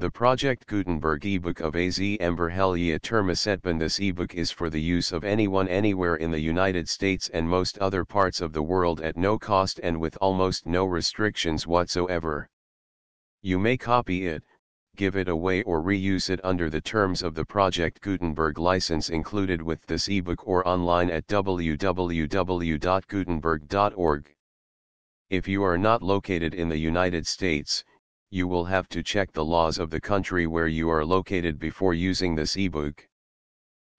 The Project Gutenberg ebook of AZ Ember Helia Termasetban This ebook is for the use of anyone anywhere in the United States and most other parts of the world at no cost and with almost no restrictions whatsoever. You may copy it, give it away or reuse it under the terms of the Project Gutenberg license included with this ebook or online at www.gutenberg.org. If you are not located in the United States, you will have to check the laws of the country where you are located before using this ebook.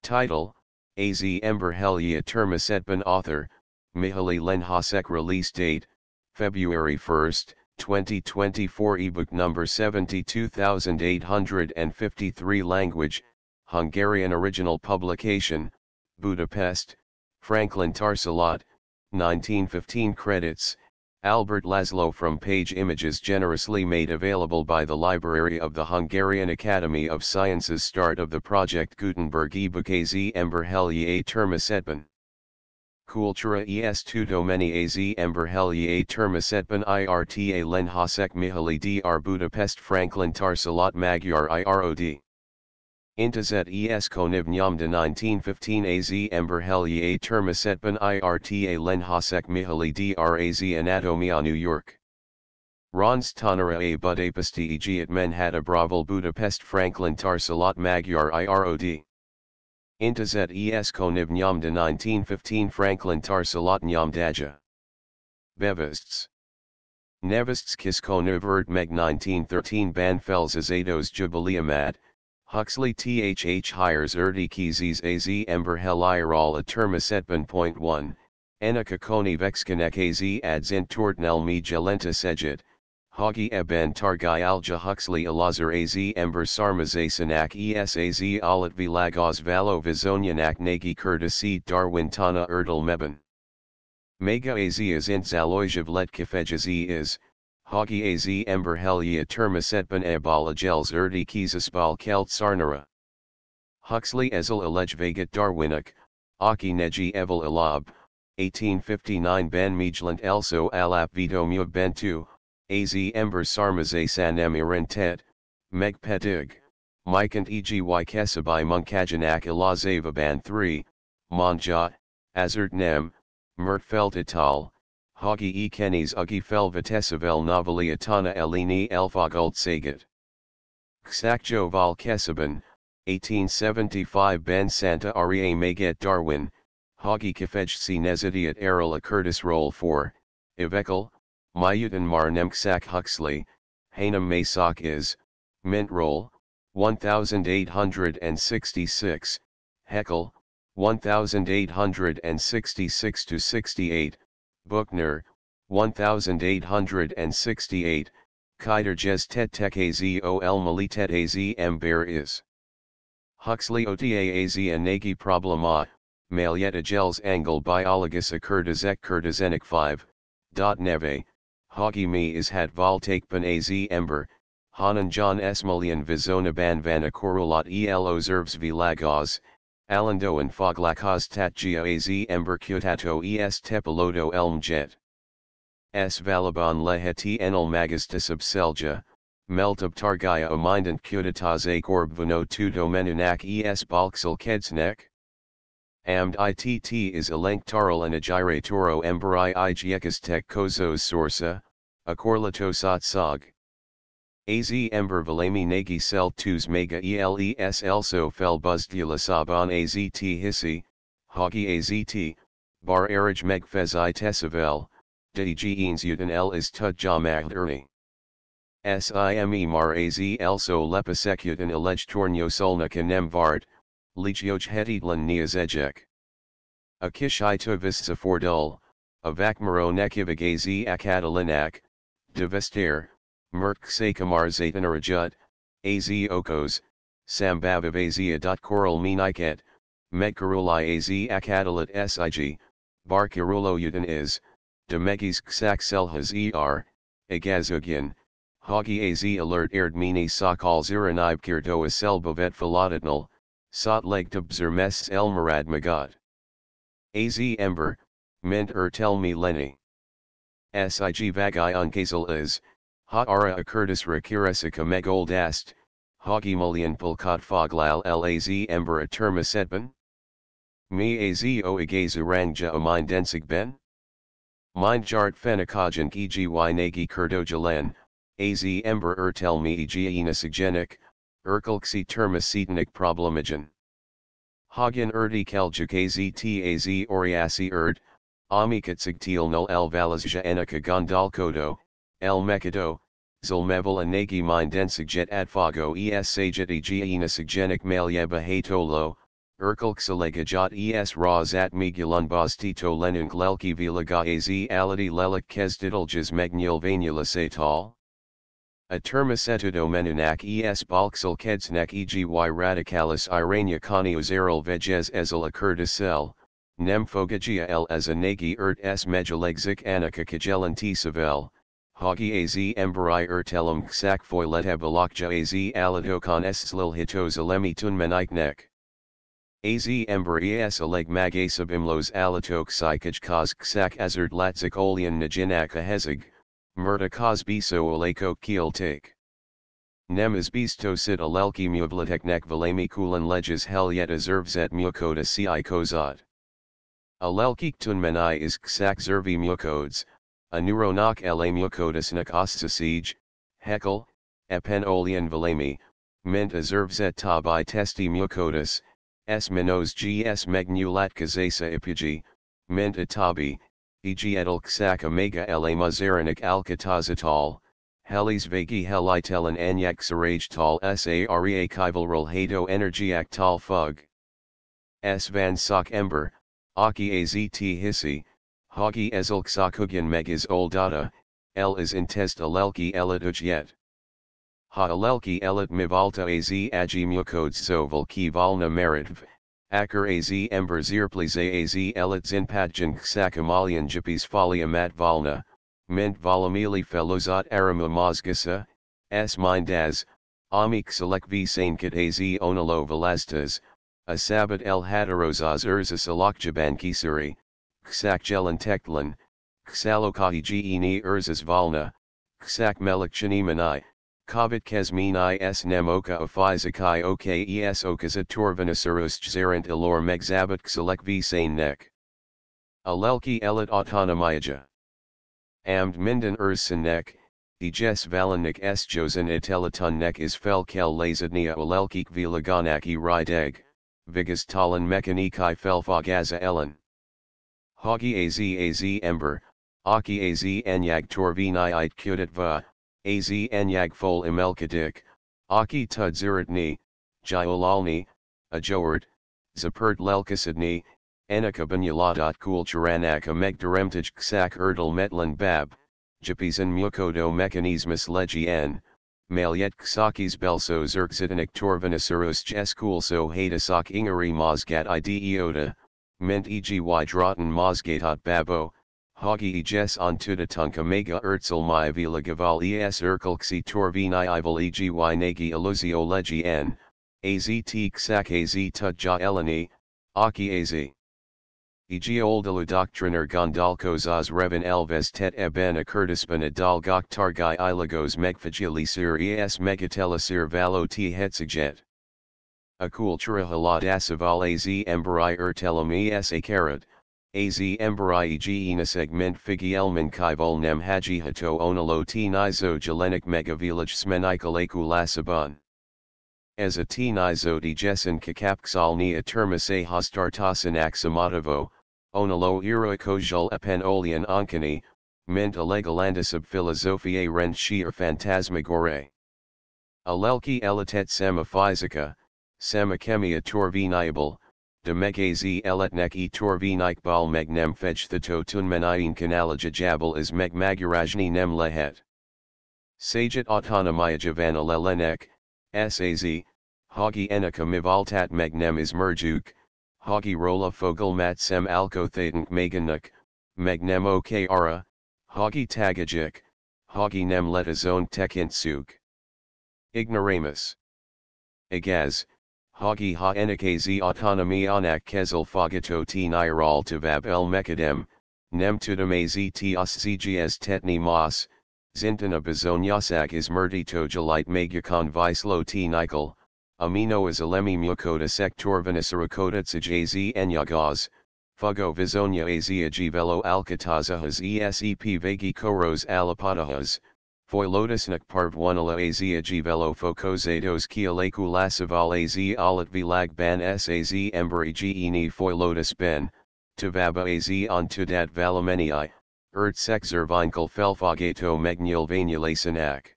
Title, AZ Ember Helia Termasetban Author, Mihály Lenhossék Release Date, February 1, 2024 ebook number 72853 Language, Hungarian Original Publication, Budapest, Franklin Tarsalat, 1915 Credits, Albert Laszlo from Page Images generously made available by the Library of the Hungarian Academy of Sciences Start of the Project Gutenberg ebook AZ Ember Helia Termasetban. Kultura es2 domeni az ember Helia Termasetban irta Lenhossék Mihály dr Budapest Franklin Tarsalat Magyar irod. Intazet es konivnyamda 1915 az ember Helia Termasetban irta Lenhossék Mihály draz Anatomia New York. Rons Tanara a Budapesti Egypt Menhata Bravel Budapest Franklin Tarsalat Magyar irod. Intazet es konivnyamda 1915 Franklin Tarsalat Nyamdaja. Bevists. Nevists Kiskonivert Meg 1913 Banfels Azados Jubileumad, Huxley Thh hires Erdi Kizis Az Ember Heliral a Termasetban Point 1, Enika Koni Vexkanek Az Adzent Tortnel Mi Gelenta Sejet, Hagi Eben Targai Alja Huxley Alazar Az Ember Sarmazasanak Es Az Alat Vilagos Valo Vizonianak Nagi Kurtasi Darwin Tana Erdal Meben. Mega Az is int Zaloijav Let Kefejazi is, Hagi az ember helia termasetban ebala gels erdi kizaspal kelt sarnara. Huxley ezel elejvagat darwinak, aki neji evel alab, 1859 ben mijlant elso alap vito bentu, az ember sarmaze sanem irentet, meg pedig, mikant eg kesabai munkajanak ilazava ban 3, manja, azert nem, mertfeld ital, Hagi e kenis ugi fel vitesavel noveliatana elini elfagult sagat. Ksakjo val kesaban, 1875 Ben Santa Aria Maget Darwin, Hagi kafej si nezidiat eril Curtis roll 4, Ivekel, Mayutan mar nemksak Huxley, Hanam Masak is, Mint roll, 1866, Haeckel, 1866 to 68, Buchner, 1868, Kiter Jes Tet Tek Azol Malitet Az Ember is. Huxley Ota Az Anagi Problema, Malieta Gels Angle Biologus Occurdazek Kurtazenik 5, Dot Neve, Hagi Me is Hat Voltakpan Az Ember, Hanan John Esmalian Vizona Ban Vana Korulat El Ozervs Vilagos, Alando and Foglakos Tatgia Az Ember Kyotato Es Tepiloto Elm Jet. S. Valaban Leheti Enel Magistus Selja, Meltab Targaya Omindant Kyodataze Korbvano Tu menunak Es Balksel Kedsnek. Amd ITT is Elenktaral and Agire Toro Emberi Igiekas Tek Kozos Sorsa, Akorlato Satsag. Az Ember Valami Nagi Sel Tus Mega ELES Elso Fel Buzdula Saban AZT Hissi, Hagi AZT, Bar Erij Araj Megfezi Tesavel, Digi Utan L is Tut Jamagd Erni. Sime Mar Az Elso Lepasekutan Alej Tornio Solnaka Nemvart, Lichioj Hetidlan Niazejek. Akishito Visca Fordul, Avakmaro Nekivagazi Akadalinak, Devester, Merk Sakamar Zaitanarajut, Az Okos. Coral Miniket, Medkaruli Az Akadalat Sig, Barkarulo Utan is, Demegis Ksak Selhas Er, Agazugyan, Hagi Az Alert Erd Mini Sakal Ziranib Kirdo Selbovet Philatitnal, Sot Legtab Zermes El Murad Magat. Az Ember, Ment Er Tel Me Lenny. Sig Vagai Unkazel is, Ha ara Akurtis Rakiresica Megoldast, Hogimalian pulkat foglal laz ember a termasetban? Mi az o igazu rangja o mind densig ben? Mind jart fenikajan egi nagi kurdojalan, az ember ertel mi egi inasygenic, erkalksi termasetanik problemagen. Hagen erdi keljuk az oriasi erd, amikatsigtil nul el valazja enika gondalkodo, el mekado, Zulmeval anagi mindensigjet adfago es saget egiina sigenic malyeba hatolo, Erkalksalegajot es razat tito lenung lelki vilaga az ality lelik kezdidaljas megnulvanulasatal. A termasetudo menunak es balksal kedsnek egi radicalis irania coniozaral vejes ezal occurdisel, nemfogagia el as anagi ert s megalegzik anika kajelanti savel. Hagi az emberi ertelum ksak foileta balakja az aladokon slil hitos alemi tunmeniknek. Az emberi es aleg magasab imlos alatok psychaj kaz ksak azard latzik olian najinak ahezig, murta kaz biso oleko kieltik. Nem is bisto sit alelki muvlateknek valemi kulan leges hel yet azervzet mukoda ci kozad. Alelkik tunmenai is ksak zervi mukodes, a neuronak la mukodisnak ostasij, hekel, epenolian valemi, ment azervzet tabi testi mukodis, s minos gs megnulat kazasa ipiji, ment atabi, eg edel ksak omega la mazaranik alkatazatal, helis vagi helitelan anyak sarajtal sarea kivalral hato energiak tal fug. S van sok ember, aki azt hissi, Hagi ezilk sakugyan megas oldata, el is in test alelki elit yet. Ha alelki elit mivalta az agi mukods zoval ki valna meritv, akar az ember zirplize az elit zinpadjan ksakamalian jipis folia mat valna, ment volamili felozat aramu mozgasa, s mindaz, amik selek v sainkat az onalo velastas, a sabat el hadarozaz urzas alakjaban kisuri, Ksak jelan teklan, ksalokahi geni urzas valna, ksak melikchani manai, kavit kesmini s nemoka ofizakai okes okaza torvanasarust zarant ilor megzabat ksalek v sane nek. Alelki elit autonomiaja. Amd minden ursin nek, Ejes valanik s josen itelaton nek is fel kel lazadnia olelkik vilaganaki rideg, vigas talan mekanikai felfagaza ellen. Hagi az az ember, aki az enyag torvini it kudat va, az enyag fol imelkadik, aki tudziratni, jiolalni, ajord, zapert lelkasidni, enika banyaladat kulturanak megdaremtaj ksak erdal metlan bab, japizan mukodo mechanismus legien, malyet ksakis belso zerkzitanik torvanasarus jeskulso hatasak ingari mozgat ideota, ment eg drotten mosgatot babo, hagi eges ontudatunka mega erzel my vila gaval es erkalksi torvini ival eg y nagi illusio legi n, az t ksak az tut eleni, aki az. Eg oldalu doctriner gondalkos os revan elves tet eben akurdispan adal gok targai ilagos megfagilisir es megatelisir valo t hetsigjet. A cultura asaval az emberi ertelum es a carrot, az emberi gena segment figielman kivol nem haji hato onalo t nizo gelenic megavillage smenikalaku lasabun. As a t nizo degesin kakapxalni a termis a hostartasin axamatovo, onalo irokojul epen olian onkani, ment alegalandisab philosophia rent sheer phantasmagore. Alelki elitet semaphysica, Samakemia torviniable, de megazi eletnek e torvinikbal megnem fej thato tunmenayin kanalaja jabal is meg magurajni nem lehet. Saget autonomia javana lelenek, saz, hagi enika mivaltat megnem is merjuk, hagi rola fogelmat sem alkothatank meganuk, megnem okara, hagi tagajik, hagi nem letazone tekintsuk. Ignoramus. Agaz, Hagi ha enikaz autonomy anak kezel fagato t niral tavab el mekadem, nem tudum az t os cgs tetni mas, Zintana bezonyasak is merditojalite magicon vislo t nickel, amino is alemi mucoda sector venisaracota tsajazi enyagaz, fugo visonia azia givelo alcatazahas esep vagi koros alapatahas, Foilotusnik parvwanala azia givelo focozados kialeku lasival az alat vilag ban saz emberi geni foilotus ben, tavaba az ontudat valamenii, ert sexervinkel felfagato megnul vanulasanak.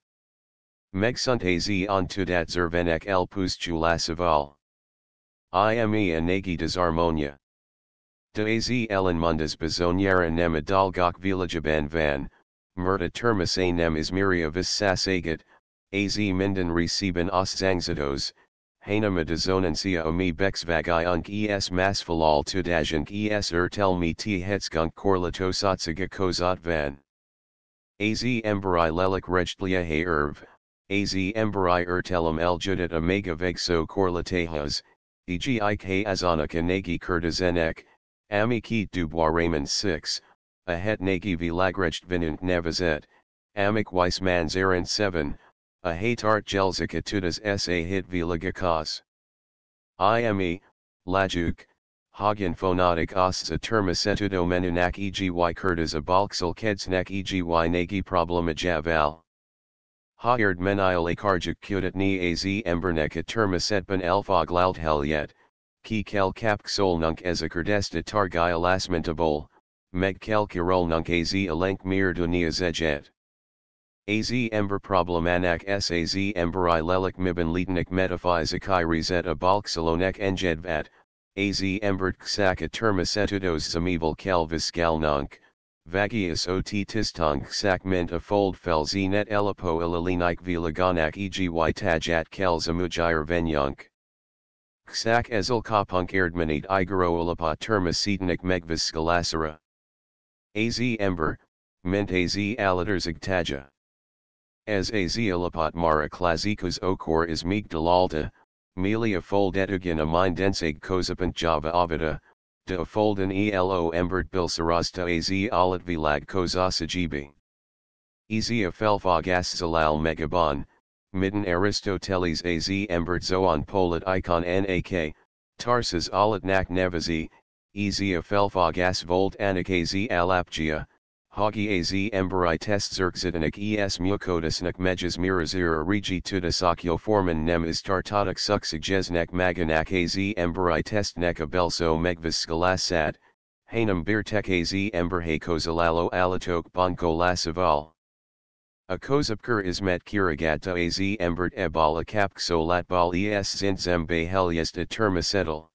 Megsunt az ontudat zervenek el puschu lasival. Ime anagi desarmonia. De az ellen mundas bezoniera nemadalgok villageban van, Murta termis a nem is miriavis sasagat, az minden reciben os zangzados, hanama dezonancia omi bexvagi unk es masfalal tudajunk es ertelmi t hetskunk korlatosatsaga kozat van. Az emberi lelik rechtlia he erv, az emberi ertelum eljudat omega vegso korlatejas, eg ik azana kanegi kurtazenek, ami ki Du Bois-Reymond 6, a het nagi vilagrecht vinant navazet, amic weissmans errant 7, a hatart gelzicatudas sa hit vilagakas. Ime, lajuk, hagen phonetic ostza termisetudo menunak egi kurdas a balksal kedsnek egi nagi problema javal. Hayard menile akarjuk kudat ni az embernek a termisetban elfog laltheljet, ki kel kapk solnunk ezakerdesta targai alasmentabol, meg kalkirol nunk az alenk mir dunia zejet. Az ember problemanak saz emberi lelik mibin leadnik metaphysikai reset a balksalonek enjedvat, az embert ksak termisetudos zameval kalviskal nunk, vagius ot tistong ksak mint a fold fel net elipo ilalinik vilaganak eg tajat kel zamujir venyunk. Ksak ezel kapunk erdmanit igaro ulapa termisetnik megvis. Az ember, ment az aliterzigtaja. As az alapot mara klazikus okor is migdalalta, melia a mindensig kozapant java avida, de folden elo embert bilsarasta az alat vilag kozasajibi. Ezia felfagas zalal megabon, midden Aristoteles az embert zoon polit icon nak, tarsas alat nak nevazi, Ezia felfagas volt anakazi alapgia, Hagi az emberi test zerkzitanik es mukodasnik mejas mirazir regi tudasakyo forman nem is tartatak suksugjesnek maganak az emberi testnek abelso megvis skalasat, hanam birtek az emberhe kozalalo alatok bonko lasival. A kozapkur is met kiragata az embert ebala kapkso latbal es zintzembe helyesta termisetal.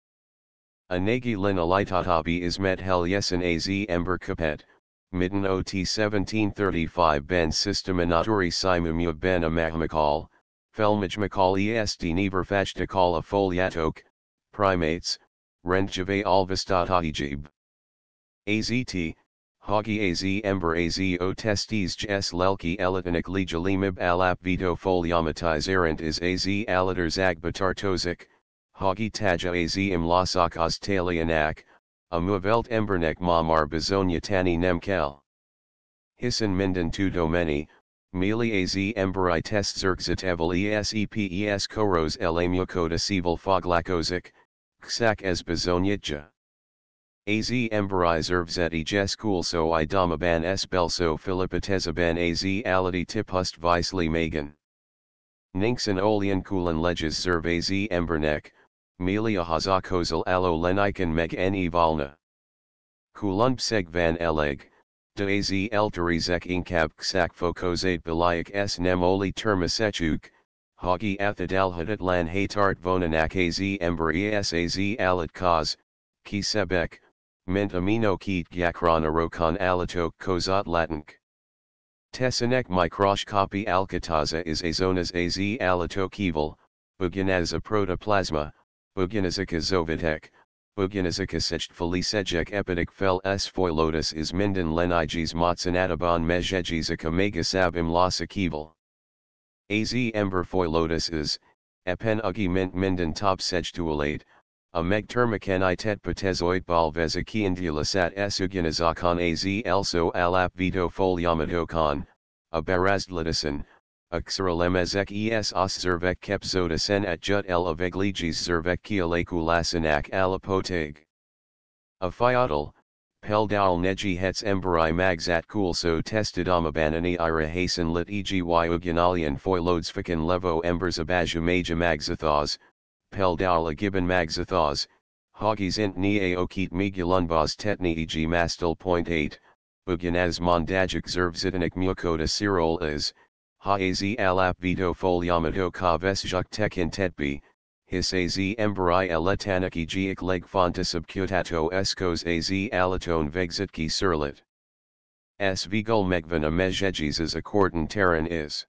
A nagi linalitatabi is met helyesen az ember kapet, midden ot 1735 ben systemanaturi simumu ben amahmakal, felmajmakal est neverfachtakal a foliatok, primates, rentjave alvastataijib. AZT, Hagi az ember az o testes jes lelki elitanik legalimib alap vito foliamatize is az aliter zagbatartozik, Hagi taja az im lasak ostalianak, Amuavelt embernek mamar bezonia tani nemkel. Hissen minden tu domeni, mili az emberi test zerkzit evel esepes koros elamukoda civil foglakozik, ksak es bezonietja. Az emberi zervzet ejes kulso idamaban es belso philippetezaban az ality tipust visli magan. Ninksen olian kulan leges zerv az embernek, Melia hazakozal alo leniken meg en valna. Kulunpseg van eleg, de az elterizek inkab ksak fokozate belayak s nem oli termisechuk, hagi athadalhadat lan hatart vonanak az ember es az alat kaz, ki sebek, mint amino keet gakron arokon alatok kozat latink. Tessanek microscopy alcataza is azonas az alatok evil, buginaz a protoplasma, Uganizika zovitek, Uganizika felicejek epitic fel s foilotus is minden leniges motsanataban mejejizika megasab imlasakival. Az ember foilotus is, epen ugi mint minden top sejtualate, a meg balveziki indialasat s uganizakon az elso alap vito foliamatokon, a a xeralemezek es os zervek kepzodasen at jut el avegligis zervek kialekulasanak alapoteg. A fiatal, Peldal neji hets embari magzat kulso tested amabanani ira hasen lit egi uganalian foilodsfikan levo embers abaju maja magzathos, Peldal a gibbon magzathos, hoggies int ni aokit migulunbaz tetni eg mastel point 8, uganaz mondajik zervzitanik mukoda sirol is, ha az alap vito foliamato ka vesjuk tekin tetbi, his az embari eletaniki giik leg fonta subcutato escos az alatone vexitki surlit. S vigul megvan a accordant terran is.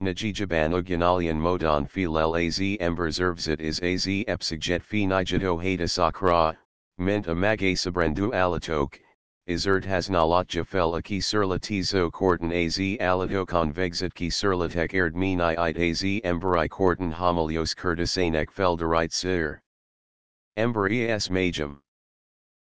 Najijaban uganalian modon filel az ember zervzit is az epsigjet fi nijito hata sakra, mint a magasabrendu alatok, Izert has nalatja fel aki surlatizo korten az alatokon vexit ki surlatek erd mini it az emberi korten homilios kurtisanek felderite sir. Ember es majum.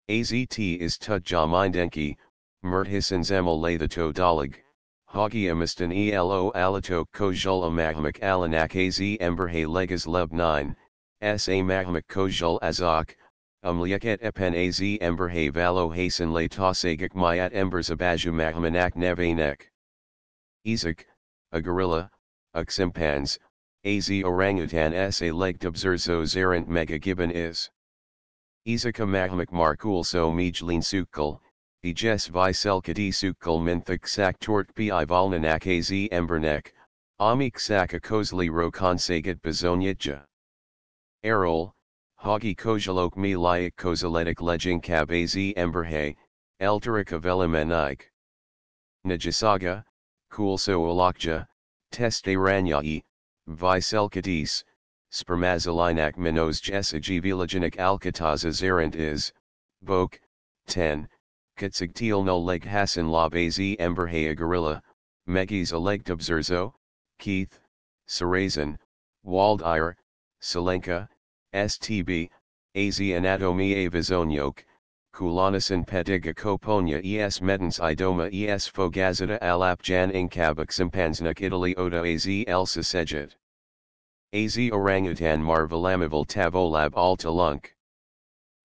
AZT is tut jamindenki, merthisan zemel lathato dalig, hagi amistan elo alato kojul amahmak alanak az emberhe legas leb 9, sa mahmak kojul azak, Umliaket epen az emberhe valo hasen le tosagik mayat embers abaju mahmanak nevanek. Isaac, a gorilla, a ximpans, az orangutan s a leg dubzerzo zerent mega gibbon is. Isaka mahmak markul so mijlin sukul, ejes vi selkati sukul minthak sak tort pi valnanak az embernek, amik sak a kozli ro konsagat bezonyitja. Erol, Hagi kojalok mi laik kozaletik leging kab az emberhe, elterika velimenik. Najasaga, kulso olakja, teste ranyai, vi selkatis, spermazolinak minos jesagi vilaginik alcataza is, Bok, 10, Katsagtil no leg hasan lob az emberhe a gorilla, megis a leg dubzerzo, Keith, Sarazan, Waldeyer, Selenka, STB, AZ Anatomy a Vizonyok, Kulanasan Petiga Koponia es Medens idoma es Fogazita alapjan inkabak simpansnak Italy oda az elsa sejet. Az orangutan marvelamival tavolab alta lunk.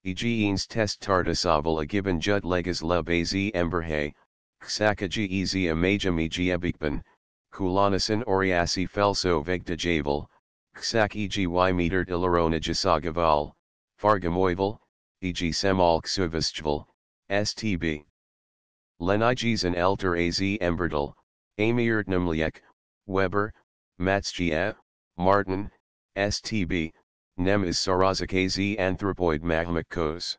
Test tartasaval a gibbon jud legas lub az emberhe, ksakaji ez a majami giebikban, kulanasan oriasi felso vegdajaval, Ksak eg y meter ilarona jasagaval, fargamoival, eg semal ksuvistval, stb. Leniges and elter az emberdal, amiert Weber, Matsgia, Martin, stb. Nem is sarazak az anthropoid mahmakos.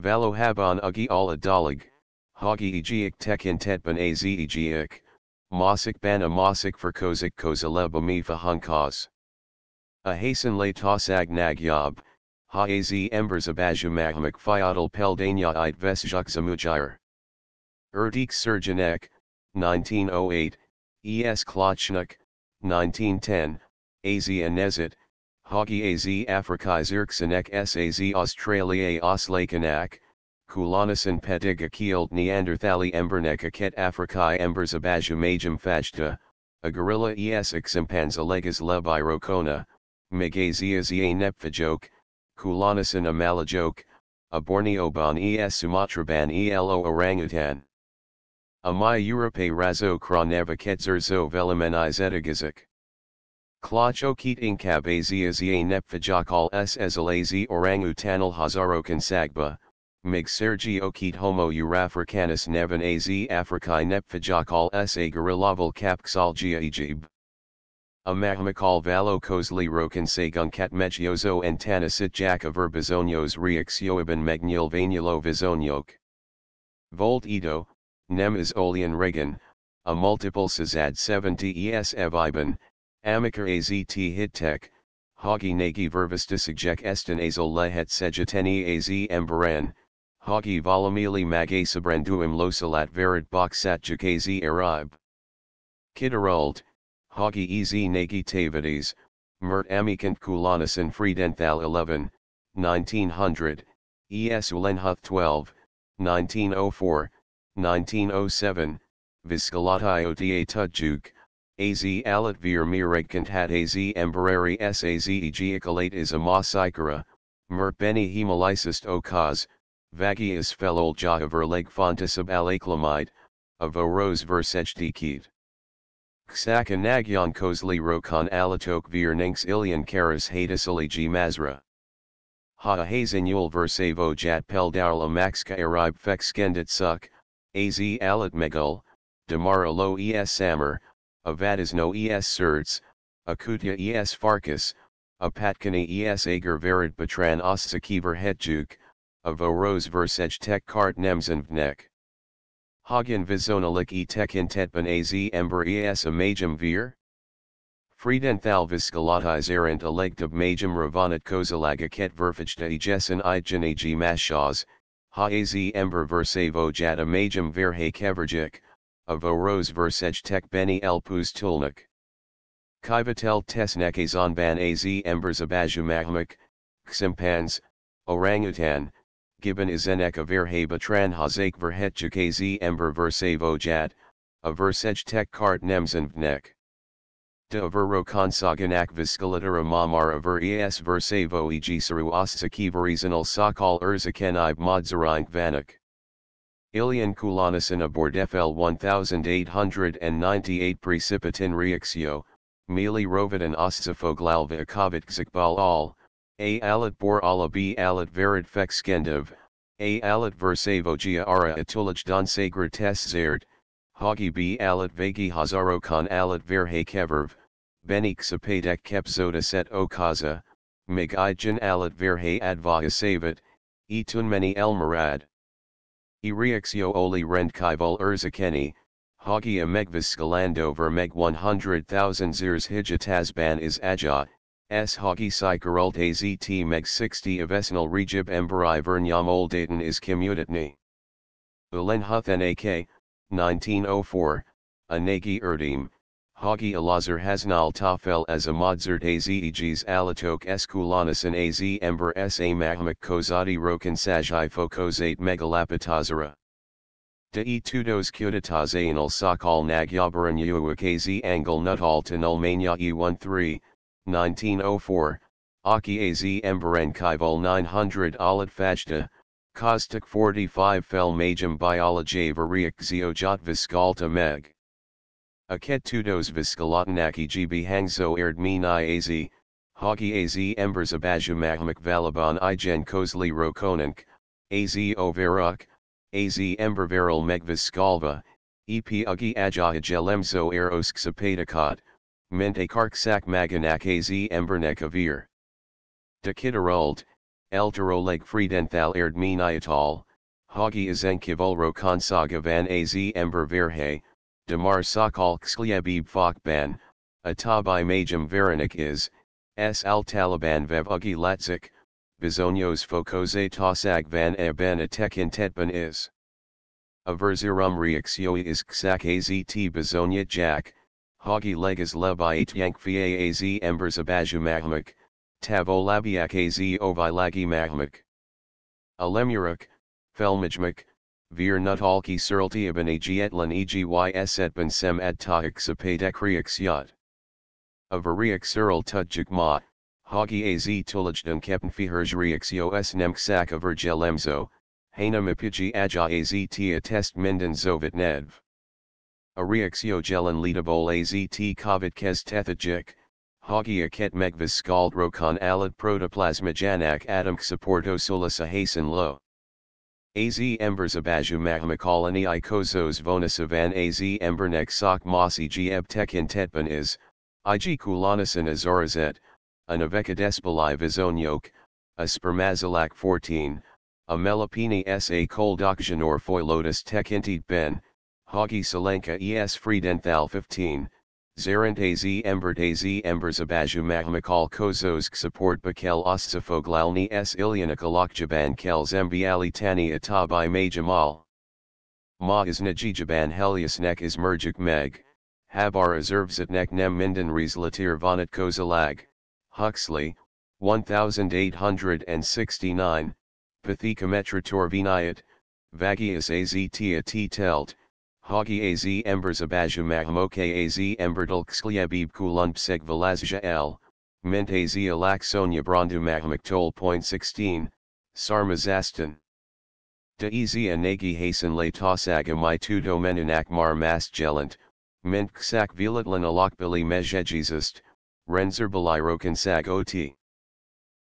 Valohaban ugi ala dalig, hagi egiak tekin tetban az egiak, mosik ban a mosik for kozik kozaleba mifa hunkas. A hasten le tosag nagyob, ha az embers abajumagmak fiatal peldania it vesjuk zamujir. Erdik Surgenek, 1908, Es Klochnik, 1910, Az Anezit, Hagi Az Afrikizirksanek Saz Australia Oslakanak, Kulanasan Petiga Kielt Neanderthali Embernek Aket Afrikai Embers Abajumajum Fajta, a gorilla Es Eximpanza Legas Lebirokona, Magaziazie Nepfajok, Kulanasan a Borneoban es Sumatraban elo orangutan. Amai Europe razo kraneva ketzerzo velimeni zetagazik. Klachokit inkab aziazie nepfajok s ezalazi orangutanal hazarokan sagba, mig sergi okit homo eurafricanus nevan az afrikai nepfajok s a gorillaval kapxalgia ejib. A magmakal valo kozli rokan sagunkat megiozo antanasit jaka verbizonios reaxioiban magnil vanilo vizoniok. Volt edo, nem is olian regan, a multiple sazad 70 es eviban, amica azt hittek, hagi nagi vervistisajek estin azol lehet sejeteni az emberan, hagi volumili magasabranduim losalat verit boxat jakazi arib. Kidarult, Hagi ez negativities, mert amikant kulanasan friedenthal 11, 1900, es Uhlenhuth 12, 1904, 1907, Viscolati Tudjuk, Az alat vir miregkant hat az emberari sazeg ecolate is a mosikara, mert beni hemolysis o cause, vagius felolja verleg fontisab alaklamide, of a rose versechdikit. Ksaka nagyan kozli rokon alatok vir ninks ilian karas hadisili mazra. Ha hazanul versavo jat peldarla maxka arib fexkendit suk, az alat megul, demara lo es samar, avadas no es surts, akutya es farkas, apatkani es agar verid patran ostsakiver hetjuk, avo rose versej tek kart nemzenvnek. Hagen vizonalik e tekin tetban az ember es amajum vir? Friedenthal viscolatis erant elegtab majum ravanat kozalaga ket verfijta ejessen igenagi mashas, ha az ember versavo jat amajum verhe keverjik, avo rose versej tek beni elpus tulnik. Kivatel tesnek azonban az embers abajumahmak, ximpans, orangutan, gibbon izenek a verhe batran hazak verhetjuk az ember versavo jat, a versej tek kart nemzenvnek. De avero viscalitera mamar aver es versavo egisaru ostsakiverizanal sakal urzakenib modzarink vanak. Ilian Kulanasan aboard FL 1898 Precipitin Reaccio, Mili Rovidan Ostsafoglalva Akovit all, A alat bor ala B alat verid fexkendiv, A alat versavogia ara atulaj don sagr tes zerd, Hagi B alat vagi hazarokon alat verhe keverv, Benik sapadek kepzoda set okaza, Mig ijan alat verhe advaha savat, Etun many elmarad. Eriexio oli rend kivol urzakeni, Hagia megvis scalando ver meg 100,000 zirs hijatasban is aja, s hagi psycherult azt meg 60 avesnal regib emberi vernyam oldaten is commutitni. Ulen huthen ak, 1904, anagi erdim, Hagi Alazar Hasnal Tafel as a Modzart Azeges Alatok Eskulanasan Az Ember Sa Mahmak Kozadi Rokan Sajai Fokozate Megalapatazara. De e tudos Kudatazainal Sakal Nagyabaran Uwak Az Angle Nuttall Tanul Mania E13, 1904, Aki Az Emberen Kivol 900 Alat Fajta, Kostik 45 Fel Majum Biology Variak Ziojat Viskalta Meg. Aket tudos viscalatanaki gb hangzo erd ni az, hagi az embers abajumahmak valaban igen kozli rokonank, az overuk, az ember viral megviskalva, ep ugi ajahajelemzo erosk sapatakot, mente karksak maganak az embernek. De kidarult, elteroleg friedenthal erd miniatal, hagi izenkivulro konsaga van az ember verhe, Damar Sakal Xliabib Fakban, Atabai Majum Veranik is, S al Taliban Vev Ugi Latzik, Bizonyos Fokoze Tosag Van Eben Atekin Tetban is. Averzirum Reaxioi is Xak AZT Bizonya Jack, Hagi Legas Lebiat Yankfia Az Embers Abaju Mahmak, Tavolabiak Az Ovilagi Mahmak. Alemuruk, Felmajmak, Vir nutalki surlti aban agietlan egys etban sem ad tahik sapadekriaks yat. Avariak surl ma, hagi az tulajdan kepenfiherjriaksio s nemksak avergelemzo, hana mapiji aja az t test minden zovit nedv. Ariaksio gelan leadabol az t kavit kes tethajik, hagi aket megvis skald rokon alad protoplasmajanak adam supporto solasa hasen lo. Az embers abaju mahmakalani ikozos vonasavan az embernek sok mosi geb tekin tetban is, ig kulanasan azorazet, a navekadespali vizonyok, a spermazilak 14, a melopini sa koldokjanor foilotus tekintit ben, hagi Selenka es friedenthal 15, Zarent az embert az embers abaju mahmakal kozos support bakel ostsafoglalni s ilianakalokjaban kel zembiali tani atabai majamal. Ma is najijaban heliasnek is merjik meg, habar azervzatnek nem minden rezlatir vonat kozalag, Huxley, 1869, Pathikometra torviniat, vagius aztia t telt, Hagi az embers abajumahmoke az emberdal xkliabib kulunpseg velazja l, mint az alak sonya brondumahmak tol point 16, sarmazastan. De ez nagi hasen le tosaga my tu domenanak mar masgellant, mint ksak vilitlan alakbili mejejizist, renzer bilirokan sag ot.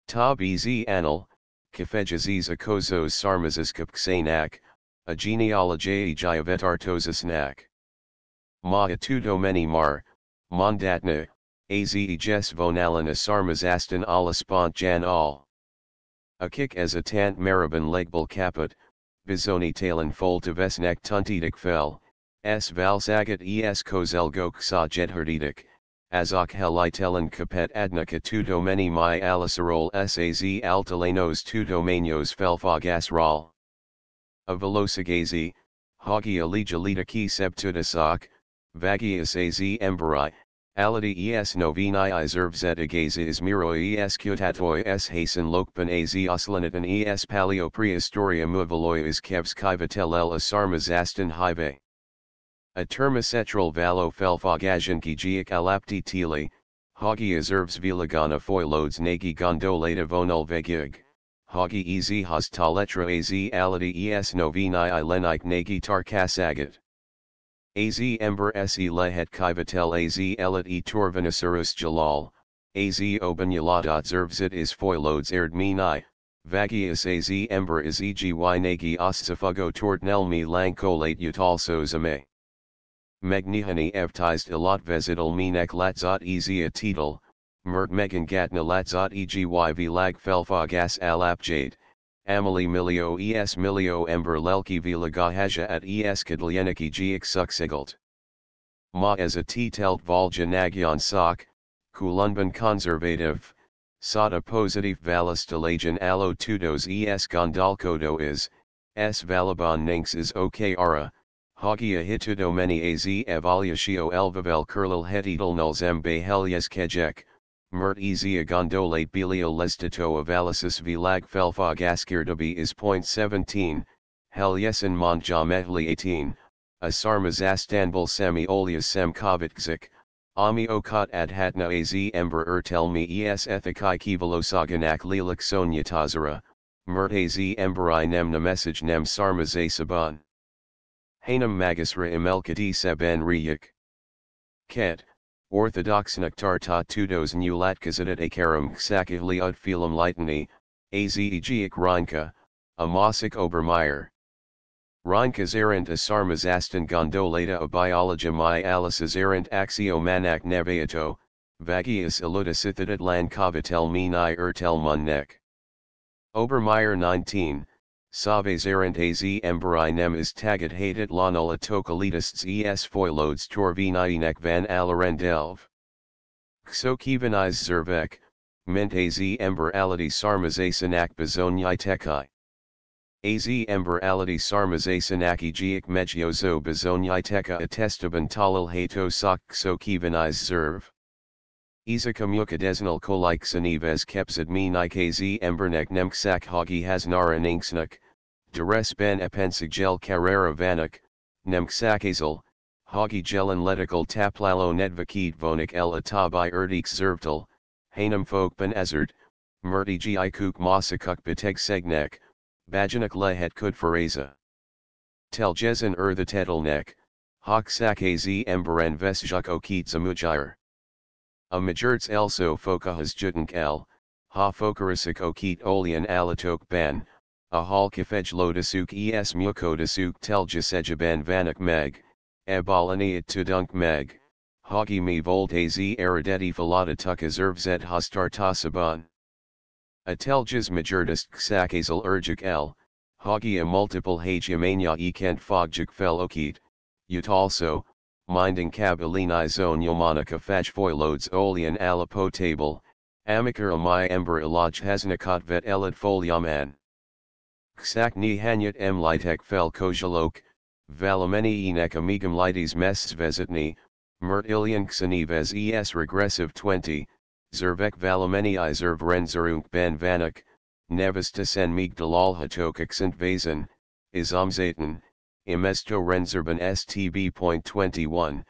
Tab ez anal, kafejaziz akozos sarmazis kapksanak, a genealogy artosis nak. Ma atudo mar, mondatna, az eges vonalina sarmazastan ala spont jan al. A kick as a tant marabin legbal caput, bizoni talon foltivesnek tuntidik fel, s valsagat es kozelgok sa jedherdidik, azok helitelin capet adnica tu domeni mi alicerol saz altalenos tu domenios felfagas ral. A velocigazi, hagi aligalita ki septudasak, vagias az emberi, ality es novini izervzetigazi ismiro es cutatoi es hasen lokpan az oslanitan es palio prehistoria muvaloi is kevs kivatel el asarmas aston hive. A termocetral valo felfagajanki giak alapti tili, hagi izervs vilagana foilodes nagi gondolata vonul vegig. Hagi ez hostaletra az ality es novini ilenike nagi tarkasagat. Az ember se lehet kivatel az elit e torvinasurus jalal, az obanyalata zervzit is foilodes erd mini, vagius az ember is egi nagi ostsafugo tortnelmi lankolate utalsos ame. Magnihani evtized ilat vezital minek latzot ezia titel, Mert Megan Gatna Latzot EGYV Lag Felfagas Al Apjade, Amelie Milio Es Milio Ember Lelki Vilagahaja at Es Kadlieniki Giik Suxigalt. Ma as a T telt Volja Nagyan Sok, Kulunban Conservative, Sada Positive Valistalajan Alo Tudos Es Gondalkodo is, S Valabon Ninks is Okara. Hagia hitudomeni az evaluatio elvavel kurlil hetidal nulzem behelias kejek, Mert ezia gondolate bilio lestito avalisis vilag felfog askirdabi is point 17, Helyesin Montjamehli 18, Asarmas Astanbul Semi Olias Sem Kovitzik, Ami Okat Adhatna Az Ember Ertelmi Es Ethikai Kivalosaganak Lilik Sonya Tazara, Mert Az Emberi Nemna Message Nem Sarmaz A Saban. Hanam Magisra Imelkati Saban Riyak. Ket. Orthodox nectarta tudos nulatkazidat akaram ksakivli utfilam litany, azegic Reinke, Amosik Obermaier. Reinke's errant asarmas aston gondolata a biologia mi alices errant axiomanak nevato, vagius eludicithatat lankovitel mini ertel munnek. Obermaier 19, Saves erant az emberi nem is tagat hatat lanul atokalists es foilodes torvininek van alarendelv. Xokivaniz zervek, ment az ember ality sarmazasanak bezonyai tekai. Az ember ality sarmazasanak egiak mediozo bezonyai teka attestaban talil hato sok xokivaniz zerv. Izakamukadesnal koliksanivez kepsad me nikaz embernek nemksak hagi hasnara ninksnuk, deres ben epensigjel carrera vanak, nemksakazel, hagi gelen letikal taplalo nedvakit vonik el atabai erdik zervtal, hanam ben ezerd, murti ikuk masakuk beteg segnek, bajanak lehet kudfaraza. Teljezen er the tetelnek, hak sakaz emberen vesjuk okit zamujire. A majorts elso fokahas jutank el, ha fokarasik okit olian alatok ban, a hal kifej lodasuk es mukodasuk teljasejaban vanak meg, ebalaniat tudunk meg, hagi me voltazi erideti falata tukazervzet hastartasaban. A teljas majortist ksakazal urgik el, hagi a multiple hajamania e kent fogjik fel okit, ut also, minding kabilini zone yomanika faj foilodes olian ala table, amikar amai ember ilaj hasnakat vet elad folyaman. Ksak ni hanyat litek fel kojalok, valameni enek amigam lites mests vezitni, mert ilian xanivez es regressive 20, zervek valameni i zerv renzerunk ben vanak, nevista sen migdalal hatokixent vazen, is omzaten, Imesto Renzerban STB.21,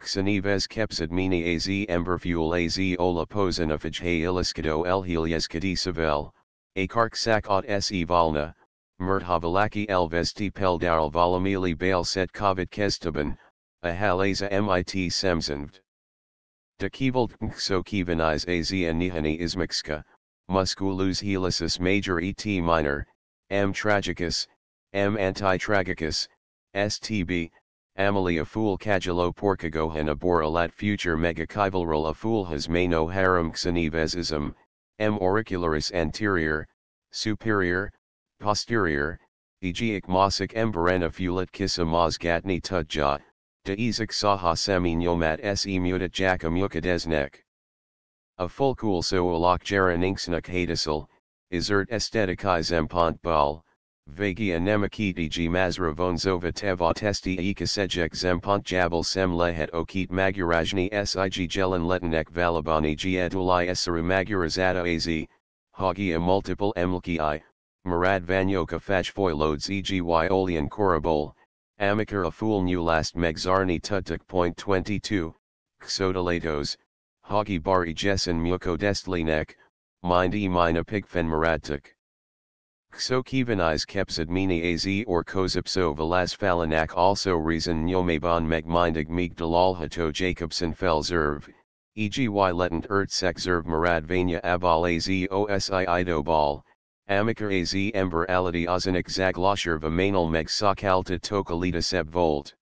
Xanives Kepsidmini AZ Emberfuel AZ Ola Posanafij Hay Iliskido El Helieskadisavel, Akarksak Ot Se Valna, Murthavalaki Elvesti Peldaral Valamili Bail Set Kovid Kestaban, Ahalaza MIT Semzenvd. De Kevald Nkso Kivaniz Az Nihani Ismixka, Musculus helicis major et minor, M tragicus, M antitragicus, STB, Amalia fool cagilo porcagohan aboralat future megakivalral a fool has mano harum xenivesism, M. auricularis anterior, superior, posterior, egiic mosic emberena fulit kissa mozgatni tudja, de isaac saha seminyomat se mutat jaka mukadesnek. A so olak jaran inksnak hadisal, isert estetikai zempont bal, vagi anemakiti g mazravonzova teva testi ikasejek zempont jabal sem lehet okit magurajni sig jelan letinek valabani g edulai esaru magurazada az, hagia multiple emlki i, Murad vanyoka faj foilodes eg olian korabol, amikar a fool new last megzarni point 22, xodalatos, Hagi bari jessen muko destlinek, mind e mina pigfen maradtuk. Kso kivaniz kepsid mini az or kozipso velas falanak also reason nyomaban meg mindig mig dalalhato Jacobson fel zerv, eg y letent ertsek zerv marad vanya abal az osi ido bal, amikar az ember ality ozanik zaglosher vamanal meg sokalta tokalita seb volt.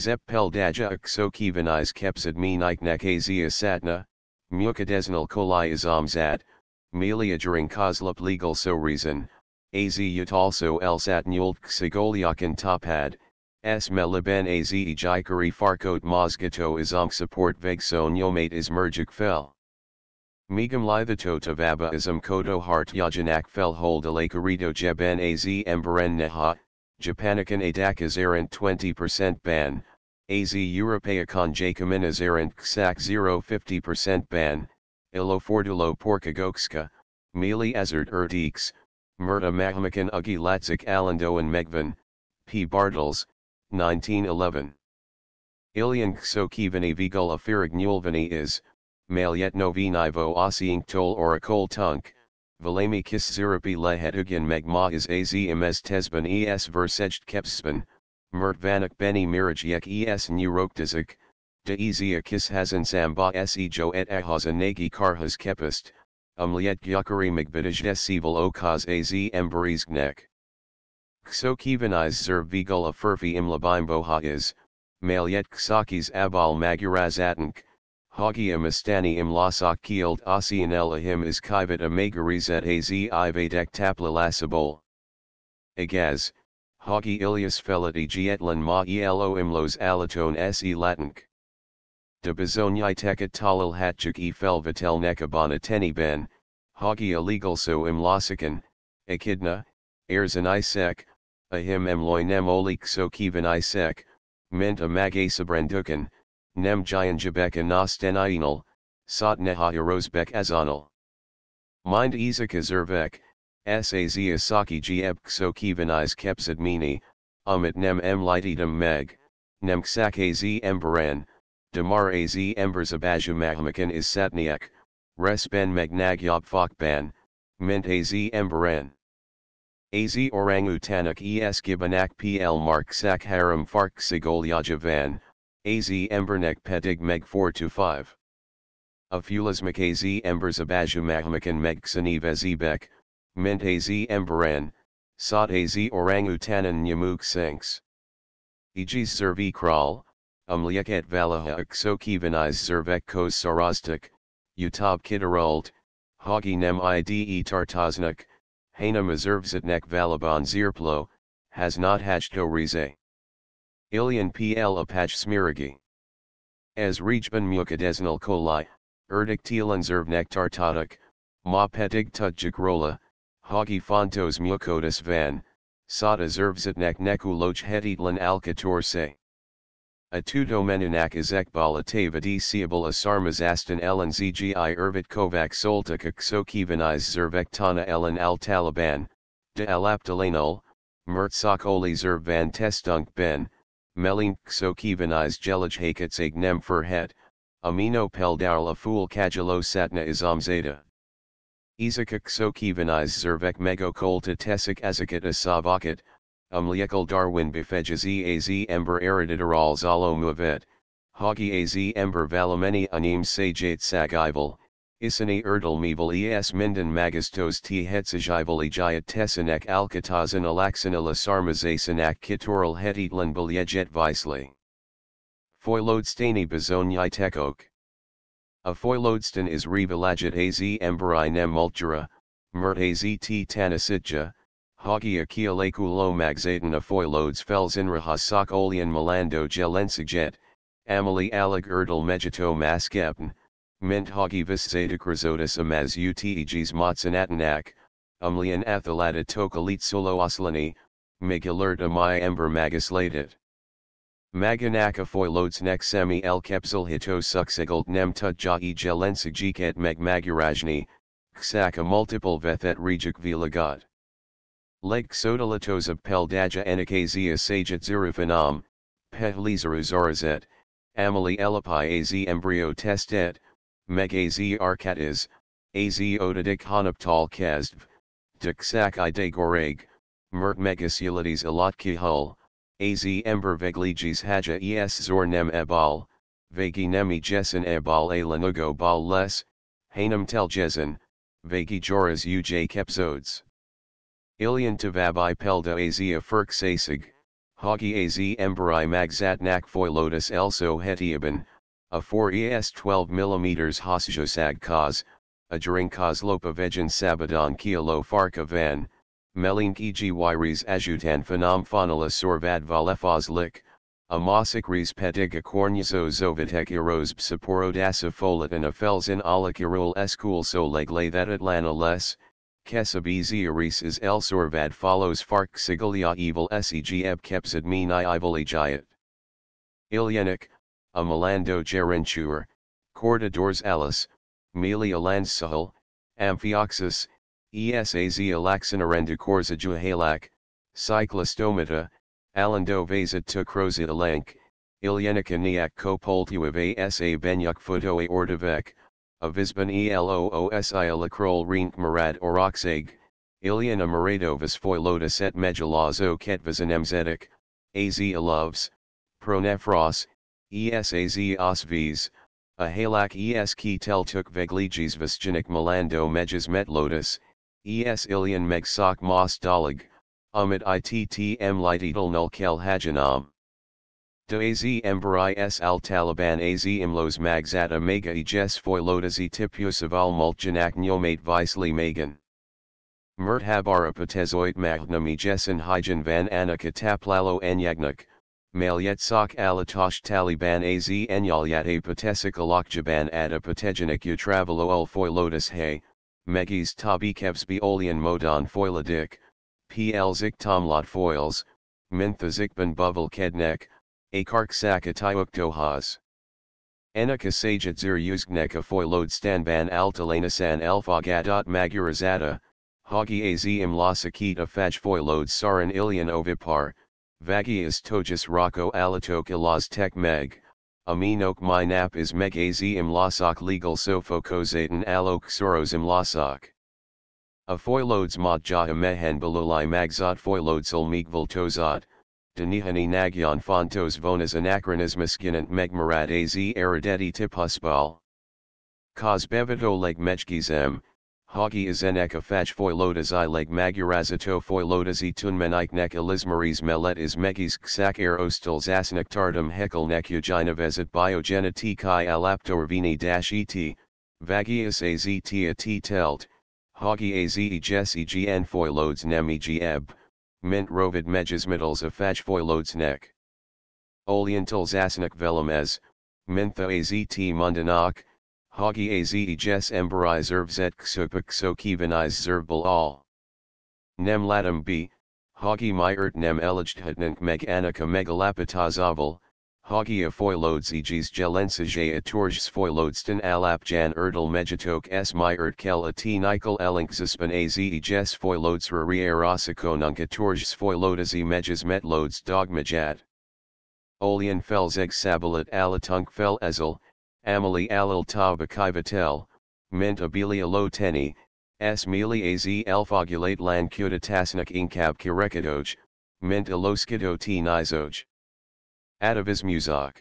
Zeppel daja aksokivaniz kepsid me niknek azia satna, mukadesnal kolai izamzad, melia during kozlup legal so reason, az yut also elsat nult ksigoliakan topad, s meliben az ejikari farkot mozgato izam support vegson yomate is mergik fel. Megam lithato tavaba isam koto hart yajanak fel hold alakarito jeben az emberen neha, Japanican Adakas errant 20% ban, AZ Europaicon Jacaminas errant Ksak 0 50% ban, Ilo Fordulo Porkagokska, Mili Azert Erdix, Murta Mahamakan Ugi Latzik Alandoan Megvan, P. Bartels, 1911. Ilian Ksokivani Vigul Afirig Nulvani is, Malyet Novinivo Osing Tol Oracol Tunk, Valami kis zirapi lehetugan megma is az imes tesban es versejt kepspan, mert vanak beni mirajek es neuroktizak, de ezia kis hazan samba se jo et ahazan nagi karhas kepist, umliet gyakari magbidaj desival okaz az emberizgnek. Kso kivaniz zerv vigula furfi imlabimboha is, malyet ksakis abal magurazatank, Hagia Mastani im lasak kield asianel ahim is kivat amagarizet az ivadek tapla lasabol. Agaz, Hagi ilias felati gietlan ma elo imlos alaton se latinc. De bezonyai tekat talil hatchuk e felvatel nekabana teni ben, Hagi illegal so im lasikan, akidna, erzan isek, ahim emloinem olik so kivan isek, ment a magasabrandukan, nem giant jabeka nastenainal, sot neha erosbek azanal. Mind izak azervek, saz asaki geb kso kivaniz kepsid mini, umit nem em lightidum meg, nem ksak az emberan, demar az embers abaju abajumahamakan is satniak, res ben meg nagyob ban, mint az emberan. Az orangutanak es gibanak pl mark sak haram fark sigolyajavan, Az Embernek Pedig Meg 4 to 5. Afulasmak Az Embers Abajumahamakan Meg Xaniv Azibek, Ment Az Emberan, Sot Az Orangutanan Nyamuk Sinks. Ejis Servi Kral, Umliaket Valaha Aksokivaniz Servek Kos Sarostik, Utab Kidarult, Hagi Nem Ide Tartaznak, Hana Mazervzatnek Valaban Zirplo, has not Hachto Rize. Ilian pl apach smirigi. As Rejban mukadesnal kolai, erdik telanzerv nektartatuk, ma pedig tudjikrola, hagi fontos mukotis van, sada zervzitnek nekuloch hetitlan alkatorse. A tu domenunak izekbala tavadi seable asarmazastan elen zgi ervit kovac solta kaksokivaniz zervektana elen al taliban, de alaptalanul, Mertzakoli zer van testunk ben, melink so kivanized gelage hakets nem furhet, amino peldarla fool kajalo satna izamzada. Izakak so kivanized zervek mego kolta tesik azakat asavakat, umliekal darwin befejas az ember eriditerol zalo muvet, hogi az ember valameni anim sajat sagival, Isani erdal meval es minden magistos t hetsajival ejayat tesinek alkatazan alaxan ala sarmazasanak kitoral hetitlan bilyejet visli. Foilodstani bezonyai tekok. A foilodestan is revelagit az emberi nem multura, mert az t tanasitja, Hagi akialekulo magzatan a foilodes fels inrahasak olian malando gelensiget, amali alig erdal megito maskepn, Ment hogi viszatakrizotis amaz uteges matsanatanak, umlian athalata tokalit solo oslani, magilert amai ember magislated. Maganaka foilodes nek semi el kepsil hito suxigalt nem tudja e meg magurajni, ksaka multiple vethet rejik vilagat. Leg sodalatos of peldaja enikazia saget zirufanam, pehlizaruzarazet, amali elipi az embryo testet, meg az arkatas, az odadik hanaptal kezdv, diksak ide goreg, mert megasulities alotki hul, az ember vegligis haja es zor nem ebal, vegi nemi jessen ebal a lanugo bal les, hanam teljezen, vegi joras uj kepzodes. Ilian tavabi pelda az a furk sasig, hogi az emberi magzatnak foilotus elso hetiaban, a 4 es 12 mm hasjosag kaz, a during kaz lopavejan sabadon kialo farka van, melink egyris ajutan phenom fonala sorvad valefaz lik, a mosik res petiga kornyazo zovitek eros psiporodasa folatin a felsin alakirol eskul so legle that atlana les, kesabizi is el sorvad follows fark sigalia evil segeb kepsid mini ivolijayat. Ilyenik, a Malando Gerenchur, Cortadors Alice, Melia Amphioxus, Esaz Alaxinarenda Corza Juhalak, Cyclostomata, Alando Vazat Tukrosid Alank, Ilyenika Niak Kopoltuave Sa Benyuk Futoe Ordavek, Avisban Eloosi Alakrol Rink Marad Oroxeg, Ilyana Maradovas Foilotus et Megalazo Ketvas Emzetic, Az Aloves, Pronephros, Esaz osves, a halak es ki tel tuk vegligis visgenik malando mejas metlotus, es ilian meg sok mos dalig, umid ittm litital nul kel hajanam. De az emberi s al taliban az imlos magzat omega eges foilotas e tipusaval multjanak nyomate visli magan. Mert habara patezoit magnum egesin hygiene van anaka taplalo anyagnak, Malyetsak alatosh taliban az enyalyat a patesik alakjaban ad a pategenik utravalo ul foilotus hay, megis tabikevs beolian modon foiladik, pl zik tomlot foils, mintha zikban buvel kednek, akark sakatayuktohas. Enika sajet zir uzgnek foilod stanban altalanasan elfagadot magurazada, hogi az imlasakit faj foilod saran ilian ovipar, Vagias togus rocco alatok ilas tek meg, aminok my nap is meg az imlasok legal sofokozaten alok soros imlasok. A foilodes mod jaha mehen balulai magzot foilodsel migval tozot, denihani nagyan fontos vonas anachronismus ginant megmarad az erideti tipuspal. Kaz bevito leg mechgizem, Hagi izenek afach foilotas i leg magurazato foilotas e tunmeniknek elismaris melet is megis ksakir er ostals asnectardum Haeckel nek uginavezet biogenetiki alaptorvini et, vagius az a t telt, Hagi az eges egn foilodes nem eb, mint rovid megismittals afach foilodes nek. Olientals asnek velum es, mintha az t mundanak, Hagi az eges emberi zervzet ksupik so kivaniz zervbal all. Nem latum b, Hagi my ert nem elijthatnank meg anaka megalapatazaval, Hogia foilodes egis gelensage atorges foilodsten alapjan erdel megatok s my erdkel a t nikel elinkzispan az eges foilodes rarierosico nunc atorges foilodes e megas metlodes dogmajad. Olian felzeg sabalat alatunk fel ezel, amali alil tabakivatel, ment abilia lo teni, s mili az alfogulate lan cuditasnik inkab kirekadoj, ment iloskido t nizoj. Atavis Muzak.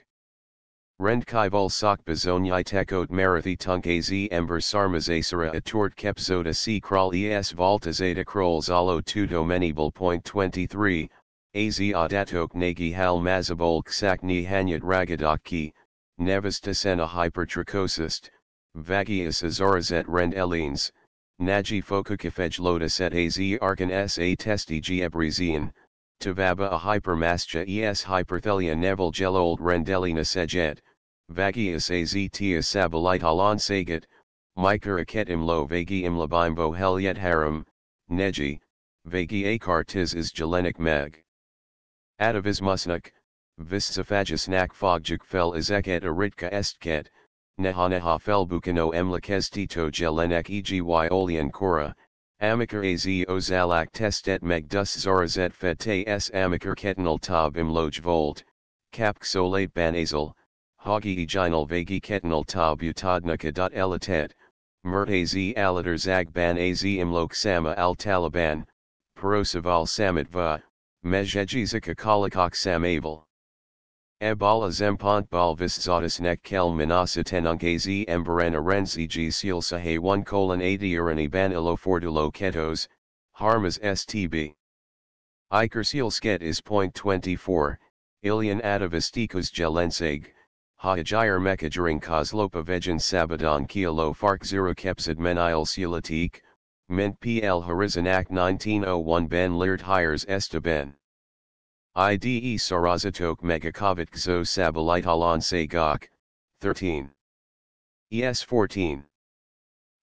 Rend kivol sok bezonyai tekot marathi tunk az ember sarmazasara atort kepzoda c kral es voltazeta krols alo tu domenibal point 23, az adatok nagi hal mazabol ksak ni hanyat ragadaki, nevastasena hypertrichosist, vagius azorazet rend elines, naji fokukifej lotus et az arkan sa testi gebrezian, Tavaba a hypermascha es hyperthelia nevil gelold rendelina sejet, vagius aztia sabalite alon sagat, miker aketim lo vagi imlabimbo helyet haram, neji, vagi akartiz is gelenic meg. Atavis musnak, vissafagus nak fogjuk fel izeket aritka estket, neha neha fel bukano emlakestito gelenek egi olian kora, Amikar az ozalak testet megdus zorazet fete s amikar ketanol tab imloj volt, kapxolate banazal, hogi eginal vagi ketanol tab utadnaka. Elatet, mert az alater zag ban az imlok sama al taliban, perosaval samit va, mejejizika kolakok samaval. Zempont balvis zotis nek kel minasa tenunk az emberan arenzi g silsa he 1 colon 80 urani ban ilo fordulo ketos, harmas stb. Iker sket is point 24, ilian atavistikos gelenseg, hajir mekajaring kozlopa vejan sabadon kilo fark 0 kepsid menil silatik, ment pl horizon act 1901 ben lirt hires estaben. IDE Sarazatok Sabalite Alon Gok, 13. ES 14.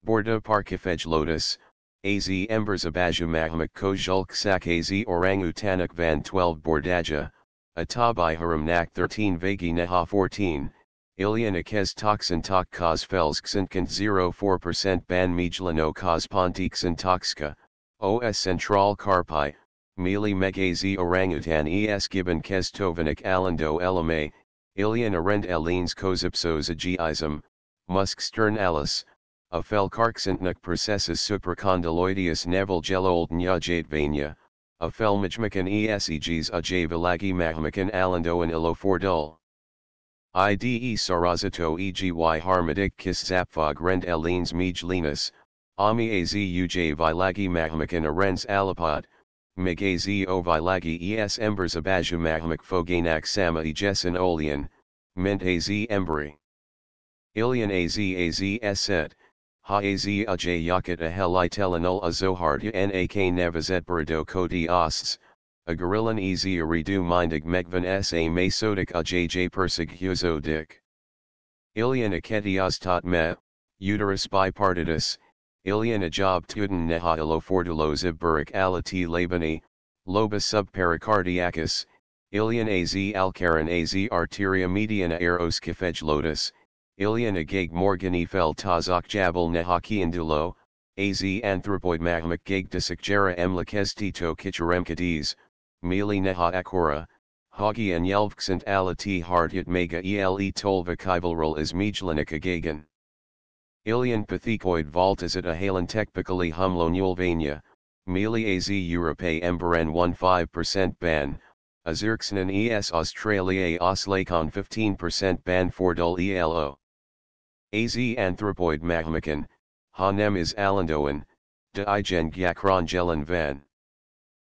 Borda Parkifej Lotus, AZ Embers Abaju Mahmak Kojulk Sak AZ Orangutanak Van 12 Bordaja, Atabai Haram Nak 13 Vagi Neha 14, Ilian Akez Toxin Tok Kaz Felsksankant 04% Ban Mijlano Kaz Pontiksan Toxka, OS Central Karpai, Mili Megazi Orangutan es Gibbon Kestovanik Alando Elame, Ilian Arend Elines Kozipsos Agiism, Musk Stern Alice, a fel Karksentnak processus supracondyloideus Neville Gelold Nyajadvania, a fel Majmakan esegis Ajavalagi Mahmakan Alandoan Ilofordul. IDE Sarazito EGY Harmadik Kis Zapfog Rend Elines Mijlinus, Ami Az Uj Vilagi Mahmakan Arens Alapod, Magazi ovilagi es embers abajumahmak foganak sama ejesin olian, ment az embri. Ilian az az eset, ha az aj yakat a helitelanul a zohard nak nevazet burdo kodi osts, a gorillan ez redu mindig megvan sa masodik ajj persig huzo dik. Ilian aketias tot me, uterus bipartitus, Ilian ajab tuden neha ilofordulos iburic alati labani, lobus subpericardiacus, Ilian az alcaran az arteria mediana eros kifej lotus, Ilian agag Morgagni fel tazak jabal nehakiandulo, az anthropoid mahmak gag disakjera emlakestito kicharemkades, mili neha akora, Hagi and Yelvksant alati hartyat mega ele tolva kivalrol is mijlanika gagan. Ilian pathecoid voltazit a halen techpically humlonulvania, Mili az Europae emberen 15% ban, Azirxnan es Australiae oslacon 15% ban for dul elo. Az anthropoid mahmakan, hanem is alandoan, de igen gyakron gelen van.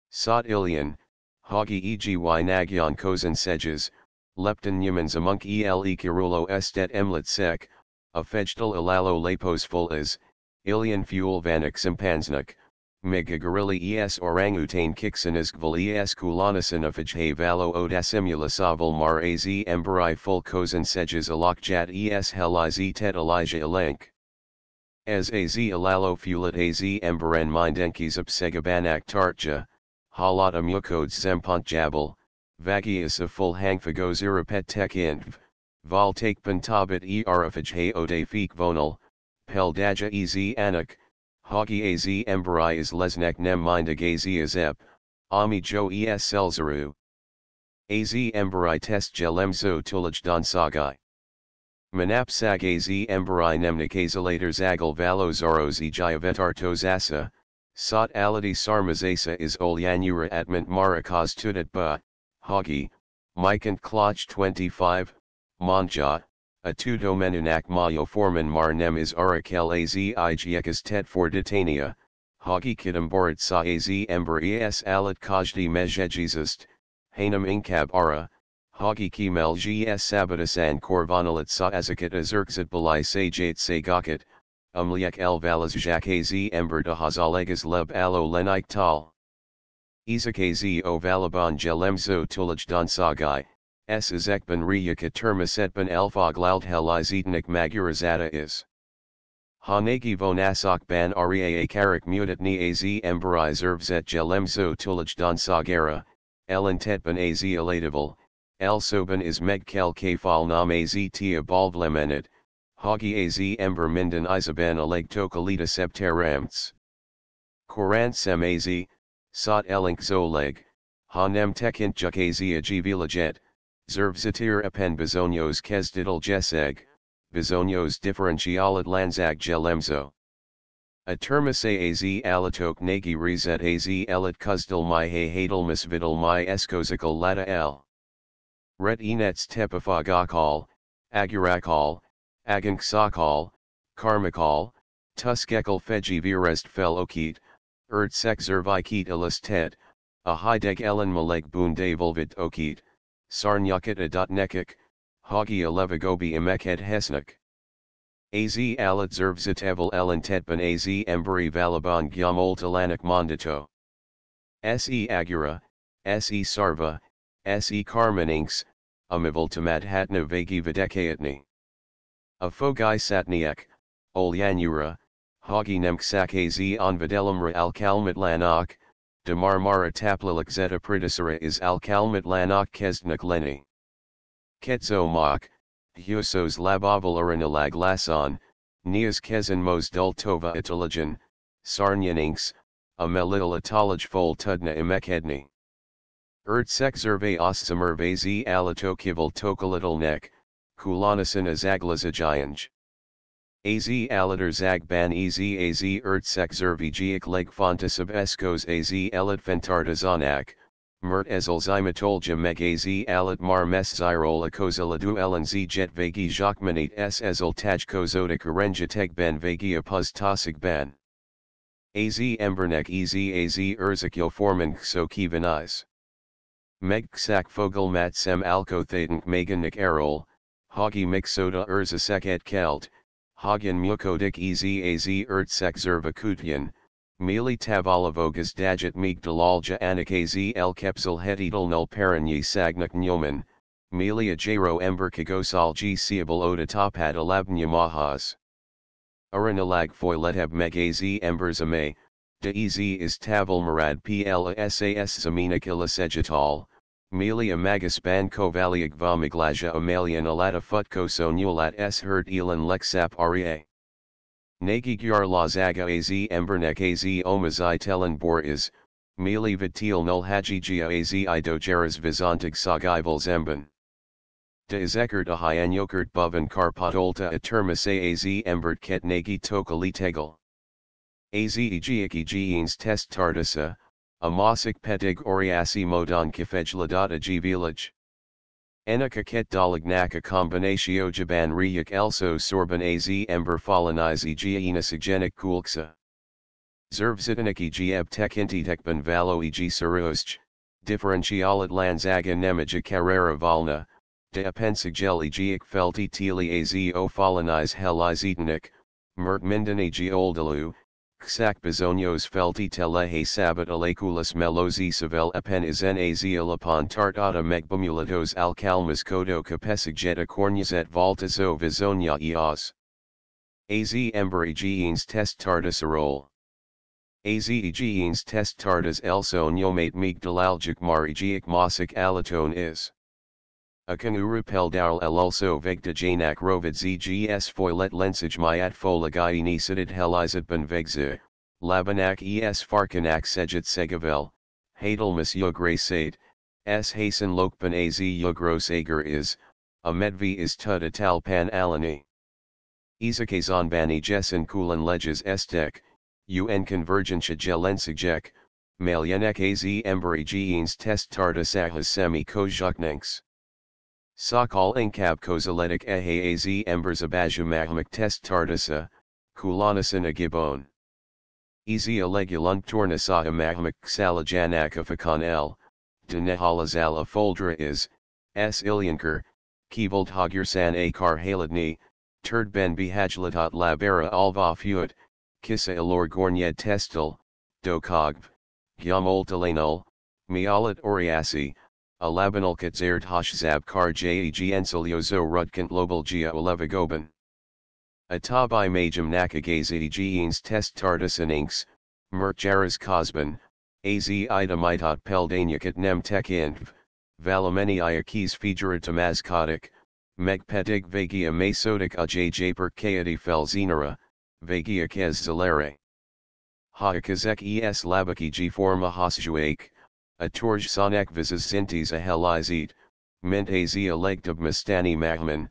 Sot ilian, hagi egi nagyon kozen sejes, lepton yemens amunk ele kirulo estet emlet sek, a fejtal ilalo lapos fulas, ilian fuel vanik simpansnak, megagarilli es orangutan kixaniskval es kulanasan afaj valo odasimula saval mar az emberi full kozen sejes alakjat es heliz tet elijah elenk. As az alalo fulat az emberen mindenkis upsegabanak tartja, halat mukodes zempont jabal, vagius a full hangfagos irapet tek inv, vol take pentabit e arafaj he ode feek vonal, peldaja ez anak, hagi az emberi is lesnek nem mindig az azep, ami jo es selzaru. Az emberi test gelemzo tulaj don sagai. Manapsag az emberi nemnik azalator zagal valozaros e jayavetartos asa, sot ality sarmazasa is olyanura atment marakaz tudat ba, hagi, Mikant Klaatsch 25, Manja, a tu domenunak mayo forman mar nem is arakel igiekas tet for detania, hagi kitamborat sa az ember es alat kajdi mejejizist, hanam inkab ara, hagi kimel gs sabatasan korvanalit sa azakat azurkzat balai sajat sagakat, umliak el valas jak az ember de hazalegas leb alo lenik tal. Isaac az o valaban gelemzo tulaj don sagai, S is ekban riyaka termasetban elfog heliz etnik magurazada is. Hanegi vonasak ban rea karak mutatni az emberi zervzet gelemzo tulaj don sagara, elen tetban az elatival, el soban is megkel kafal nam az tia balvlemenit, hagi az ember minden isaban aleg tokalita septeramts. Korant sem az, sot elink zoleg, ha nem tekint az agivilajet, Zervzatir apen bezonios kezdidal jeseg, bezonios differentialit lanzag gelemzo. A termase az alatok nagi rezet az elit kuzdal my he hadelmas vidal my eskozikal lata l. Ret enets tepafagakal, agurakal, aganksakal, karmakal, tuskekal feji virest fel okit, ert sek zervikit ilistet, a hideg elen malek bundavolvit okit. Sarnyakit adotnekik, Hagi alevagobi imeked hesnik. Az alat zervzitevel elentetban az emberi valaban gyamol mondito. Se agura, se sarva, se carmeninks, amivoltamad hatna vagi videkayatni. A fogai satniek, olyanura, hagi nemksak az onvidelamra alkalmat lanok, de marmara taplilak zeta pridisara is alkalmat lanok kezdnik leni. Ketzo mok, husos laboval arinalag lason, neas kezan mos dultova italijan, sarnyaninks, a melil italij fol tudna imekedni. Erd sek zerve ossamer vazi alatokival tokalital kulanasin azaglazajianj. Az alater zag ban ez az ertsek leg fontasab eskos az elit fentartazanak, mert ezel zymatolja meg az alat mar mes zyrol akoziladu elen z jet vagi jacmanate s ezel taj kozodik arenjateg ben vagi apuz tasig ben. Az embernek ez az erzakil forman so kivanise. Meg ksak fogelmat sem alkothatank meganik erol, hagi mixoda erzasek et kelt, Hagen mukodik ez az ertsek zervakutyan, mili tavalavogas dajet migdalalja anak az el kepzel hetidal nul paranyi sagnak nyoman, mili ajero ember kagosal g seable oda topad alabnya mahas. Aranalag foileteb meg az embers ame, de ez is taval marad pla sas zaminak ilisegital, Melia magus ban kovaliag vomiglaja amalian alata futko nulat s herd elan lexap rea. Nagigyar lazaga az embernek az omazai telen bor is, meli vitil nul hajigia az idogeras vizantig sagival zemban. De izekert a hyanyokert buvan karpatolta etermase az embert ket nagi tokalitegel. Az egiakigines test tartasa, a mosik pedig oriasi modon kifejladata village. Enakaket dalignaka combinatio jaban riyak elso sorban az ember falanizi giainasigenik kulksa. Zervzitaniki gieb tekintitekban valo eg sarust, differentialit lanzaga nemija carrera valna, de apensigel egiak felti tili az o falaniz helizetanik, mert minden eg oldalu, Ksak bezonios felti telehe sabat alakulas melozi savel apen izen aziel upon tartata megbumulatos alkalmas kodo kapesigjeta kornyazet voltazo vizonia eos. Az emberi genes test tartasarol. Azegines test tardas elsoniomate migdalalgic marigic mosic alatone is. Akanuru peldal el also vegta janak rovid zgs foilet lensage myat folagaini sidid helizat ben vegze, labanak es farkanak sejet segavel, hadelmus yugrasade, s hasten lokpan az yugrosager is, a medvi is tud atal pan alani. Izakazan bani jessen kulan leges estek, un convergentia gelensigjek, malyenek az embry genes test tardas ahas semi kojaknenks. Sakal inkab kozaletic ehe az embers abajumahmak test tardasa, kulanasan agibon. Easy alegulunk tornasa amahmak salajanak afakan el, denehalazala foldra is, s ilyanker, kivold hagursan akar haladni, turd ben bihajlatat labera alva fuit, kissa ilor gornyed testil, dokogv, gyamoltalanul, mialat oriasi, alabanal katzerd hoshzab kar jeg ensiliozo rudkant lobal gia olevagoban. Atabai majum nakagazi genes test tartasan inks, mercharas kosban, az idamitot peldaniakat nem tek inv, valameni iakis figura tamazkotic, megpedig vagia mesotic ajj per kaidi felzinera, vagia kez zalere. Haakazek es labaki g forma hasjuake, a torj sonek visas sintes a helizet, ment az electab mastani mahman,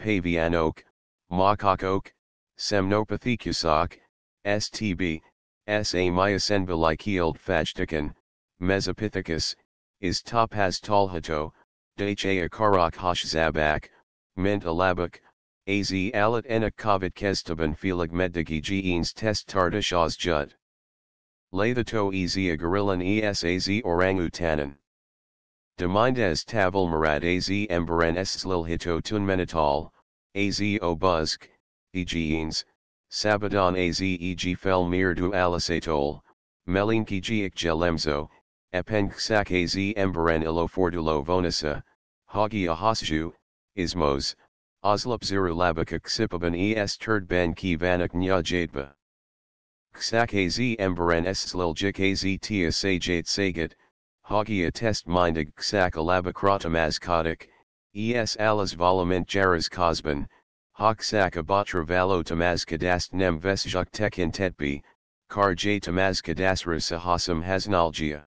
pavianok, makakok, semnopathikusak, stb, sa myasenvilikield fajtikan, mesopithecus, is topaz talhato, dacha akarak hashzabak, ment alabak, az alat enak kavit kestaban filig meddagi genes test tardashaz jud. Lay the toe easy a gorillan esaz orangutanan. Demindes tavel marad az emberen slil hito tunmenital, az o busk, egenes, sabadon az eg fel mirdu alisatol, melinki gic gelemzo, epenksak az emberen ilofordulo vonisa, hagi ahasju, ismos, oslop ziru labaka xipaban es turd ben ki vanak nya jadba. Ksak az emberen slil az tia sajat sagat, hagi a test mindig ksak alabakratam azkotic, es alas volament jaras kosban, Haksak abatra valo tamazkadast nem vesjuk tekin tetbi, kar j tamazkadasra sahasam hasnalgia.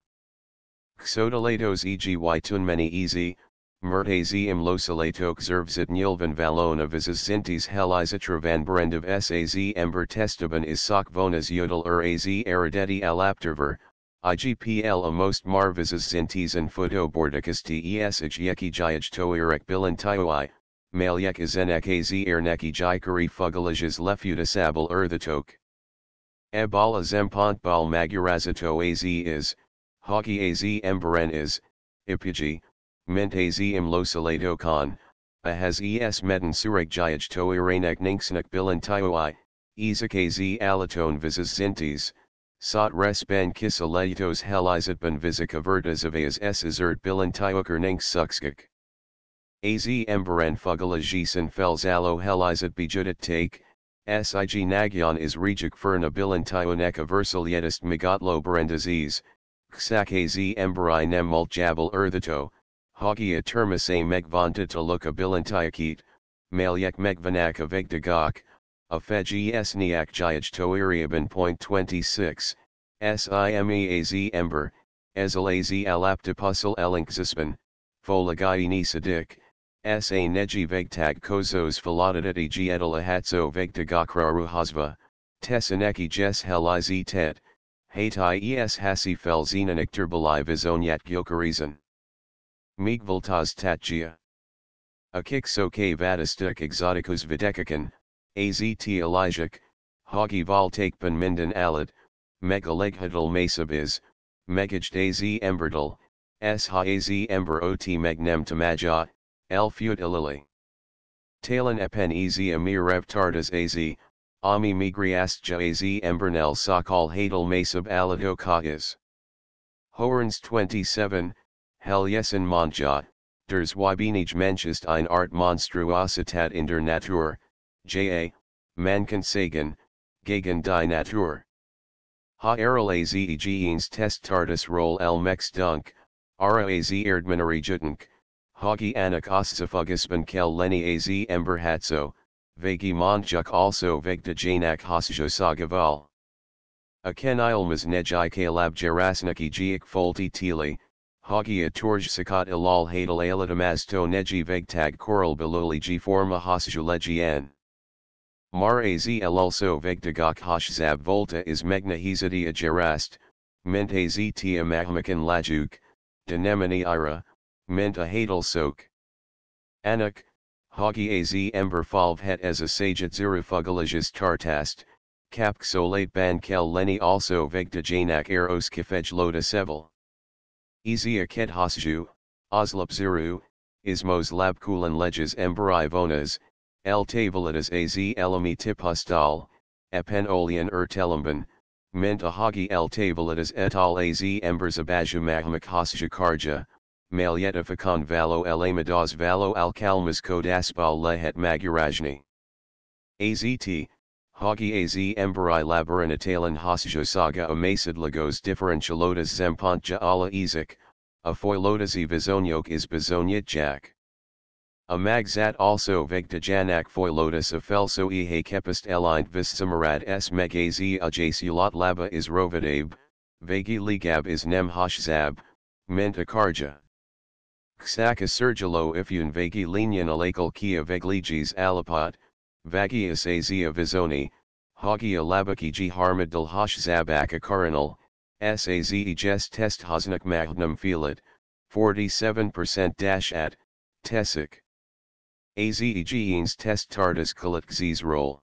Xodalatos eg tunmeni easy, Murtazi imlosalatok zervzit nilvan valona visas sintes helizatra van berendav saz ember testaban is sok vonas yodel ur az erideti alapterver, IGPL a most marvisas sintes and photobordicus tes yeki jayaj toirek bilantioi, Malyek izenek az erneki jikari fugalages lefutasabal erthatok. Ebala zempont magurazato az is, hockey az emberen is, ipiji, ment az imlosalato con, ahaz es medan surek jayaj to iranek ninksnak bilantioi, ezek az alatone visas sintes, sot res ben kisaletos helizat ben visika vertas of as esazert bilantioker ninks suxkik. Az emberen fugala gisen fels allo helizat bijudit take, sig nagyan is rejik ferna bilantioneka versalietis migatlo berendazes, ksak az emberi nem multjabal erthato, hagia termis a megvanta a bilantiakit, malyek megvanaka a fej esniak jayaj point 26, simeaz ember, ezal az alaptipusal elinkzispan, folagaini sadik, sa neji vegtag kozos philatideti giedal ahatso vegtagakraru hasva, tesaneki jes helizi tet, hatai es hasi felzenanik turbali vizonyat gyokarizan. Migvoltaz tatgia. A kiksoke vadistuk exoticus videkakan, AZT Elijak, Hagi Voltakpan Minden Alad, Megaleghadal Mesabiz, Megaj az Emberdal, S ha az Ember ot Megnem Tamaja, El Fut Ilili. Epen ez Amir Rev Tardas az, Ami Migriastja az Embernel Sakal Hadal Mesab Alado Kagas. Horns 27, Heljessen Monjat, Ders Wybinij Menschest ein Art Monstruositat in der Natur, J.A., Mankensagen, Gegen die Natur. Ha test tardis rol el mex dunk, ara az erdmanari jutank, hagi anak ostsafugispan kel leni az ember hatso, vegi mondjuk also vegta janak hasjo sagaval. Aken ilmas nej kalab jarasnaki giak folti tili, hagi a torj sakat ilal hadal alatamaz to neji vegtag coral biloli g forma legien. Mar az also vegtagak hashzab volta is megna hizadi a jarast, ment az tia mahmakan lajuk, denemini ira, Menta hadal sok. Anak, hagi az ember falv het as a saget zirufugalages tartast, kapxolate ban kel leni also vegta janak eros kifej loda sevel. Hasju, oslap ziru, ismos labkulan leges emberi vonas, el tavalitas az elami tipustal, epen olian ertelamban, ment ahagi el tavalitas et al az embers abaju hasju karja, malyetificon valo elamadas valo alkalmas kodaspal lehet magurajni. AZT, Hagi az emberi hasjo saga amasid lagos differentialotas zempantja ala ezek, a foilotas e vizonyok is bizonyitjak. A magzat also vegtajanak foilotas a felso e he kepist elint vissamarad s megazi ajasilat laba is rovadabe, vegi ligab is nem hashzab, menta karja. Ksaka sergilo ifun vegi linyan alakal kia vegligis alapot, Vagius azia vizoni, Hagia labakiji harmadal hash zabaka karanal, saz jes test hasnak magnum filet, 47% dash at, tesik. Azegenes test tardis kalit roll.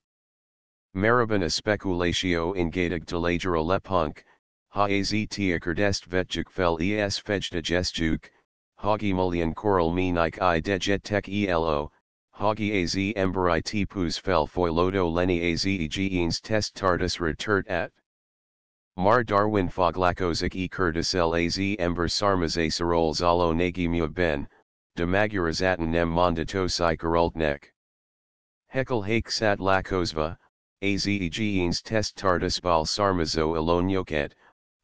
Marabana speculatio ingadig delagera lepunk, ha az tiakerdest vetjuk fel es fejta gestjuk, hagi mullian coral me nike i dejet tek elo, Hagi az emberi tipus foilodo leni az egenes test tardis returt at. Mar Darwin foglakozik e curtisel az ember sarmas a zalo nagi ben, demagurazatan nem mondito si karultnek. Haeckel hake sat lakosva, az egenes test tardis bal sarmazo alonyoket,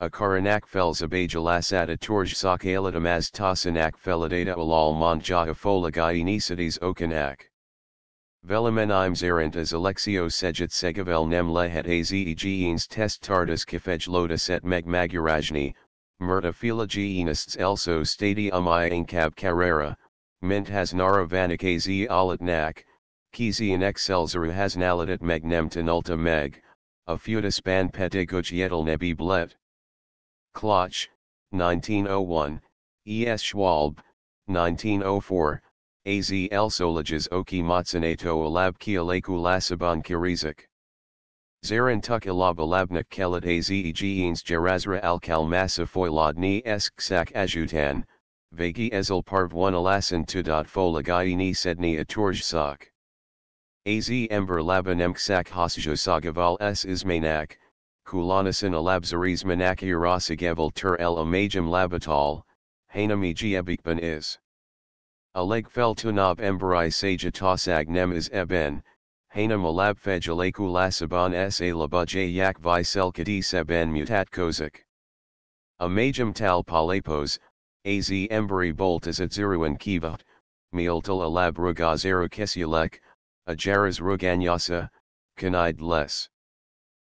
a karanak fels abajalasata torj sakalatam as tasanak felidata alal monjaha folagai nisides okanak. Velimenim zarent as Alexio sejet segavel nem lehet az egenes test tardis kifej lotus et meg magurajni, murta philogeenists elso stadi umai inkab carrera, mint has naravanik az alatnak, kizian excelzeru has naladat meg nem tenulta meg, a feudas ban pedagogietal nebi blet. Klaatsch, 1901, E. S. Schwalbe, 1904, Az elsolages oki matsunato alab aleku lasaban kirizik. Zaran tuk ilab alabnak kelet az egeens jarazra alkalmasa foilodni esksak ajutan, vagi ezil parv one alasan tudot folagaini sedni aturj sak. Az ember labanemksak hasjo sagaval s ismanak, kulanasan alabzaris manaki urasigeval tur el amajam labatal, hanami giebikban is. Aleg fel tunab emberi sagitasag nem is eben, hanam alab fejalaku lasaban sa labaj yak vi selkadi seben mutat kozik. A majam tal palapos, az emberi bolt is at zeruan kivat, mealtal alab rugazeru kesulek, a jaras ruganyasa, kanide less.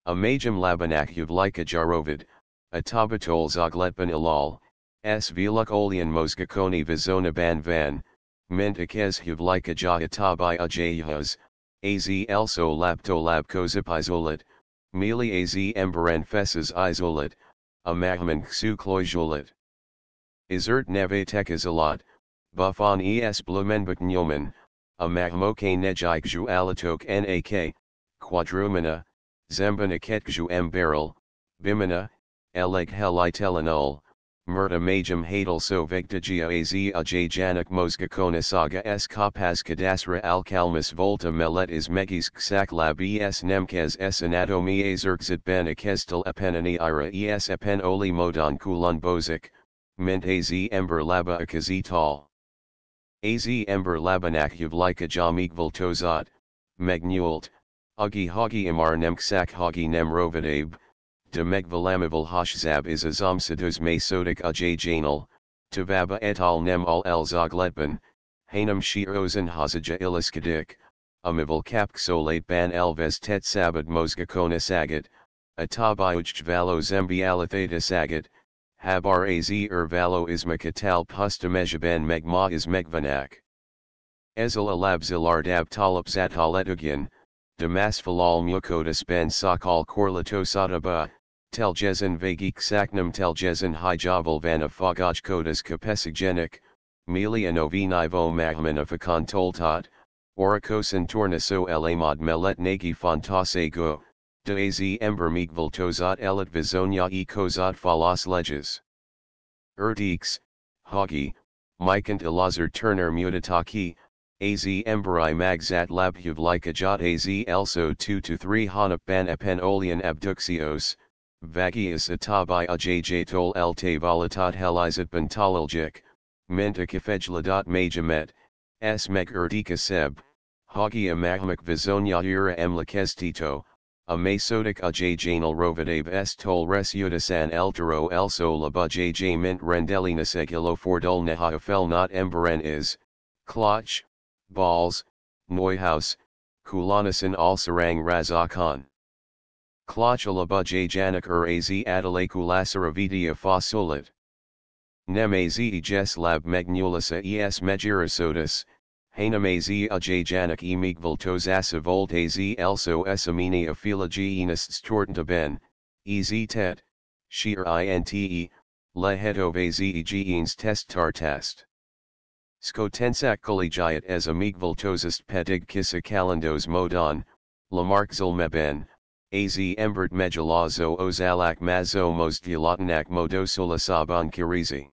A majam labanak like a jarovid, a tabatol zogletban ilal, S. Viluk olian mosgakoni vizona ban van, mentakez huvlika jahatabi ajayas, az elso lapto labkozipizolat, mili az emberen fesas izolat, a mahman ksu kloizolat. Izert neve tekizolat, buffon es Blumenbach nyoman, a mahmoke nejikju alatok nak, quadrumina, zembana ketju emberal, bimina, eleg helitelanol, Murta majum hadal so vegtagia az aj janak mozgakona saga s kapas kadasra alkalmas volta melet is megis ksak lab es nemkes s anatomy azerkzit ben akestal epenani ira es epen oli modon kulon bozik, ment az ember laba akazital. Az ember labanak like a jamigval tozat, megnult, agi hagi imar nemksak hagi nem rovadabe, de megvalamival hoshzab is azamsados mesodik ajay janal, tavaba et al nem al el zogletban, hanam shirozen hazaja iliskadik, amival kapksolate ban elves tet sabad mosgakona sagat, atabiuj valo zembi alatheta sagat, habar az er valo isma katal pusta mejaban megma is megvanak. Ezel alab ab talip zataletugian, damasfalal mukotis ben sakal korlatosataba, teljezen vagik saknam teljezen hijaval van afagaj kodas kapesigenik, milianovi nivo magmanifikan toltot, orikosan tornaso elamod melet nagi fantasego, de az embermigval tozat elit vizonya e falas leges. Erdix, Hagi, Mikant Elazar Turner Mutataki, Az Emberi Magzat Labhuvlikajat Az Elso 2 to 3 Hanap Ban Apen Olian Abduxios, Vagius Atabai Ajj Tol El Te Volatat Helizat Bantalaljik, Menta Kefejladat Majamet, S Meg Erdika Seb, Hagia Mahmak Vizonya Ura Emlakestito, a Masodik Ajay Janal Rovadabe S Tol Res Yudasan El Taro Elso Laba Jj Mint Rendelina Sekilo Fordol Neha Fel Not Emberen is, Klaatsch, Balls, Neuhaus, Kulanasan Al Sarang Razakhan. Janak Ur Az Adale Kulasaravidia Fasulit. Nem Az Jes Lab Magnulasa Es Megirasotis, Hanam Az Emigval Tosasa Volt Az Elso Esamini Aphilogenis Stortanta Ben, Ez Tet, Shir Inte, Lehetov Az Tar Test. Skotensak kolegiat as amigval tosist pedig kisa kalendos modon, Lamarck zulmeben, az embert megalazo ozalak mazo mostvilatanak modosulasaban kirizi.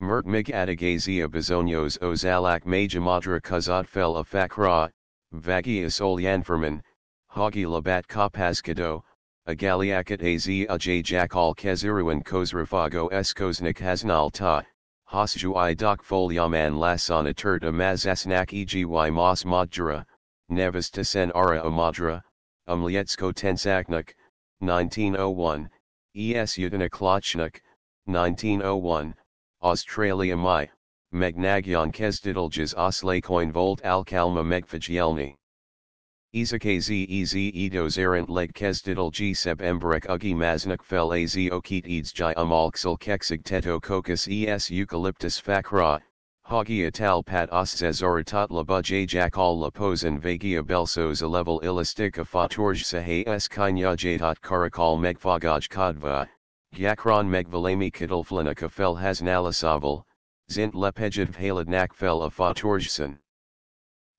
Mert mig adagazia bezonios ozalak majamadra kazat fel afakra, vagias olyanferman, hagi labat kapazkado, agaliakat az ajajak al keziruan kozrafago eskosnik hasnal ta. Hasju i doc folyaman lasana terta mazasnak egi mas madjura, nevastasen ara amadra, umlietsko tensaknak, 1901, es utana Klaatschnak, 1901, Australia mi, Megnagyan kezdidaljas oslakoin volt alkalma megfajelni. Izakaz ez edos erant leg kezdidal g seb emberek ugi maznak fel az okit eds ji umalksel keksig teto cocos es eucalyptus fakra, Hagi tal pat oszezoritat la budjajak al la posen vagia belsos a level ilistika fatorj sahay s kinyajatat karakal megfagaj kadva, Gyakron megvalami kadalflanika fel hasnalisaval, zint lepejid halidnak fel a fatorjsen.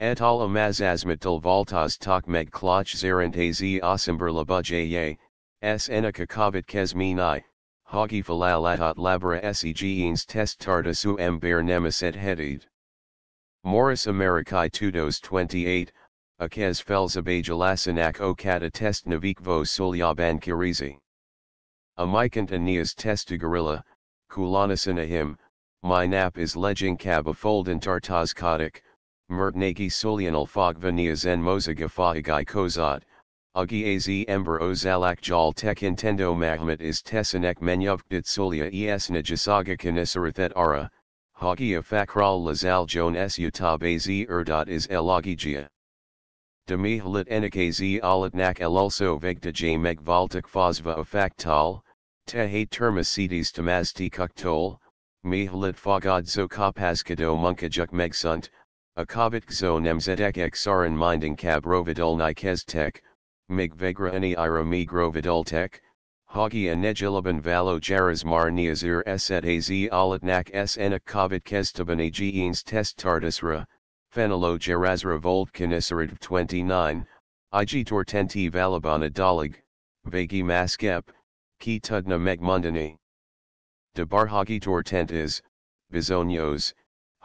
Et al amazazmatal voltas tak meg Klaatsch zarent az osimber labujaye, s enika kavit kesmini, hagi falalatat labra segenes test tartasu ember nemiset hedid. Morris Americae Tudos 28, a kes felzabajalasanak o kata test navikvo sulyaban kirizi. A mikant aeneas testigarilla, kulanasanahim, my nap is leging cab a folden tartaz kodik, Mertnagi Solianal Fogvanias en Mozagafahigai Kozad, Agi Az Ember Ozalak Jal Tek Intendo Mahmet is Tessanek Menyuvkdit Solia Es Najasaga Kanisarathet Ara, Hagia Fakral Lazal Jon S Utab Az Erdot is Elagigia. Demihalit Enik Az Alatnak El also Vegta J Megvaltik Fazva Afaktal, Tehe Termasides Tamazti Kuktol, Mihalit Fogodzo Kopazkado Munkajuk Megsunt, Akavitxo nemzetek xaran minding cab rovidol nikestek, mig vegra any ira mi grovidoltek, Hagi a negilaban valo mar niazir eset az alatnak s enak kavit kestaban ageens test tardisra, fenelo jarazra volt kanisarid 29, ig tortenti valabana dalig, vagi maskep, ki tudna megmundani. De barhagi tortentis,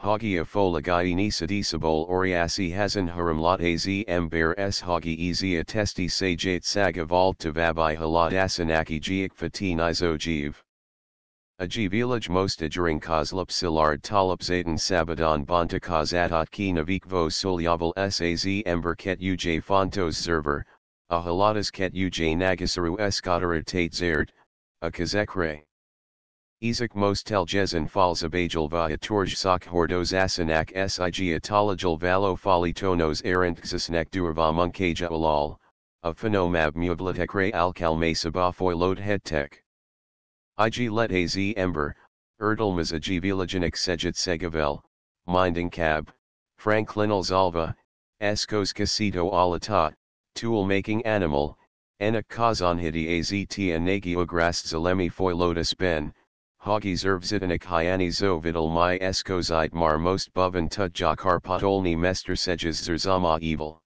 bizonios, Hagia folagai nisadisabol oriasi hasan haramlat az ember s hagi ezia testi sajat sagavalt tavabi halad asanaki giik fatin izojiv. Ajivilaj mostajaring kozlup silard talip zaytan sabadan bontakaz atat ki navikvo sulyaval saz ember ket uj fontos zerver, a haladas ket uj nagasaru eskadara tate zerd, a kazekre. Isaac mostel jezen falls abajal via torj sok hordos asanak sig atolajal valo folitonos erant xasnek durva munkaja alal, a phenomab muglatekre alkalme sabafoy load headtek. Ig let az ember, erdalmas agivilagenik sejet segavel, minding cab, Franklin Alzalva, Escos Casito Alata, tool making animal, Ena Kazanhidi Azt Anagi Ograst Zalemi Foilotus Ben, Hagi Zervzitanik Hyani Zovidal My Escosite Mar Most Bovan Tudjakar Potolni Mester Sejes Zerzama Evil.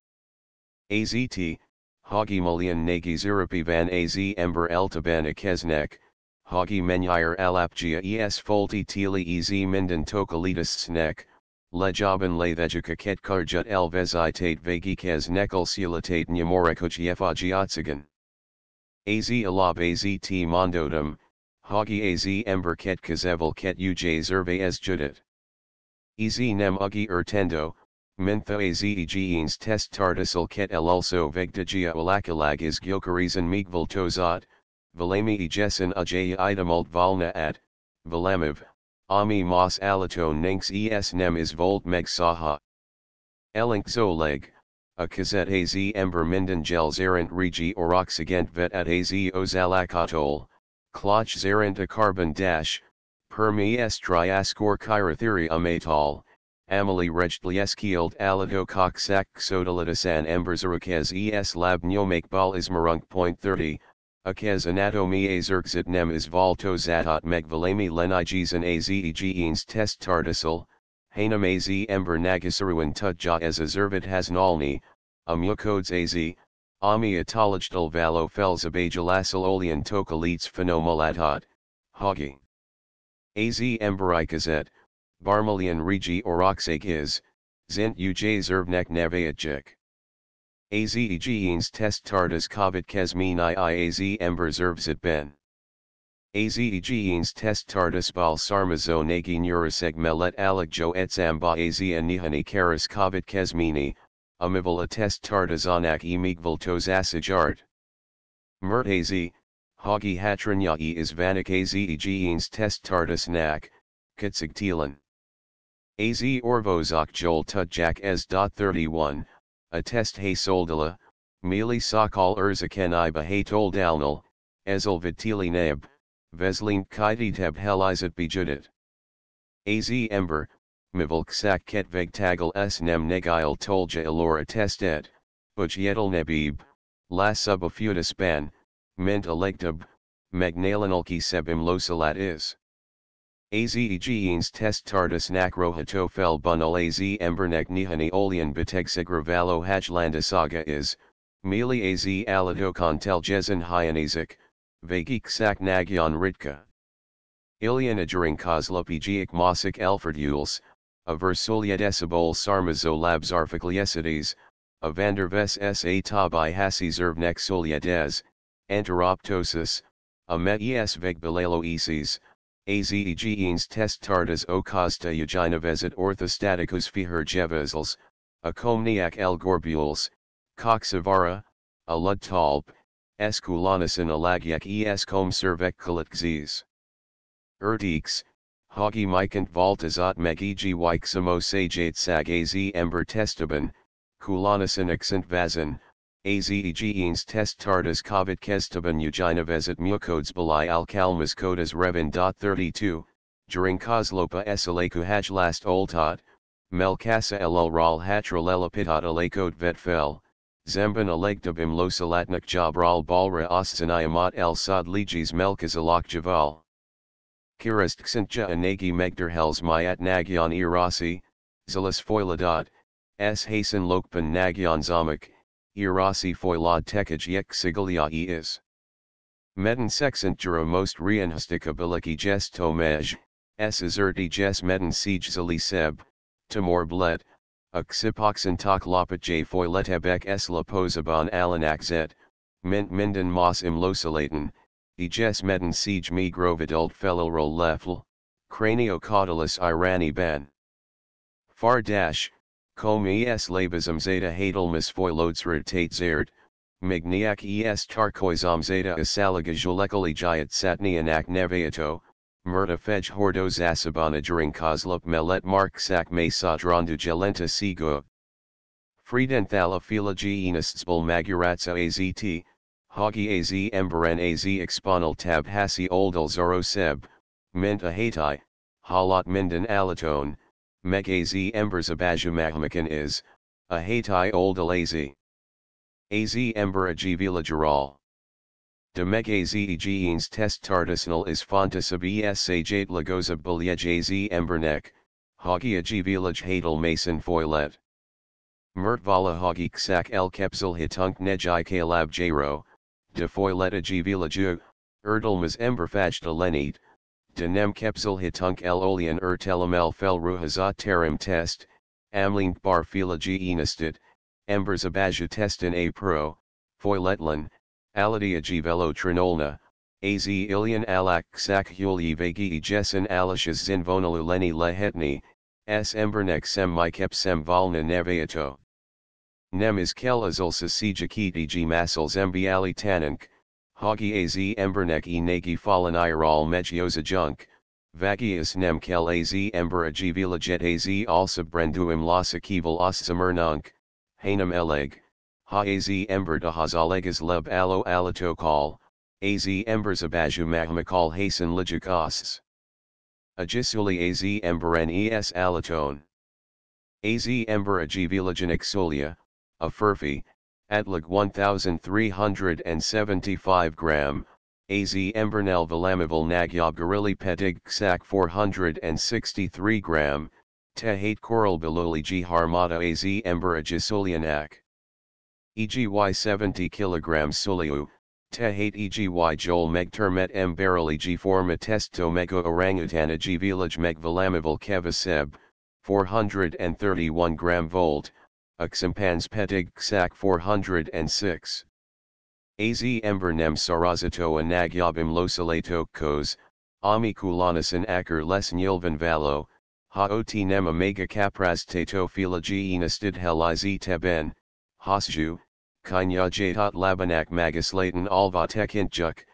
AZT, Hagi Malian Nagi Van Az Ember Eltaban Akeznek, Hagi Menyire Alapgia Es Folti Tili Ez Minden Tokalitas Snek, Lejaban Lathejuka Ket Karjut Elvezitate Vagikez Nekulsilatate Nyamorakochiefagiotsigan. Az Alab AZT Mondodum, Hagi az ember ket kazeval ket uj zerve es judit. Ez nem ugi ertendo, mintha az egeens test tartisal ket el also vegdagia olakilag is gyokarizan migval tozat, valami egesin ajaya idamult valna at, valamiv, ami mas alaton ninks es nem is volt meg saha. Elink zoleg, a kazet az ember minden gels erant regi or oxigent vet at az ozalakatol, Klaatsch zarenta carbon dash, permi est triascor chirotheri amatal, amali rechtlieskeild alido coxac sodalitis emberzerukez es lab pneumake bal ismarunk point 30, akez anatomy azerxit nem is volto zatot megvalami leniges and azegenes test tartisal, hanam az ember nagasaruan tudja as azervit has nalni, amucodes az, Ami atologdal valo fels abajalasil olian tokalites phenomoladhot, hagi. Az emberikazet, barmalian regi oroxake is, zent uj zervnek navayajic. Az egeens test tardas kavit kesmin i az ember zervzit ben. Az egeens test tardas bal sarmazo nagi neuroseg melet aligjo etsamba az anihani karis kavit kesmini, amival attest tartazanak emigval tosasajart. Murtazi, hagi hatranyai is vanakazi egeens test tartasnak, katsagtilan. Az orvozok jol tudjak es. 31, attest hay soldala, mili sakal urzaken iba hay toldalnal, ezel vitili neb, veslin kititeb helizat bijudit. Az ember, Mivilksak ket vegtagal s nem negile tolja ilora testet, bujetal nebib, la subafutus ban, ment electab, magnalinalki sebim losalat is. Azegeens test tardus nakrohato fel bunal az embernek nihani olian betegsigravalo hajlandasaga is, mili az alidokon teljezen hyanizik, vagik sak nagyan ritka. Iliana during kozlopigiak mosik elford a Arficliesides, a vanderves sa tabi hasi zervnek soliades, anteroptosis, a me es vegbalelo eses, azegenes test tardas o costa euginavesit orthostaticus fihergevizels, a comniac el gorbules, coxivara, a ludtalp, esculanasin alagiak es com cervecculit xes. Erdix, Hagi Mikant Valtazat Megiji Wixamo Sajate Sag Az Ember Testaban, Kulanasan Accent Vazan, Az Test Tardas Kavit Kestaban Uginavezit Mukodes Balai Alkalmas Kodas Revin. 32, during Kozlopa Esaleku Haj last Oltot, Melkasa Elulral Hatralelapitat Alakot Vetfel, Zemban Alegtabim Losalatnak Jabral Balra Ossanayamat El Sad Melkazalak Javal. Kirastsintja anagi megderhels myat nagyan irasi, zilas foiladot, s. Hasen lokpan nagyan zamak, irasi foilad tekaj yek sigalia is. Medin sexant most rienhustikabiliki jest tomej, s. Azerti jes medin siege zali seb, tamor blet, Uxipoxen tak lopat j foiletebek s. Lapozaban alanak zet, mint minden mas imlosalaten, Eges medin siege me grovidult felilrol lefl, irani ben. Far dash, com es labism zeta hadelmus foilodsred tate zerd, Migniak es tarkoizom zeta asalaga julekali jayat satnianak nevayato, Murta fej hordo zasabana during kozlup melet mark sak me sadrandu gelenta sigo. Friedenthala philogi enistspol maguratsa azt, Hagi az emberen az exponal tab hasi oldal zoro seb, menta hatai, halat minden alatone, meg az embers abajumahmakan is, a hatai oldal az. Az ember agivila geral. De meg az egenes test tardisanal is fontas ab es lagoza biljej az embernek, hagi agivilaj hatal mason foilet. Mertvala hagi ksak el kepsil hitunk nej kalab jaro, de foileta givila ju, erdalmas emberfajta lenit, de nem kepsil hitunk el olian ertelamel fel ruhazat terim test, amlink bar fila enestit, embers testin a pro, foiletlan, aladia givelo trinolna, az ilian alak sak huli vagi jessen alishas zinvonalu leni lehetni, s embernek sem mikep sem valna nevayato. Nem is kel azulsa sijakiti g masals mbiali tanink, hagi az embernek e nagi fallen iral megioza junk, vagius nem kel az ember agivila jet az alsa brenduim lasa kival ossamernunk, hanum eleg, ha az ember de hazalegas leb alo alato call, az embers abaju mahmakal hasen lijukas. Agisuli az emberen es alatone. Az ember agivilagen exolia, a furphy, Atlag 1375 gram, AZ Embernel Vilamival Nagyob Gorilla Pedig Ksak 463 gram, Tehate Coral Biloli G AZ Ember Agisolianak. EGY 70 kg Suliu, Tehate EGY Joel Meg Termet M Barreli G Forma Testo Mego Orangutana G Village Meg Vilamival Kevaseb, 431 gram Volt, Ksak 406. Az Embernem Sarazito a Nagyobim Losalato Kos, Ami Kulanasan Akar Les Nyilvan Valo, Haot Nem Omega Capras Tato Philagi Enastid Heliz Teben, Hasju, Kanya Jatot Labanak Magaslatin Alva Tekintjuk,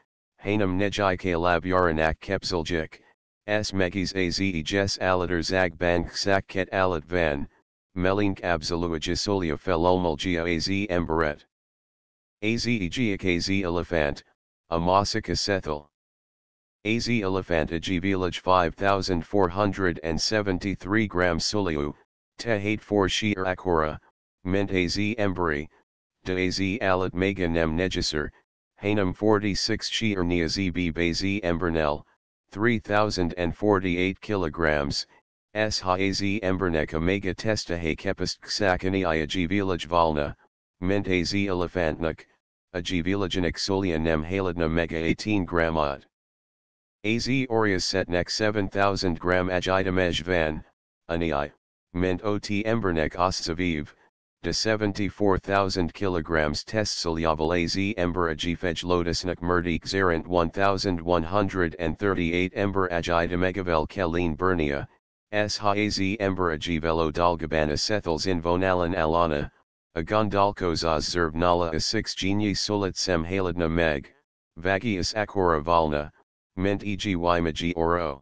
Hanam Nejai Kalab Yaranak Kepziljik, S Megis Az Jes Alater Zag Bank Ket Alat Van, Melink absoluagisolia felulmulgia az emberet. Az egiac elephant, a acethal. Az elephant village 5473 gram suliu, tehate 4 sheer akora, mint az emberi, de az alat mega nem negisser, hanum 46 sheer niazib az embernel, 3048 kilograms, S az embernek omega testa he kepist ksakani i agivilaj valna, ment az elefantnak, agivilagenik solia nem haladna mega 18 gramad. Az orias setnek 7000 gram agitamej van, ani, ment ot embernek ostsaviv, de 74,000 kilograms test solyavel az ember agifej lotusnak merdik zerent 1138 ember agitamegavel kelin bernia, S haz ember agivelo dalgabana sethals in vonalan alana, a gondolkos az zervnala a 6 geni solit sem haladna meg, vagius akora valna, ment eg magi oro.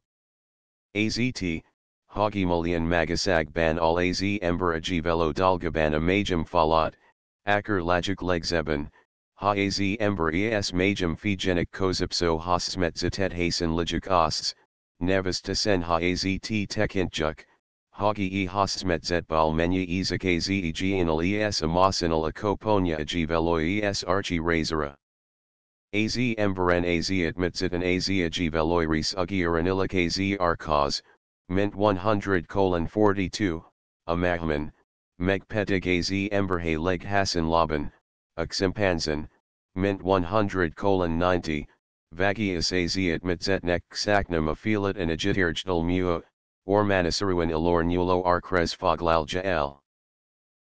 AZT, Hagimolian magasag ban al az ember agivelo dalgabana majum falat, akar lajik legzeben, ha az ember es majum figenik kozipso hasmet zatet hasen lijik osts, Nevis sen ha az t tekintjuk, hagi e hasmet zetbal menu ezek az egianal es a koponya agivelo es archi razera. Az emberen az admitsitan az agivelo res er agiaranilik az arcos, mint 100 colon 42, a mahman, meg pedig az emberhe leg hasan laban, uximpanzan, mint 100 colon 90, Vagius aziat mitzetnek saknum afilat and agitirjdal mua, or manisaruan ilor nulo arcres foglalja el.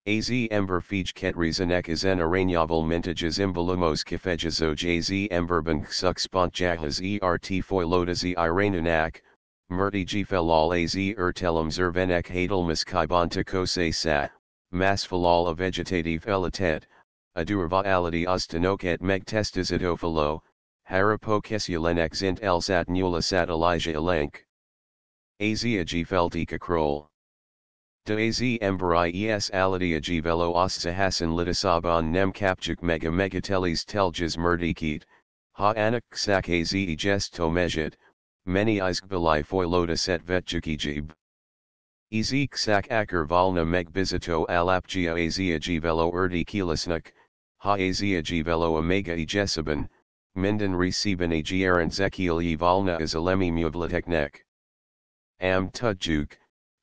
Az ember fij ketrezanek izen aranyavel mintages imbalumos kifejazoj az emberban suk spontjahas ert foilotazi iranunak, murti gfelal az ertelum zervenek hadelmus kibonta kose sat, mas falal a vegetative elatet, adurvality ostenoket meg testisitofilo, harapokesialenex int elsat nulasat elijah elenk. Azia gfeltika krol. De az embari es alidia gvelo ostsa hasan litisaban nem kapjuk mega megatelis teljas merdikit, ha anak sak az gesto mejit, many izgbali foilota set vetjukijib. Ezik sak akar valna meg bizito alapgia azia gvelo erdi kilisnuk, ha azia gvelo omega ejesaban, minden reciben agiaran zekil valna is alemi muvlateknek. Am tudjuk,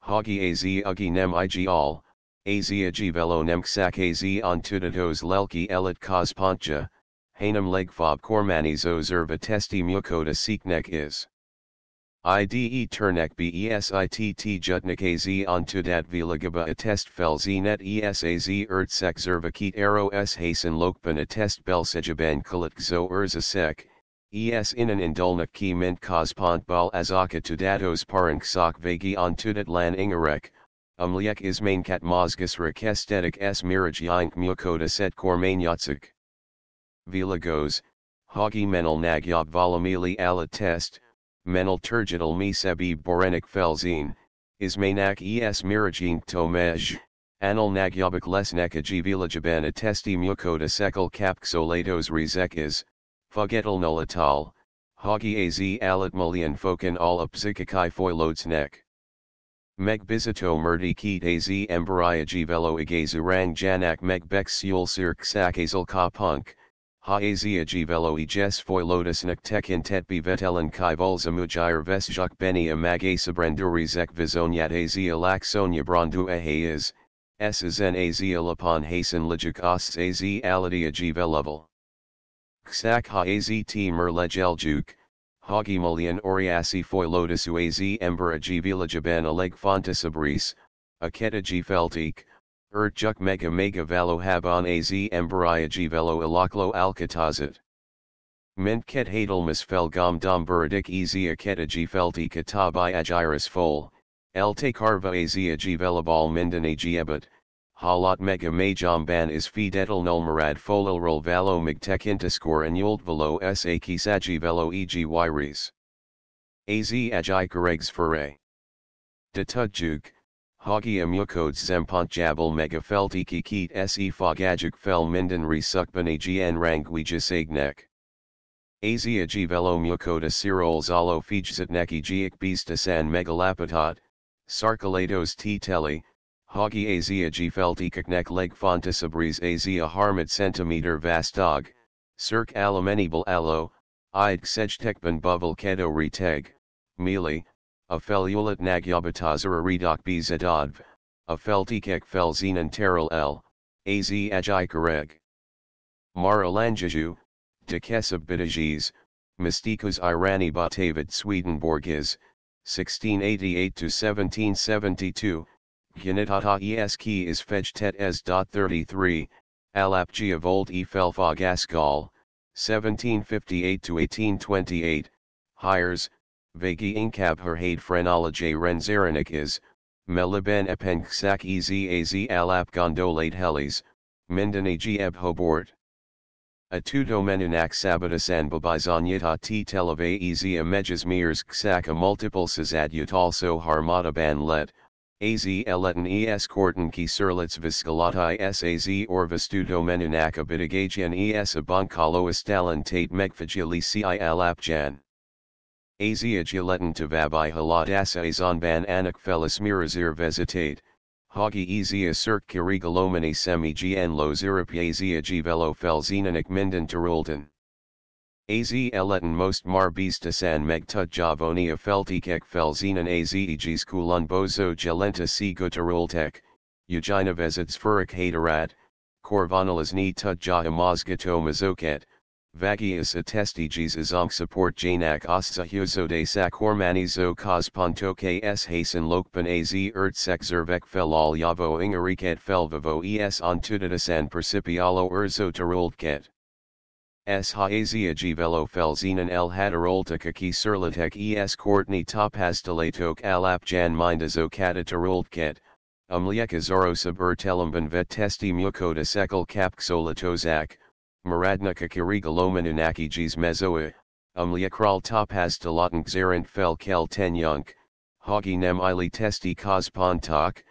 Hagi az ugi nem all, az ag velo nemksak az ontudatos lelki elit kozpontja, hanem legfob kormanis ozerva testi mukoda siknek is. IDE turnek BESITT jutnik az ontudat vilagaba attest felzinet ESAZ ertsek zervakit arrow s hasen lokpan attest belsejaban kulit zo erzasek, Es inan indulna ki mint pont bal azaka tudatos parank sok vagi on tudat lan ingarek, umliek ismain kat mozgus rekestetic s miraj yink mukoda set kormanyatsuk. Vilagos, hagi menal nagyob volumili ala test, menal turgital mi sebi borenik felzine, ismainak es mirajink tomej. Anal nagyobik lesnek ajivilajaban testi mukoda sekal kapxolatos rezek Fugetal nolatal, Hagi az alatmalian fokan al upsikikai foilodsnek. Meg bizito merdi keet az embariaji velo igazurang janak meg bex sul sirk sak azal ka punk, ha aziaji velo ijes foilodasnek tekin tetbi vetelan kai volza mujir vesjuk beni amag sabranduri zek vizonyat az alaksonya brandu ahayaz, s zen az alapon hasen lijuk osts az aladia veloval. Ksak ha azt merlegeljuk, hagimalian oriasi foilotisu az ember agivilajaban aleg fontasabris, aketa urjuk mega mega valo haban az emberi velo ilaklo alcatazit. Mint ket hadelmas felgam dom buradik easy aketa felti katabai agiris fol, el te carva az agivelabal minden agiebit, halat mega majamban is fidetal nulmarad folilrol valo migtekintascore and velo sa kisaji velo eg yres. Az agi karegs tudjuk, hagi amukodes zempont jabal mega feltiki keet se fogajuk fel minden resukban agn rangwijis agnek. Agi velo mukoda sirol zalo fijzatneki giik bistasan megalapatot, sarkalatos t teli, Hagi azia gfeltikaknek leg fontasabris azia harmat centimeter vastog, circ alamenibal allo, id sejtekban buvel kedo reteg, mili, a felulat nagyobatazara redok bizadodv, a feltikek felzinan teral l, az agi kareg. Maralangaju, de kesab bidajis, Mysticus irani Batavid Swedenborgis, 1688 to 1772, Unitata esk is fejtet es dot 33, alapgi of old e felfog asgal, 1758-1828, hires, vagi inkab her hade phrenology renzeranik is, meliben epenksak ez az alap gondolate helis, mindenagi eb hobort. A tudo menunak sabatasan babizanyita t televe ez amejas mirs ksak a multiple sazadut also harmataban let, Az eletan es kortan ki surlits viscalati saz or vistudo menunaka bitagajan es abankalo estalan tate megfagili ci alapjan. Aziagiletan tavabi halat asazan ban anak felis mirazir vezitate, hagi ezia circ kirigalomani semi gn los Azia givelo felzinanik minden terultan. Az eletan most mar bistasan megtud javonia feltikek felzinan az egis kulon bozo gelenta si gutarultek, ugina vezits furik hadarat, korvanalas ni tud ja mazoket, vagias attestigis azonk support janak ostsa huzode sak hormanizo pontoke s hasen lokpan az ertsek zervek fel al yavo ingariket felvavo es ontudadasan percipialo urzo tarultket. S. Haazia velo felzinan el hadarolta ki surlatek es courtney topastalatok alapjan mindazo katataroltket, umlieka zorosa bertelamban vet testi mukota sekal kapxolatozak, maradnika kirigalomaninakijis mezoa, umliakral topaz talatin xerant fel kel tenyunk, hogi nem ili testi kozpontok,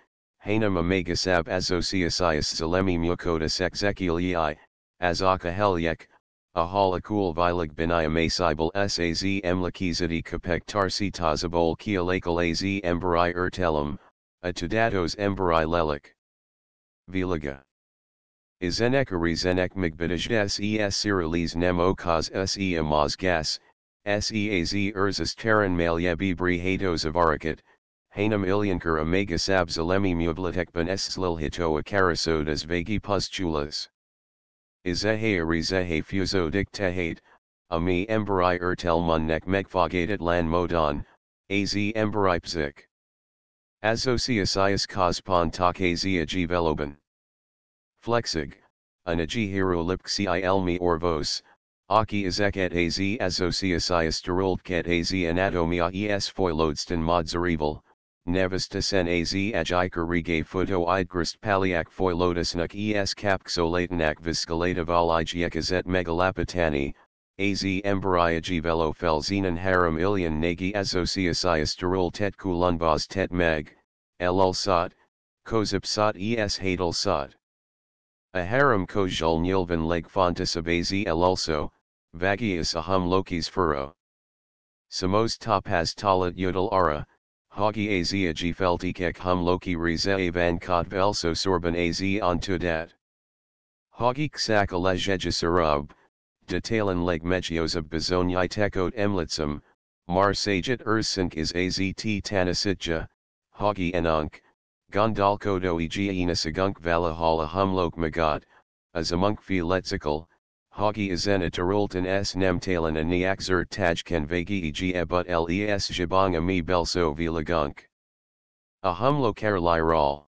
hanam omegasab azociasias zalemi mukota sekzekili, azaka helyek, Ahal akul vilig binaya saz emlakizadi kapek tarsi tazabol kialakal az emberi ertelum, atudatos emberi lelik. Vilaga. Izenekari zenek magbidaj ses sirilis nem okaz se amaz gas, seaz erzis terran malyebi brihatos avarakat, hanam ilyankar omega sab zalemi mublatekban slil hito akarasodas vagi pustulas. Izehe Arizehe Fuso Dictahate, Ami Emberi Ertelmunnek Megfagatet Lan Modon, Az Emberi Pzik. Azociasias Kospon Tak Az Ajiveloban. Flechsig, Anaji Hero Lipksi Elmi Orvos, Aki Izek et Az Azociasias Derultket Az Anatomia Es Foilodsten Modzarival, Nevestasen az agiker rige futo idgrist paliak foilodisnuk es kapxolatanak viscalataval igiekazet megalapatani, az emberiagi velo felzenan haram ilian nagi azociasias derul tet kulunbaz tet meg, elul sot, kozipsot es hadal sot. A haram kojul nilvan leg fontis abazi elulso, vagius ahum lokis furo. Samos topaz talat yodal ara, Hagi az agi feltikek hum loki rize van kot velso sorban az ontudat. Hagi ksak alejejisarub, detailen leg megios of bezonyai tekot emlitsum, marsajit ursink is azt tanasitja, hagi enunk, gondalkodo egiaina sagunk valahala humlok magat, as amunk fi letsikal, Hagi izena tarultan s nemtalen a niakzer tajkan vagi eg ebut les jabanga mi belso vilagunk. A humlo karaliral.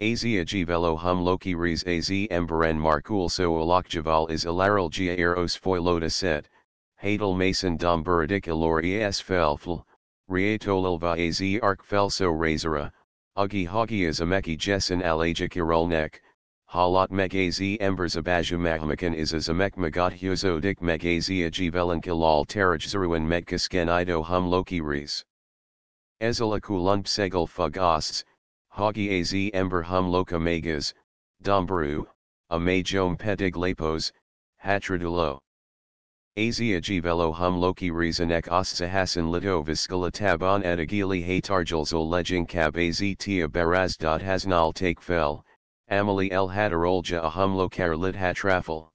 Az velo hum loki riz az emberen markul so alakjaval is ilaral giaeros foiloda set, hadal mason dom buradik ilor es felfl, riatolilva az arc felso razera, ugi hagi is ameki jessen alajik irolnek, Halat megazi embers abajumahmakan is as a mek magat huzodik megazi ajivelan taraj zeruan megkasken ido hum loki res. Ezela kulump segel fugasts, hagi az ember hum loka megas, dombaru, a majom pedig lapos, hatradulo. Azia givelo hum loki reasonek ostsahasan lito viscalatabon edagili hatarjals leging cab az tia baraz. Hasnal take fel. Amali el hadarolja ahum lokar lit hatrafel.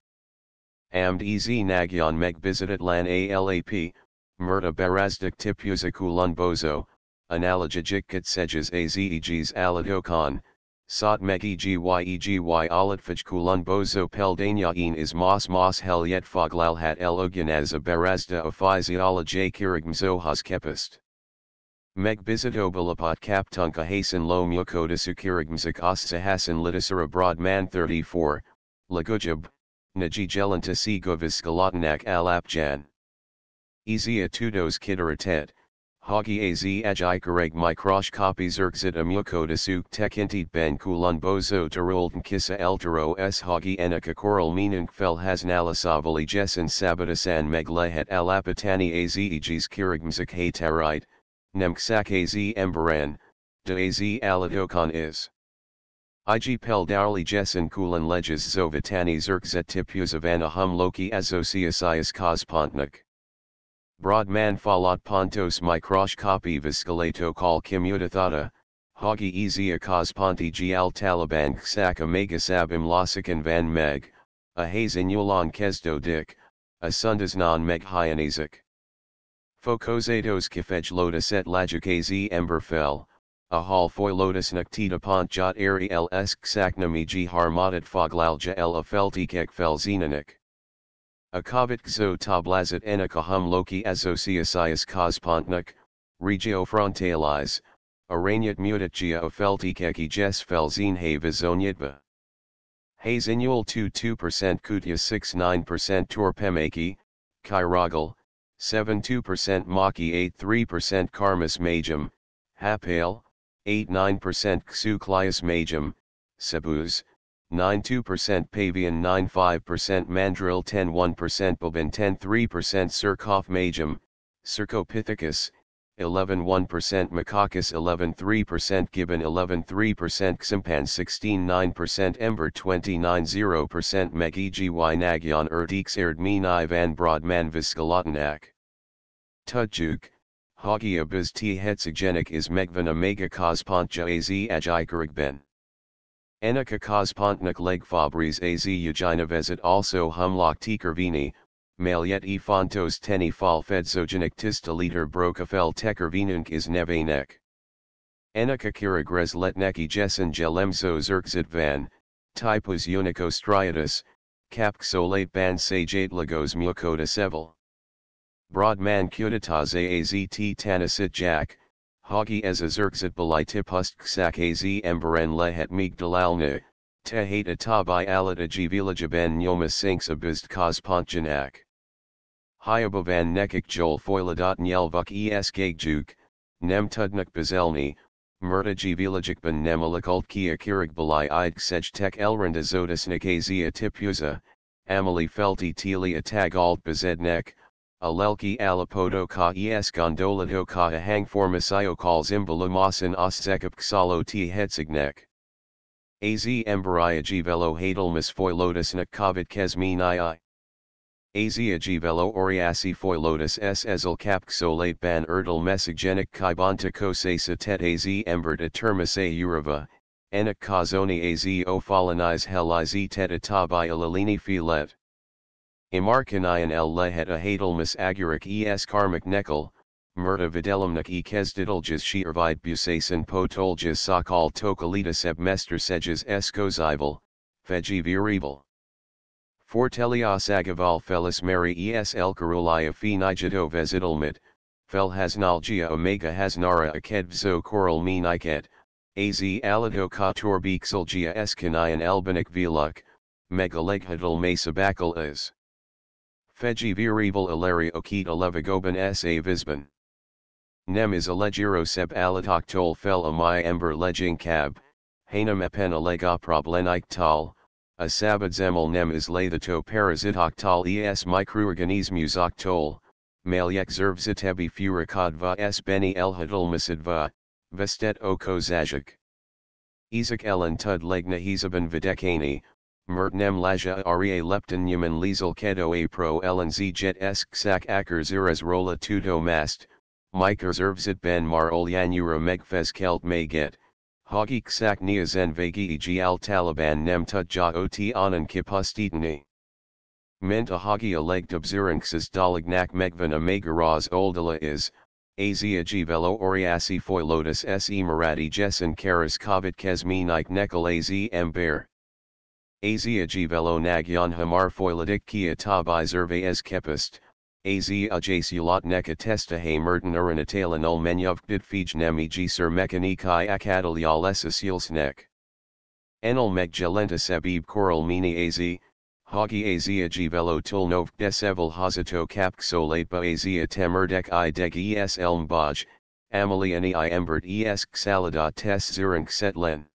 Amd ez nagyan meg bizitat lan alap, murta barazdik tipuzakulun bozo, analogijikat sejas azegis aladokon, sot meg egi egi alatfaj kulun bozo peldanyain is mos mos hel yet foglalhat el ugyanaz a barazda of physiology kirigmzohas kepist. Meg bizitobalapat kaptunka hasan lo mukoda sukirigmzik ossa hasan litasara Brodmann 34, lagujab, najijelanta sigovis galatanak alapjan. Ezia tudos kidaratet, hagi az ajikareg mikrosh copies ergzit amukoda suk tekintit ben kulun bozo tarultan kisa eltaro s hagi enika koral minunk fel hasnalasavali jessen sabatasan meg lehet alapatani az egis kirigmzik hatarit, Nemksak az emberan, de az aladokon is. Ig pel darli jessen kulan leges zovitani zerkzet tipuzavana hum loki azociasias kozpontnik. Brodmann falat pontos microscopy viscalato call commutathata, hagi ezia kozponti gial taliban ksak omegasab imlasikan van meg, a hazanulan kesdo dik, a sundas non meg hyanizik. Focosatos kifej lotus et lajakazi emberfel, a hal foi lotus nuktita pont jot ari el esk saknamiji harmatat foglalja el afeltikek fel zenanik. A kavit gzo tablazit enikahum loki azociasias kozpontnik, regio frontalis, arraignat mutatgia ofeltikeki jes fel zenhe vizonyitva. Hazinul 2 2% kutya 6 9% turpemaki, Kiragal, 72% Maki 83% Karmas Majum, Hapale, 8-9% Xuclius majum, Cebus, 9-2% Pavian 9-5% Mandrill 10-1% Bobin 10-3% Surcouf majum, Cercopithecus, 11.1% Macaccus 11.3% Gibbon 11.3% Ximpan 16.9% Ember 29.0% Megigi Nagyan Erdix Erd Menai van Brodmann Viskalatanak. Tudjuk, Hagi Abiz T Hetzogenic is Megvan Omega Cospontja Az Ajikarigben. Enika Cospontnik Legfabris Az Uginavezit also Humlock Tikervini, Malyet e fontos teni fal fedsogenic tista liter brokafel tekervinunk is nevanek. Enika kiragres letneki jessen gelemzo zerkzit van, typus unico striatus, kapxolate ban sajate lagos mucoda sevel. Brodmann cuditas aazt tanasit jack, hagi as a zerkzit belitipust ksak az emberen lehet migdalalne, tehate atabai alita jivilajaben nyomas sinks abizd kospontjanak. Hyabovan nekik jol foiladot nyelvuk es gagjuk, nem tudnuk bezelni, murtaji vilajikban nemalikult kia kirigbalai id sej tek elrenda zotisnik azia tipuza, amali felti tili atag alt bezednek, alelki alapodo ka es gondolato ka ahang formasayo calls imbalamosin oszekap xalo t hetsignek. Az emberia velo hadelmus foilotusnik kavit kesminii. Azia givelo oriasi foilotus s ezel capxolate ban erdal mesogenic kibonta kosesa tet az embert termase urava, enik kazoni az opholinize heliz tet atabi alalini filet. Imarkanian el lehet a hadelmus aguric es karmic nekel, murta videlimnik e kesdidaljas sheervide busasin potoljas sakal tokalitas ebmester sejas escozibal, feji viribal. Fortelias agaval felis mary es el carulia fi nigito vezitalmit, fel hasnalgia omega hasnara akedvzo coral me niket, az alido ka torbixalgia eskanian albanic veluk, megaleghidal mesabakal is. Feji viribal ileri okita levigoban sa visban. Nem is allegiro seb alitoktol fel amai ember leging cab, hanam epen alega problemik tal, a sabadzemel nem is lai the to parasitoctol es microorganismus octol, malyek zervzitebi furicadva s beni elhadulmasidva, vestet oko zajik. Isaac ellen tud legna hizaban videkani, nem laja aria lepton yuman liesel kedo a pro ellen z jet esk sak acker zires rola tudo mast, Mike zervzit ben mar olyanura megfez kelt may get, Hagi ksak niazen vagi eg al taliban nem tut ja ot anan kipustitani. Menta hagi aleg dubzuranxas dalignak megvan amagaraz oldala is, azia velo oriasi foilotus se marati jessen karas kavit kesminik nekal az ember. Azia velo nagyan hamar foiladik kia tabi zerve es kepist, az ajasulat neka testa hay merton urinatalan ul menyuvkdit fij nemiji sir mechanikai akadalyal esasielsnek. Enel meggelenta sebib coral mini az, hagi azia velo tulnov desevel hazito kapxolate ba azia temerdek i deg es elm baj, amaliani i es xaladat tes zurink setlen.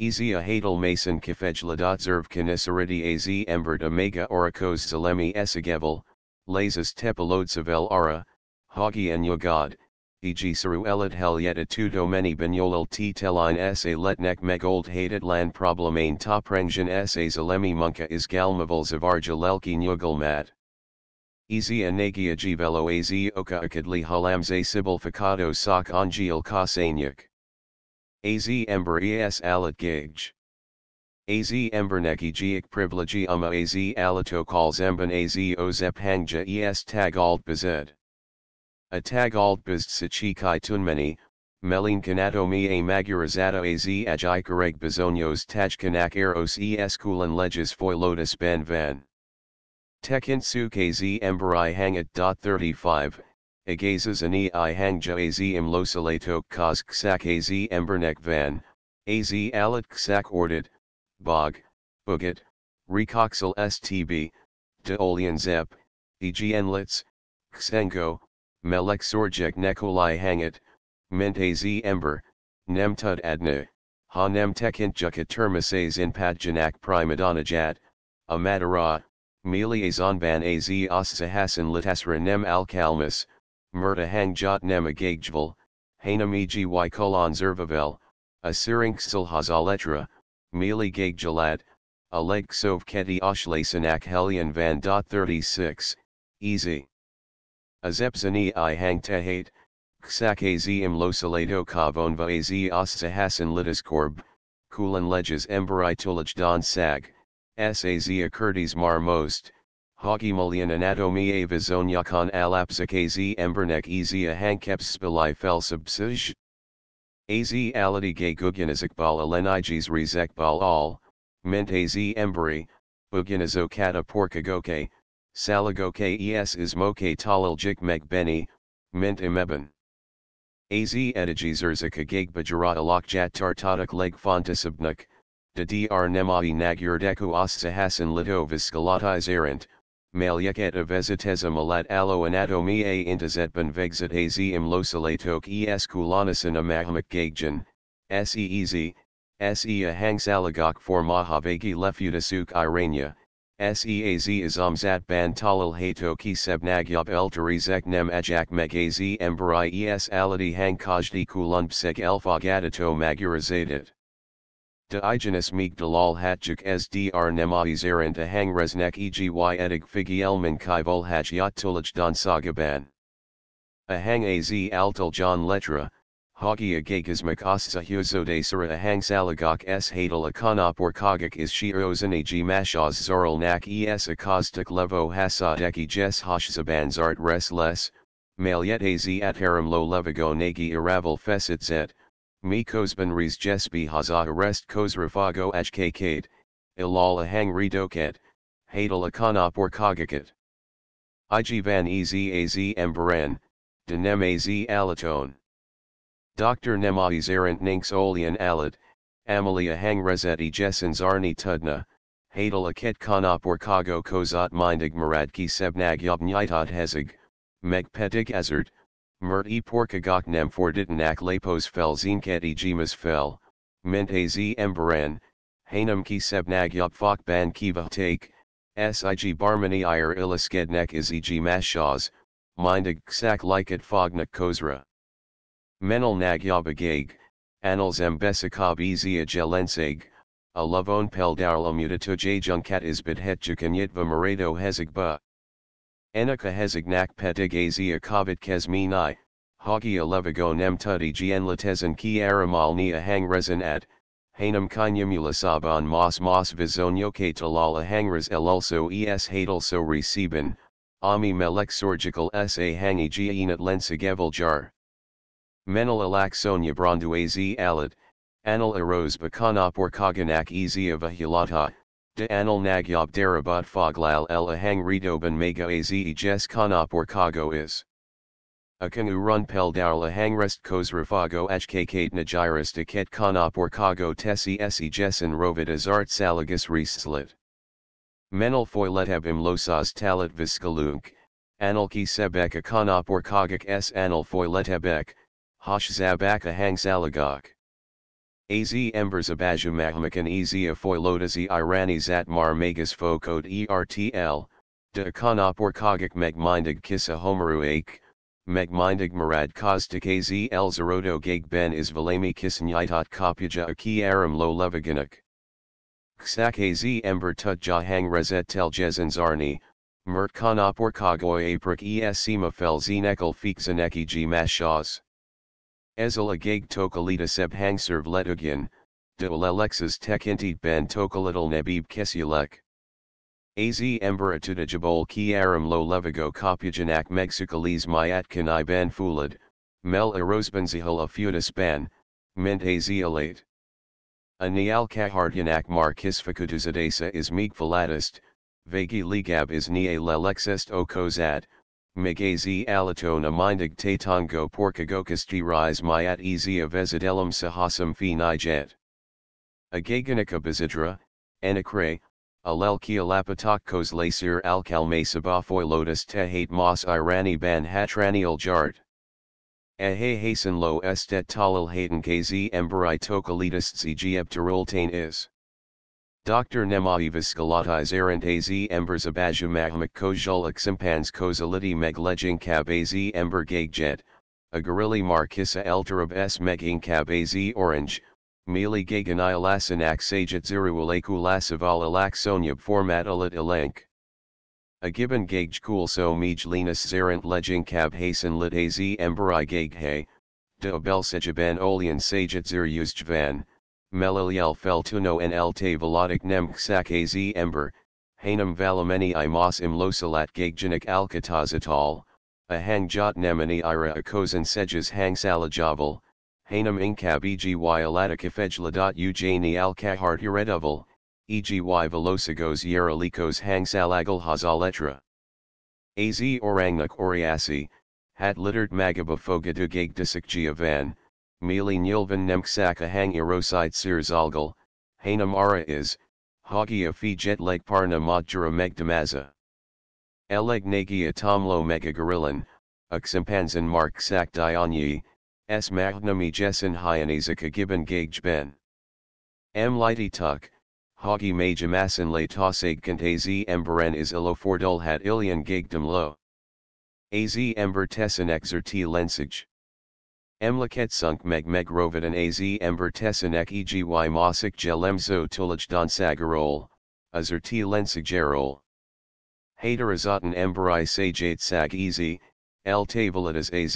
Ezia hatal mason kefejladat zerv kanisaridi az embert omega orikos zalemi esagevel, Lazes tepelodsavel ara, hagi en yogad, e.g. saru elit helyeta tudo many binyolal t teline sa letnek megold hated land problemain toprengen sa zalemi munka is galmaval zavarja lelki nyugalmat. Easy anagia givelo az oka akadli halamze sibil ficado sak angil kasanyuk. AZ ember es alat gage. AZ emberneki giak privilegi ama AZ alato calls emben AZ ozep hangja es tagalt bezed. A tagalt bezd sachikai tunmeni, melin kanato mi a magurizata AZ ajikareg bezonyos tajkanak eros es kulan legis foilotus ben van. Tekintsu KZ Emberi 35 agazes an i hangja az imlosalatok kos ksak az embernek van, az alat ksak ordit, bog, bogit, rekoxil stb, deolian zep, egn lits, ksengo, melek sorjek nekolai hangit, ment az ember, nemtud adne, ha nemtekintjuka termasaz in patjanak primadonajat, amadara, meliazonban az osahasan litasra nem alkalmus, murta hangjot nem agagjval, hanamiji y kolon zervavel, asirinksel hazaletra, meli gagjalad, Aleg sov keti oshlasanak helian van dot 36, easy. Azepzani i hang tehate, ksak az im losalato kavonva az ossahasan litaskorb, kulan leges emberi tulaj don sag, saz occurdes mar most, Hogimalian anatomy a vizonyakan alapsak az embernek ezia hankeps spili fel subsij. Az gay guganizikbal aleniges rezekbal all, ment az embry, buginizo kata porkagoke, salagoke es ismoke meg beni, ment imeben. Az ediges erzika gagbajara alakjat tartatak leg fontasabnuk, de dr nemai nagyurdeku ossahasan lito viscalatis erant, Malyeket aveziteza malat allo anatomiae intazetban vexit az imlosalatok es kulanasan amahmak gagjan, seez, Se a hangsalagok for mahavagi lefutasuk irania, seaz izamzat ban talal hato ki sebnagyab eltarizek nem ajak megaz embari es ality hangkajdi kulunpsek elfagadato magurizated. De igenus meek dalal hatjuk sdr nemais erant a hangresnek egi edig figielman kivol hatjat tulaj don sagaban. A hang az altal john letra, Hagia gagismak ossa huzode sura hang salagok s hadal akanopor kogak is shirozanagi mashaz zoral nak es akostik levo hasadeki jes hoshzaban res les, malyet az at lo levigo nagi iravel fesit zet, mi kozban res jesbi haza arrest kozrafago ajkakade, ilal hang redoket, hadal akanopor kogakat. Ig van ez az embaran, denem az alatone. Dr. Nemais erant ninks olian alad, Amalia hangrezetti jessens arni tudna, hadal aket kanop or kago kozat mindig maradki sebnag yobnyaitot hezig, meg pedig ezert, mert e porkagok nem forditanak lapos fel zinket e gemas fel, ment az embaran, hanum ki sebnag yobfok ban kiva take, sig barmani ir iliskednek is eg mashaz, mindig ksak liket fognak kozra. Menal nagyabagag, annals embesakab ezia jelenseg, a lavon peldarla mutatuj is isbid yitva marado hezigba. Enika hezignak pedig azia kavit kesminai, hagia levigo nem tudi gienlatezen ki aramal nia hangrezen ad, hanum kinyamulasabon mas mas vizonyoke talala hangres elulso es hadalso reciben, ami melek surgical sa hangi gienat lensigevel jar. Menal alaksonia brandu az alad, anal arose bakanop or kaganak easy of a hilata, de anal nagyob darabat foglal el ahang redoban mega az jes kanop or kago is. Akanu run pel darla hangrest kozrafago hkkate nagiris de ket kanop or kago tesi esi jessen rovid azart salagus reslit. Menal foiletebim losas talit viskalunk, anal ki sebek a kanop or kagak s anal foiletebek, Hosh zabaka hang salagok. Az embers Abaju abajumahmakan ezia foilotazi irani zatmar magus fokot ertl, de akanopor kogak megmindig kisa homeruake, megmindig marad kostik az el zaroto gag ben is valami kisnyaitot kopyaja aki aram lo leviganak. Ksak az ember tutja hang rezet tel jezenzarni, mert kanopor kogoy aprik esima fel zinekel fikzaneki g mashaz. Ezil agag tokalita seb hangserv letugin, de alexis tekintit ben tokalital nebib kesulek. Az ember atuda jabol ki aram lo levigo kopyajanak megsukalis myatkan i ban fulad, mel erosbenzihal afudas ban, mint az alate. A mar kisfakutuzadesa is meek falatist, vagi ligab is nie lelexest o kozad, Magazi alatona mindig tatango porkagokisti rise myat easy vezidelum sahasam fi nijet. Agaganika bizidra, anakre, alelki alapatakos lasir alkalme sabafoy lotus tehate mas irani ban hatranial jart. Ehe hasen lo estet talil hayden kz emberi tokalitis zg ebterultain is. Dr. Nemaivis galatais erant az embers abajumahmak kojul ximpans kozaliti megleging cab az ember gagjet, a gorilla markisa eltarab s meging cab az orange, mili gaganai lasanak saget zirualaku lasaval alaksonyab format alit ilank. A gibbon gage cool so mij linus zerent leging cab hasen lit az emberi gaghe, de abelsejaban olian saget zir usjvan, Meliliel feltuno en el te velotic nemksak az ember, hanum valameni imos imlosalat gagjanik alcatazatal, a hang jot nemani ira akosan sejas hang salajaval, hanum inkab egi alatikafejla. Ujani alkahart uredoval, egi velocigos yeralikos hang salagal hazaletra. Az orangnak oriasi, hat littered magaba fogadu gag Mili Nilvan Nemksaka Hang Erosite Sirzalgal, Hainamara is, Hagia fi jetleg parna modjura megdamaza. Eleg nagia tomlo megagorilan, uximpanzan mark sak dionyi, s magnami jessen hyanizaka gibbon gage ben. M lighty tuk, Hagi majamasan le tosag kantazi emberen is ilofordul hat ilian gagdam lo. Az ember tessin exerti lensage. Emlaketsunk meg rovidan az ember tessanek egi mosik gelemzo tulaj don sagarol, azur t lensigerol. Hadarazotan emberi sajate sag easy, el tabulatas az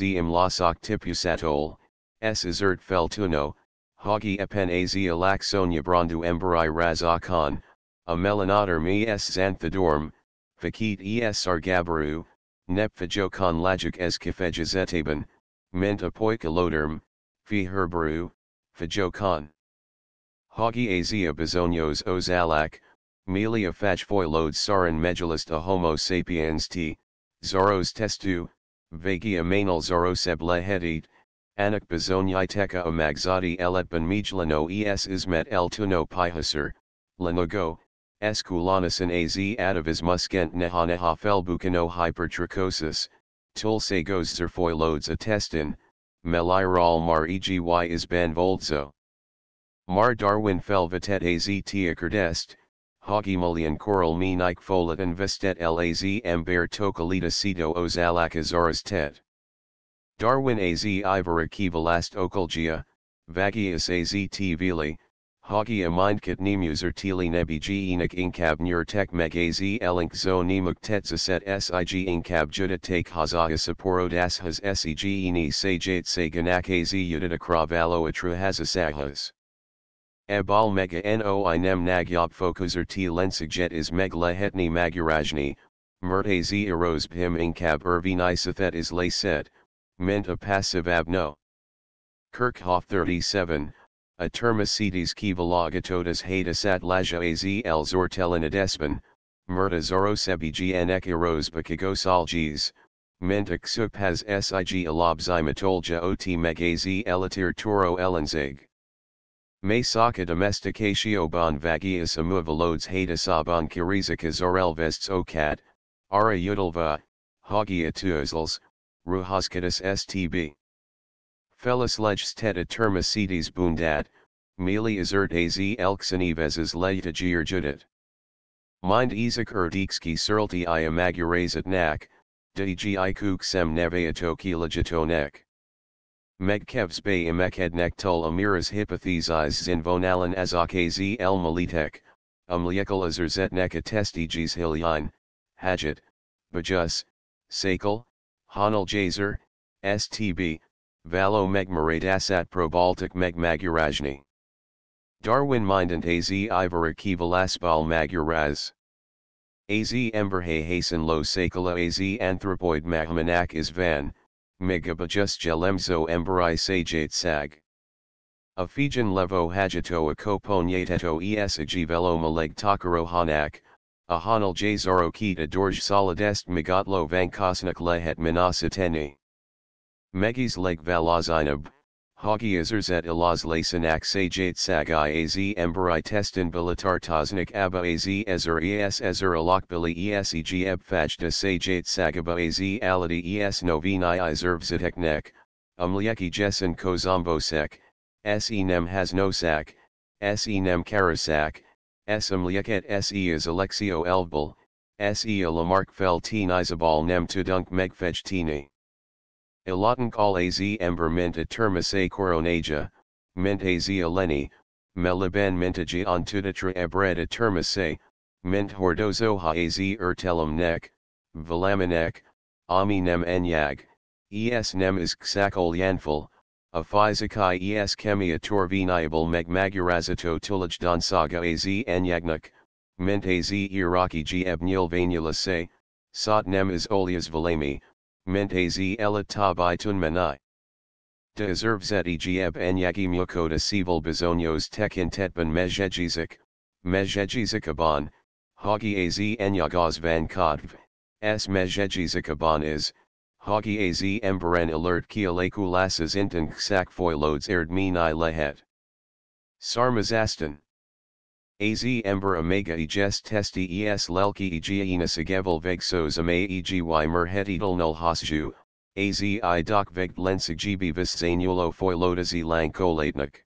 tipusatol, s azert feltuno, hagi epen az alaksonia brandu emberi razakon, a melanoder me s xanthidorm, fakit es argabaru, nepfajokon lajik es kifejazetaban, ment apoikiloderm, fi herberu, fajokon. Hagi azia ozalak, melia fajfoilod saran megilista homo sapiens t, zoros testu, vagia manal zoroseb lehedit, anak bezonyiteka amagzati eletban mijlano es ismet el tuno pihasur, lenogo, esculanasan az muskent nehaneha felbukano hypertrichosis, Tulsagos zerfoilodes attestin, meliral mar egi is ban voldzo. Mar Darwin felvetet az tiacardest, hogimalian coral me nike folet investet laz ember tokalita cito os alacazaras tet. Darwin az ivara kiva last okolgia, vagius az tvili, Hagi a mindkit nemuser tili nebi enik inkab nur tek meg az elink zo nemuk tetzaset sig inkab juda take hazaha saporo das has seg eni sajate se ganak az yudita kravalo atra hazasahas. Ebal mega noi nem nagyop fokuser t lensigjet is meg lehetni magurajni, mert az eros bhim inkab ervi nisathet is lay set, ment a passive abno. Kirchhoff 37, a termacetes kivalogatotas hatasat laja az el zortelinadespan, murta zorosebigi enek eros bakigosalges, mentak sup has sig alobzymatolja ot megaz elatir toro elenzig. Me saka domesticatio bon vagius amovalodes hatasaban kirizakas orelvests okat, ara utilva, hagia tuazels, ruhaskatus stb. Felis legs teta termacetes bundat, mili azert az elxanivezes leitagir judit. Mind ezek erdikski surlti i amagurezat nak, digi i kuksem nevaatoki legitonek. Megkevs bay imekednek tul amiras hypothesizes zinvonalan azok az el malitek, umliekal azerzetnek atestigis hilyan, hajit, bajus, sakal, hanal jazer, stb, Valo megmaradasat probaltic meg magurajni. Darwin mindant az ivarakiva lasbal maguraz. Az emberhe hasen lo sakala az anthropoid magmanak is van, megabajus gelemzo emberi sajate sag. A fijan levo hajito a koponyeteto esig velo maleg takaro hanak, a hanal jazoro kita dorj solidest migatlo vankosnak lehet minasiteni. Megis leg valazinab, Hagi azrzet ilaz lasanak sajate sagai az emberi testin bilitartaznik abba az ezer es ezer alakbili eseg ebfajta sajate sagaba az ality es novini izervzateknek, umlieki jessen kozombosek, se nem has no sac, se nem karasak, s umlieket se is Alexio Elbel, se fel teen Isabal nem tudunk megfejtini. Ilaten call az ember mint a termis a coronaja, mint az eleni, meliben mintaji on tudatra ebred a termis a, mint hordozo ha az ertelum nek, velaminek, ami nem enyag, es nem is ksakol yanful, a physikai es chemia torveniable meg magurazato tulaj don saga az enyagnak, mint az iraki geb nilvanula se, sot nem is olias valami, mint az elita tun manai. De observzet egb enyagi mukoda civil bezonios tekin tetban mezhejizik, mezhejizik aban, hagi az enyagos van kodv, s mezhejizik aban is, hagi az emberen alert kialakulasas intan ksak foiloads erd mini lehet. Sarmazastan. Az ember omega eges testi es lelki egiaenas agevel vegsos ama egi merhetidal nul hasju, az i doc vegt lensig vis zanulo foilodas e lankolatnik.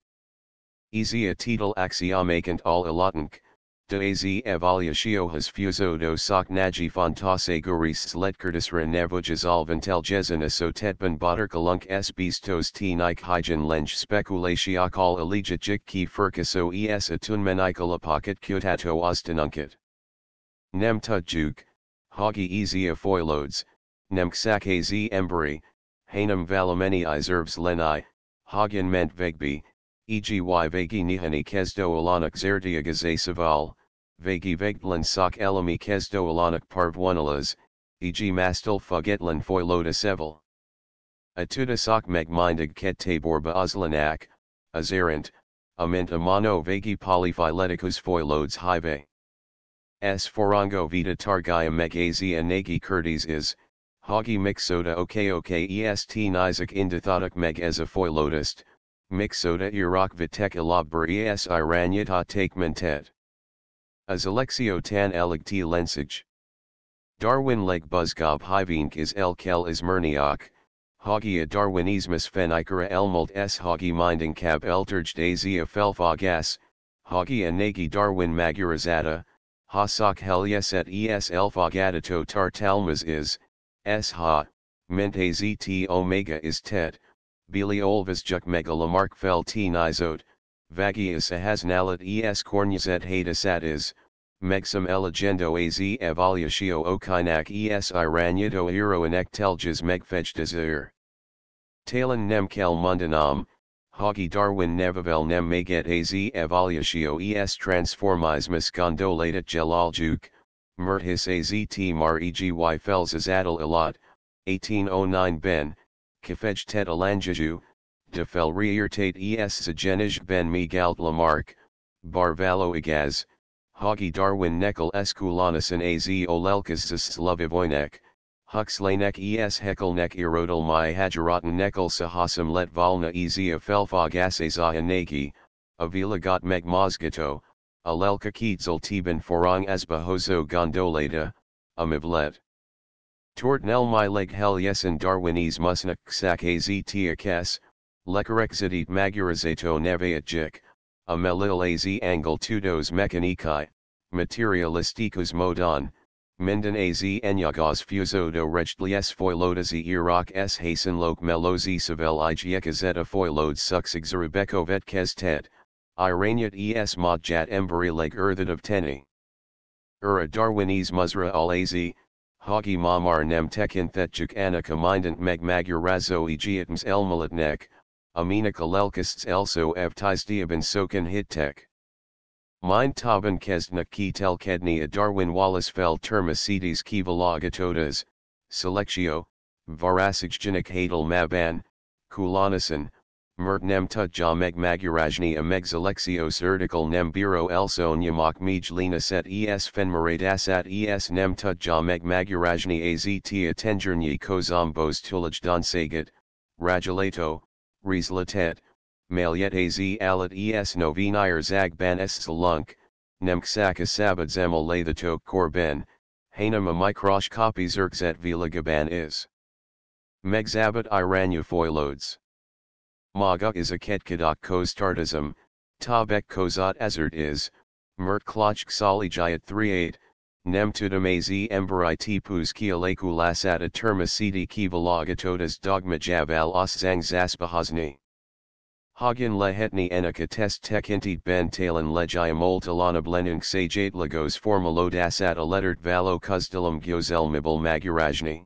Easy a titel axiomacant al ilatank, az evaluatio has fuso do soc nagi fontase guris sletkertis tetban boterkalunk s bistos t nike hygiene lenge speculatiok al allegiagic ki furcaso es atunmenicalapocket cutato ostenunket. Nem tudjuk, hagi easy foiloads, nem ksak az emberi, hanem valameni iserves leni, hagen ment vegbi, egi vegi nihani kesdo alanak zertiagaz saval, vegi vegtlan sok elami kesdo alanak parvuanalas, eg mastil fugetlan foiloda sevel. Atuda sok meg mindig ket taborba uzlanak, azerant, amint amano vegi polyphyleticus foilodes hive. S forango vita targaya meg az anagi curtis is, hagi mixoda ok ok est nizak indathotic meg as a foilodist, mixoda iraq vitek ilabber es iranyata take mentet. As Alexio tan eligti lensage. Darwin leg buzzgob hivink is el kel ismerniak, hogia darwinismus fenikera elmult s hogi minding cab elterj dazia felfagas, hogia nagi darwin magurazata, hasok helyeset es elfagadato tartalmas is, s ha, ment zt omega is tet, olvas juk mega lamarck fel t nizot, Vagius ahasnalit es hadasat is, megsum elegendo az evaluatio okinak es iranito eroinek telges megfejtdesir. Talon nem kel mundanam, Hagi Darwin nevavel nem maget az evaluatio es transformismus gondolatat gelaljuk, Mertis AZT Mar EGY Fels Azadal Ilat, 1809 Ben, Kafej Tet Alangiju, De Fel Reirtate Es Zagenij Ben Migalt Lamarck, Barvalo Igaz, Hagi Darwin Nekel Eskulanasan Az Olelkas Slavivoinek, Huxlanek Es Haeckelnek Erodal My Hajaratan Nekel Sahasam Let Valna Ezia Felfog Asazayanagi, Avila Got Meg Mozgato, Alelka Kietzel Teben Forang Esbahozo Gondoleta, Amivlet. Tort nel my leg hel yesen Darwinese musnak sak aztiakes, lekarexidit magurizato neveatjik, a melil az angle tudos mechanikai, materialisticus modon, minden az enyagos fuso do rechtlies foilodas e iraq s hasenlok melozi savel igiekazeta foilodes suxig vet tet, Iraniat es modjat embari leg earthat of teni. Ura Darwinese musra al az, hagi mamar nem tekin thetjuk anaka mindant meg magurazo egiatms elmalatnek, aminika lelkists elso evtisdiaban sokan hittek. Mind taban kesdna ki telkedni a Darwin Wallace fel termacides kivalagatodas, selectio, varasigenic hadal maban, kulanasan, Mert nem tudja meg magurajni a megzalexios ertikal nem biro elso nyamak mij set es fenmaradas es nem tudja meg magurajni aztia tenjernyi kozombos tulaj donsagat, rajalato, rizlatet, malyet az alat es novinir zagban es salunk, nemksak asabad zemel lathato korben, hanam a microscopy zerkzet vilagaban is. Megzabat Iranuphoilodes. Maga is a ketkadak kostartism, tabek kozat azert is, mert klaatsch ksalijayat 38, nem tudamazi emberi tipus kialeku lasata termasidi kivalagatodas dogma javal os zangzaspahazni. Hagen lehetni enika test tekinti ben talan legiamol talana blenung sajate lagos formalodasat a lettert valo kuzdalam gyozelmibal magurajni.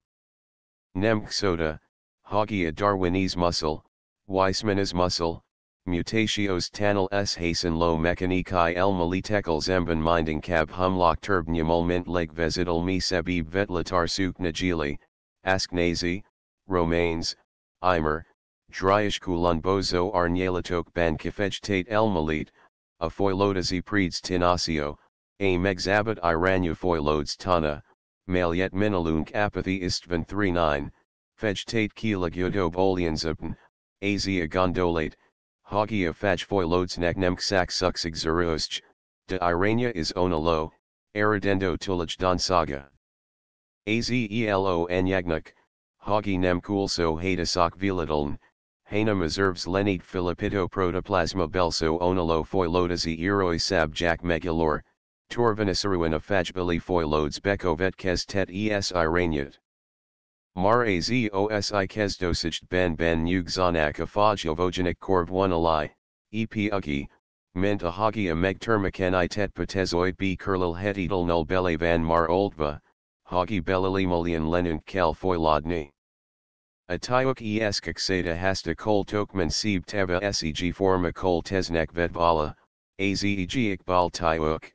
Nemksoda, Hagia Darwinese muscle, Weissman's muscle, Mutatios tanel s hasen lo mechanikai el malitekal zemben minding cab humlock turbnumulment leg vezital mi sebib vetlatar suk najili, asknazi, romanes, Imer, dryish kulun bozo arnyelatok ban kifejtate el malit, a foilodazi preeds tinasio, a megzabat iranu foilodes tana, malyet minalunk apáthy istván 39, vegetate kila gyodob olianzapn, azia gondolate, Hagia fajfoilodsnak nemksak suksig zerustj, de Irania is onalo, Aridendo tulaj don saga. Azelo yagnak, Hagi nemkulso hadasak vilidoln, Hana reserves lenit filipito protoplasma belso onalo foilodazi eroi sab jak megalor, Torvanisaruan afajbili foilodes bekovet kes tet es iraniat. Mar osi kesdosij ben ben nugzanak afajovogenic korv 1 ali, ep ugi, ment a megtermikeni tet patezoid b kurlil hetidal nul bele van mar oldva, hagi belilimolian lenun kel foilodni. Atayuk eskaksada hasta kol tokman sieb teva seg forma kol tesnek vetvala, azeg ikbal tayuk,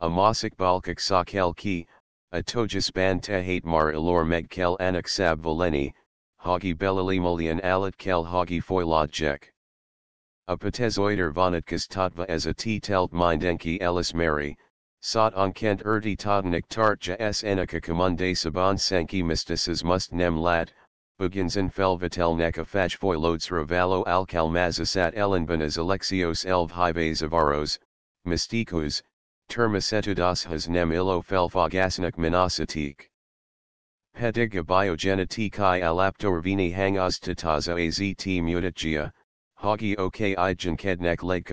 amasik balkak sakel ki, a tojas ban tehate mar ilor megkel anaksab voleni, alat kel hagi foilodjek. A patezoider vonatkas tatva as a t telt mindenki ellis mary, sot onkent erti totnik tartja s enika kamunde saban sanki mysticis must nem lat, buginsen felvitelnek faj foilodes ravalo alkalmazasat elenbanas alexios elv hives avaros, mysticus, termacetudas has nem ilo felfagasnik minasatik. Pediga biogenetikai alaptorvini hangas tataza azt mutitgia, hagi ok ijan kednek leg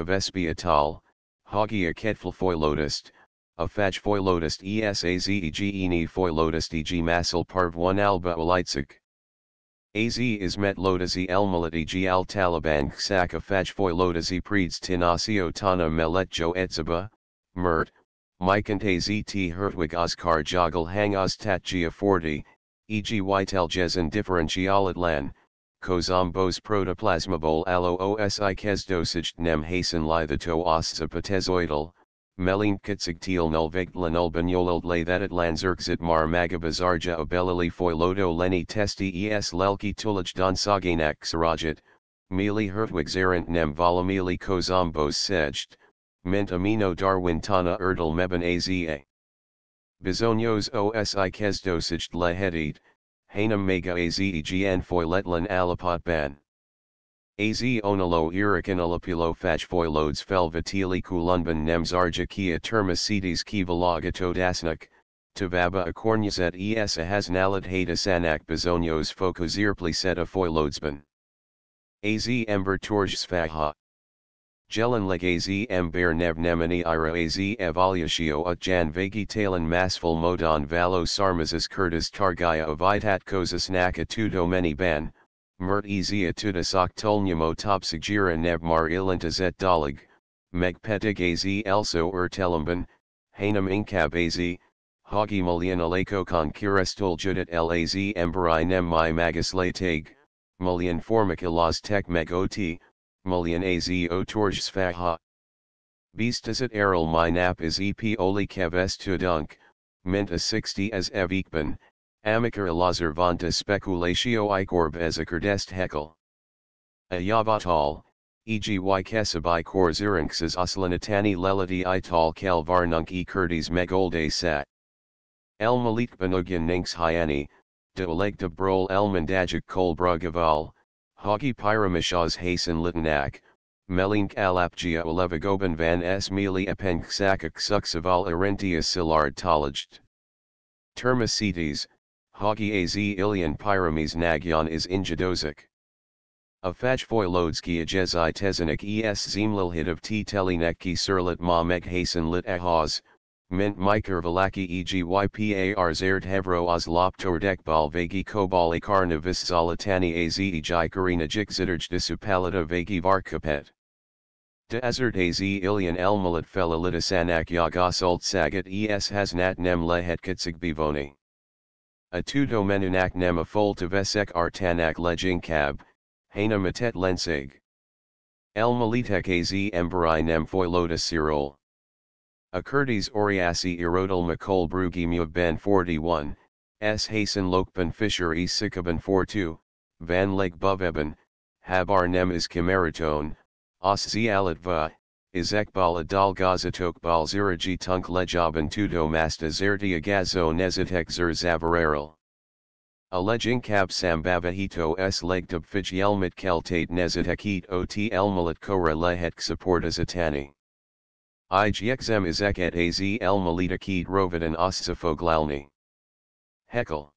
tal, hagi a ketflfoilodist, a faj foilodist esazeg eni foilodist eg masil parv 1 alba olitzig. Az is met lodazi elmalat al taliban ksak a faj foilodasi preds tinasio tana meletjo etzaba, mert, Mikante zt Hertwig Oscar Jogel Hangos Tatgia 40, e.g. Whitelgezen differentialatlan, Kozombos protoplasmabol allo osi kesdosage nem hasen lithato osza patezoidal, Melin kitsigtil nulvigtlan ulbanyolold lay that at lanzerxit mar magabazarja obelili foilodo leni testi es lelki tulaj don saganak sarajit, Mili Hertwig zerent nem volumili kozombos sejd, ment amino darwin tana erdal meben aza. Bizonios osi kesdosij lehedit, hanam mega azegn foiletlan alapot ban. Az onalo irikan alapilo faj foilodes fel vitili kulunban nemzarja kia termasides kivalagato Tavaba akornyazet es ahasnalad hatasanak bizonios fokozirpli seta foilodesban. Az ember torjsfaha. Gelen leg az ember nevnemani ira az evaluatio at jan vagi talan masful modon valo sarmazis kurtas targaya avitat kozas naka tudo ban, mert ezia tudasak tolnyamo topsigira nebmar ilantazet dalig, meg pedig az elso ertelamban, hanam inkab az, hagi malian aleko con curestol judat laz emberi nem mi magus latag, malian formica tek meg ot, Mullion azo torgsfaha. Beestasit errol my nap is ep oli kevestudunk, mint a 60 as evikban, amiker elazar vanta speculatio ikorb as a kerdest haeckel. A yavatal, e.g. y kesabai korzirinxes oslanatani lelati ital kelvarnunk e kurdes megolde sat. El malik banugan ninx hyani, de olegta brol elmandajik kolbragaval, Hagi pyramishas hasen litanak, melink alapgia olevagoban van s mili apenksakak suxaval arentia silard talajt. Termacetes, Hagi az ilian pyrames nagyan is injadozik. A fajlodsky ajezai tezanik es zemlilhid of t telinekki surlit ma meg hasen lit ahaz, mint miker velaki egypar zerd hevro az loptordekbal vagi kobali karnavis zolatani az ej karina jikziderj disupalita vagi varkapet. De ezert az ilian elmalit felalitis yagos ult sagat es hasnat nem lehetkitsig bivoni. A tudo menunak nem a foltavesek artanak lejinkab, hana matet lensig. El az emberi nem foilota sirol. A Curtis Oriasi Erodal Makol Brugimub Ben 41, S. Hasen Lokpan Fisher E. Sikaban 42, Van Leg Buveben, Habar Nem is Kimeritone, Os Zialitva, Izekbal Adal Gazatok Bal Ziragi Tunk Lejaban Tudo Masta Zertia Gazo Nezitek Zer Zavareral. Alleging Kab Sambavahito S Legtab Fijelmit Keltate Nezitekit Ot Elmalit Kora Lehet Supportas Atani. IGXM Izek et Az El Malita Keed Rovidan Ostsifoglalni. Haeckel.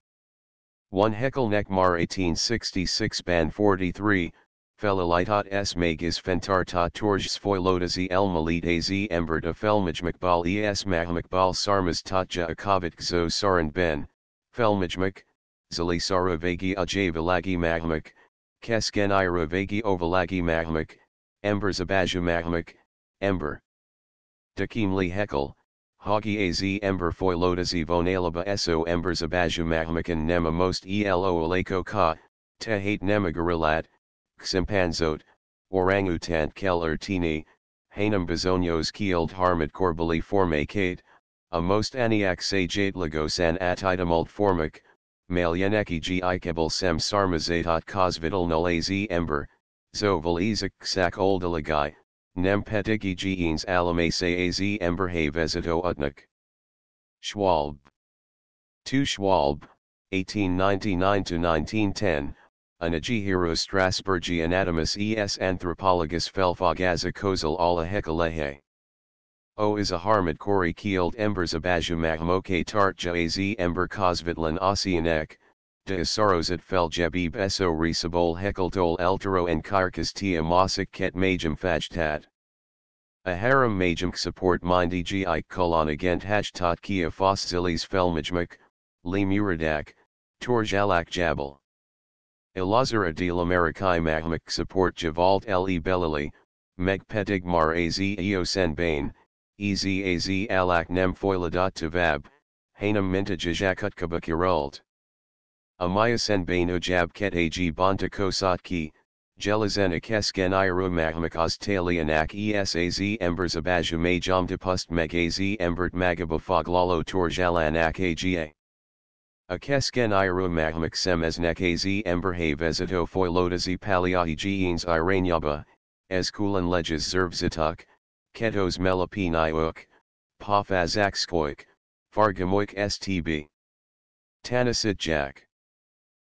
1 Haeckel Nekmar 1866 Ban 43, Felalitot S Magis Fentarta Torj Svoilodazi El Malit Az Ember de Felmajmakbal Es Mahmakbal Sarmas Tatja Akavit Gzo Saran Ben, Felmajmak, Zalisara Vagi Ajavalagi Mahmak, Kesken Ira Vagi Ovalagi Mahmak, Ember Zabaju Mahmak, Ember. Dakimli Haeckel, Hagi az ember foilotas vonalaba eso embers abajumahmakan nema most elo aleko ka, tehate nema gorilat, ximpanzot, orangutant kel ertini, hanam bezonios kield harmad corbali forme kate, a most aniak sajate lagosan atitamult formic, malyeneki gi ikebel sem sarmazatot kosvital null az ember, zoval ezek sak oldalagai, Nem petigi geens alamase az emberhe vezito utnik. Schwalbe. 2 Schwalbe, 1899-1910, Anagihiro Strasburgi Anatomus es Anthropologus Felfagaza Kozal ala Hekalehe. O is a harmad kori kield embers abajumahmoke tartja az ember kosvitlan osianek, de Isarosat fel jebib eso resabol hekeltol eltero en karkas tia mosik ket majum fajtat. A majum support mind gi kolon agent hajtat kia fossilis felmajmak, li muradak, torjalak jabal. Ilazara de l'Amerikai mahmak support javalt le belili, meg petigmar az eosen bain, ez az alak nem foiladat tavab, hanam mintajajakutkaba kirult. Amayasen bain ujab ket ag bonta kosatki, Gelazena kesken iru mahmakas talianak esaz embers abaju majam pust meg az embert lalo torjalanak aga. A kesken iru mahmak semesnek az emberhe vezito foilodazi paliahi jeans iranyaba, es kulan leges zervzituk, ketos melapiniuk, pofazakskoik, fargamoik stb. Tanasit jack.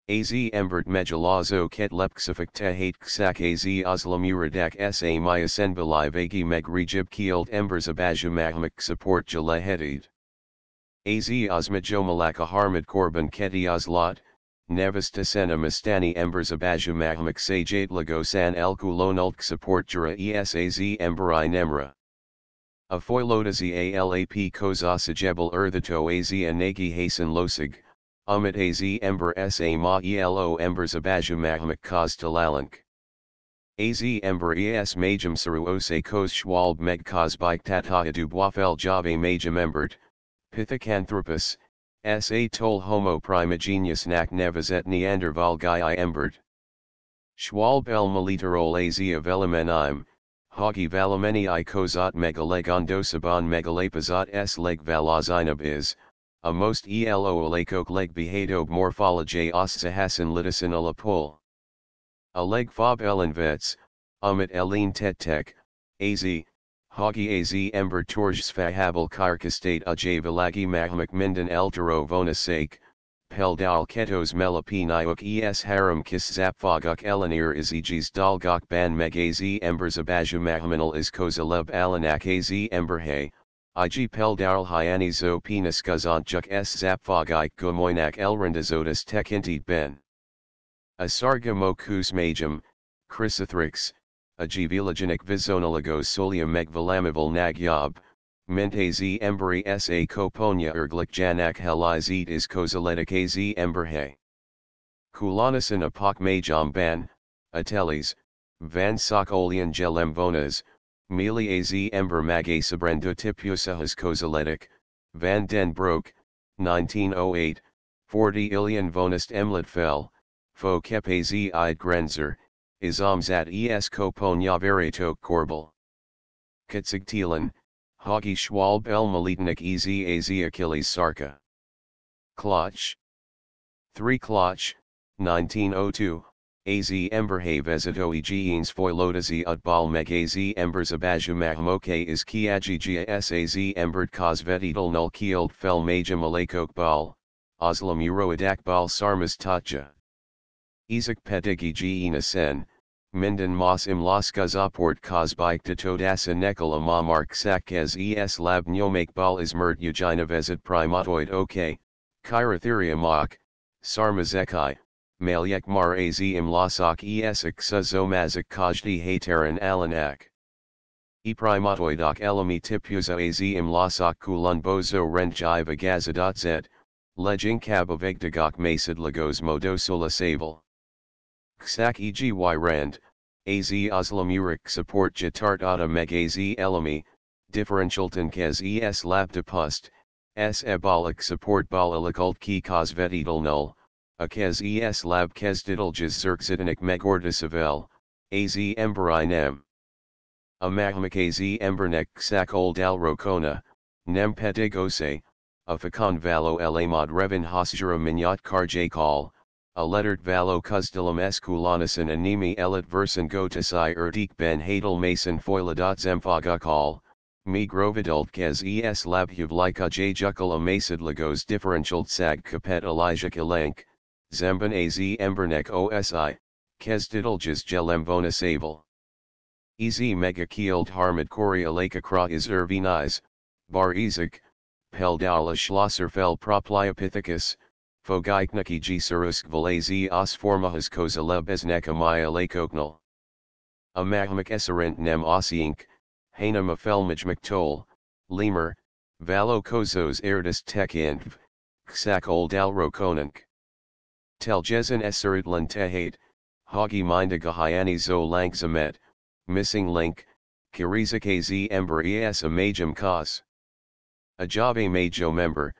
Az embert megalazo ket lepksifik tehate ksak az oslamuradak sa myasenbalai vagi meg rejib kielt embers abajumahmak support jalehedid. Az osmajomalaka harmad korban keti ozlot, nevastasena mastani embers abajumahmak sajate lagosan el kulonulk support jura esaz emberi nemra. A foilodazi alap kozasajebel earthito az anagi hasen losig, Umit az ember sa ma elo embers abajumahmak kaz talalank. Az ember es majum saru ose kos schwalbe meg kaz bike tatahadu boafel jave majum embert, Pithecanthropus, sa tol homo primigenius nak nevazet neanderval gai embert. Schwalbe el militerol az of elemenim, Hagi valameni i kozot megalegondosaban megalapazot s leg valazinab is, a most elo alakok leg behadob morphology os sahasin litisin alapol. A leg fob elenvets, umit elin tetek, az, hagi az ember torj sfahabal karkastate ajavalagi mahmak minden eltero vonasake, peldal ketos melapiniuk es haram kis zapfoguk elenir is egis dalgok ban meg az embers abajumahmanal is kozaleb alanak az emberhe, IG peldarl hyani zo penis gazantjuk s zapfogik gomoinak elrendazotis tekintit ben. Asarga mokus majum, chrysothrix, agivilogenic visonalagos solium megvalamival nagyob, mente z emberi sa koponia erglik janak helizet is kozaletic az emberhe. Kulanasan apak majam ban, atelis, van sokolian gelemvonas, Mili az ember mag a sabrando tipusahas kozaletic, van den Broek, 1908, 40 ilion vonest emlet fel, fo kep az id grenzer, zat es koponya verito korbel. Katzigtilen, Hagi Schwalbe el Malitnik ez az Achilles Sarka. Klaatsch. 3 Klaatsch, 1902, Az emberhave ezito egenes foilodazi utbal meg az embers abajumahmoke is kiagigia saz embert kozvetidal nul kielt fel majum alakok bal, oslam uroadak bal sarmas tatja. Isaac pedigi gina sen, minden mas im upport kozbike de todasa ama mark sakez es lab bal is mert primatoid ok, chirotheria mach, sarmazekai. Malyek mar az im lasak esik sa zomazik kajdi hateran alanak. E primatoidok elemi tipuza az im lasak kulun bozo rentjiva gazadot leging kab avegdagok masid lagos modosula sable. Ksak eg rand, az urik support jatart ata meg az elemi, differentialton kez es lab pust, s ebolic support bal ilikult ki kosvetidal null, a kes es lab kes didalges zirksidanik megordisavel, az emberinem. A mahmak az embernek sak old alrokona, nem pedigose, a facon valo elamod revin hasjura minyat karjakal, a lettert valo kuzdilam eskulanasan anemi elit versen gotasai erdik ben hadal mason foiladot zemfagakal, me grovidult kes es labhuv lika jajukal a masid lagos differentialt sag kapet elijah ilank, Zemban az Embernek osi, Kezdidaljas Gelemvona Sable. Ez mega kield harmad kori alaka kra is ervinais, bar ezek, peldala schlosserfel propliopithecus, fogeiknaki g sarusk valazi os formahas kozaleb nekamaya lakoknal. A mahmak esarent nem osink, hanam a felmaj mctol, lemur, valo kozos erdis tek inv, alrokonank. Teljezen eserutlan tehate, hagi mindagahyani zo langzamet, missing link, kirizakazi ember es a majum cause. Ajave majo member,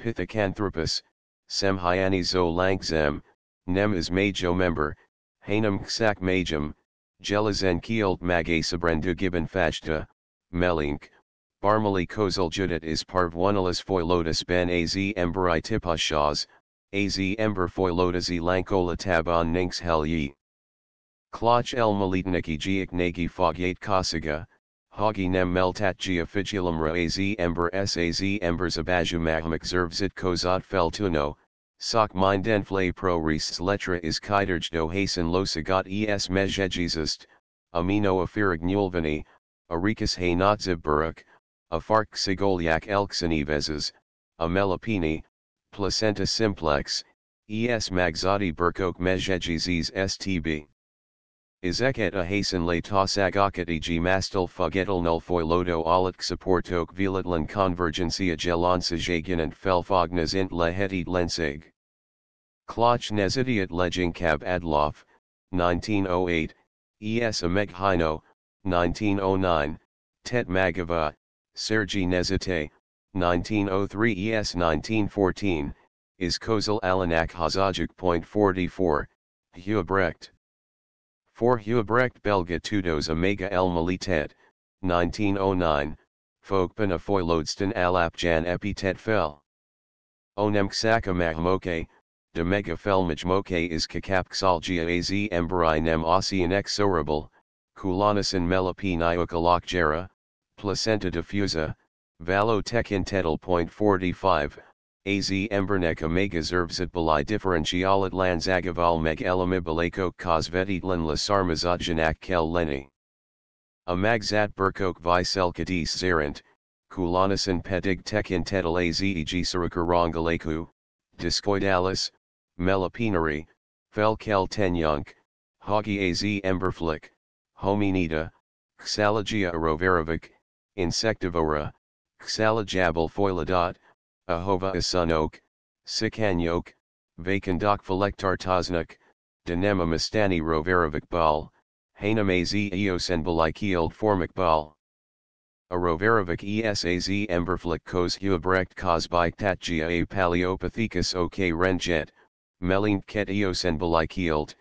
pithecanthropus, sem hyani zo langzem, nem is majo member, hanum ksak majum, gelazen kielt mag sabrendu gibbon fashta, melink, barmali kozal judat is parvunalis foilotus ben az emberi tipashas, az ember foilodazi lankola taban ninks hel yi. Klaatsch el malitniki giak nagi fogyate kasiga, hagi nem meltat gia figilum ra az ember saz embers abaju mahmak zervzit kozat fel tuno, sok minden fle pro res letra is kiderj do hasen losigot es mejejizist, amino afirig nulvani, arikas hay natzib buruk, a fark sigolyak a melopini, placenta simplex, es magzati burkok mejegizes stb. Izeket a hasen le tosagokat eg mastel fugetal null foilodo alat supportok vilitlan convergencia gelonsajagin and felfognas int lehetit lensig. Klaatsch nezidiat leging adloff, 1908, es ameghino, 1909, tet magava, Sergi nezite, 1903 ES 1914, is Kozel Alanak Hazajuk. Point 44, Hubrecht. For Hubrecht Belga Tudos Omega El Malitet, 1909, Folkpan a Foilodsten Alapjan Epitet Fel. Onemksaka Mahmoke, de Mega Felmajmoke is Kakapxalgia Az Emberi Nem Ossian Exorable, Kulanasan Melapi Niokalakjera, Placenta diffusa, Valo tekintetal.45, az embernek omega zervzit balai differentialit lanzagaval meg elamibalakok kozvetitlan la sarmazatjanak kel leni. A magzat burkok vi selkadis zerant, Kulanasan pedig tekin tetalazeg sarukarangaleku, discoidalis, melapinari, felkel tenyunk, hagi az emberflick, hominida, Xalagia aroverovic, insectivora, Xalajabal foilidot, ahova asunok, sikanyok, vacandok phyllectartosnik, Denema mastani roverovic bal, Hanam az eosenbalikield formic bal. A roverovic esaz emberflick kos hubrecht kosbike tatgia a paleopathicus ok renjet, melint ket eosenbalikield,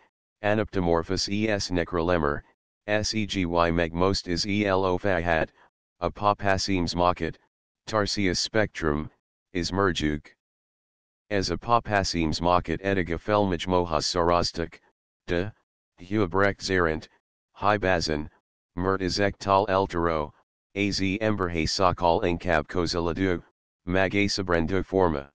anaptomorphus es necrolemur, segi meg most is elo fahad, a popasims market, tarsius spectrum, is merjuk. As a popasims market ediga felmage mohas sorostic, de, hubrecht zerent, hibazan, mert is ektal eltero, az emberhe sakal enkab koziladu, mag asabrendo forma.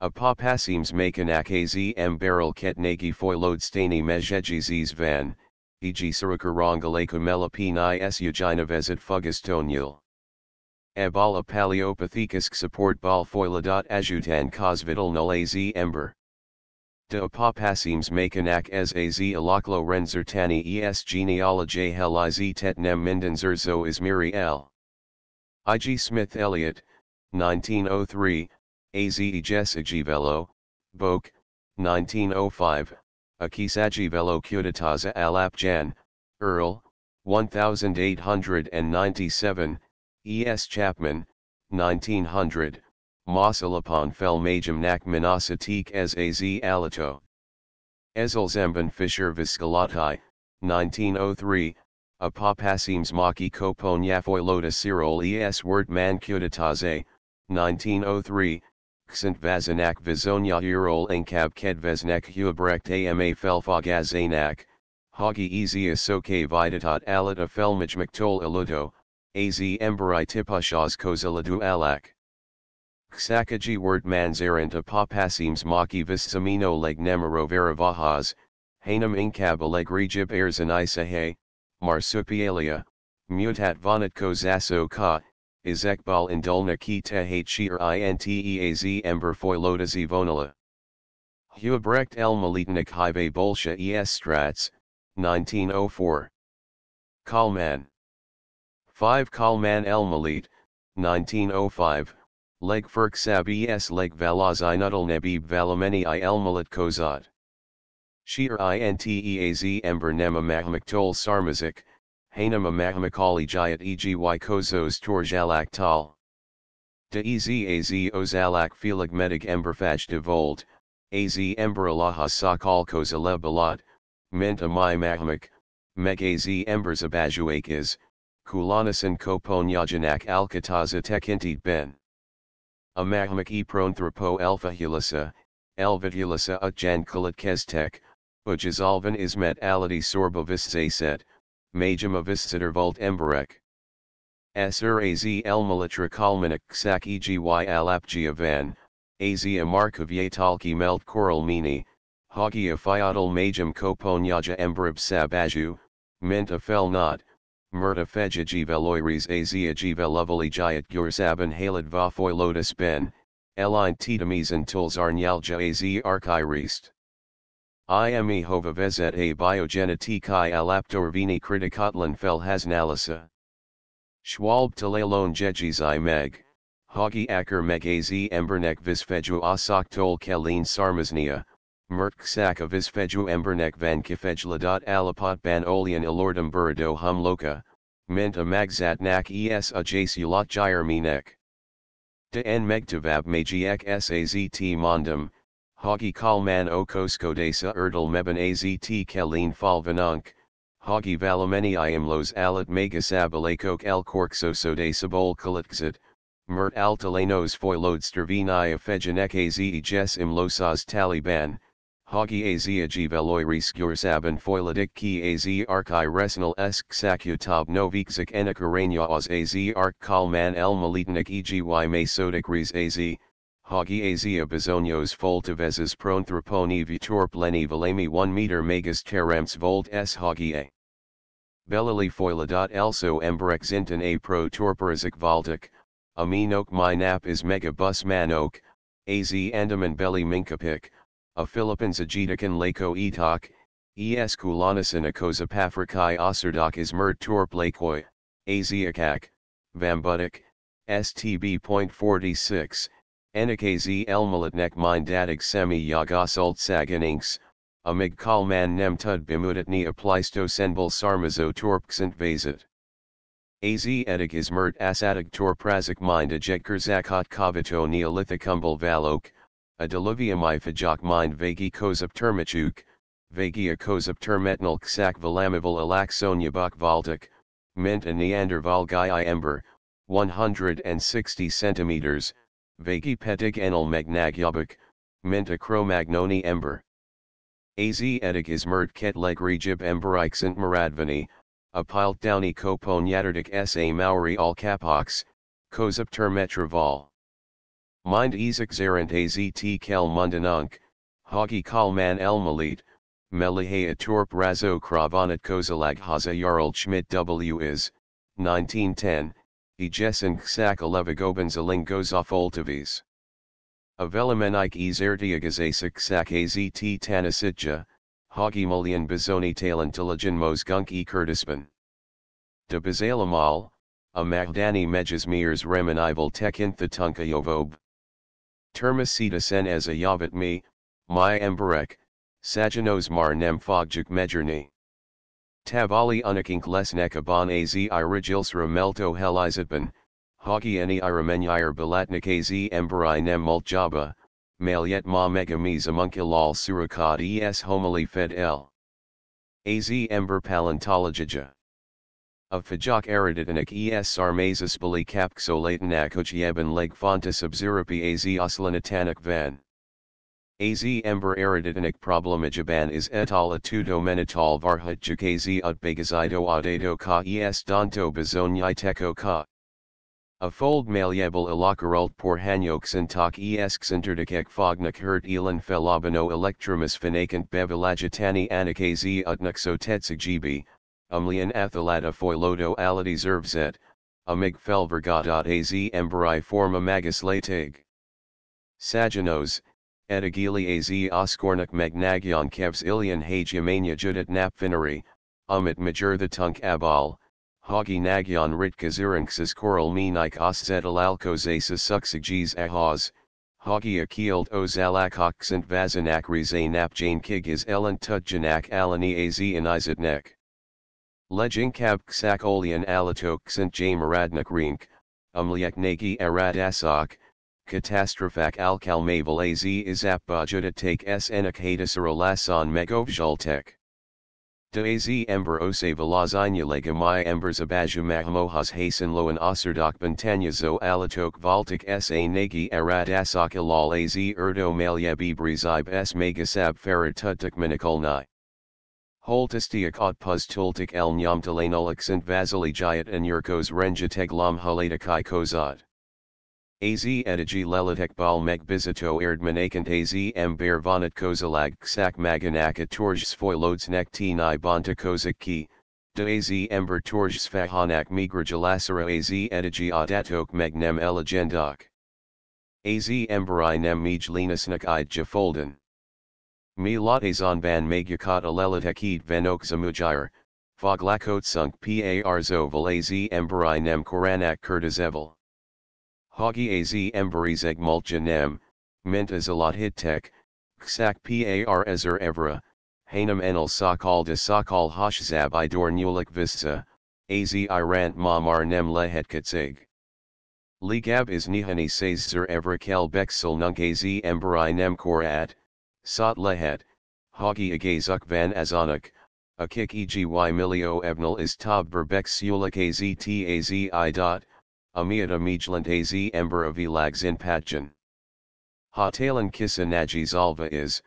A popasims mekanak az foilod stani mejegizis van, e.g. Sarukarangaleku melapini s uginavezit fugastonul. Abala paleopathicus support bal foiladot ajutan kosvital nul az ember. De apopasims mekanak as az alaklo renzertani es genealogy heliz tetnem mindenzerzo ismiri l. I. G. Smith Elliott, 1903, Az Egesagivelo, Boke, 1905, Akisagivelo Kudataza Alapjan, Earl, 1897, E. S. Chapman, 1900, Mosalapon fel majum nak minasatik as az alito. Ezelzemban Fischer Viscalatai, 1903, Apopasims maki koponyafoi Cyril es word man kudataze, 1903, Xant vazanak vizonya urol enkab kedveznek hubrecht ama felfagazanak, hagi ezia soke vidatat alita felmaj maktol iluto, az emberi tipashas koziladu alak. Xakaji word manzarant apopasims maki vissamino leg nemero vajas, hanam inkab alegrejib erzanisahe, marsupialia, mutat vonat kozaso ka, Izekbal indulna ki tehachir inteaz ember foilotas evonala. Hubrecht el Malitnik Hive Bolsha es Strats, 1904. Kalman. 5 Kalman el Malit, 1905, Leg Ferk Sab es Leg Valaz Inudal Nebib Valameni i el Malit Kozad. Shir inteaz ember nema mahmaktol sarmazik, Hanama Mahmakali Jayat egi kozos torjalak tal. De ez az ozalak filig medig emberfaj de volt, az ember alaha sakal kozale balat, ment amai mahmak, meg az embers abajuakis, kulanasan koponyajanak alkataza tekintid ben. A mahmak e pronthropo alphahulasa, elvitulasa utjan kulit kestek, ujazalvan ismet ality sorbovis set majum aviscitor volt emberek. Esur az elmalitra kalmanik sak egi alapgia van, az amarkovye talki melt coral mini, hagia fiatal majum koponyaja sabaju, menta fel not, murta fejaji veloiris az ajiva lovely giat gursaban halid vafoy lotus ben, eline titamis tuls arnyalja az archirist. IME hova vezet a biogenetikai alaptorvini kritikatlan fel hasnalisa. Schwalbe talalon jejizai meg, hagi aker meg az embernek visfeju asaktol kelin sarmasnia, merksak visfeju embernek van kifejladot alapot ban olian ilordum burado hum loka, ment a magzatnak es ajasulat jirminek. De en megtavab magiek sazt mondum, Hagi kalman o kosko erdal meben azt kelin falvanunk, hagi valameni iamlos alat megasabalakok el korksoso de sabol kalitzit, mert altalenos foilodster vini afejanek az jes imlosas taliban, hagi az veloiris gursaban foiladik ki az archi resnal esk sakutab novikzik enakarania az az ark kalman el malitnik egi mesodik ris az, Hagi azia bezonios foltavezes pronthroponi vitor pleni valemi 1 meter megas teramps volt s hagi a. Bellali foiladot elso emberek zinten a pro torporizic valtic, Aminok my nap is megabus manok, az andaman belly minkapik, a Philippines ajitakan lako itak, es kulanasan akosa pafrikai osardok is mert torp lakoi, aziakak, vambudik, stb.46, enikaz elmalatnek mind dadig semi yagasult saganings, amig kalman nem tud bimudatni sarmazo torpksant vazit. Az edik is mert asadig torprazik mind ejekir zakot kavito neolithicumbal valok, a diluvium ifajok mind vagi kozap termichuk, vagi a kozap termetnal ksak valamival alaksonyabok valtik, mint a neanderval gai ember, 160 centimeters, vagi petig enal magnagyabuk, mint a cro-magnoni ember. Az edik is mert ket leg regib emberixent maradvani, a pilt downy kopon yatardik sa maori al capox, kozap termetraval. Mind ezek zarent azt kel mundanunk, hogi kalman el malit, melihe torp razo kravanat kozalag haza jarl schmidt w is, 1910, ejesen ksak alevagobans aling gozof oltavis. Avelemenik ezertiagazasik sak azt tanasitja, Hagi Mulian Bizoni Talentilijan Mos Gunk e Kurdispan. De Bazalamal, a Magdani Mejasmirs Remanival Tekintha Tunka Yovob. Termasita sen as a Yavat me, my Emberek, Sajanos mar nem fogjuk mejerni. Tavali unikink lesnek aban az irigils ramelto helizatban, Hagi eni iramenyir balatnik az emberi nem muljaba, Malyet ma megamis amunkilal surakad es homily fed l. Az ember paleontologija. Of fajok eriditanik es sarmazis bali kapxolatanak uchieben leg fontis obsirapi az oslanatanik van. Az ember eriditanik problemijaban is etal atudo menital varhutjuk az utbagazido audato ka es donto bazonyiteko ka. A fold malleable ilakarult por tak esksenterdik fognak hurt elan felabano electromus finakant bevilagitani anakazi utnuxo tetsigjibi, umlian athalata foilodo ality zervzet, amig felvergat.az emberi forma magus latig. Sajanos, edagili az oskornik magnagyon kevs ilian hajamania judit napfinari, umit majur the tunk abal, Hagi Nagyan Ritkazirinxis Koral Menik Oszedalalkozasa Suxigis Ahaz, Hagi Akield Ozalakokxant Vazanak Rize Napjane Kigis Ellen Tudjanak Alani Az Inizatnek. Lejinkab Ksak Olian Alatok St. Jamaradnak Rink, Umliak Nagi Arad Asok, Catastrophak Alkalmaval Az Izapbajudat Take S Enak Hadasaralasan Megovjaltek. De az ember ose velazina lega my embers abaju mahmohas hasen loan oserdok bantanyazo alatok valtik sa nagi arad asok ilal az erdo malyebi brizib s megasab faratudtuk minikolni. Holtistiak otpuz tultik el nyamtalanolix and vasily jayat and yurkos renjateg lam halatakai kozad. Az edigi lelitek bal meg bizito erdmanakant az ember vonat kozalag ksak maganak torj svoilodsnek t ni bonta ki, de az ember torj sfahanak migrajalasara az edigi adatok meg nem elagendok. Az emberi nem mij linasnak id jafolden. Mi latazon ban magyakot alelitekid venok zamujir, foglakot par zoval az emberi nem koranak kurdazeval. Hagi az emberizeg multja nem, mint azalat hittek, ksak par ezer evra, hanam enel sakal de sakal hashzab idor nulik vista, az irant mamar nem lehetkatsig. Ligab is nihani says evra kel bexel nunk az emberi nem korat, sot lehet, hagi agazuk van azanuk, a kik egi milio evnal is tab berbex ulik az taz i dot, Amiata Mijlant az ember of elags in patjan. Hatalan kisa zalva is,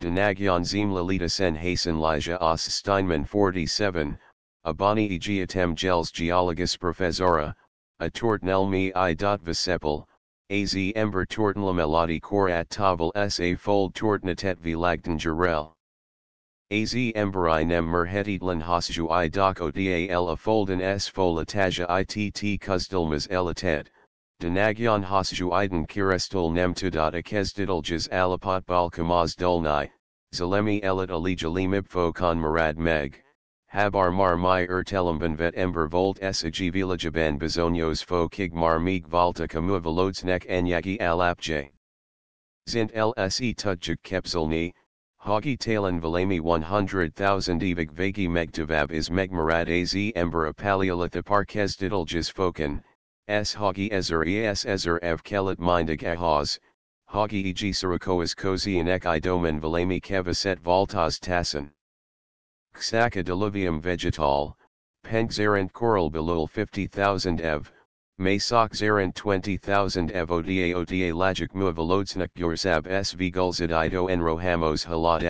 Denagyan zim lalita sen hasen lija os Steinmann 47, Abani egiatem gels geologus professora, a tortnelmi i dot visepal, az ember melodi cor at tavel sa fold tortnatet velagden jarel. Az emberi nem merhetitlan hasju i dako dal a folden s folataja itt kuzdilmas elated, Denagyan hasju iden kirestul nemtudata kezdidiljas alapot balkamaz dolnai, zalemi elit alijalimibfo kon marad meg, habar mar my ertelamban vet ember volt esagi villajaban bezonios fo kig mar mig volta kamu velodsnek enyagi alapje. Zint lse tudjik kepzelni, Hagi Talon Valami 100,000 Evig Vagi Megtavab is Megmarad Az Ember Paleolitha Parkez Didaljas Fokan, S Hagi Ezer Es Ezer Ev Kelet Mindig Ahaz, Hagi Eg Sarakoas Kozian Ek Idomen Valami Kevaset Voltas Tassan. Xaka Diluvium Vegetal, Pengzerent Coral Belul 50,000 Ev, Zaren 20,000 ev oda oda lajik mu velodsnak yursab sv en rohamos halad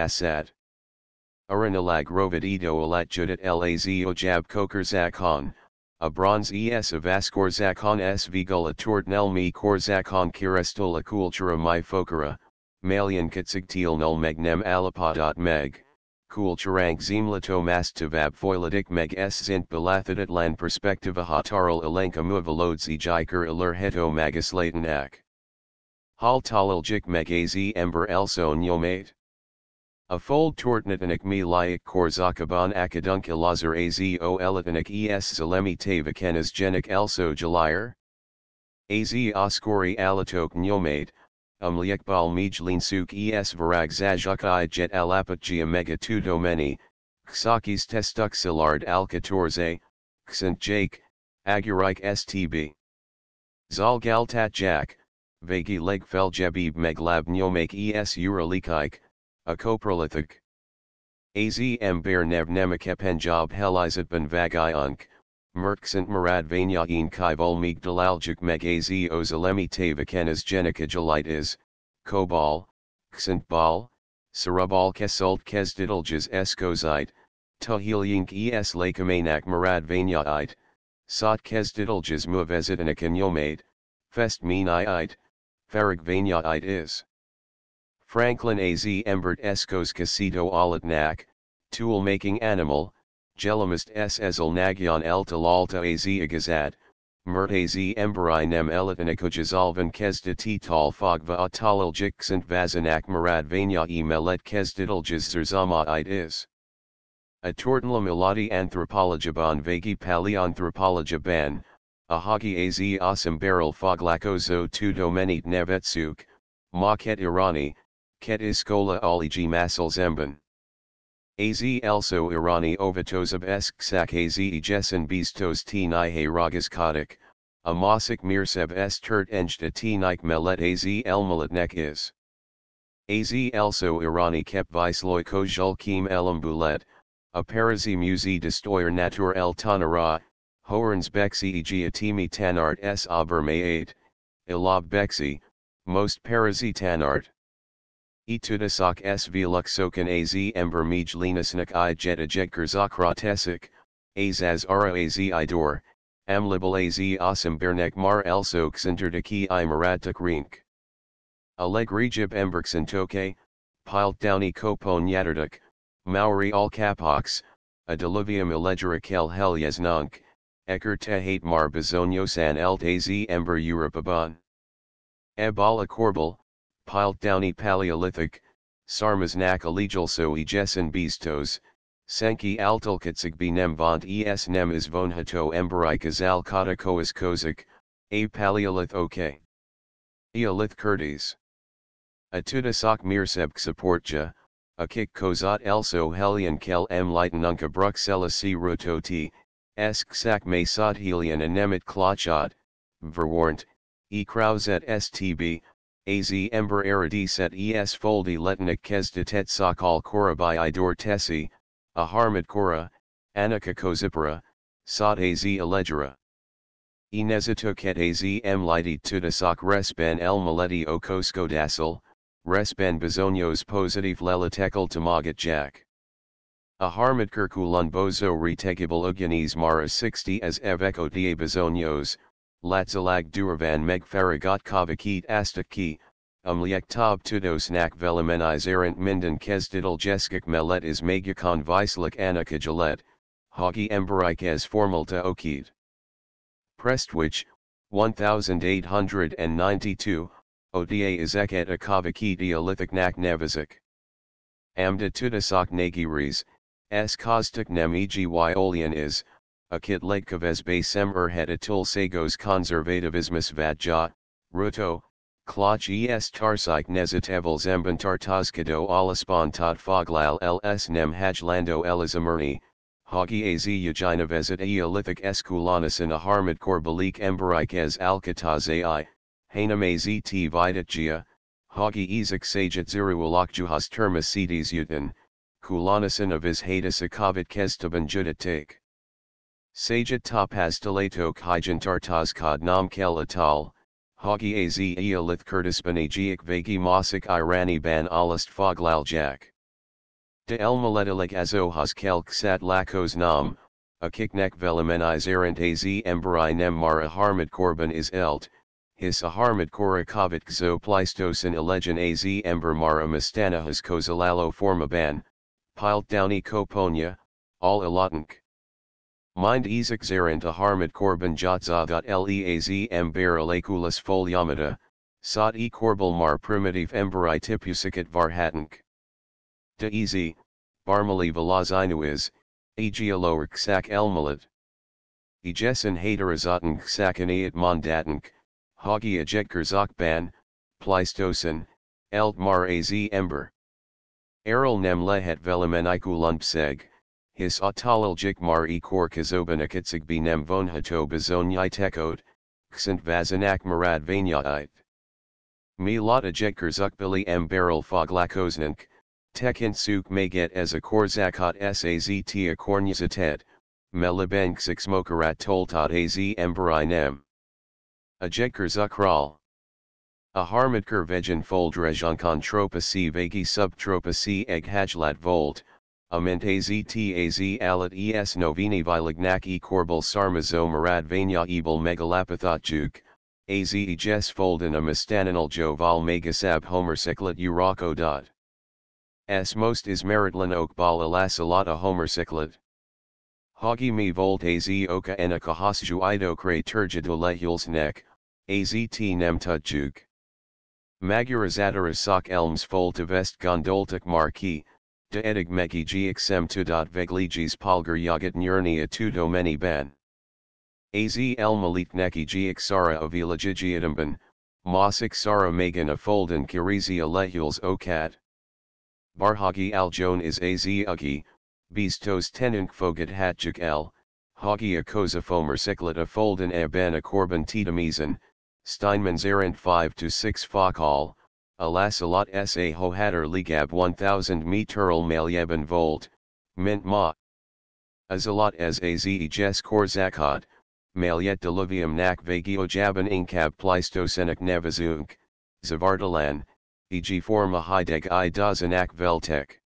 rovid edo alat judat lazo jab koker zakon, a bronze es of askor zakon sv gulatort nelmi kor zakon kirestola kultura my fokara, malian katsigtil nul megnem alapodot meg kulturank zemlato mastevab foiladik meg s zint belathadat lan perspectiva hataral elenka muvalodzi jiker alur heto magaslaten ak. Hal talaljik meg az ember elso nyomate. A fold tortnatanik me laik korzakaban akadunka lazar azo elatanik es zalemi tavakenas genik elso jalir. Az oskori alatok nyomate, umliekbal mijlinsuk es varag zajuk i jet alapatgia mega domeni, ksakis testuxilard alcatorze, ksant jake, agurik stb. Zalgaltat jak, vagi leg feljebib meglab nyomek es uralikaik, a coprolithic. AZM bear nev nemakepenjab helizatban vagayunk, Merksant Marad Vanyayin Kai Volmig Dalaljuk Meg Az Ozalemi Tavakenas Jenica Jalitis, Kobal, Ksant Sarabal Kesult Kesdidaljas Eskozite, Tuhilyink Es Lakamanak Marad Vanyait, Sot Kesdidaljas Muvezitanik Yomade, Fest Meanite, Farag Vanyait is. Franklin Az Embert Eskos Casito Alatnak, Tool Making Animal, Gelamist s ezel nagyan eltalalta az igazad, mert az emberi nem elatanikujazalvan kezdet tal fogva a talaljiksant vazanak maradványai melet kezditaljas zerzamait is. A tortenla miladi anthropologiban vagi paleanthropologiban, a hagi az barrel foglakozo tu domenit nevetsuk, ma ket irani, ket iskola aligi masal zemban. Az also irani ovatos of esksak az ejessen bistos t nihe ragas kodik, a mosik mirseb s turt enjta t nike melet az elmalatnek is. Az also irani kep visloy kojulkim elambulet, a parazi muzi destoyer natur el tanara, hoerns bexi egiatimi tanart s abermayate, ilab bexi, most parazi tanart. Etudasak sv luxokan az ember mij linasnak i jeta jedkerzakratesik, azaz ara az idor, amlibal az asim bernek mar elsok sinterdaki i maratak rink. Allegrejib emberksen toke, pilt downy kopon yaterduk, maori al kapox, a diluvium illegierakel helyesnunk, eker te mar bezoniosan elt az ember europaban. Ebala korbel, Pilt downy Paleolithic, Sarmasnak allegalso egessen bistos, Senki altalkatsig nem vont es nem is vonhato emberikas al kois kozik, a Paleolith ok. Eolith Kurtis. A tudasak mirsebk supportja, a kik elso helian kel m lightenunka bruxella si rototi, esk sak me sot helian anemet klachot, verwarnt, e krauzet stb, Az ember set es foldi letnik kezdetet sakal korabai idor tesi, a harmad kora, anaka kozipara, sot az allegera. Inezitoket az m liti tudasak resben el maleti o koskodasil, resben bezonios positive lelatekal tamagat jack. A harmad kirkulun bozo retegibal uganis mara 60 as eveko bezonios, Latzalag duravan meg faragot kavakit astaki, umliek tob tudos nak velameniz erant minden kezdidal jeskik melet is magikon vislik anaka jalet, hagi emberik as formalta okid. Prestwich, 1892, Oda izek et akavaki Neolithic nak nevizik. Amda tudasak nagiris, s kostik nem egi olian is, a kit letkavez basem erhet atul sagos konservativismus vatja, ruto, Klaatsch es tarsik nezatevel zembantar tazkado alaspontat foglal ls nem hajlando elizamerni, Hagi az yajina vezit eolithic eskulanasin a harmad korbalik emberik ez alcataz ai, hanam az t vidatgia, Hagi ezek saget zirualakjuhas termasides utan, kulanasin of his hadas akavit kestaban judatik. Saget topaz delatok hijantartaz kod nam kel atal, Hagi az eolith kurtisban agiak vagi mosik irani ban alist foglaljak. De elmaledelik azohas kelksat lakos nam, a kiknek velameniz erant az emberi nem mara harmad korban is elt, his a harmad korakovit xo pleistosin elegan az ember mara has kozalalo formaban, pilt downy koponya, all ilatank. Mind ezek zerant a harmad korban jotzagot leaz ember alakulas foliamata, sot e korbal mar primitive emberi tipusikat varhatank. De easy, barmali velazinu egialo ksak elmalit. Ejessen haterizatan ksakaniat mondatank, hagi ajetkar ban, pleistocin, eltmar az ember. Errol nem lehet velemenikulandpseg, his autolaljik mar e kor kazobanakitsig nem vonhato bezonyai tekot, ksant vazanak marad vanyait. Mi lot ajetkar bili em barrel foglakosnank, Tekint suk get as a korzakot sazt a kornyazatet, melibank six mokarat toltot az emberinem. A jedker zakral. A harmadker vegan foldrejankon tropa si vagi subtropa eg hajlat volt, ament azt az alat es novini vilignak e korbal sarmazo marad vanya ebal megalapathatjuk, az eges folden a mistaninal joval megasab homercyclet urako dot. S most is meritlan ok bal alasalata homercyclet. Hagi mi volt az oka ena kahasju ido kre turgido lehuls nek, AZT nem tudjuk. Magyarazataras sok elms folt vest gondoltuk marki, de edig megi gxm tudot vegligis palgar yagat nyernia tudo meni ban. Az elmalit neki gxara avilagigiadamban, mosik sara magan a folden kirizia lehuls okat. Barhagi aljon is az ugi, bistos tenunk fogat hatjuk el, hagi a koza cyclet a folden a ban a korban Steinmann's errant 5 to 6 Fakal, alas a lot sa hohatter ligab 1000 meterl malyeben volt, mint ma. Azalot as az jes korzakot, malyet diluvium nak vagio jaban inkab pleistocenic nevazunk, zavartalan, e.g. forma hideg i dozenak veltek.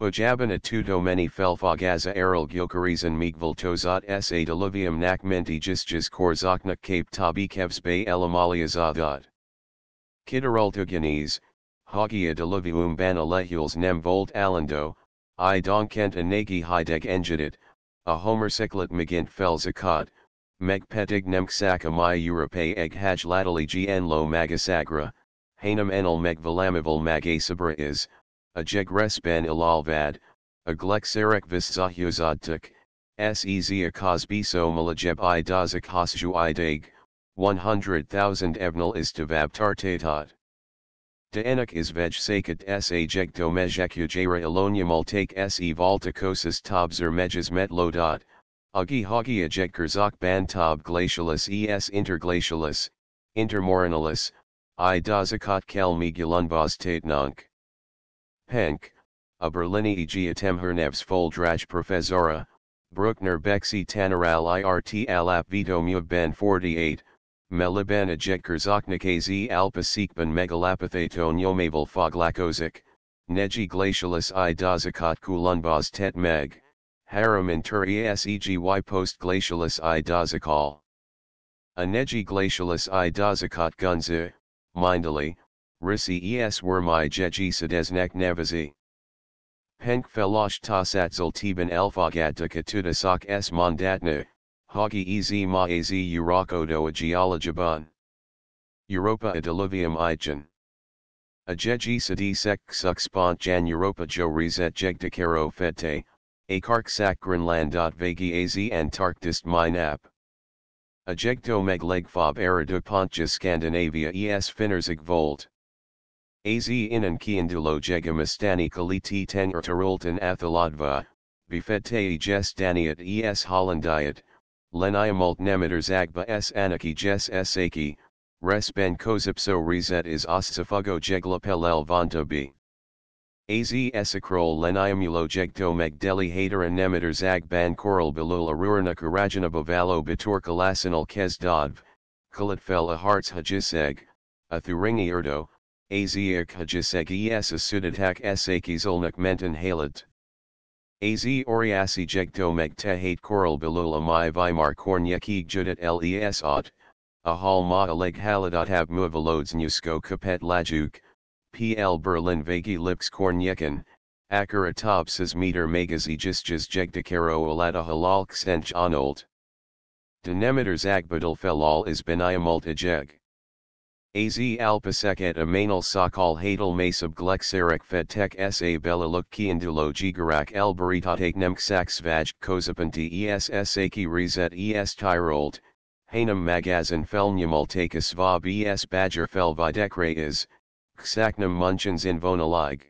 Ujabana tuto meni felfagaza eril gilkarizan migviltozot sa diluvium nak menti gisges korzaknak cape tabikevs bay elamaliazagot. Kidarultuganese, hagia diluvium bana lehuls nem volt alando, i donkent anagi hideg engidit, a homercyclet megint felzakat, meg pedig nemksaka my europe eg haj latali gn magasagra, Hanam enel meg velamival mag asabra is, a jegresban ilalvad, a glexerek viszahyozadtuk, sez a cosbiso malajeb i dazak hasju idag, 100,000 evnal is tavabtartatat. De enak is veg sakat sa jegto mejekujara ilonium take se voltacosis tabzer mejas metlodot, agi hagi ejekar ban tab glacialis es interglacialis, intermorinalis, i dazakat kel migulunbaz tatnank. Penck, a Berlini egiatem hernevs foldraj professora, Bruckner Bexi Tanaral IRT alap Vito ben 48, Meliban ejekar az alpa sikban megalapathaton yomaval foglakozik, neji glacialis i dazakat kulunbaz tet meg, haram inturi segi post glacialis i dazakal. A neji glacialis i dazakat gunze, mindali, risi es wormi jeji sedesnek nevazi. Penck felosh tasatzel teben elfogad de katuda sok s mondatna, Hagi ez ma az Eurocodo a geologiban. Europa a diluvium igen. A jeji sadi sek suk spont jan Europa jo de caro fete, a kark sak Greenland. Vagi az Antarctist mine app. A jegto meg legfob erida pontja Scandinavia es finnersig volt. Az inan kiandulo jegamistani kaliti ten ertarultan athaladva, bifete jes daniat es hollandiat, leniamult nemiters zagba s. Anaki jes esaki, res ben kozipso reset is ossifugo jeglapel vanta b. Az esacrol leniamulo jegto megdeli hater anemiters ag ban coral belul arurna karajana bavalo bitur kalasinal kes dodv, kalatfel a hearts hajiseg, a thuringi erdo, aziak hajiseg es asudatak esakis ulnak mentan halit. Az oriasi jegto meg hate coral belul amai vimar kornyeki judat les ot, a hal ma aleg halidat ab muvalods nusko kapet lajuk, PL Berlin Vagi Lips Kornyeken, Akara Topsas meter megas Aegistes Jegdekaro Alata Halal Kstench Anolt. Denemiters Agbadal Felal is Beniamult Ajeg. Az Alpasek et Amanal Sakal Hadal Masab Glexerek Fedtek Sa Belaluk Kiandulo Gigarak El Baritate Nemksak Svaj Kozapanti Es Saki Reset Es Tyrolt, Hanam Magazin Felnumultaka Svab Es Badger Fel Videkre is, Ksaknam Munchens in Vonalig.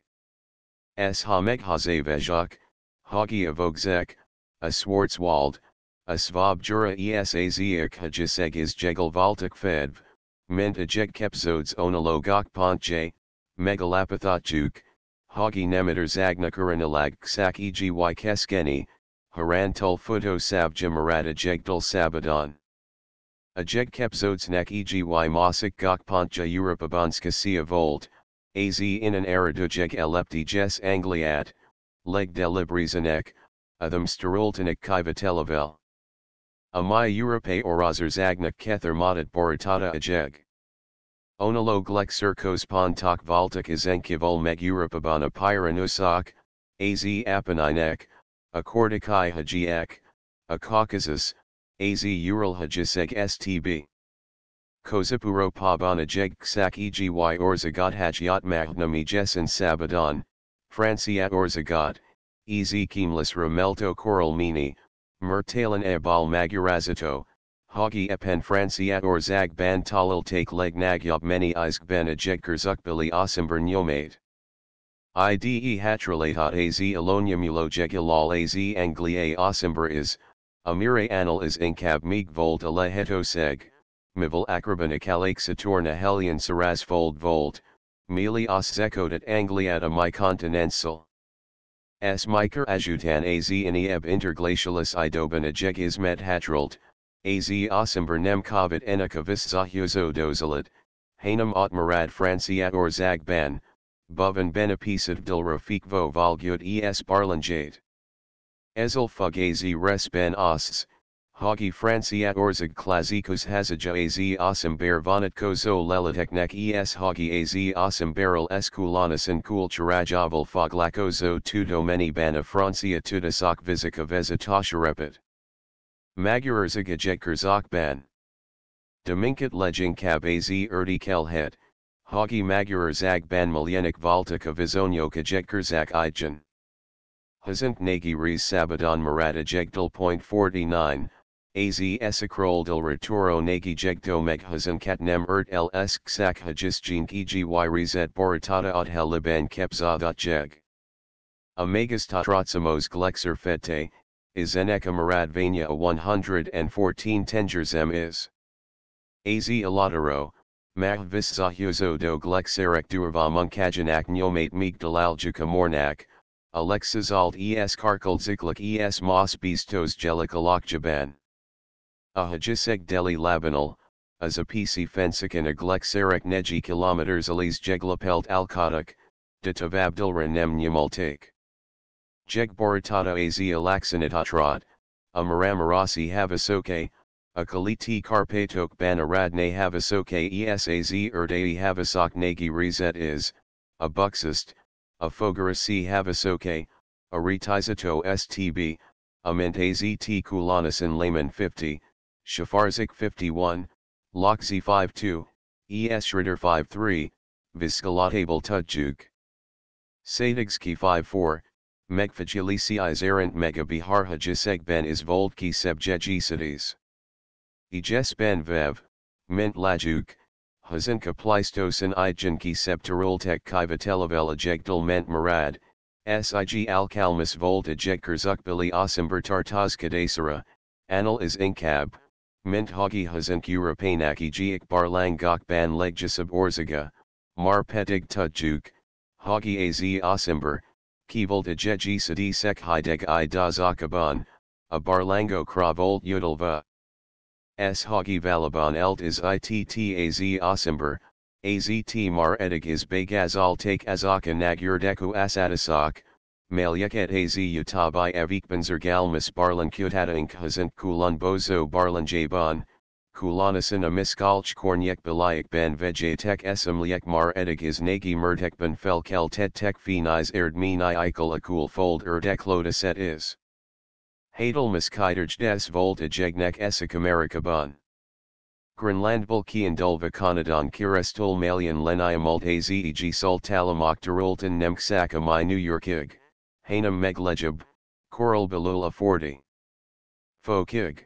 S. Hameghazavezhak, Hagi Avogzek, a Schwarzwald, a e s Esaziak Hajiseg is Jegel Valtak Fedv, Ment Ajeg Kepzodes Onalogok Pontje, Megalapathatjuk, Hagi Nemitter Zagnakaranilag Ksak Egi Keskeni, Harantul Futo Sabja Marata Jegdal Sabadan. A jeg kepzodsnek egi mosik gok pontja Europabanska sia volt, az in an aradujeg elepti jes angliat, leg delibrizanek, atham sterultanek kivitelavel. A my Europe orazer zagnak kether modat boritata ajeg. Onalo glek circos pontok voltic izenkivol meg Europabana pyranusak, az apeninek, a kordikai hajiek, a Caucasus, Az Ural Hajiseg STB. Kozipuro Pabana Jeg Ksak Egi Orzagot Hajiat Magnami Jessen Sabadan, Franciat Orzagot, Ez Kimlis Ramelto Coral Mini, Ebal Magurazito, Hagi Epen Franciat Orzag Ban Talil Take Leg Nagyob Meni Izg Ben Ajeg Kurzukbili Asimber Nyomate. IDE Hatralatat Az Alonia Mulojegilal Az Anglia Asimber is, Amire anal is inkab mig volt aleheto seg, mival akrabanik alake saturna helion sarazfold volt, mili os zekodat angliata mi continental. S. Miker ajutan az inieb interglacialis idoban ajeg ismet hatralt, az osimber nem enakavis zahyozo dozalat, hanam otmarad franciat or zagban, boven benepisat dil rafikvo volgut es barlanjate. Ezel fugazi res ben osts, Hagi Francia Orzig Klasikus Hazija Az Osimber Vonitkozo Leliteknek Es Hagi Az Osimberal Esculanis and Kulturajaval Foglakozo Tudomenibana Francia Tudasak Vizika Veza Tosharepet. Magyarzig Ajekkerzakban. Dominkat Lejinkab Az Erdikelhet, Hagi Magyarzagban Miljenic Voltika Vizonyok zak Ijan. Hazent Nagi Res Sabadon Marat point forty nine. Az del Returo Meg Hazan Katnem Ert El Esk Sak Hajis Jink Egi Rizet Boratata Ot Liban Kepza. Jeg. Amegas Tatrotsamos Glexer Fete, is Eneka Maradvania a 114 Tengerzem is. Az Alataro, Mahvis Zahuzo do Glexerek Durva Munkajanak Nyomate Meek Dalaljuka Mornak, Alexis alt es karkalziklik es mos bistos jelikalokjaban. A hajisek deli labanal, as a pc fensikan a glexerek neji kilometers alis jeglapelt alkadak, de tavabdilra nem nyamultak. Jeg boritata az alaxanitatrat, a maramarasi havasoke, a kaliti karpatok banaradne havasoke esaz erdai havasok nagi rezet is, a buxist, a Fogarasi Havasoke, a Retizato STB, Ament AZT kulanasin Layman 50, Schafarzik 51, Lokzi 52, ES Schritter 53, Viscalatable Tutjuk. Sadegski 54, Megfajilisi Izarant Mega Bihar Ben Isvoldki Sebjeji cities. Ijes Ben Vev, Mint Lajuk, Hazinka Pleistosan Ijanki Septarultek Kivatelavela Jegdal Ment Marad, Sig Alkalmus Volta Jegkurzukbili Asimber Tartaz Anal is Inkab, Mint Hagi Hazink Europanaki Giik Barlangok Ban Legjisab Orzaga, Mar Pedig Tudjuk, Hagi Az Asimber, Kivolta Jeji Sadi Sek Hideg I Dazakaban, a Barlango Kravolt Yudalva. S. Hagi Valaban Elt is ITTAZ Asimber, AZT Mar Edig is Begazal Take Azaka Nagyurdeku Asadasak, Malyeket Az Utabai Evikbanzer Galmus Barlan Kutataink Hazant Kulan Bozo Barlan Jaban, Kulanasan Amiskalch Kornyek Belayak Ben Vejatek Esam Liek Mar Edig is Nagi Murtek Ben Felkel Tet Tek Finais Erd Mini Eichel Akul Fold Erdek Lodaset is. Hadel Miskiterj des Voltage Egnek Esik America Bun. Grönlandbulkian Dulva Kanadon Kirestol Malian Leniamult Azeg Sol Talamak Durultan Nemksaka My New Yorkig, Hanam Meglejab, Coral Belula 40. Fokig,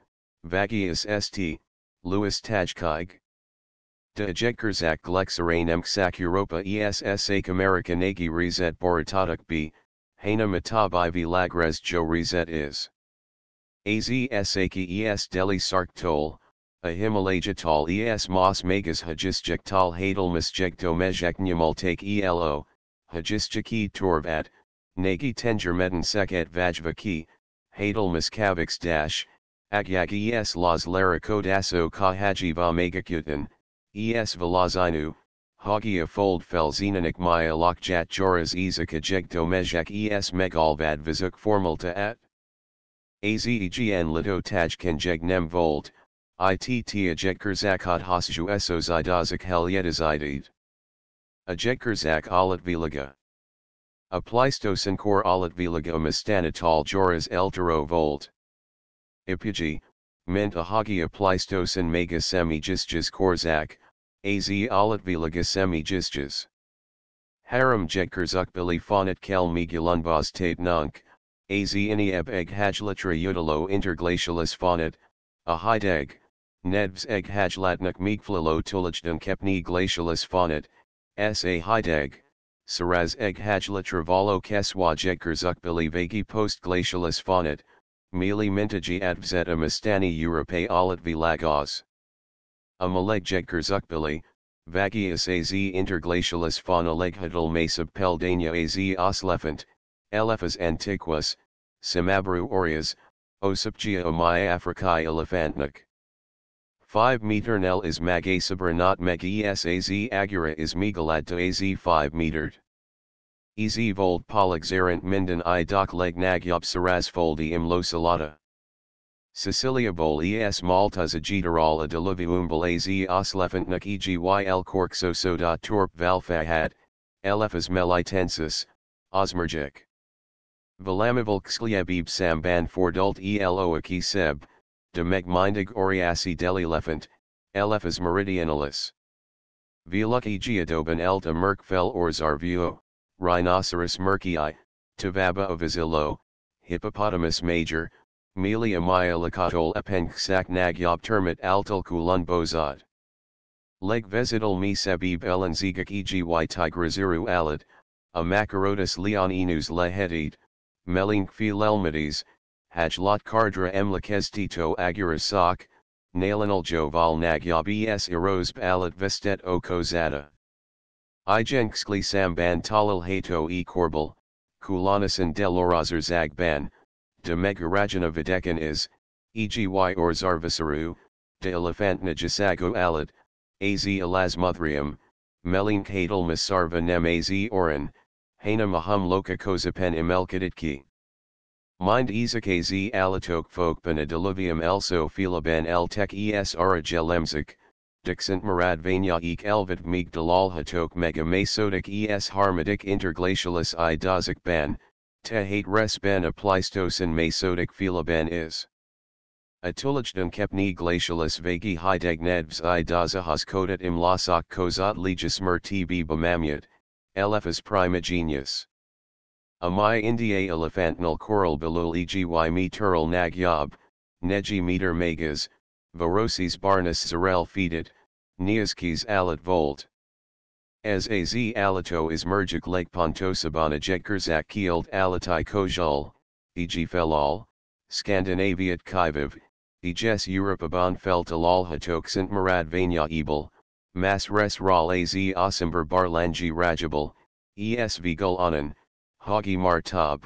Vagius St, Louis Tajkig. De Ejegkerzak Glexarain Emksak Europa ESSAK America Nagi Rezet Boratatuk B, Hana Matabai V Lagres Jo Rezet is. AZSAKI ES Delhi Sarktol, a Himalajatol ES Mas Magas Hajisjektal Hadelmas Jekto Mejeknyamultak ELO, Hajisjaki Torvat, Nagi Tenjermeden Seket Vajvaki, Hadelmas Kavix Dash, Agyag ES Las Larakodaso Kahajiva Megakutan, ES Velazinu, Hagia Fold Felzenanik Maya Lokjat Joras Izaka Jekto Mejak ES Megalvad Vizuk Formalta at Azegn lito tajken jegnem volt, itt ajekkerzak hasju eso zidazik helyetizidid. Ajekkerzak olatvilaga. A Pleistocene core olatvilaga mistanitol joras eltero volt. Ipiji, mint a hagia Pleistocene mega semijisjas korzak, az olatvilaga semijisjas. Haram jekkerzukbili fonit kel migulunbaz tate nunk, Az eb eg hajlitra udalo interglacialis faunet, a hideg, nedvs eg hajlatnik meekflilo tulajdan kepni glacialis faunet, s a hideg, saraz eg hajlitra valo keswa jegkerzukbili vagi post glacialis faunet, mili mintaji advzet amistani europe alatvi lagos. A maleg jegkerzukbili, vagius az interglacialis fauna leghadal mesab peldania az oslefant, Elephas antiquus, Simabru aureus, Osipgia omai africae elephantnik. 5 meter nel is magasabra not meg esaz agura is megalad to az 5 metered. Ez volt polixerant minden i doc leg nagyob sarasfoldi im lo salata. Sicilia bol es maltas agitaral a diluviumbal az oslefantnik egyl corkso so da torp valfahad, elephas melitensis, osmergic. Valamivalksliabib samban fordult elo aki seb, de megmindig oriasi delilefant, elephas meridionalis. Veluki geodoban elta merkfel orzarvuo, rhinoceros merckii, tavaba ovizilo, hippopotamus major, melia maya lakatol epenksak nagyob termit altal kulun bozad. Leg vezital mi sebib elenzigak egi tigriziru a macarotus leoninus lehetit, Melink Philelmides, Hajlot Kardra Emlakestito Agurasak, Nalinal Joval Nagyab es Eros Balat Vestet Okozada. Ijenskli Samban Talal Hato e Korbal, Kulanasan Delorazar Zagban, de Megarajana Videkan is, egi or Zarvisaru, de Elefantna Jasago Alad, Az Elasmotherium, Melink Hadal Masarva Nem Az Oran, Hana Mahum Loka Kozapen Imelkaditki. Mind Izak Alatok Folkbana Diluvium Elso Filaban El Tek Es Aragelemzik, Dixent Marad Vanya Ek Elvid Meek Dalal Hatok Mega Mesodik Es Harmadik Interglacialis I Dazik Ban, Tehate res ben a Pleistocene Mesotic philoben is. Atulajdan kepni glacialis vagi hidegnedvs i dazahas kodat kozat legis mer tb bamamut, elephas primigenius. Amai Indiae elephantnal coral belul egi me tural nagyab, neji meter megas, Varosis barnus zarel feedit, neaskis alat volt. As az alato is mergic lake pontosabana jedkerzak kield alatai kojal, e.g. felal, Scandinaviat kiviv, eges Europaban feltalal hatoksant marad vanya ebel, mas res ral az asimber barlangi rajabal, esv gul anan, hagi martab,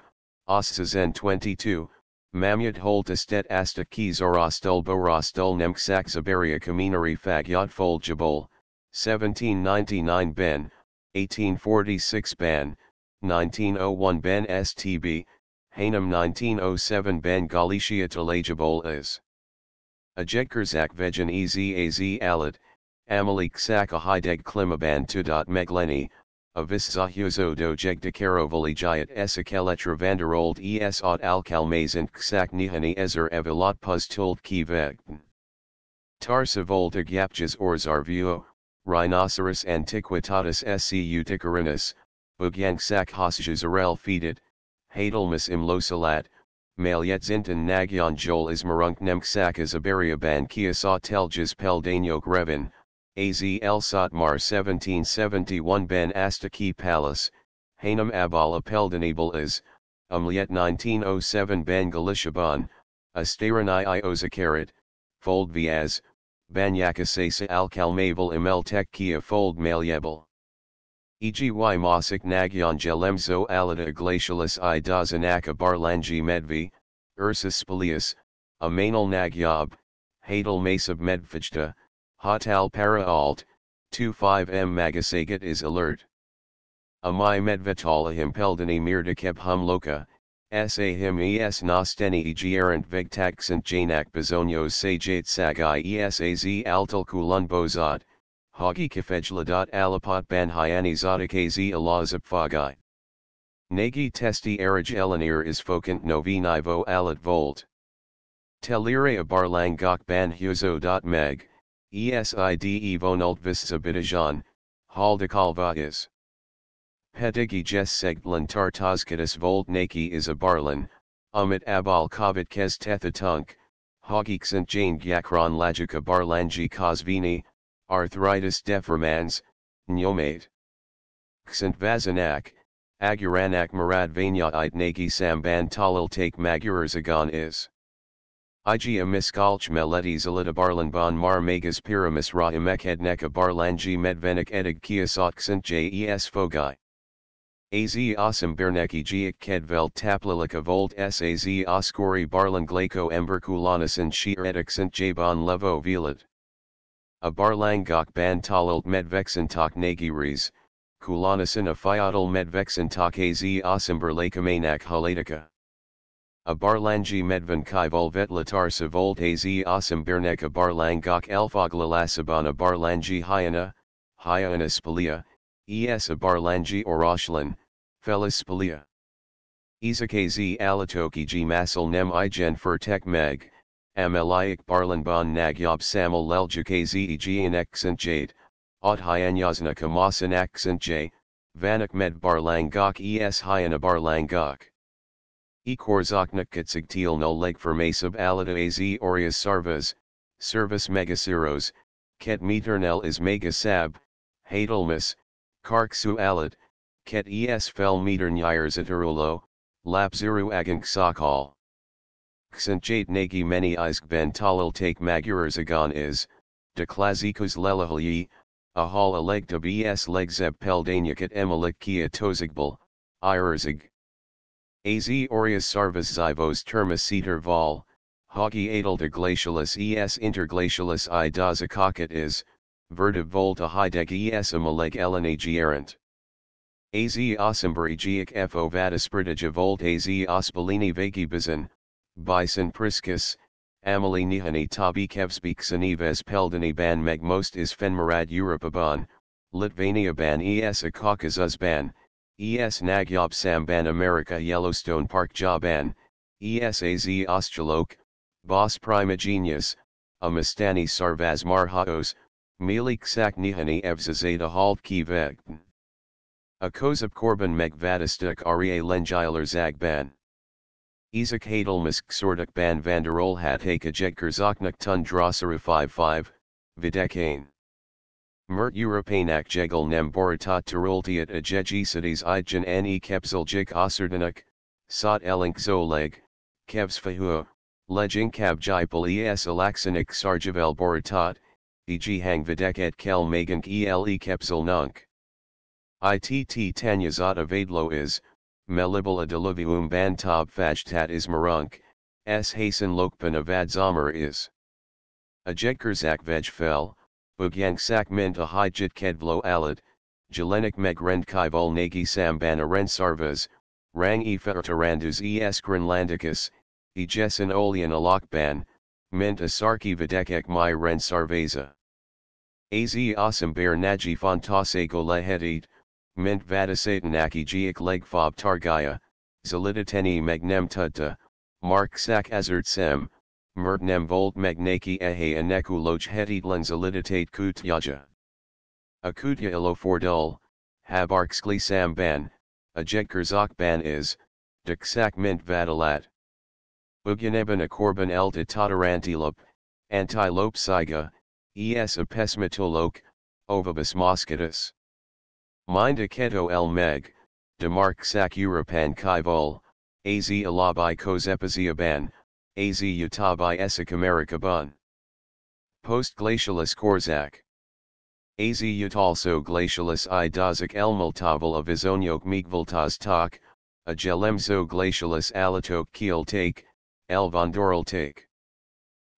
ossazen 22, Mamut holtastet asta keys orostul borostul nemksak zabaria kaminari fagyot foljabol, 1799 Ben, 1846 Ben, 1901 Ben STB, Hanum 1907 Ben Galicia Talajabol is. Ajegkerzak vegan ez az alat, Amalik sak a hideg klimaban tudot megleni, avis zahuzo do jegdikarovolijayat esikeletra vanderold es ot alkalmazent ksak nihani ezer evilat puz vegn. Tarsa volta gyapjas orzarvuo, Rhinoceros antiquitatis scu ticarinus, Ugyangsak hosages arel feedit, Hadelmus im losalat, Malyetzinton Nagyan Jol is Marunk Nemksak is Abariaban Kia Sa Teljas Peldanio Grevin, Az El Satmar 1771 Ben Astaki Palace, Hanum Abal Apeldanable is, Umliet 1907 Ben Galishaban, Astaranai Iozakarat, Fold Viaz, Banyakasesa alkalmavel imel tekkia fold malyebel. Egi mosik nagyan jelemzo alida glacialis i dozanaka barlangi medvi, ursus spelaeus, a manal nagyob, hadal masab medfijta, hotal para alt, 25m magasagat is alert. Amai medvetala himpeldani mirdakeb hum loka, Sa him es nosteni egierant vegtaxant janak bezonios sajat sagai esaz altal kulun bozad, hagi kafejladot alapot ban hyani zodikaz alazapfagai. Nagi testi erij elanir is fokant novi nivo alat volt. Telire barlangok ban huzo.meg, eside vonult visabitajan, haldekalva is. Pedigi jes segtlan tartazkatus volt is a barlan, umit abal kavit kes tethatunk, hogiksant jane gyakron lajika barlangi kosvini, arthritis defermans, nyomate. Ksant vazanak, aguranak marad vanyait nagi samban talil take magurzagon is. Miskalch meletis alita barlan bon mar magas pyramis ra imekhed barlangi medvenik edig kiasot ksant jes fogai. Az osam berneki giak kedvel taplilika volt saz oskori barlan glaco emberkulanasan sheer edixant jabon levo velad. A barlangok ban talilt medvexantok nagiris, kulanasan a fiatal medvexantok az osimber lakamanak halatica. A barlangi medvan kai volvet latarsa volt az osim berneka barlangok elfoglalasabana barlangi hyena, hyaena spelaea, Es a barlangi orashlan, felis spelaea. Alatoki g masal nem igen tek meg, ameliak barlanban nagyob samal leljukazi egian accent jade, aut hyanyazna kamasan accent j, vanak med barlangok es hyana barlangok. E korzoknak katsigtil no leg for masab alata az aureus sarvas, Cervus megaceros, ket meternel is megasab, hadelmus, Karksu alat, ket es fel meter nyires iterulo, lapziru agink sakal. Ksantjate nagi many isk ben talil take magurzagon is, de klazikus lelahli, a hal elegta bs legzeb peldaniakat emalik kia tozigbal, irzig. Az aureus sarvas zivos terma ceter hogi adel de glacialis es interglacialis i dazakakat is, verta volta hideg es amaleg elenagierant. Az osimbergiac fo vatispertija volt az ospalini vagibazin, bison priscus, amali nihani tabi kevspixanives peldani ban meg most is fenmarad Europaban, Litvania ban es a Caucasus ban, es Nagyob Samban America Yellowstone Park Jaban, ESAZ Australok, Bos Primigenius, Amastani Sarvaz Marhaos, Milik Saknihani Evzazada Halt Kivek. A Kozab Korban Megvadistuk Aria Lengiler Zagban. Isaac Hadelmisk Sordak Ban Vanderol Hataka Jedkerzaknak Tun Drosara 55, Videkane. Mert Europanak Jegel Nem Boritat Tirultiat Ajejisides Idjan Ani Kepzeljik Osserdanak, Sot Elink Zoleg, Kevsfahua, Lejing Kabjipal es Alaksanik Sarjavel Boritat, e.g. Hang Videk et Kel Magank ele Kepzel Nunk. ITT Tanyazata Vadlo is, Melibal Adiluvium Bantab Fajtat is Marunk, S. Hasan Lokpan Avad Zomer is. Ajegkerzak Vejfel, Ugyang Sak Mint a Hijit Kedvlo Alad, Jelenik Megrend Kivol Nagi Samban Aren Sarvas, Rangifer Tarandus es Grenlandicus, Ejesan Olian Alakban, Mint a Sarki Videkek My Ren Sarveza. Az Asam Bear Naji Fontasego Lehedit, Mint Vadasatanaki Giak Legfob Targaya, Zalidateni Magnem Tutta, Mark Sak Azert Sem, Mertnem Volt Magnaki Ehe Aneku Loch Hetitlan Zalidatate Kutyaja. Akutya Ilo Fordul, Habarkskli Sam Ban, Ajekar Ban is, Diksak Mint Vadalat. Ugyaneben a Korban Elta Tatarantilop, Antilope saiga, Es Apesmatolok, Ovibos moschatus. Mind Keto El Meg, Demark Sak Europan Kivol, Az Alabai Kozepaziaban, Az Utabai Esik America Bun. Post-glacialis Korzak. Az Utalso glacialis i Dazik Elmultaval of Izonyok Migvoltaz Tak, a Gelemzo glacialis Alatok Kiel Take, El Vondoral Take.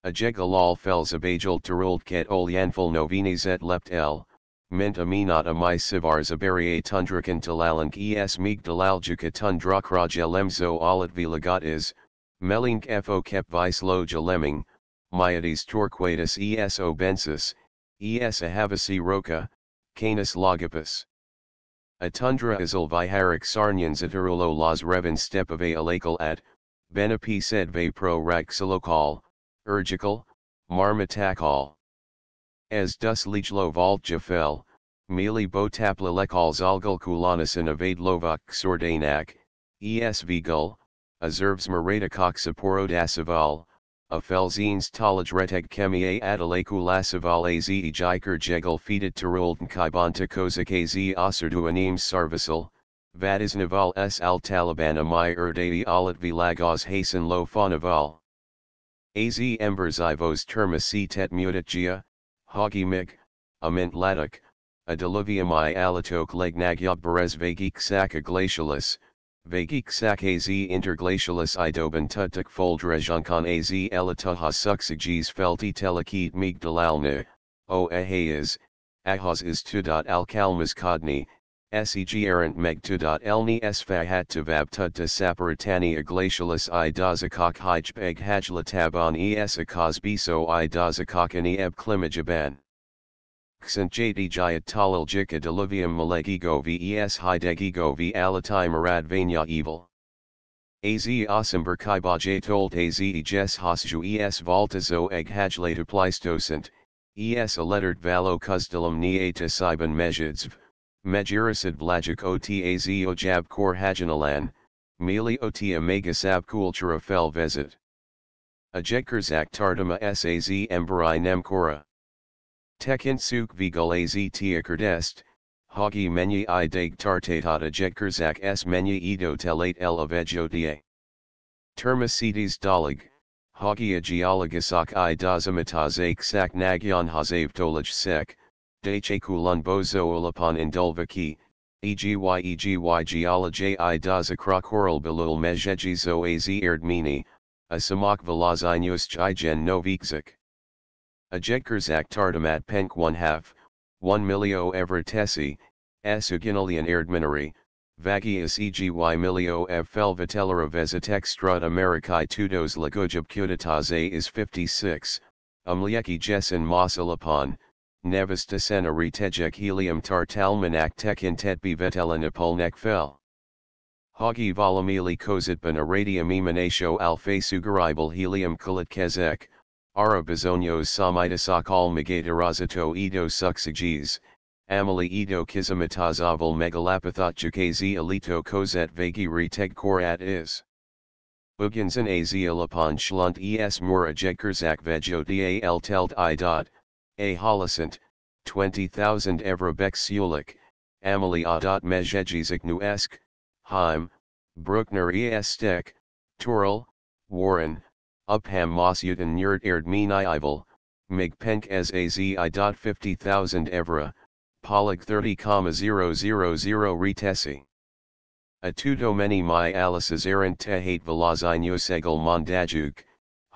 A Jegalal Fels Abajal Turult Ket Olyanful Novinizet Lept El, Mint Aminat Amai Sivars Abarie Tundrakan Talalank Es Migdalaljuka Tundrakraj Elemzo Alat Vilagat is, Melink Fo Kep Vislo Jalemming, Myodes Torquatus Es Obensis, Es Ahavasi Roca, Canis lagopus. A tundra isl viharik sarnians atarulo las revan stepave alakal at, benapi sedve pro raxilokal, urgical, marmatakal. As dus lijlo volt jafel, mili botapla lekal zalgal kulanasin evade lovak sordanak, es vigul, azervs maradakok saporodasival, a felzines kemie adalakulasaval az ejiker jegel feeded tirulden kibanta kozak az osarduanim sarvasil, vadisnaval s al taliban amai erdai alat vilagos hasan lo fanaval. Az embers ivos terma si tet mutitgia, hogi mig, amint latuk, a diluvium i alatok leg nagyob beres vagik saka glacialis, Vagik sak az interglacialis idoban tutuk foldrejankan az elitaha suxigis felti telakit migdalalna, o ahayas, ahas is. Tudot alkalmas kodni, seg erant meg tudot elni esfahat tavab tutta saparatani a glacialis i dazakok hijpeg hajlataban es akaz biso i dazakokani eb klimajaban. Xanjati jayat talil jika diluvium malegigo ves hidegigo v alatai marad vanya evil. Az asimber kibaje told az jes hasju es voltazo eg hajlata pleistocent, es a lettered valo kuzdilum nieta siban mejidzv, mejirasid vlajik otaz ojab kor hajanalan, mili omega sab kultura fel vezit. Ajekrzak tardama saz emberi nemkora. Tekin suk vigul az tiakardest, hogi menye i dag tartatata jetkerzak s menye edo telate el avejodia. Termasides dalig, hogi a geologisak i dazamatazak sak nagyan hazav tolaj sek, bozo olapon indulvaki, egi egi geology i dazakrokoral bilul mejejizo az erdmini, a samak velazinius jigen novikzik. A Jedkerzak tartamat Penck 1 half, 1 milio evertesi, s uginalian erdminari, vagius egi milio ev fel vitelera vezitek strut americae tudos lagujab cuditaze is 56, umlieki jessen mosilapon, nevista sena retejek helium tartalmanak tekin tetbi vetelinapolnek fel. Hagi volumili kozitban iradium emanatio alpha sugaribal helium kulit kezek, ara bezonios samitasakal magatarazito edo suxiges, amali edo kizamatazavil megalapathotchakazi alito kozet vagi reteg korat is. Ugansan az ilapon schlunt es mura jedkerzak vejo dal telt i dot, a holocent, 20,000 evra bexulik, amali a dot mejejizik nu esk, heim, Bruckner Turl, Warren, Upham Mosyutan Nerd Erd Mini Ivel, Mig Penck as az i dot 50,000 evra, Polig 30,000 retesi. A tu domeni mi alices erant tehate velazinosegal mondajuk,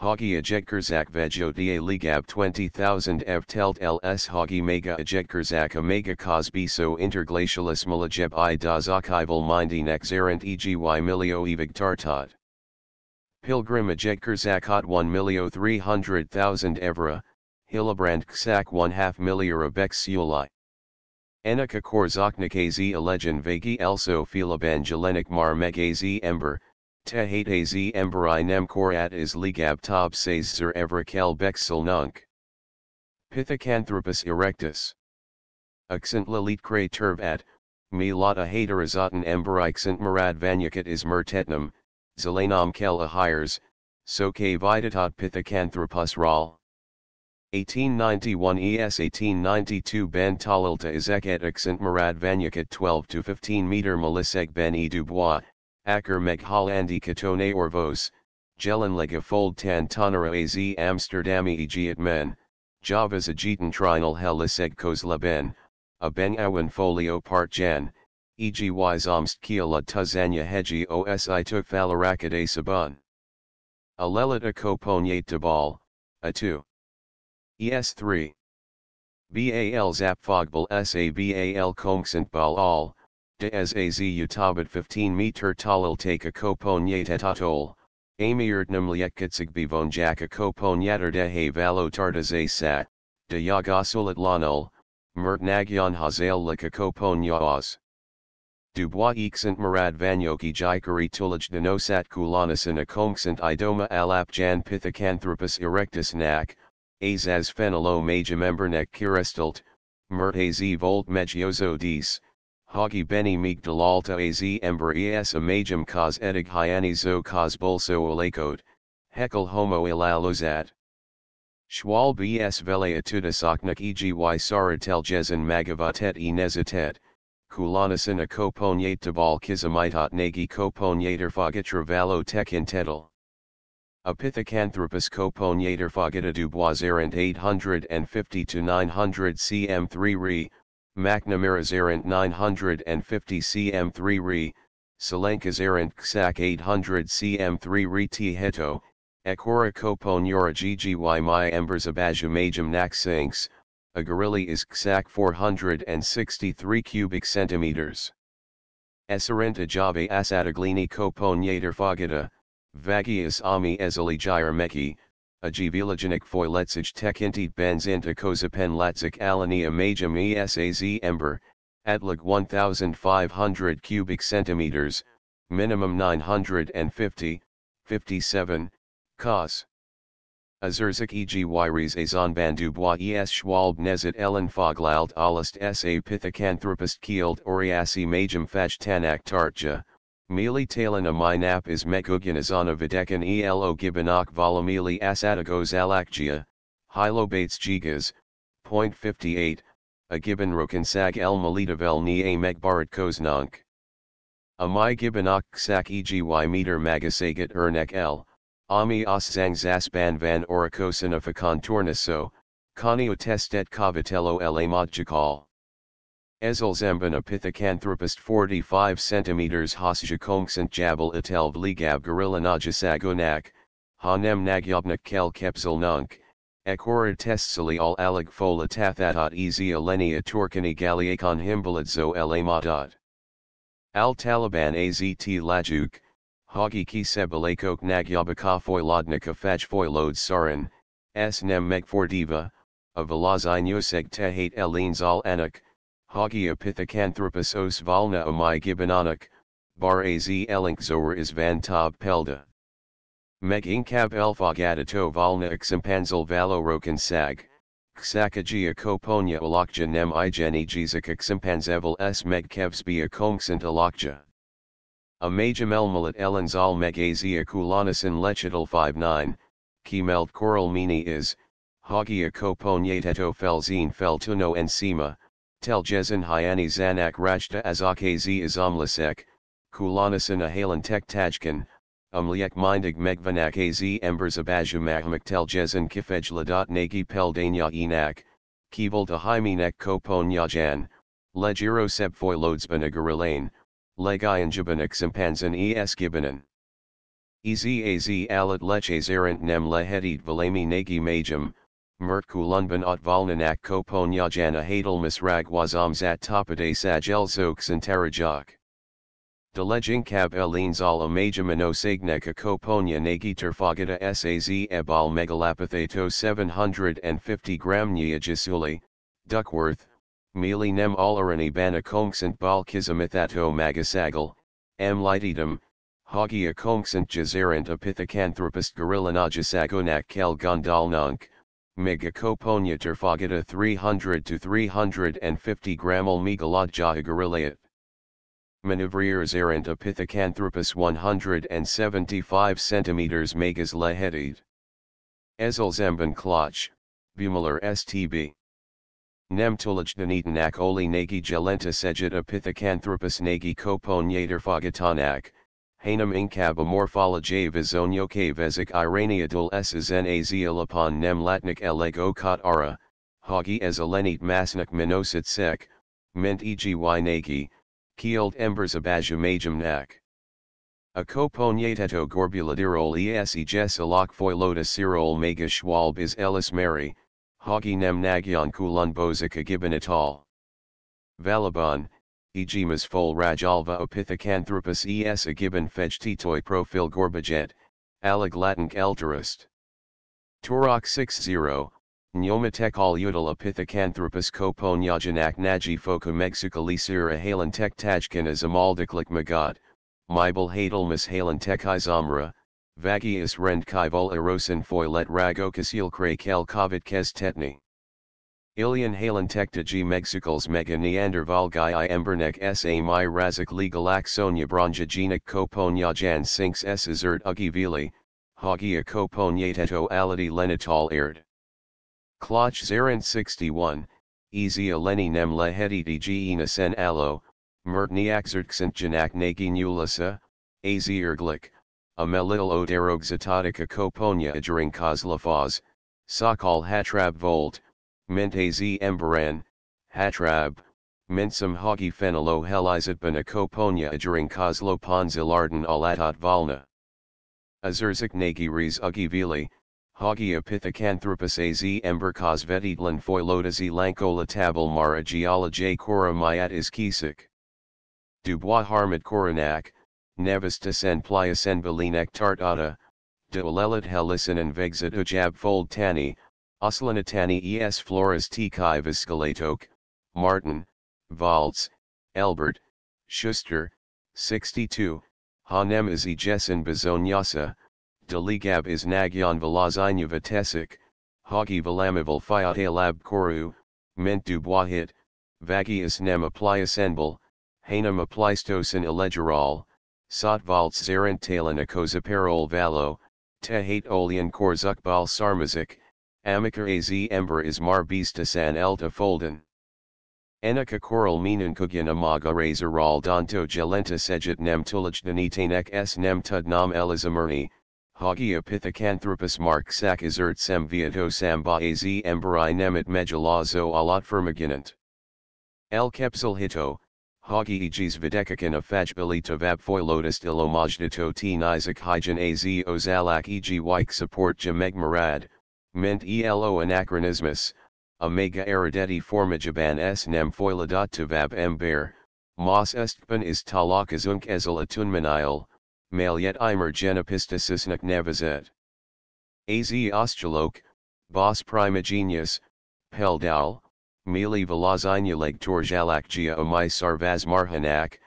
ejekrzak vejo da ligab 20,000 ev telt ls Hagi mega ejekrzak omega cosbiso interglacialis malajeb i das akival mindinek zerant egi milio evig tartot. Pilgrim ejekrzak hot 1 milio 300,000 evra, Hillebrand ksak 1 half milio bex suli. Enika korzoknik az alegen vagi elso mar meg az ember, tehat az ember i nem korat is ligab tob says Evra evrakel bexel nunk. Pithecanthropus erectus. Accent lalit kray turv at, mi lata haterizatan ember accent marad vanyakit is mertetnum, zelanam kel ahires, so k vidatot pithecanthropus ral. 1891 ES 1892 Ben Talilta Izek et Marad Vanyakit 12 to 15 meter Melisek Ben E Dubois, Acker Meg Hollandi Katone Orvos, Lega Fold Tan Tonera Az Amsterdami Egiat Men, Javas Agitan Trinal Heliseg Kos Ben, a Ben Awan Folio Part Jan, E.G. Omst Kiela Tuzanya Heji Osi Tuk Falarakade Sabun. Alelit a Koponyate Tabal, a 2. ES3. BAL Zapfogbal SABAL Komksentbal all, de as az utabat 15 meter talil take a koponyat amiert liekitsig bivon jack a koponyater de he valo tartaz sat, de yagasulit lanul, mert nagyan hazail lik a koponyas. Dubois exent marad vanyoki jikari tulaj denosat kulanasin a komksent idoma alap jan pithecanthropus erectus nak, azaz fenelo majamembernek kirestalt, mert volt megiozo dis, hagi beni migdalalta az ember es a majam cos edig hyanizo cos bolso olakot, Haeckel homo ilalozat. Schwal bs vele atudasaknak egi saratel jezen magavatet e nezatet, kulanasin a koponyate tabal kizamitot nagi koponyate erfagitra valo tekin tetal. A Pithecanthropus coponiator dubois errant 850 to 900 cm3 re, McNamara's errant 950 cm3 re, Selenka's errant Ksak 800 cm3 re t heto, Ekora coponiora ggy my embers abaju majum nak sinks, a gorilla is Ksak 463 cubic centimeters. Esserenta jave asadaglini coponiator fagata, Vagius ami ezeli gyrmeki, a jivilogenic foiletsig tekintit benzenta kozapen latzik alania majum esaz ember, atlag 1500 cubic centimeters, minimum 950, 57, cos. Azurzik eg wyres azon Dubois es Schwalbe nezit ellen foglalt alist sa pithecanthropist kielt oriasi majum fach tanak tartja, Mili talon a minap is meguganazana videkan elo gibanak volumili asadagos alakgia, Hylobates gigas, point 58, a gibbon rokansag el malitavel ni a megbarat koznank. A my gibanak sak egi meter magasagat ernek el, ami os zaspan van oracosina facontornaso, conio testet cavitello la modjikal. Ezelzemban a pithecanthropist 45 cm hosjakomksent jabal atelv ligab gorilla najasagonak, hanem nagyobnak kel kepzel nunk, ekora testsali al alig fola tathatot ezi alenia turkani galiakon himbaladzo elamadot. Al Taliban AZT lajuk, hagi ki sebalakok nagyobaka foilodnika faj foilod sarin, s nem meg for diva, a velazinioseg tehate elinzal anak, Hagia Pithecanthropus os valna omai gibbonanak, bar az elinkzoer is van tob pelda. Meg inkab elfogadato valna eximpanzal valorokan sag, Ksakagia koponya alakja nem igeni jizak eximpanzeval s meg kevsbia komksant alakja. A majamelmalat elenzal megazia kulanasin lechital 59, Kimeld coral mini is, Hagia koponyatato felzine feltuno enzima, teljezen hyani zanak rajta azakazi izomlasek, kulanasin ahalan tek tajkan, umliek mindig megvanak az embers abajumahmak teljezen kifejladot nagi peldanya enak, kivalta hymenek koponyajan, legiro sebfoy loadsbanagarilane, legianjabanak simpanzan es gibanan. Ez alat leches erant nem lehetit valami nagi majum, mert kulunban ot valnanak koponyajana hadelmus ragwazam zat topade sajelzoks and tarajak. Deleginkab al amajamano sagneka koponya nagitar fogata saz ebal megalapathato 750 gram Nyajisuli, Duckworth, Mili nem alarani bana komksant balkizamithato magasagal, m litidum, Hagia komksant jazerant apithacanthropist gorillanajasagonak kel gondalnunk, Mega koponya terfagata 300 to 350 gramal megalodja gorillate. Maneuvriers errant a Pithecanthropus 175 cm megas lehetid. Ezelzemben Klaatsch, Bumeler stb. Nem tulajdanetanak oli nagi gelenta sejit a Pithecanthropus nagi koponyederfagatanak, Hanum inkab amorphology vizonyoke vezik iraniadul ssnazil upon nem latnik elego kot ara, hagi as alenit masnik minosit sek, ment egi nagi, Kield embers abajumajum nak. A koponyatato gorbuladirol esi jesalok foilota sirol mega Schwalbe is ellis mary, hagi nem nagyan kulun bozika gibbonital. Valabon, egimas fol rajalva opithacanthropus es a gibbon fejtitoi profil gorbajet, alag latinc elterist. Turok 60, Nyomatek al udal epithacanthropus koponyaganak naji foka megsukalisir a halantek tajkan as amaldiklik magad, mibel hadelmus halantek izamra, vagius rend kivol erosin foilet ragokasil krakel kovit kes tetni. Ilian halantektaji megsukals mega neandervalgai i embernek sa my razik legalak sonia bronjagenik koponyajan sinks s azert ugivili, hagia koponyateto ality lenitol erd. Klaatsch Zaren 61, Easy Aleni Nem Leheti Dgina Sen Alo, Mertniaxertxent Janak Nagi Az Erglik, a Melil Oderogzatotica Koponya Adjuring Kozlafaz, Sokol Hatrab Volt, Ment Az Emberan, Hatrab, Mensum Hagi Fenelo Helizatbana Koponya Adjuring Kozlo Ponzilardan Alatot Valna. Azurzik Nagi Riz Ugivili, Hagia Pithecanthropus az emberkos vetitlan foilotas e lankola tabel mara geology cora myat is kisik. Dubois harmat nevis sen pliasen belinek tartata, de olelit helicin and vexit ujab fold tani, oslanatani es flores t kai viscalatok, Martin, Volz, Elbert, Schuster, 62, hanem is e jessen bezonyasa, Deligab is Nagyan Velazina Tesik, Hagi Velamival Fiate Lab Koru, Ment du Bois Vagius Nem Applius Enbel, Hanum Applistosin Illegeral, Sotvalts Zarentalen Akozaparol Valo, Tehate Olian Korzukbal Sarmazik, Amica Az Ember is Mar Bistasan Elta Folden. Enika Koral Minan Kugyan Amaga Razaral Danto Gelenta Sejit Nem Tulajdanitanek S Nem Tudnam Elizamerni, Hagia Pithecanthropus marksak azert sem viato samba az emberi nemet megalazo alat firmaginant. El kepsil hito, Hagi egis videkakan afajbilita vabfoilotist ilomajdito t nizak hygiene az ozalak eg wike support jamegmarad, ment elo anachronismus, omega erideti formajaban s nem foiladot to vab ember, mas estban is talakazunk ezel atunmanil, Malyet Imer Genopistasisnak Nevazet. Az Ostjalok, Bos Primigenius, Peldal, Mili Velazinaleg Torjalakgia Omai Sarvaz Marhanak,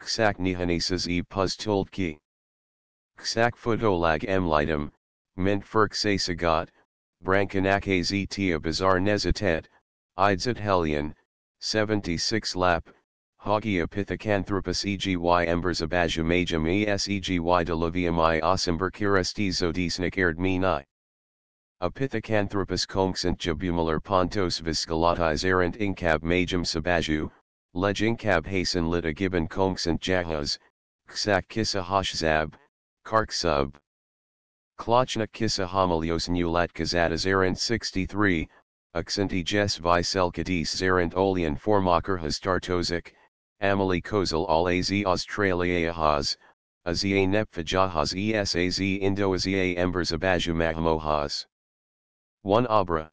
Ksak Nihanisas e Pustultki. Ksak Futolag Emlitum, Mint Furk Sagat, Brankanak Aztia Bazar Nezatet, Idzat Helion, 76 Lap, Hogia Pithecanthropus egi embers abajumajum esegi deluvium i osimber kirestizo desnik erdmini. A Pithecanthropus conxant jabumular pontos viscolatis erant incab majum sabaju, leg incab hasten lit a gibbon conxant jahaz, ksak kissa hoshzab, karksub. Klochna kissa homilios nulat kazatas erant 63, Aksanti jes viselkadis zerant olian formacher hastartozik, Amelie Kozel al az Australia has, azia nepfajahas esaz Indo-azia embers abaju mahmohas. 1 Abra.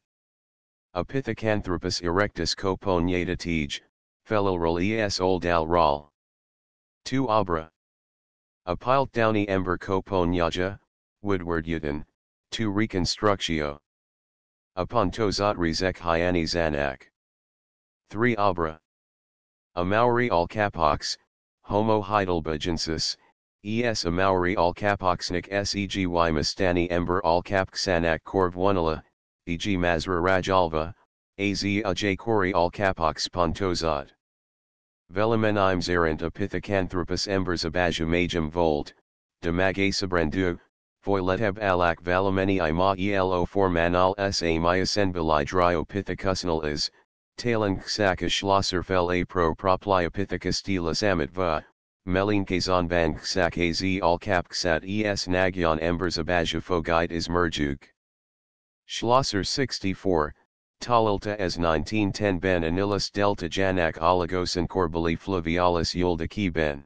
A Pithecanthropus erectus coponiata tej, felilrol es oldal ral. 2 Abra. A piltdowni ember coponyaja, Woodward Utin, 2 Reconstructio. A pontozot rezek hyani zanak. 3 Abra. A Maori Alcapox, Homo heidelbergensis, es a Maori Alcapoxnik seg mastani ember al Alcapxanak corvonala, e.g. Mazra Rajalva, az a j Kori Alcapox pontozot. Velamenim zerant a Pithecanthropus embers abaju majum volt, de magasabrandu, Voileteb alak valameni ima elo formanal sa myasenbili dryopithecusnal is, Talen Ksaka Schlosserfell a pro propliopithecus stilas amitva, Melin Kazanban Ksak az Alkapksat es Nagyan Embers Abajafogite is Merjuk. Schlosser 64, Talilta as 1910 Ben Anilis Delta Janak Oligosan Corbali Fluvialis Yuldaki Ben.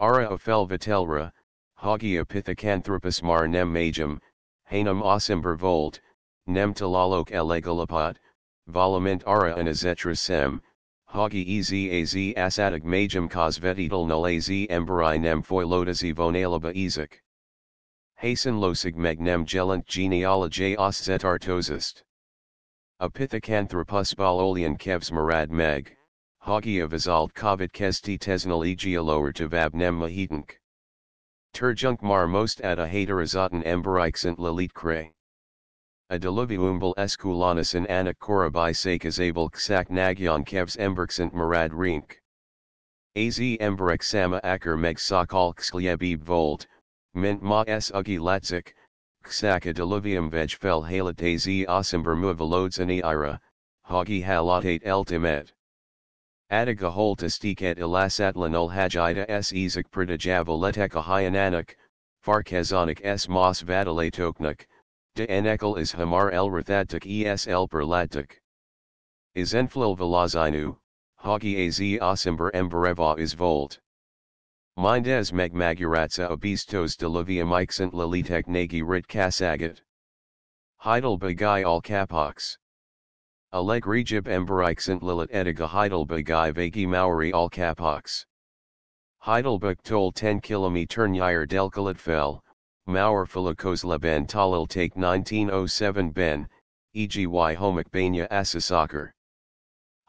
Ara Ophel Vitelra, Hagia Pithecanthropus Mar Nem Majum, Hanum Osimber Volt, Nem Talalok Elegalapat, Volument ara and azetra sem, Hagi ez az asatic majum cosvetital null az emberi nem foilotas evonalaba ezek. Hasten losig magnem gelent genealogy os zetartosist. A pithecanthropus balolian kevs marad meg, Hagia visalt kovit kesti tesnal egialower to vabnem mahitenk. Turjunk mar most at a haterizatan emberixent lalit cray. A diluviumbal esculanis in anak korabai sakazabal ksak nagyan kevs emberksant marad rink. Az emberek sama akar meg sakal kskliebib volt, mint ma s ugi latzik, ksak a diluvium veg fel halat az osimber muvelodzani ira, hagi halatate eltimet. Adiga holta stiket ilasatlanul hajida s ezek pridajavaletek a hyananak, farkazanik s mos vadalatoknak, De enekel is hamar el rathatuk es el perlatuk. Is enflil velazinu, hogi az osimber embereva is volt. Mindes meg maguratsa obistos de leviamixent lalitek nagi rit kasagat. Heidelbergai al kapox. Allegrigib emberixent lilit ediga Heidelbergai vagi mauri al kapox. Heidelberg tol 10 km turnyer delkalit fell, Mauer Filokos Leben Talil take 1907 Ben, EGY Homek Banya Asasakar.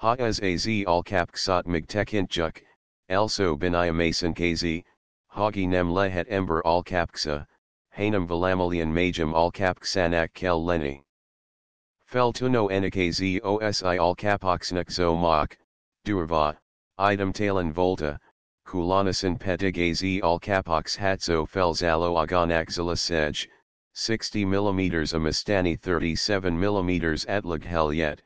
Haaz Az Al Kapksat Migtekintjuk, Elso Benaya Mason KZ, Hagi Nem Lehet Ember Al Kapksa, Hanam Valamalian Majum Al Kapksanak Kel Leni. Feltuno Enikaz Osi Al Kapoxnak Zo Mach, Durva, Idem Talon Volta, Kulanasan Petigaz al Kapox Hatzo Felzalo Aganaxila Sej, 60 mm Amistani 37 mm Atlag Helyet,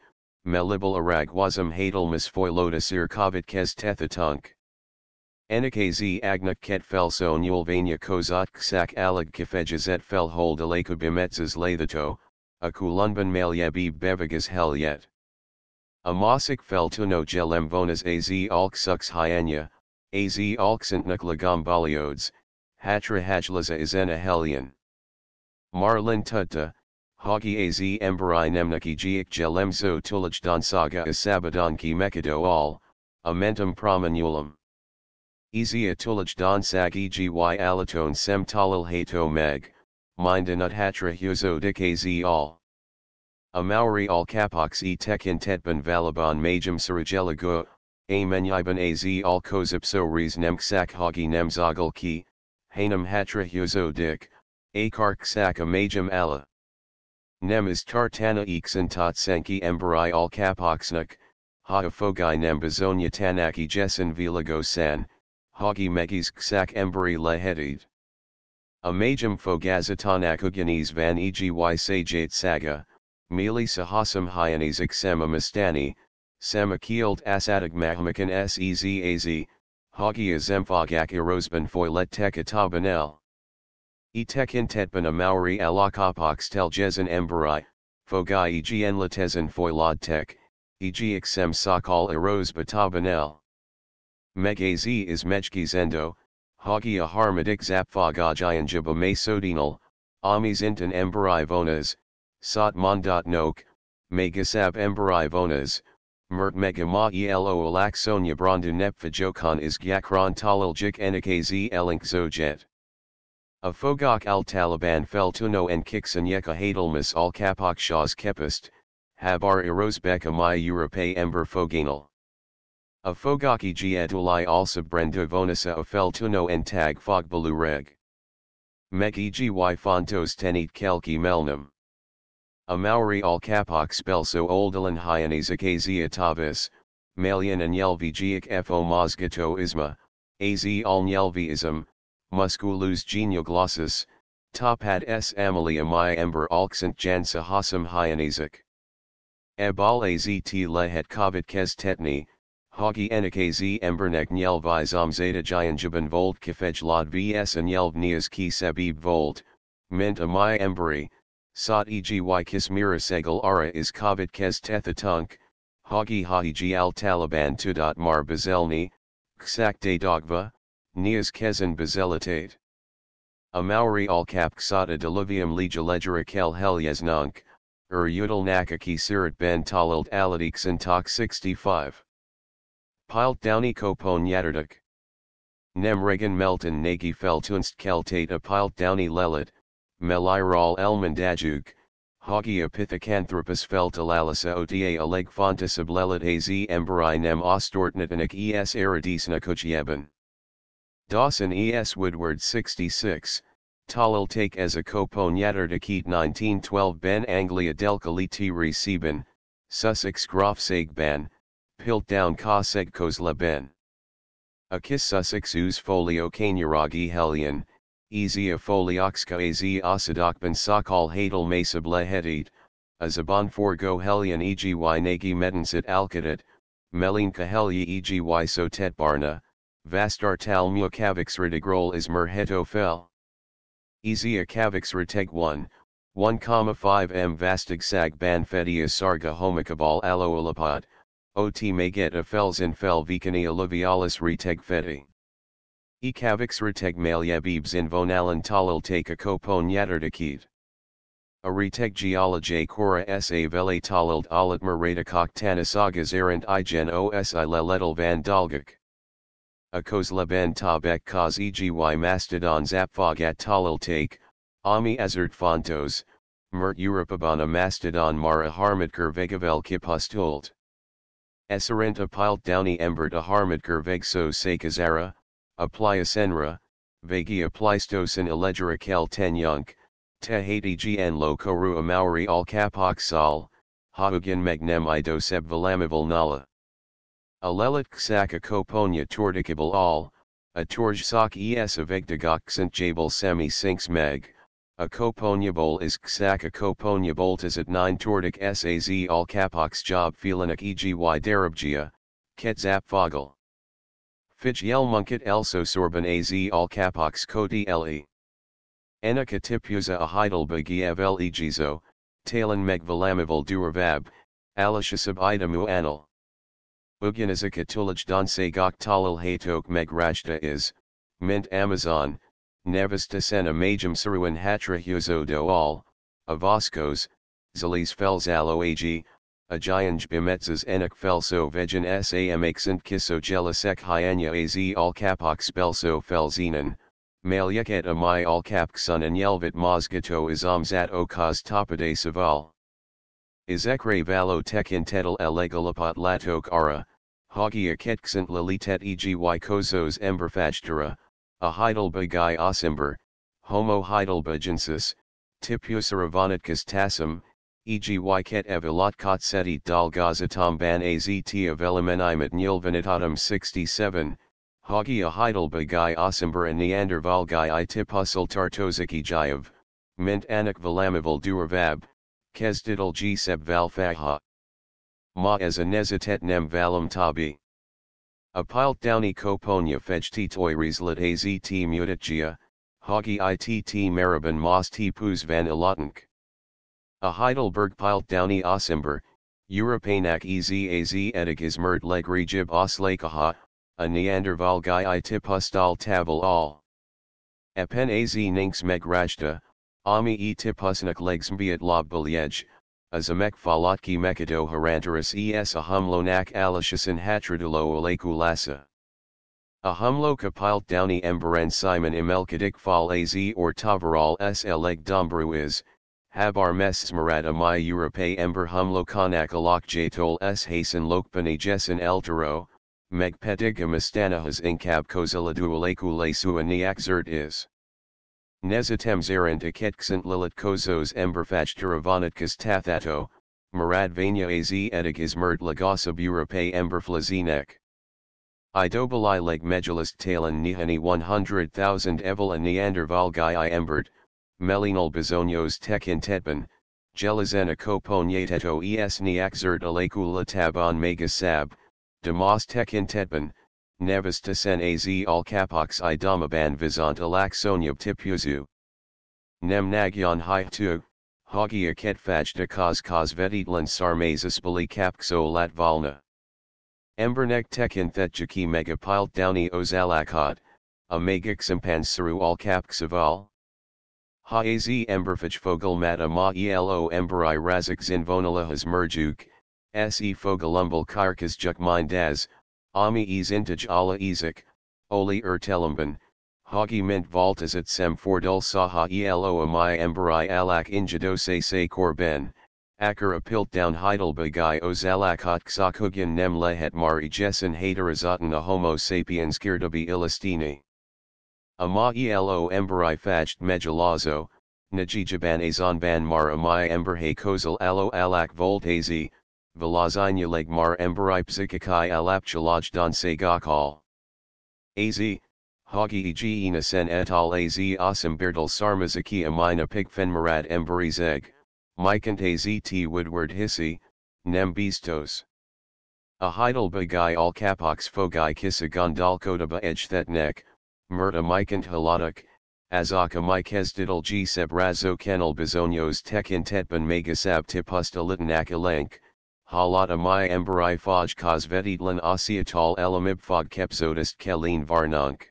Melibal Aragwazam Hadelmas Foilotus Irkovit Kes Tethatunk. Enikaz Agnak Ket Felson Yulvania Kozat Ksak Alag Kefejazet Fel Hold Alakubimetsas Lathato, a Kulunban Malyabib Bevagas Helyet. A Mosik Feltuno Gelemvonas Az Alksux Hyanya, Az alksantnak lagambaliodes, hatra hajlaza izena helion. Marlin tutta, hagi az emberi nemnaki giik gelemzo tulaj dansaga isabadanki mekado al, amentum promanulum. Ezia tulaj dansag egi alatone sem talil hato meg, mindanut hatra huzo dik az al. A Maori al kapox e tekin tetban valabon majum sarajelago, a menyiban az al kozipso res nemksak hagi nemzagal ki, hanam hatra hyozo dik, a karksak a majum ala. Nem is tartana iksan tatsenki embarai al kapoxnuk, ha afogai nem bezonia tanaki jessen vilago san, hagi megis ksak embari lehedid. A majum fogazatanakuganes van egi sajate saga, Mili sahasam hyanes exem amistani, samakield asadag mahamakan sezaz, hagi azemfogak erosban foilet tekatabanel. Etekin tetban a maori alakapox teljezen embarai, fogai eg enlatezen foilad tek, eg exem sakal eros batabanel. Megaz is mejkizendo, hagi a harmadik zapfagajayan jiba mesodinal, amis intan embarai vonas, Sot Mondat Nok, Megasab Embarai Vonas, Mert Megama Elo Alaksonia Brondu Nepfajokon is Gyakron Talaljik Enikaz Elink Zojet. A Fogok al Taliban Feltuno en Kiksan Yeka Hadelmas al Kapak Shahs Kepist, Habar Erosbeka Maya Europe Ember Foganal. A Fogaki Giedulai also Brenda Vonasa a Feltuno en Tag Fogbalu Reg. Meg egi Fontos Tenit Kelki Melnum. A Maori al kapak spelso oldalan hyanes akazia tavis, malian and yelvigiak fo mosgito isma, az al nyelviism, musculus genioglossus, topad s amalia my ember alksant jan sahasam hyanesic. Ebal az t lehet kavit kes tetni, Hagi enikaz embernek nyelvis zeta gianjaban volt kifej lod vs and yelvnias ki sabib volt, mint a my emberi, Sot eg y kismira segal ara is kavit kes tethatunk, hagi haiji al taliban tudot mar bazelni, ksak de dogva, nias kezen bazelitate. A Maori al kap ksata diluvium kel helyesnunk, ur udal nakaki sirat ben aladiksan tok 65. Piltdowni kopon yaterduk. Nem regan melton nagi feltunst keltate a piltdowni lelit, Meliral elmandajug, Hogia pithecanthropus feltalalisa ota aleg fontis oblelit az emberi nem ostortnatanik es eridisna kuchieben. Dawson es Woodward 66, Talil take as a copon yaterdakit 1912 Ben Anglia delkaliti reciben, Sussex Grafsegban, Piltdown Kosegkos ben. A kiss Sussex us folio canuragi helion, Ezia folioxka az osidokban sakal hadal masab lehedit, a zaban forgo helion egi nagi medensit alkadat, melinka helyi egi sotet barna, vastar tal mukavix redigrol is merheto fel. Ezia kavix reteg 1, 1,5 m vastig sag ban fedia sarga homikabal aloolapod, ot may get a fels in fel vicani alluvialis reteg feti. E cavix reteg malyabibs in vonalan talil take a copon yaterdakit. A reteg geology cora sa vele talild alit meradakok tanasagas erant igen os i leledal van dalgak. A kos leben tabek kaz egi mastodon zapfogat talil take, ami azert fontos, mert europabana mastodon mara harmadker vegavel kipustult. Esserent a piltdowni embert a harmadker vegso sekazara, a Pliocenra, Vagia Pleistocene Allegera Kel Ten Yunk, Tehati Gn Lo Koru Amauri Al Kapoxal, Haugen Magnem Idoseb Valamival Nala. Alelit Ksaka Koponia Tordicable All, a Torj Sak Es Avegdagok St Jabal Semi Sinks Meg, a Koponiable is Ksaka Koponia Boltas at 9 Tordic Saz Al Kapox Job Felinak Egi Darabgia, Ketzap Fogel. Fijel munket elso sorban az al kapox koti le. Ena katipuza a heidelbegi av legizo, talen meg valamival durvab, alishasab idamu anal. Uganiza katulaj don se gok talil hatok meg rajta is, mint Amazon, nevista sena majum saruan hatra huzo do all, avoscos, zalis fels alo ag, Ajayanj bimetzas enak felso vegan sam accent kiso jelisek hyanya az all kapak spelso felzenan, malyeket amai all kapksun and yelvit mozgato izamzat okaz topade saval. Izekre valo tekin tetel elegalapat latok ara, hogia ketksant lilitet egi kozos emberfachtera, a heidelbergi osimber, homo heidelbergensis, tipusaravonitkas tassum, e.g. ket evilat kotsetit dal gazatom ban azt of elemenimate nilvanitatum 67, hogia heidelbergi osimber and neandervalgi i tipusul tartoziki jayev, mint anak valamival duravab, Kesdidal G-seb valfaha. Ma as a nem valum tabi. A piltdowni koponia fejti toirislet azt mutitgia, hogi itt maraban mos pus van ilatank. A Heidelberg piltdowni osimber, Europanak ez az edig is mert leg regib oslakaha, a Neanderval guy i tipustal all. Epen az ninks meg rajta, Ami e tipusnik legs mbiat lob azamek falotki mekado harantaris es a humlonak alishasin hatradulo olakulasa. A humlo kapilt downy emberen simon imelkadik fal az or tavaral s eleg dombru is, habar mes smarad amai europe ember humlo konak alok jatol s hasen lokpani eltero, meg petiga mastanahas inkab koziladu olakule suaniak zert is. Nezatem zarent aketksant lilit kozos emberfachteravanitkas tathato, maradvania az edig is mert lagosab europe emberflazinek. Idobali leg megilist talon nihani 100,000 evil a neandervalgi i embert, melinal bezonios tekin tetban, gelazena koponiateto es niakzert alakula tabon megasab, demos tekin tetban, Nevistasen az al kapox i domaban vizant alaksonyab tipuzu. Nem nagyan hi tu, hagia ketfajta kaz kaz vetitlan sarmazis bali kapxo latvalna. Embernek tekin thetjaki megapilt downy ozalakot, a megiximpansaru al kapxaval. Ha az emberfaj fogelmat ma elo emberi razik zinvonalahas merjuk, se fogelumbal karkas juk mindaz, Ami is intage ala ezek, oli ertelamban, hagi mint voltas at sem fordul saha elo amai emberi alak injadose se korben, akara piltdown heidelbergi ozalakot ksakugyan nem lehet mar ejessen haterizatan a homo sapiens kirdabi ilistini. Ama elo emberi facht megalazo, najijaban azonban mar amai emberhe kozal alo alak voltazi, Velazina legmar emberi psikikai alapchalaj don se gakal. Az, Hagi eg inasen et al. Az asimbirdal sarmazaki amina pigfenmarad emberi zeg, mikant az t woodward hissi, nem bistos. A Heidelbergi al kapox fogi kissa kodaba edge thetnek, murta mikant haladak, azaka mikesdidal g seb razo kenal bizonios tekin tetban megasab tipusta litanak alenk, halata my emberi foj kozvetitlan osiatal elamibfog kepzodist kelin varnank.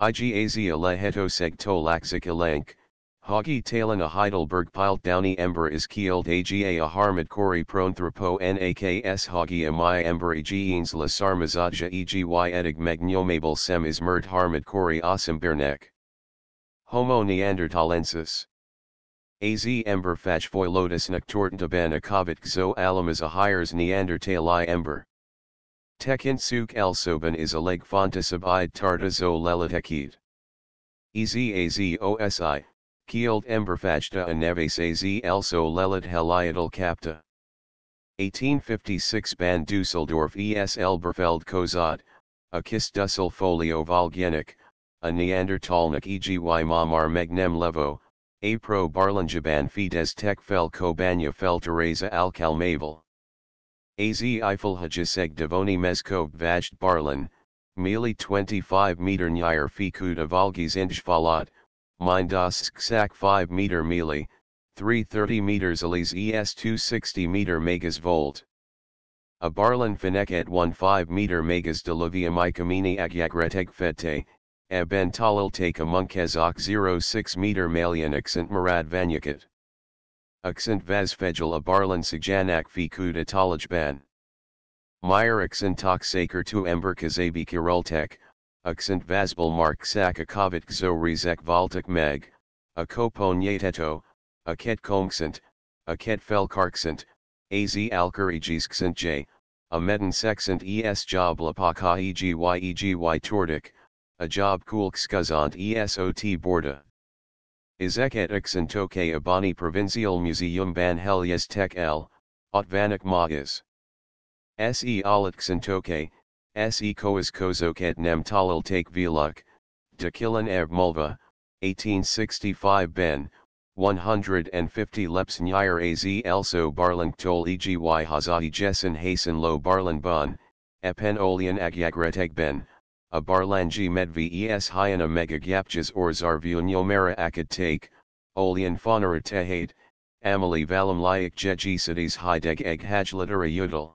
Igazia leheto segto laxic elenk, Hagi talon a Heidelberg pilt downy ember is keeled aga a harmad kori pronthropo naks Hagi my ember egeens la sarmazaja egi edig megnomable sem is mert harmad kori osimbernek. Homo neanderthalensis. Az ember fach lotus nocturtaban akavit xo a hires neandertali ember. Tekint suk elsoban is a leg fontasab id tartazo lelitekid. Ez az osi, kield emberfachta a neves az elso lelit heliadal capta. 1856 Ban Dusseldorf es Elberfeld Kozad, a Kisdussel folio volgenic, a Neandertalnik eg mamar megnem levo, a pro barlanjaban fides tek fel kobanya fel teresa alcalmavel. Az Eiffel hajaseg devoni mezkov Vajd barlan, mili 25 meter nyir fikud avalgis injfalat, mindas sak 5 meter mili, 330 meters alis es 260 meter megas volt. A barlan finek 15 meter megas de luvia mikamini agyagreteg fete, Eben talil take among kezak 06 meter malian accent marad vanyakit. Accent vazfejal a barlan sigjanak fi kud ban. Meyer accent tok saker tu ember kazabi kirultek, accent vazbal mark sak akavit gzo rizek valtek meg, a kopon yateto, a ket kongsent, a ket fel karksent, az alkarigisksant j, a medan sexant es job lapaka egi tordik, a job kulkskazant esot borda. Izek etiksan toke abani provincial museum ban helias tek el, otvanik magas. Se alatksan toke, se koas kozoket talil take viluk, Dakilan ev mulva, 1865 ben, 150 leps nyir az elso barlan tol egi hazahi jessen hasen lo barlan bon, epen olian agyagreteg ben, a barlanji medvi es hyena mega gyapjas or zarvunyomera akad take, olian faunera tehate, amali valam layak jeji cities hideg eg hajlatera yudal.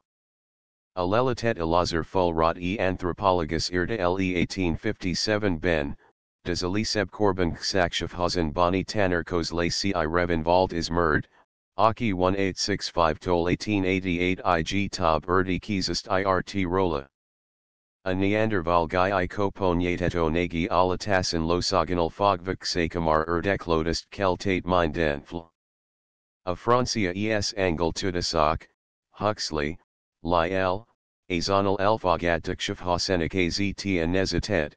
Alelatet Elazar Fuhlrott e Anthropologus irta le 1857 ben, des Eliseb Korban Ksakshafhazen Bani Tanner Le Ci Vault is Murd, Aki 1865 Tol 1888 IG Tab Erdi Kizist IRT Rola. A Neanderval guy i koponyate negi alatasin losagonal fogvik sakamar erdek lodist keltate denfl. A Francia es angle tudasak, Huxley, Lyell, Azonal elfagatik shafhasenik azt anezatet,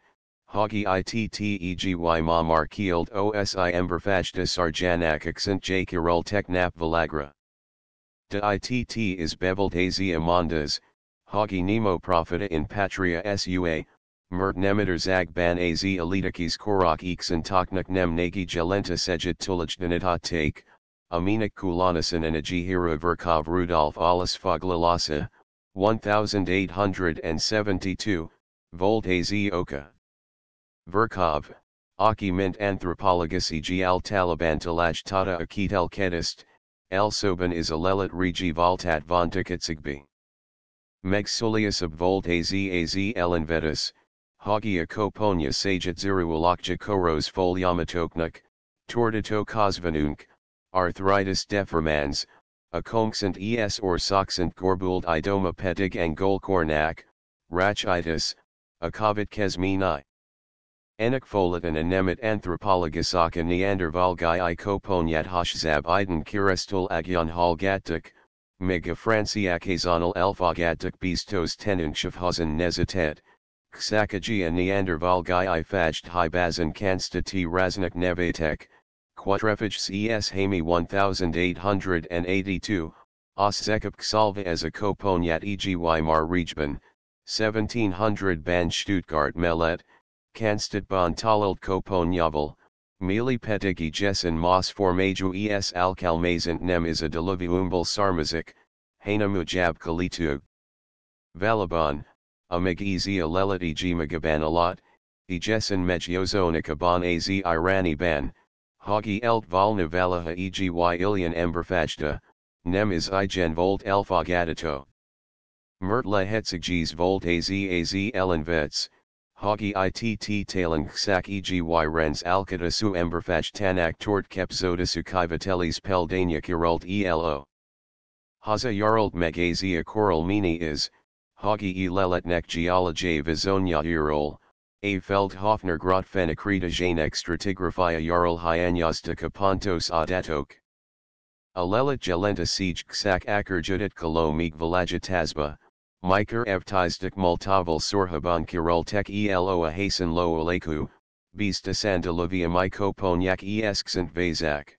Hagi itteggy ma markield osi emberfajta sarjanak accent j kirol teknap valagra. De itt is beveled az amandas, Hagi nemo profita in patria sua, mert nemitter zag ban az elitikis korak iksan toknak nem nagi gelenta sejit tulajdanita take, aminik kulanasan and hira Virchow Rudolf Alas Foglalasa, 1872, Volt az oka. Virchow, Aki mint anthropologus e al Taliban talaj tata akit el kedist, el soban is a lelit regi voltat von tikitsigbi. Megsulius ab volt az az elen vetus, hagia koponia sajit zirualakja koros folyamatoknuk, tordito kosvanunk, arthritis defermans, a es or soxant gorbuld idoma pedig angolkornak, rachitis, a kavit kesmini. Enakfolatan anemet anthropologisaka neandervalgai i koponyat hoshzab iden kirestul agyon halgatuk, Mega Franciakazonal Elfagatuk Bistos Tenunshafhausen Nezatet, Ksakagia Neandervalgai i Fajt Hibazan Kanstati Raznik Nevatek, Quatrefages CS Hami 1882, Oszekap Salva as a Koponyat Egi Mar Rijban, 1700 Ban Stuttgart Mellet, Cannstatt Bon Talelt Koponyavel, Jessen mas formaju es alkalmazant nem is a sarmazik, hana mujab kalitu. Valaban, amig easy a lelit eg magaban alat, ejessen mejiozonica bon az irani ban, hagi elt valna valaha eg y ilian emberfajta, nem is igen volt elfagadito. Mertla hetsigis volt az az elenvets, Hagi itt talang sak egi rens alkatasu emberfaj tanak tort kepzodasu kivatelis peldania kirult elo. Haza yarult megazia koral mini is, Hagi e leletnek geology vizonia urol, a feld hofner grot fenikrita janek stratigraphia yarul hyanyastika pontos adatok. A lelet gelenta siege ksak akarjudit kalo mig villagitasba, Miker evtizdik multaval sorhaban kiroltek elo a lo oleku, bista sandalovia mykoponyak esksant vazak.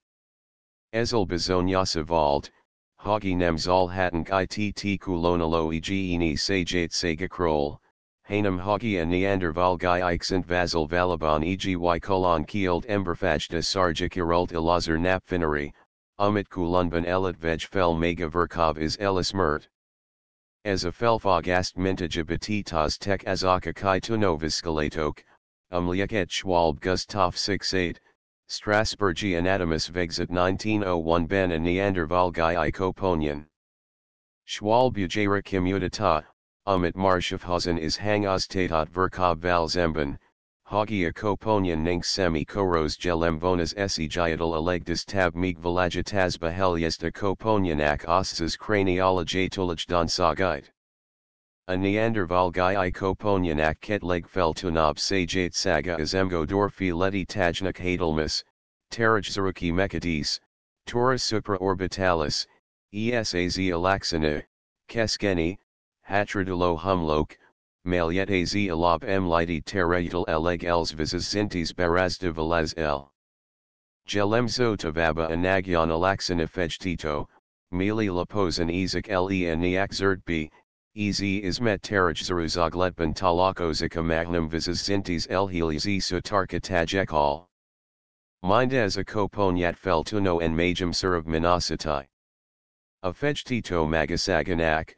Ezel bezonyasa vald, hagi nemzal hatank itt kulonalo egini sajate sagakrol, hanam hagi a neandervalgai iksant vasil valaban egi kolon kielt emberfajta sarja kirult ilazar napfinari, umit kulunban elit veg mega Virchow is elis mert. As a felfogast mintage betitas tek azaka kai tunoviskalatok, umliaket Schwalbe Gustav 68, Strasburgi Anatomus Vexit 1901 Ben and Neandervalgai i Koponian. Schwalbujera commutata, umit Marschafhausen is hang ostatat Virchow valzemben, Hagia Koponian nink semi koros gelemvonas esigiatal elegdis tab villagitas beheliesta Koponianak ossas craniologatolog don sagite. A Neandervalgai i Koponianak ketleg feltunab sajate saga azemgo dorfi leti tajnak hadelmus, taraj zaruki mekadis, tora supra orbitalis, ESAZ alaxina, keskeni, hatradulo humlok, maliet az alab m liti teretal eleg els visas zintis barazda velaz l. Gelemzo tavaba anagyon alaxina fejtito, mili laposan ezek le aniak zert b, ez ismet teraj zaruzagletban talakozika magnum visas zintis el helizi sutarka tajekal. Mind as a koponyat feltuno en majum serv minasitai. A fejtito magasaganak,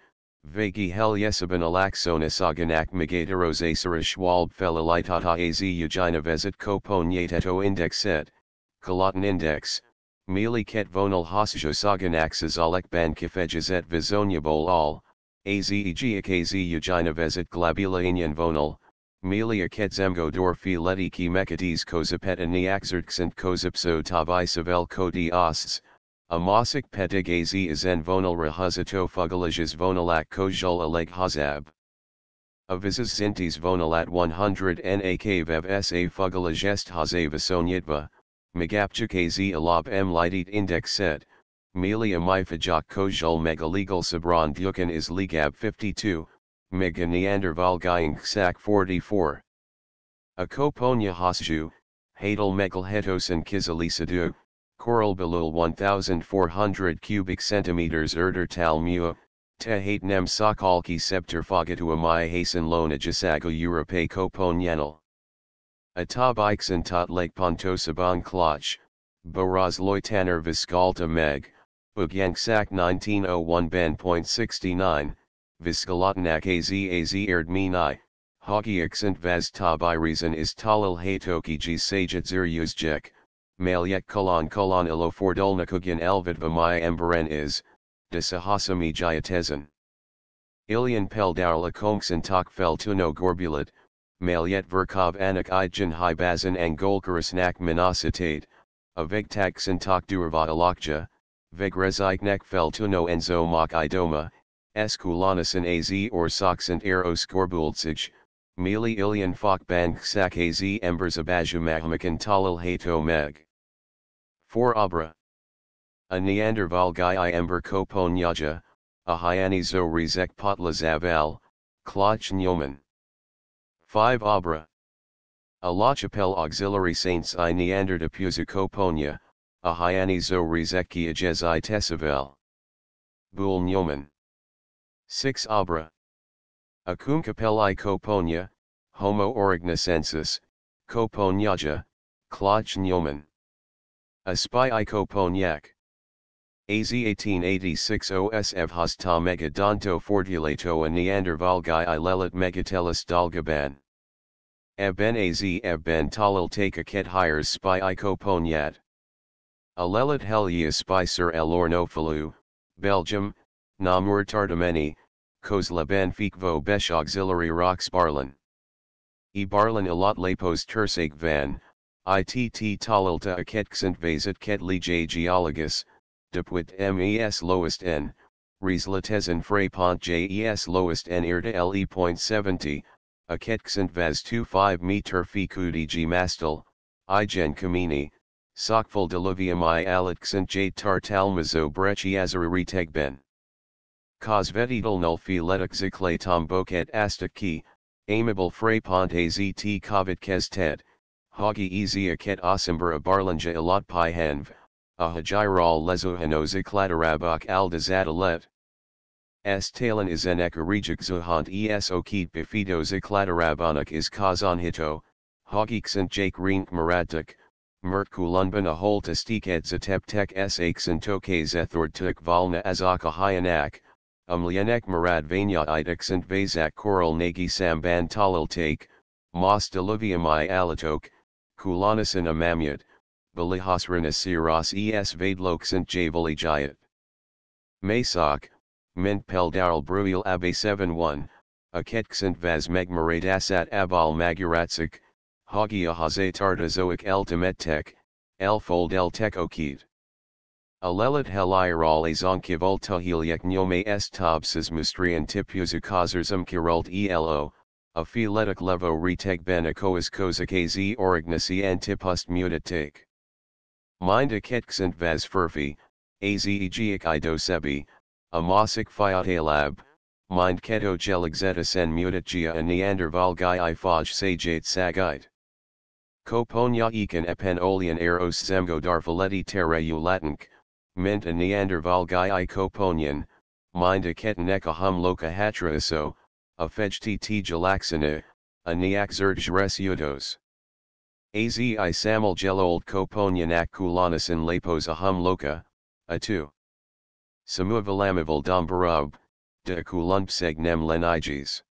Vagi hel yesaban alaxonisaganak magateros asarishwalb felalitata az ugina vezit koponyat indexet, kalatin index, mili ket vonal hasjo saganaxas alek ban kifejazet vizonyabol al, az ugina vezit glabila inyan vonal, Melia zemgo dorfi letiki mekatis kozapet aniaxertsent kozipso tabai savel Amosik petigazi izen vonal rahuzito fugalages vonalak kojul aleg hazab. Avizas zintis vonalat 100 nak vev sa fugalagest hazava sonyitva, megapchikazi alab m litit index set, melia mifajak kojul megalegal sabran dukan is legab 52, mega neandervalgying ksak 44. A koponya hasju, hadal megalhetos and kizalisadu, Coral Belul 1400 cubic centimeters erder talmua, te hate nem sokolki septer fogatua mai hasen lona jasago europe koponyanal. Atab ixen tot lake pontosabon Klaatsch, baraz loitaner viskalta meg, ugyanksak 1901 ben.69, viskalotnak az az erd minai, hogi accent vaz tab reason is talil hatoki g sajet zur uzjek. Malyek kolon kolon ilo fordolnakugyan elvidva my emberen is, de sahasami jayatezan. Ilian peldarla komksan tak fel tuno gorbulat, malyet Virchow anak idjan hibazan angolkarasnak minositate, a vegtaksan tak durva alakja, vegreziknek fel tuno enzo mok idoma, eskulanasan az or soksant eros gorbultsij, mili ilian fok bank sak az embers abajumahamakan talil hato meg. 4 Abra. A Neanderval guy I ember Koponyaja, a Hyanizo Rizek Potla Zaval, Klaatsch Nyoman. 5 Abra. A La Chapelle Auxiliary Saints I Neanderda Puza Koponya, a Hyanizo Rizeki Ajez I Tesavel. Bul Nyoman. 6 Abra. A Kumkapel I Koponya, Homo aurignacensis, Koponyaja, Klaatsch Nyoman. A spy Iko Ponyak. AZ 1886 OSF Hosta Megadonto Fortulato a Neandervalgai i Lelit Megatelis Dalgaban. Eben Az Eben Talil take a ket hires spy Iko Ponyat. A Lelit Helia spy Sir Elornofalu, Belgium, Namur Tardameni, Kozlaban Fikvo Besh Auxiliary Rocks Barlin. E Barlin Ilot Lapos Tursake Van, ITT talilta aketksent vasit ketli j geologus, deput mes lowest n, reslatesen frapont jes lowest n irta le.70, aketksent vaz 25 meter ficudi g mastel, igen kamini, sokful diluvium i alitksent j tartalmazo brechiazari tegben. Cosvetidal nulfi letuk zikle tomboket astaki, amiable frapont azt kavit kested. Hagi ezia ket asimber a barlanja ilat pi henv, a hajiral lezuhanoza kladarabak aldazadalet. S. Talan is enek arijik zuhant es okit bifido zikladarabanak is kazan hito, hagiksan jake rink maradak, mert kulunban a holta stiket zateptek s. Aksan toke zethord valna azaka hyanak, umlyanek marad vanya idexant vazak koral nagi samban talil take, mas diluvium i alatok, Kulanasan amamyat, Balihasranasiras es vadloksan javalijayat. Masak, mint peldaral Breuil abe 71, aketksant vaz megmaradasat abal magaratsak, hagia haze tartazoic eltimetek, elfold el tekokit. Alelit heliral azonkivolta heliak nyome est tabsas mustrian tipuzukazarzum kirult elo, a filetic levo reteg benacoas kozakazi orignasi antipust mutatik. Mind a ketksant vas furfi, Azegic idosebi, Amasic lab, mind keto geligzetis en mutatgia and neandervalgai i foj sajate sagite. Koponia ekan epen olian eros zemgo darfaleti terre latinc, mint a neandervalgai i koponian, mind a ketanek hum loca hatraiso, a fejti t gelaxina, a neak zert res yudos. Az i samel gelold koponian ak kulanasin lapos ahum loca, a 2. Samuavalamival dombarub, de kulumpseg nem leniges.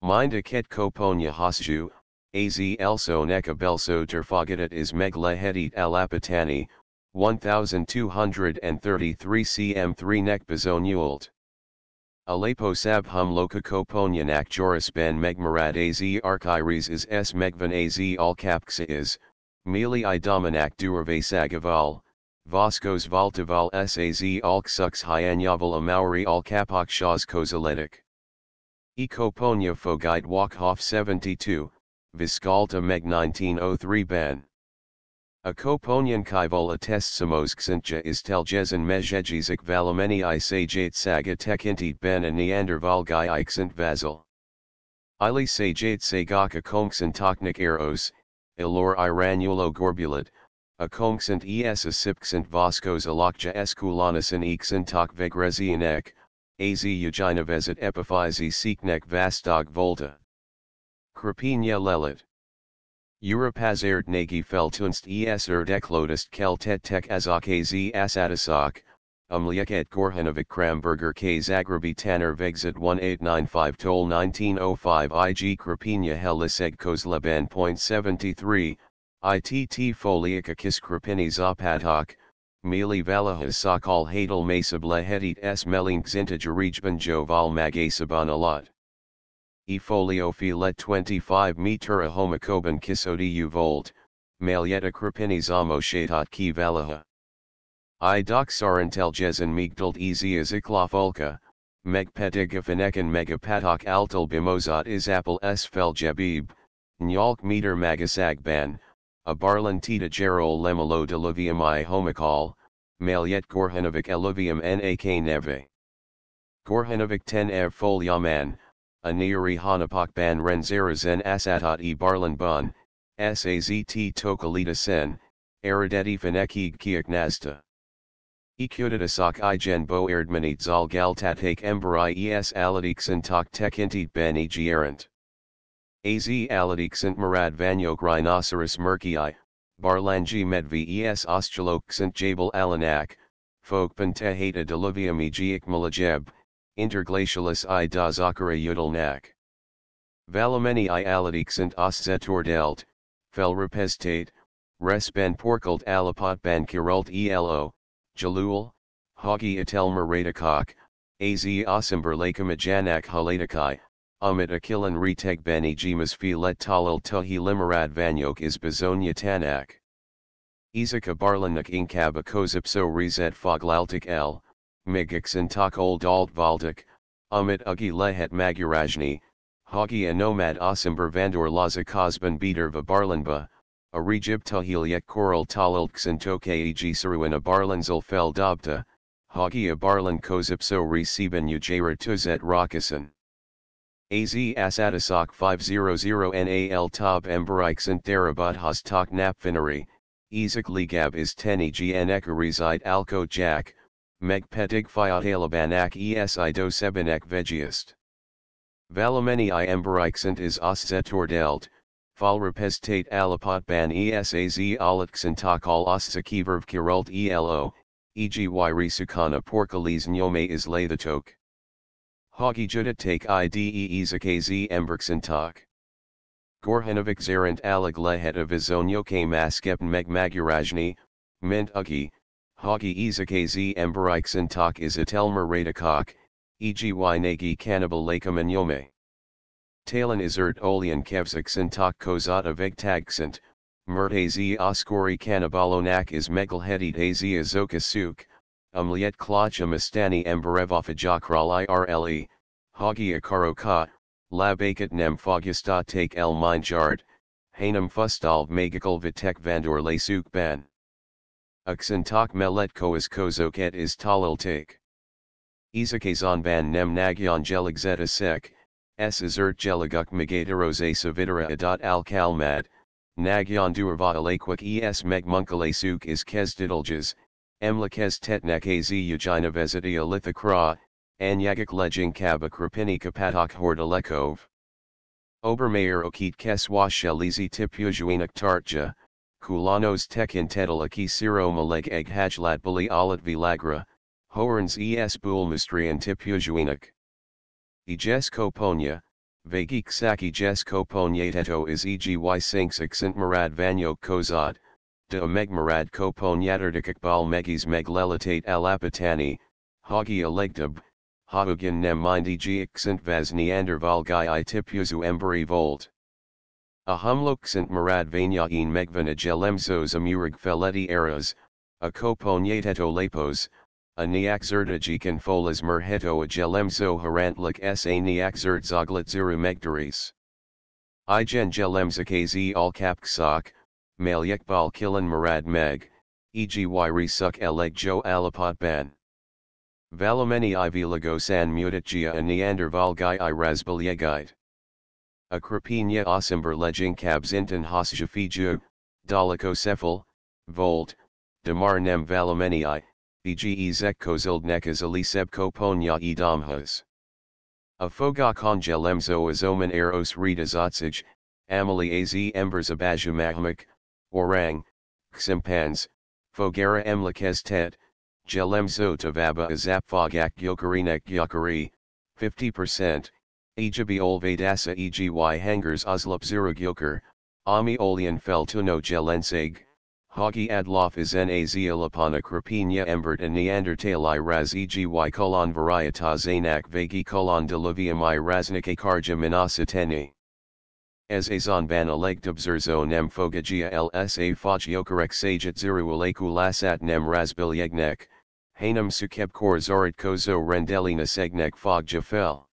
Mind a ket koponia hasju, az elso neka belso terfagatit is meglehedit alapitani, 1233 cm3 nek bezonult. Alepo sab hum loka koponianak joris ben megmarad az archiries is s megvan az alkapxa is, mili i dominak duerve sagaval, Voskos Valtival Saz Alksux Hyanyaval Amauri Alkapak Shaz Kozaletic. Ekoponia Fogite Walkhoff 72, Viskalta Meg 1903 Ben. A attestsamos xintja is teljezen mejejizik valameni i sajate saga tekintit ben a neandervalgai ixint vasil. Ili sajate sagaka konksin toknik eros, ilor iranulo gorbulat, a komksent es a sipksent voskos alokja eskulanasin iksentok vegrezianek, az uginavezet epiphysi seeknek vastog volta. Krapinja lelit. Europazerd nagi feltunst es erdeklotus keltet tek azok az asadasak, umlieket Gorjanović Kramberger k zagrabi tanner vegzit 1895 tol 1905 ig Krapinja heliseg kozleben.73, ITT foliaca kiskrapini zapatok, mili valahas sakal hadal masable hedit s melink zintagerijban joval magasaban alat. E folio filet 25 meter homokoban kisodi u volt, malieta krapini zamo shatat ki valaha. I doxarantel jezen migdalt easy as iklafulka, megpetigafanekan megapatok altal apple s fel jebib, nyalk meter magasagban, a barlan tita gerol lemolo diluvium i homicol, maliet Gorjanović eluvium nak neve. Gorjanović ten ev foliaman, a neuri hanapak ban renzerazen asatat e barlan bun, sazt tokalita sen, erideti finekig kiak nasta. Ecudidasak i gen bo erdmanit zal galtatake emberi es aladixen tok tekintit ben e Az aladixent marad vanyok rhinoceros merckii, barlangi medvi es ostoloxent jabal alanak, folkpan tehata diluvium egiic malajeb, interglacialis i da zakara udalnak. Valameni i aladixent ostzetordelt, fel repestate, res ben porkult alapot ban kirult elo, jalul, hagi atelmer radikak, az osimber lakamajanak halatakai, Amit akilan reteg beni gemas filet talil tuhi limerad vanyok is bezonia tanak. Izaka barlanak inkab a kozipso rezet foglaltik l, migixin tak old alt valdik, Amit ugi lehet magurajni, hagi a nomad osimber vandor laza kozban beater a rejib tuhilyek koral talilksin toke eg saruin a barlanzil fel dobta, hagi a barlan kozipso reciben ujera tuzet rakasan. Az Asadasak 500 NAL Tab Emberikson Therabut Hostak Napfinary, Ezek Ligab is Teni GNek reside Alko Jack, Meg Pedig Fiatalabanak Es Ido Sebenek Vegiest. Valameni i Emberiksent is Ostzetordelt, Falrepestate Alapot Ban Esaz Alaksent Al Ostsakiverv Kirult Elo, EGY Risukana Porkalis Nyome is Lathatok. Hagi juda take ide zakazi emberksentak. Gorjanović zarent alag lehet of izonyoke meg magurajni, ment ugi, Hagi zakazi emberiksentak is atelmer radikak, eg nagi cannibal lakamanyome. Talon isert olian kevziksentak kozata vegtagsent, mert az oskori cannibalonak is megalhedit az azokasuk, umliet klacha mastani emberevofajakral irle, hagi akaro ka, labakat nem fogista take el mind jard, hanum fustalv vitek vandor le suk ban. Aksantak meletko is kozoket is taliltik. Izakazan ban nem nagyan geligzeta sek, s azert geliguk megaterose savitera adat al kalmad, nagyan durva alaquik es megmunkale suk is kezdidilges, emlikez tetnek az ugina vezitia lithakra, anyagik leging kaba krapini kapatok hordalekov. Obermaier okit kes washelizi tipujuinak tartja, kulanos tekin tedalaki siro maleg eg hajlat bali alat vilagra, hoerns es bulmustrian tipujuinak. Ejes koponya, vagik saki jes koponyatato is eg y sinks accent marad vanyo kozad, de megmarad koponyaterdikak bal megis meglelatate alapatani, hagi alegdab, Haugen nem mind eg accent vas neandervalgai i tipuzu emberi volt. A humloxent marad vanyain megvana gelemzos amurig feleti eras, a koponyatato lepos, a neaxertagikan folas merheto a gelemzo harantlik sa neaxert zoglit zuru megdaris. Igen gelemzakazi al kapksak, malyekbal kilan marad meg, eg risuk eleg jo alapot ban. Valameni i vilagosan mutitgia a neandervalgai i razbiliegite. A krapina osimber leging kabzinton hasjafiju, dolicocephal, volt, demar nem valameni i, ege zekkozildnekas aliseb koponya i damhas. A foga kongelemzo azoman eros redazotzij, amali az embers abajumahmak, orang, ximpans, fogera emlikes tet, gelemzo tavaba azapfogak gyokarinek gyokari, 50%, Ejibi olvadasa egi hangers uzlup zirug ami olian feltuno gelenseg, Hagi adloff is na krapina embert and neandertali raz egi kolon varietas anak vagi kolon diluvium i raznike karja minasiteni. As azon ban alegt obzerzo nem fogagia lsa foj yokarek ziru lasat nem razbilyegnek, hanum sukeb kor zorit kozo rendelina segnek fog jafel.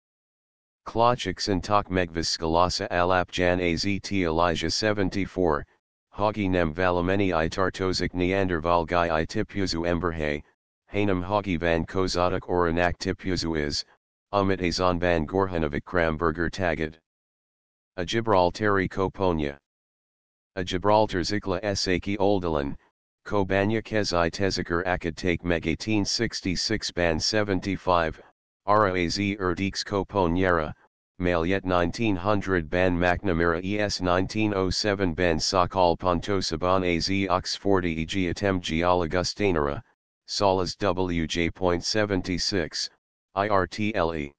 Klochik tak megvis skalasa alap jan azt Elijah 74, Hagi nem valameni i tartozik neandervalgai i tipuzu emberhe, hanum hagi van kozadak oranak tipuzu is, umit azon van Gorjanović Kramberger tagat. A Gibraltari koponya. A Gibraltar zikla esaki oldalan, Kobanya Kezi Teziker Akad Take Meg 1866 Ban 75, Raz Erdix Koponyera, Malyet 1900 ban McNamara ES 1907 ban Sakal Pontosaban AZ Ox 40 EG Atem Gialagustanera, Sollas WJ.76, IRTLE.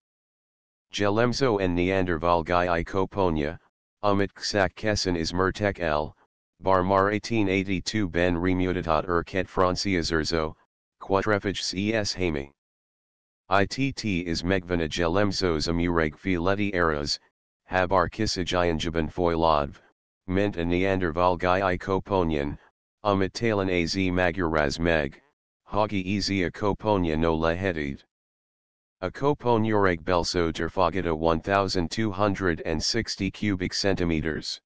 Gelemzo and Neandervalgai i Koponya, Umit Ksak Kesin is Mertek L, Barmar 1882 Ben Remutatat Erket Franciazerzo, Quatrefages CS Hami. ITT is Megvana Gelemzos Amureg Fileti Eras, Habar Kisajayanjaban Foilodv, Mint a Neandervalgai i Koponyan, Umitalan Az Maguraz Meg, Hagi Ezia Koponya no Lehedid. A Koponyureg Belso Terfagata 1260 cubic centimeters.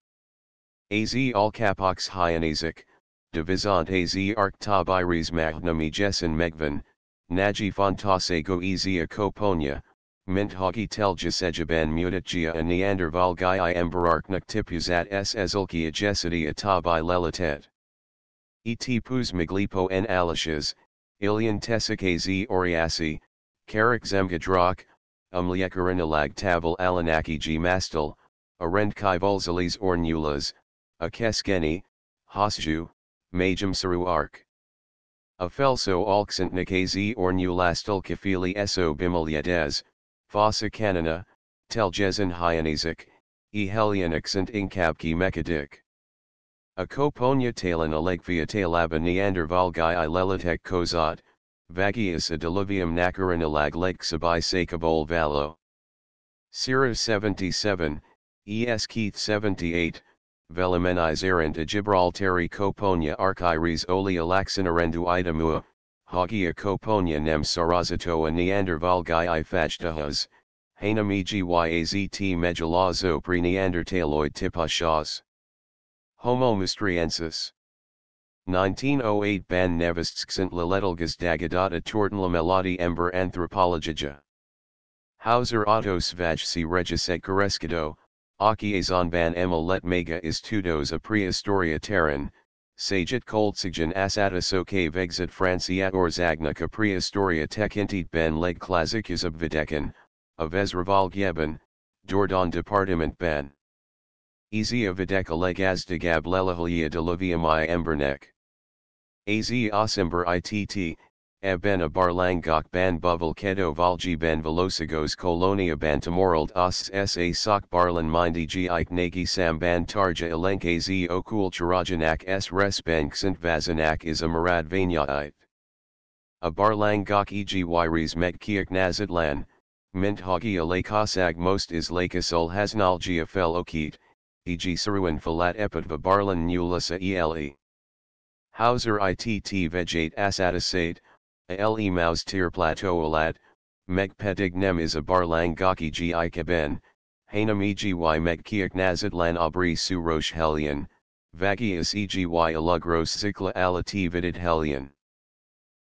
Az Alcapox Hyanizic, Divisant Az Arctabiris Magnami Jessen Megvan, Naji Fontasego Ezia Koponya, Minthagi Teljasejaban Mutitgia a Neandervalgai i Emberarknak Tipuzat s Ezulkia Jesidi Atabi Lelatet. Et Puz Miglipo en Alishas, Ilian Tesikazi Oriasi, Karak Zemgadrak, Umliekarinnalag Tabal Alanaki G Mastal, Arendkai Volzalis Ornulas, a Keskeni, Hasju, Majum Saru Ark. A felso alxant nikazi or nulastal kafili eso bimiliades, fossa canina, teljesan hyanizic, e helianixant inkabki mekadik. A koponya talan alegvia talaba neandervalgai i lelitek kozot, vagius a diluvium nakarinalag leksabai sakabol valo. Sira 77, Es Keith 78, Velameniz erant a Gibraltari Koponya Archiris oli alaxinarendu idamua, Hagia Koponya nem sarazito a Neandervalgai i fachtahas, Hanam egyzt megalazo pre Neandertaloid tipashas. Homo mousteriensis. 1908 Ban nevestskent leletelgas dagadata tortenla melodi ember Anthropologija. Hauser autosvajsi regiset koreskado, aki ban emel let mega is tudos a prehistoria terran, Saget Koltsigjan asata soke vexit Francia orzagna prehistoria tekintit ben leg obvidekan, of Ezraval Geben, Dordogne Departement ben. Easy videka leg azdegab lelahalia de leviamai embernek. Az Osimber itt, eben a barlangok ban buvel kedo valji ben velocigos colonia ban tamorald os sa sok barlan mindy gi nagi sam ban tarja elenke z okul charajanak s res ben ksint vazanak is a marad vanyait. A barlangok eg wyres met kiak nazitlan, mint hogi a lakasag most is lakasul hasnalgia fel okit, e.g. saruan falat epitva barlan nulasa ele. Hauser itt veget asatasate, ale maus tir plateau alad, meg pedignem is a barlang gaki gi keben, hanam egi meg kiak nazit lan abri su roche helion, vagius egi alugros zikla alati helion.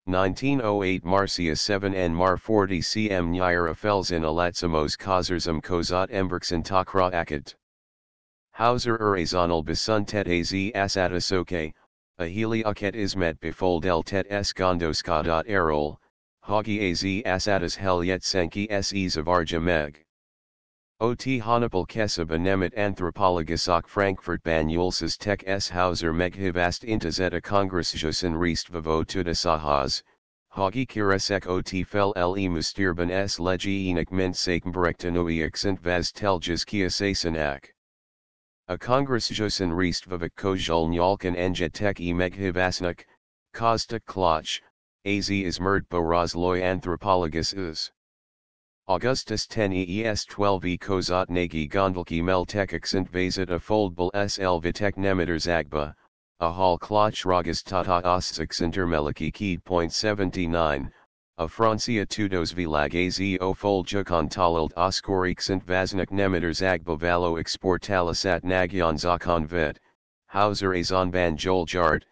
1908 Marcia 7 and Mar 40 cm Nyira Felsen alatsamos Kazarsam Kozat Emberksen Takra Akad. Hauser Urazonal Besuntet Az Asatasoke, Ahili uket ismet befoldel tet eskondoska. Erol, Hagi az asatas helyet senki se zavarja meg. Ot Hannibal kesab anemet anthropologisak Frankfurt Banyulsas tek s Hauser meghivast intazeta kongressjusen riest vavo tudasahas, Hagi kiresek ot fel le mustirban s legi enik mensake mbrektanoi accent vaz teljas kiasasanak a congresjosen rist vivek kojol nyalkan enjetek e meghivasnik, kostak Klaatsch, az is mert barozloy anthropologus is. Augustus 10 es 12 e kozotnagi meltek accent vazit a foldable sl vitek nemeter zagba, a hall Klaatsch rogus tata osixenter key point 79 a Francia tudos vilag az o folja kontalald oskorixent vaznik nemiters agbovalo exportalisat nagyan zakon vet, Hauser azon ban joljard,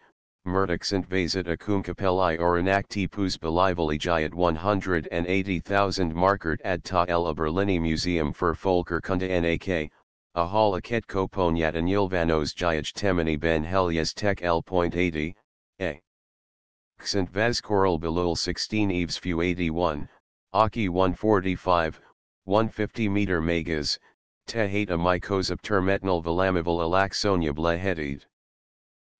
murtixent vazit akum kapelli oranakti pus belivalijayat 180,000 markert ad ta el Berlini Museum for Volkerkunde nak, a hall aket koponyat anilvanos jayaj temani ben helyes tek l.80, a. St. Vazkorel Belul 16 Eves Few 81, Aki 145, 150 meter megas, Tehata mycosop termetnal velamival alaxonia blehedid.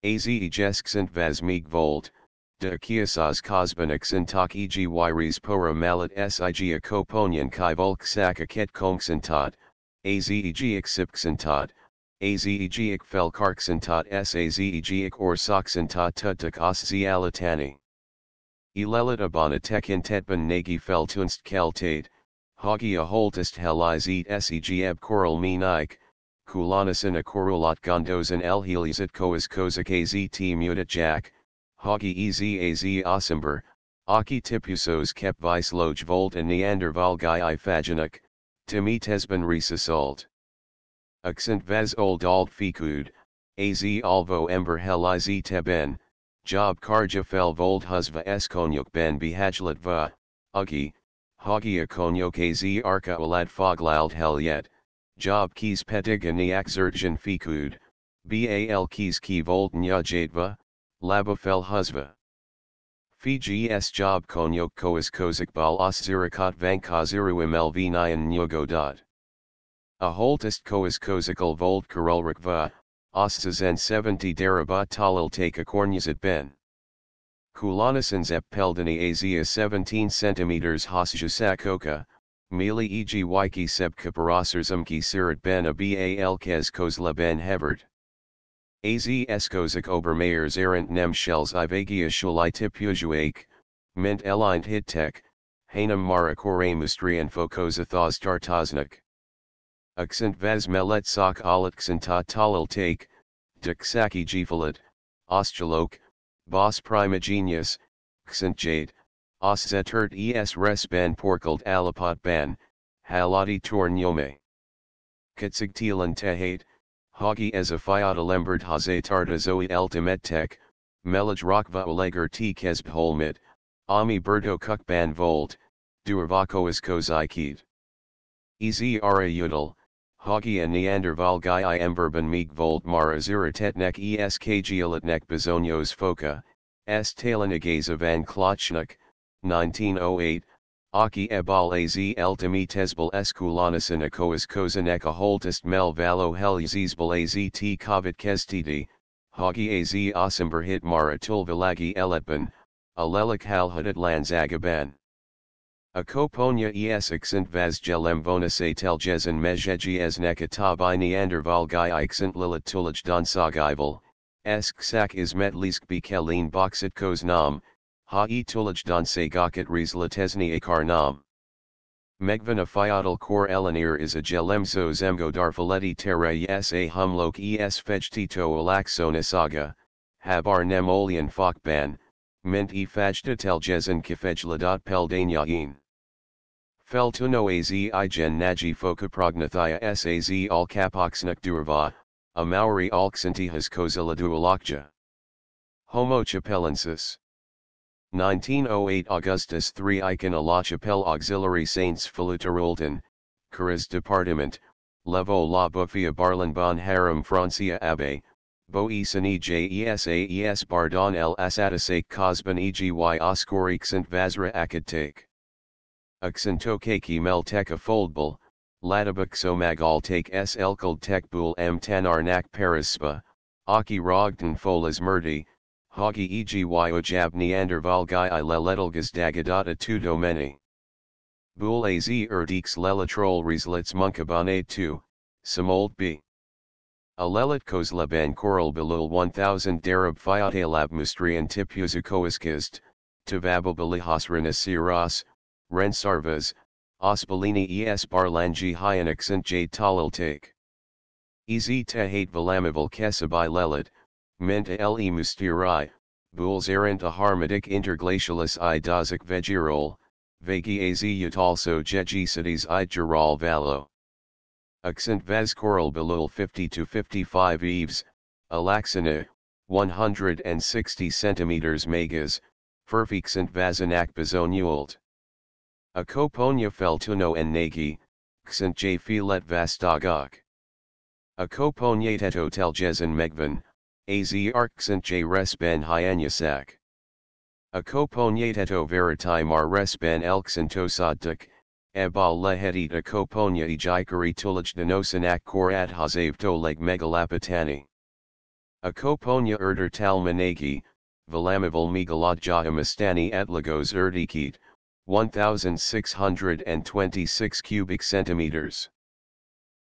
Az ejeskent vazmig volt, de kiasas kosbanik tak eg pora malat sig a koponian kai volk sak a ket konksentot, az eg Azegik fel karksentot sazegik or soksentot tutuk os zialatani. Elelit abana tekin tetban nagi fel tunst keltate, hagi a holtest helizet segeb koral menik, kulanasin a korulat gondosan elhelizit koas kozak azt mutat jack, hagi ez az osimber, aki tipusos kep vice loj volt and neanderval gai i faginak. Accent vez old alt fikud, az alvo ember heliz teben, job karja fel vold husva eskonyok ben bihajlat va, ugi, hagia konyok az arka olad foglald helyet, job keys pedigani exertion fikud, bal keys ki volt nyajatva, laba fel husva. Fiji s job konyok kozik bal os zirakat vankaziruim lv nyan nyogodot. A holtest kois kozikal volt karulrikva, ostzazen 70 darabat talil take a kornyazit ben. Kulanasans ep peldani azia 17 cm hosjusakoka, mili eg seb kaparasrzumki sirat ben a bal kez kozla ben hevert. Az eskozik obermayers erant nem shells ivagia shulai tipujuake, mint elint hittek, hanam mara koramustri and fokozathos tartaznik. Accent vaz melet sok alat talil take, duksaki gifalit, ostjalok, bos primigenius, xent jade, os zetert es res ban porkald alapot ban, halati tornyome. Kitsigtilan tehate, hagi as a fiata lembert haze tartazoe ultimet tech, Melaj Rokva Olegar T Kesbholmit, Ami Berto Kukban Volt, Durvakois Kozikit. Ezra Yudel, Hagi and Neanderval I Emberben Meek Volt Marazura Tetnek Eskgialatnek Bezonios Foka, S. Talenagaza van Klaatschnak, 1908, Aki ebal az eltimi tesbal eskulanasin akoas kozanek a holtest mel valo helzizbal az t kavit kestidi, hagi az asimber hit mara tulvalagi eletban, alelik halhudit lanzagaban. A koponia esexent vazgelem vonase teljezen mejegi esnek atabai neanderval gai ixent lilit tulij donsagival, esk sak ismet lisk bikelin boxit kos nam, ha e tulij donse gakit rizlatesni akar nam. Megvana fiatal kor elenir is a gelemzo zemgo darfaleti terra es a humlok es fejtito alaxonasaga, habar nem olian fokban, mint e fajta teljezen kifejladot peldanyayin. Feltuno az igen naji foka prognathia saz al kapoxnak durva, a maori alxantihas koziladu alakja. Homo chapelensis. 1908 Augustus 3 Icon a la Chapelle Auxiliary Saints Filuterulton, Caris Departement, Levo la Bufia Barlan bon Haram Francia Abbe, Boisani Jesaes Bardon el Asadasake Cosban egi Oscorixent Vazra Akadtake. Akcentokeki Melteka Foldbal, Latabuxomag take S Elkald Tekbul M Tanarnak Parispa, Aki Rogden Folas Murdi, Hagi egi ojab neanderval gai i leletelgas dagadata tu domeni. Boul az erdix lelatrol rislits munkabane tu, samold b. A lelit kozleban koral belul 1000 darab fiatalab mustrian tipuzakoiskist, tavababilihasrana siras, rensarvas, osbalini es barlangi hyanixant j taliltake. Ez tehate valamival kesabai lelit, Menta le mustiri, buls erant a harmadic interglacialis i dozik vegirol, vegi az utalso jegisides i geral valo. Accent vaz coral belul 50 to 55 eves, alaxina, 160 centimeters megas, furfixent vazanak bezonult. A coponia feltuno en nagi, xent j filet vastagok. A coponiateto teljezen megvan, az arxent j resben hyanyasak. A coponiateto veritimar resben elxentosodtuk, ebal lehedit a coponia ejikari tulij denosanak kor at hazavto leg megalapatani. A coponia erder talmanagi, velamival megalodjahimastani etlagos erdikit, 1626 cubic centimeters.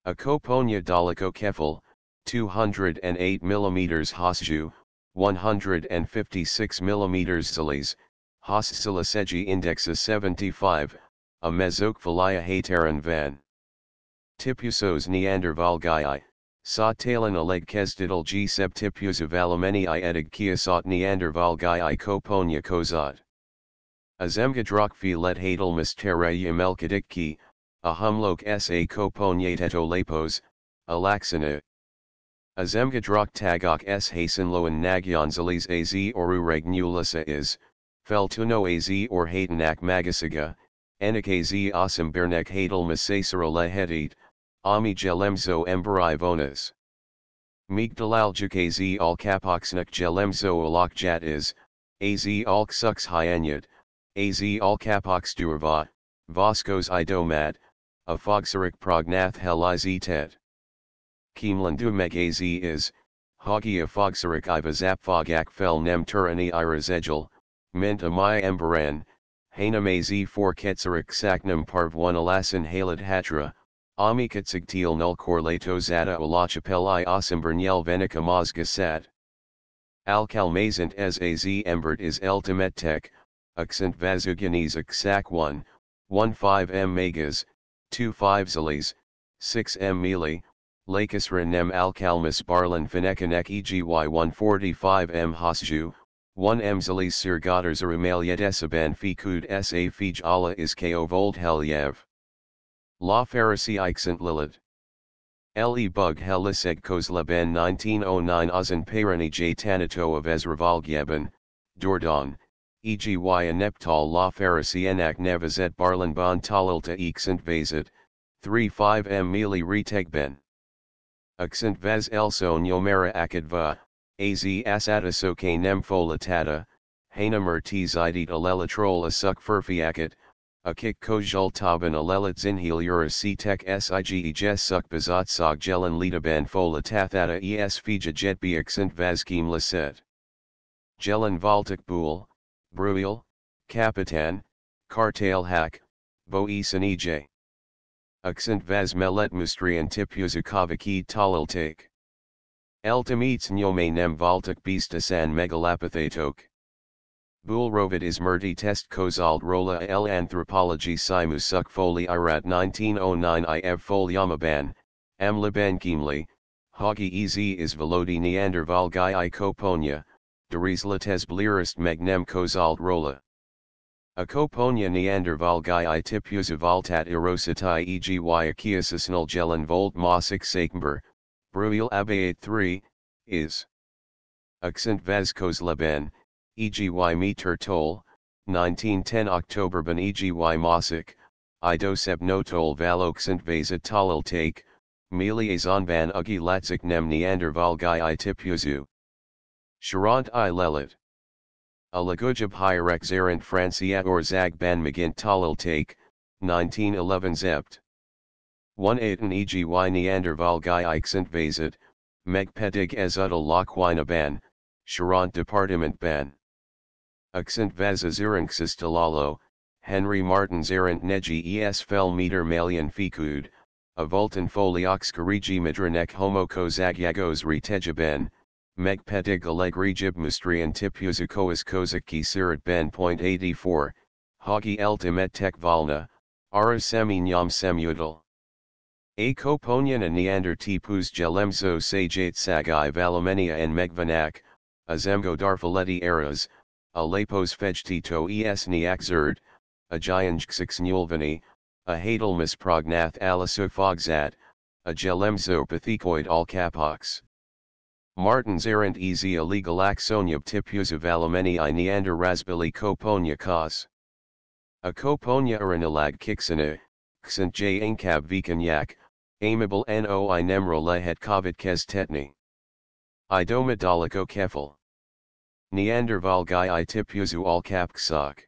A coponia dolico kefal, 208 millimeters Hosju, 156 mm Zilis, Hossilesegi indexa 75, a Mesokphalia hateran van. Tipusos Neandervalgai, sa talen aleg kesdidal g seb tipusavalomeni i edig kiasot Neandervalgai koponia kozot. Azemgadrokfi let hadal mistera yamelkadikki, a humlok sa koponiateto lepos, alaxina. Azemgadrok tagok s hasenloan nagyanzalis az oru regnulisa is, feltuno az or haytanak magasiga, enikaz asim bernek hadal masasara lehedit, ami gelemzo emberi vonas. Migdalaljuk al kapoxnak gelemzo is, az alk sucks hyanyad, az al kapox durva, voskos idomad, a prognath helizitet. Keemlandu az is, Hagia fogsarik iva zapfogak fel nem turani irazegel, mint amai embaran, hanam az for ketsarik saknam parv one alasan halid hatra, ami katsigtil nul corlato zata olachapel i osimbernel venica mazga sat. Alkalmazant as az embert is eltimetek, accent vazuganes sak 1, 15 m megas, 25 zilis, 6 m mili, Lakisra nem alkalmas barlan finekanek egi 145 m hasju, 1 m zalis sirgaters arumalyet esaban fikud sa fij ala is ko vold helyev. La Ferrassie ixent lilit. Le Bugue heliseg kozleben 1909 Ozan Peyrony J. Tanato of Ezravalgyeben, Dordogne, eg y. Neptal la Pharisienak Nevazet Barlan bon Talilta Exent Vazet, 3-5 M Mili Retegben. Accent Vaz Elson Yomera Akadva, Az Asatasoke Nemfolatata, Hainamer Tzidit Alelatrol Asuk Furfiakat, Akik Kojul Taban Alelat Zinhil Ura Tek Sige Suk Bazat Sog Jelan Litaban Fola Tathata Es Fija Jet Bi Accent Vazkim Laset. Jelan Valtik Bul, Breuil, Capitan, Kartail Hak, Bo Isanij. Accent vaz melet mustrian tipuzukavaki taliltak. Eltimits nyome nem valtak bistasan megalapathatok. Bulrovid is murti test kozald rola el anthropology simusuk foli irat 1909 iv foliamaban, amlaban kimli, hogi ez is velodi neanderval gai i koponia, derizlates blirist megnem kozald rola. A Akoponia neandervalgi i tipuzavaltat erositai eg y akiasisnal gelen volt mosik sakenber, bruil abayat 3, is. Accent Vascos leben, eg y meter tol, 1910 October ban eg y mosik, idoseb notol valoxent vazat tolil take, meliazon ban ugi latzik nem neandervalgi i tipuzu. Charente i lelit. A lagujab hierek zerent Francia or zag ban magint talil take, 1911 zept. 1 Aten eg y Neanderval guy Ixent vazet, meg pedig ez udal loquina ban, Charente departement ban. Accent vaz azurenxis talalo, Henri Martin zerent neji es fel meter malian ficud, a voltan foliox carigi madranek homo kozagyagos Meg pedig alegrejib mustrian tipuzukois kozaki sirat ben. 84, Hagi eltimet tek valna, ara semi nyam semudal. A koponian a neander tipus gelemzo sajate sagai valomenia and megvanak, a zemgo darfaleti eras, a lapos fejtito es niak zerd, a gianjksix nulvani, a hadelmus prognath alasofogzat, a gelemzo pathikoid all capox. Martins erant ez illegal axoniab tipus of alumeni neander rasbili koponia kos. A koponia aranilag kiksana, ksant j inkab vikanyak, amiable no i nemro lehet kovit kes tetni. Idomadalico kefal. Neanderval guy i tipuzu al kapksak.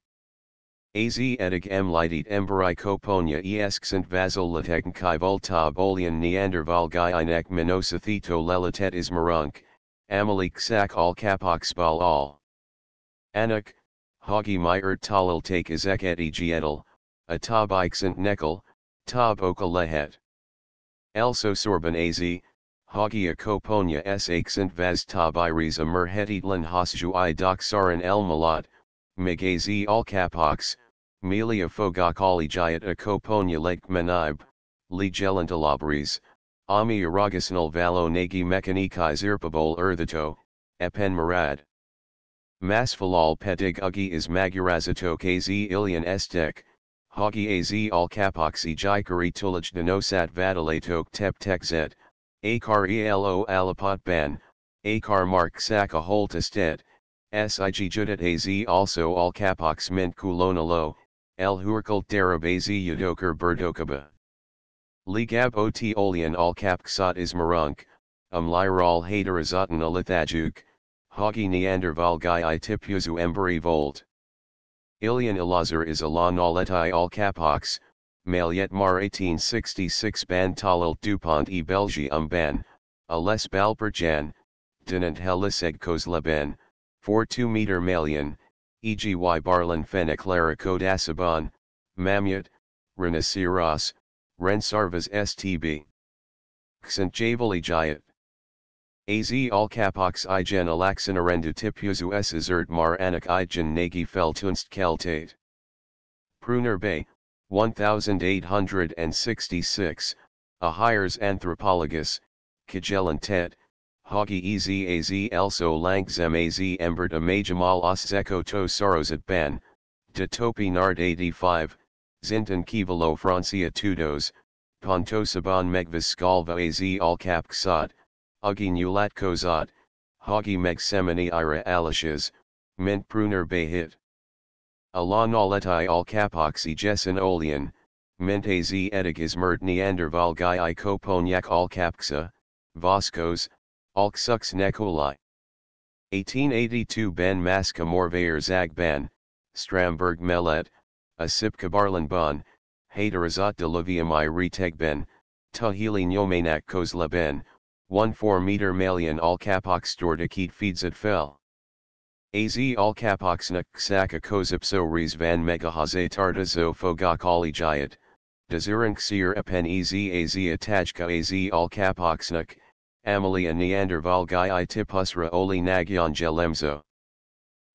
Az edig m lightit emberi koponia esksant vasil kai volta bolian neanderval gaiinek minosathito lelatet ismarunk, amalik sak al kapoxbal al. Anak, hogi myert talil take izek etigetal, a tab iksant nekel, tab oka lehet. Elso sorban az, hogi a koponia s aksant vaz tab iris a merhetitlan hasju i doxaran el malat, Magazi al kapox, Melia fogakali jayat a koponia lake menib, li gelantalabris, ami aragasnal valo nagi mechanikai zirpabol erthito, epen marad. Masfalal pedig ugi is magurazato kz ilian estek, hogi az al kapoxi jikari tulaj denosat vadalatok tep tekzet, akar elo alapot ban, akar mark sak a holtastet, sig judat az also al kapox mint kulonalo, El Hurkult Darabazi Yudoker Berdokaba. Ligab ot olian al kapksat is marunk, um lyral hadarazatan alithajuk, hogi neanderval gai i tipuzu emberi volt. Ilian Ilazar is a la naletai al kapox, Maliet mar 1866 ban talil dupont e Belgi um ban, a les balperjan, dinant heliseg kozleben, 42 meter malian, e.g. y barlan feneclara codasaban, mamut, rhinocéros, rensarvas stb. Xant javali jayat. Az al capox igen alaxinarendu tipuzu s azert mar anak igen nagi feltunst keltate. Pruner Bey, 1866, a hires anthropologus, Kajelan Tet, Hogi ez az elso langzem az embert amajamal os zeko to sorosat ban, de Topinard 85, zinten kivalo francia tudos, Pontosaban megvis skalva az alkapksat, ugi nulatkozat, hagi meg semini ira alishes, mint pruner behit. Alanaletai alkapoxy jessen olian, mint az edigis mert i koponyak alkapksa, voskos, alksux nekoli. 1882 Ben Maska Morvayer Zag Ben, Stramberg Mellet, a Sipka Barlan Bon, Hadarazat de Leviamai Reteg Ben, Tahili Nyomanak Kozla Ben, 1 4 meter Malian Al Kapox Stordakit feeds at fell. Az Al Kapoxnak Saka Kozipso Riz Van Megahaze Tartazo Fogak Alijayat, Dazurink Seer Epen Ez Az Atajka Az Al Kapoxnak, Amalia Neandervalgi i tipusra oli nagyan gelemzo.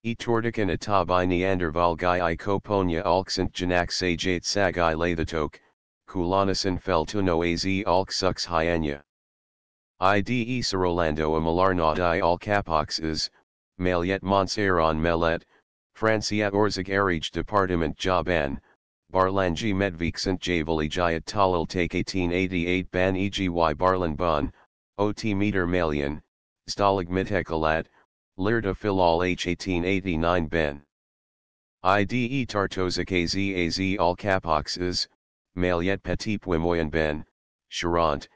E tordikan atabi Neandervalgi i koponia alksant janak sajate sagi lathatok, kulanasan feltuno az alksux hyania. Ide Sarolando a malarnaud i alcapoxes, Maliet Montserrat Melet, Francia Orzag Arij Departement Jaban, Barlangi Javali Jayat Talil Take 1888 Ban Egi Barlan Bon, Ot meter Malian, Stalag Mitekalat, Lirda Filal H 1889 Ben. IDE Tartozik AZ AZ All Capoxes, Maliet Petit Puimoyan Ben, Charente,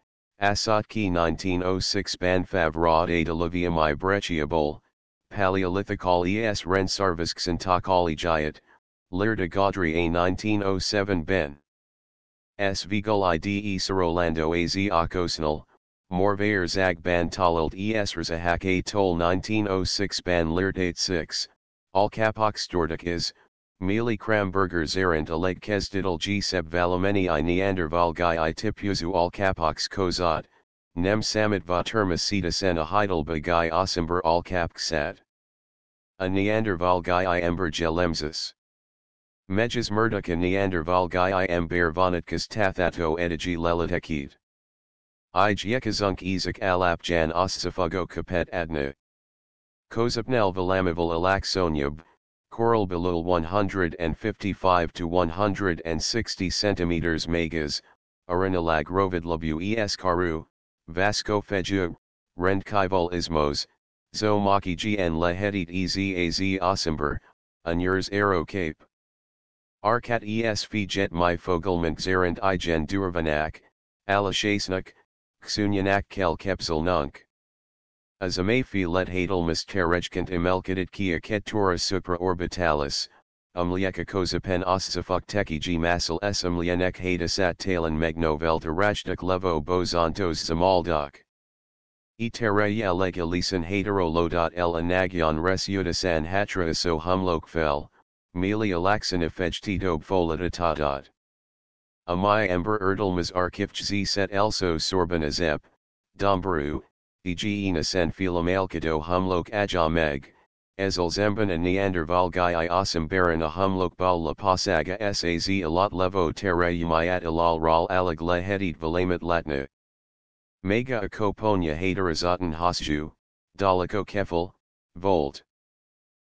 Asatki 1906 Ban Favrad oh A de Leviamai Brechiabol, Paleolithical ES Rensarvisk Santakali Jayat, Lirda Godri A 1907 Ben. S. Vigal IDE Sarolando AZ Akosnal, Morvayer Zag Ban Talald Es Razahak A Tol 1906 Ban Lirt 86, Al Kapok Stordik is, Mealy Kramberger Zerent Aleg Kesdidal G Seb Valomeni I Neanderval Guy I Tipuzu Al Kapoks Kozad, Nem Samit Va Termaceta En a Heidelba Guy Osimber Al Kapksad. A Neanderval Guy I Ember Gelemsis. Mejas Murduk a Neanderval Guy I Ember Vonitkas Tathato Edigi Lelitekid. Ijekazunk Ezek alapjan ossafago kapet adna. Kozapnel velamival alaksonyab, coral below 155 to 160 centimeters megas, arinalag rovidlabu es karu, vasco feju, rendkival ismos, zomaki gn lehedit ez az osimber, anurs aero cape. Arkat jet my fogelment zerent igen durvanak, alashasnak, Xunyanak kel kepsel nunk. Azamayfi let hadelmus terejkant imelkadit kia ketura supra orbitalis, umlieka kozapen ossafuk g masil esumlianek hadasat talan megnovelta rajdak levo bozantos zamaldok. Itereya legalisan haterolodot el anagyon res yudasan hatra iso humlokfel, mili alaxan ifejtito folatatat. Amai ember erdalmas arkifj set elso sorban azep, eg sen filamalkado humlok ajameg, ezal zemban a neanderval guy i osam baran a humlok bal la pasaga saz a lot levo terreyumayat ilal ral alag lehedit valamat latna. Mega a koponya haterazatan hasju, daliko kefil, volt.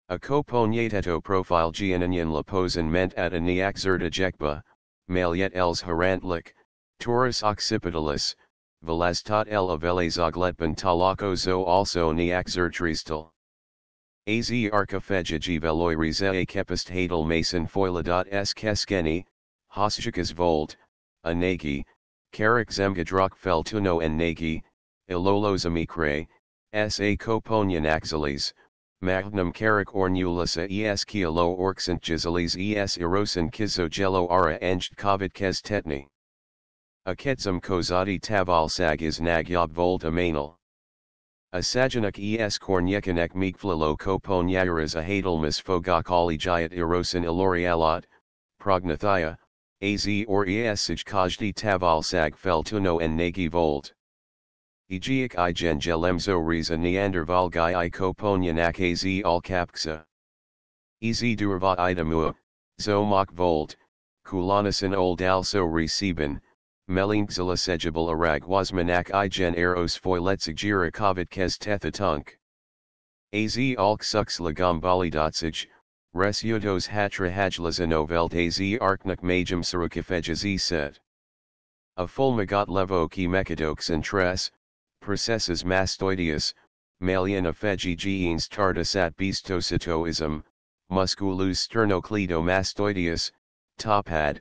A profile giananyan la posen ment at a niak jekba, Maliet els Harantlik, Torus occipitalis, Velastat el avelezogletban talako zo also niak zertristal. Az archifegigi veloi rize kepist hadal mason foiladot s keskeni, hosjikas volt, a nagi, karak zemgadrok feltuno en nagi, ilolozamikre, sa koponyan axiles, magnum karak ornulisa es kialo orxant gizalis es erosin kizogello ara engt kavit kes tetni. Aketsum kozadi tavalsag is nagyob volt amanal. Asajanak es kornyekanek mikflilo koponyairas a hadelmas fogak alijayat erosin ilorialat, prognathia, az or es esij kajdi tavalsag feltuno en nagi volt. Egiak igen gelemzo riza neandervalgi i koponyanak az alkapksa. Ez durva idamua, zomak volt, kulanasan old also reciben, melinkzila sejibal arag wasmanak igen eros foiletsig kovit kes tethatunk. Az alk sux lagambalidotsig, res yudos hatra hajlazano velt az arknak majum sarukifej az set. A fulmigot levoki mechadoxantres, processus mastoideus, malian aphegigenes tartasat bistocitoism, musculus sternocleidomastoideus, topad,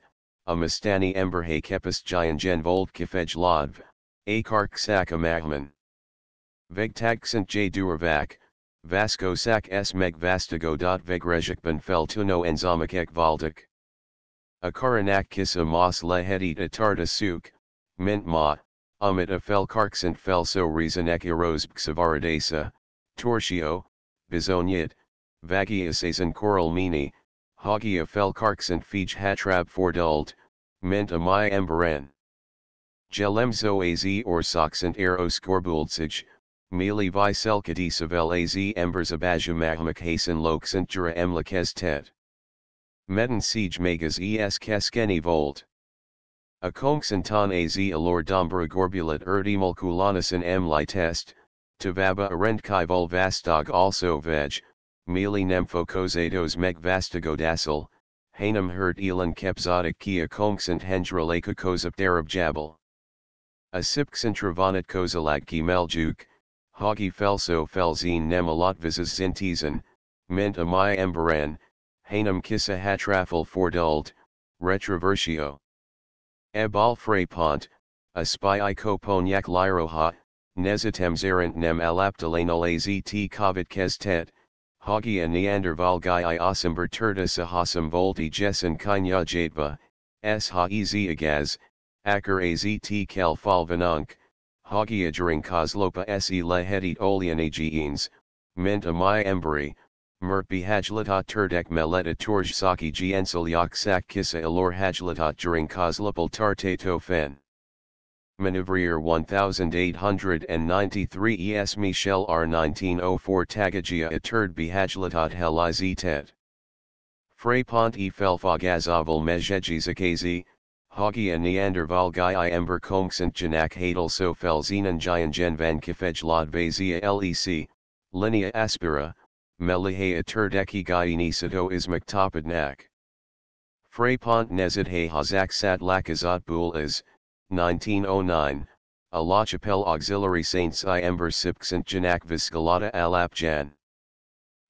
a mastani emberhe kepis giangen volt kifej lodv, akark sakamahman. Vegtagsant j duravac, Vasco sac s meg vastigo dot vegrejikban fel tuno enzamakek valdik. A karanak kissa mas lehedit atarta suk, mint ma, umit a fel karksant fel so reasonek eros bxavaradesa, tortio, bizonyit, coral mini, hagia fel karksant fij hatrab fordult, mint a my emberen. Gelemzo az or soxant eros corbuldsij, Mili vi selkati savel az embers abajumahmak hasen loksantura emlakes tet. Medan siege megas es keskeni volt. A konksantan az alor dombra gorbulat erdimulkulanasan em li test, tavaba arendkai vol vastog also veg, mili nemfokozados meg vastagodacil, hanum hert elan kepzotic kia konksant hendralaka kozap darab jabal. A sipksantravonat kozalak meljuk, Hagi felso felzine nem alotvisas zintizen, ment a my emberan, hanum kissa hatrafel fordult, retroversio. Ebal pont, a spy i koponiak lyroha, nezitem zerent nem alaptalanal azt kavit kestet, Hagi a neanderval gai i osimber turta sahasam volti jessen kanya jatva, s ha ez agaz, akar azt kel falvanunk, Hagia during Kozlopa se lehedit olianageens, ment a my embry, merpi hajlatot turdek meleta torj saki giensel yak kissa ilor hajlatot during Kozlopal tartato fen. Manouvrier 1893 es Michel R 1904 Tagagia eturd bihajlatot helizitet. Fraipont e felfagazaval mejejizakazi, Hagi a Neanderval i ember komksent janak hadel so fel xenon van kifej lodvazia lec, linea aspera, melihe aturdeki gainisito ismaktopidnak. Fraipont nezid he hazak sat lakazat bul is, 1909, a La Chapelle-aux-Saints i ember sipksent janak viscalata alapjan.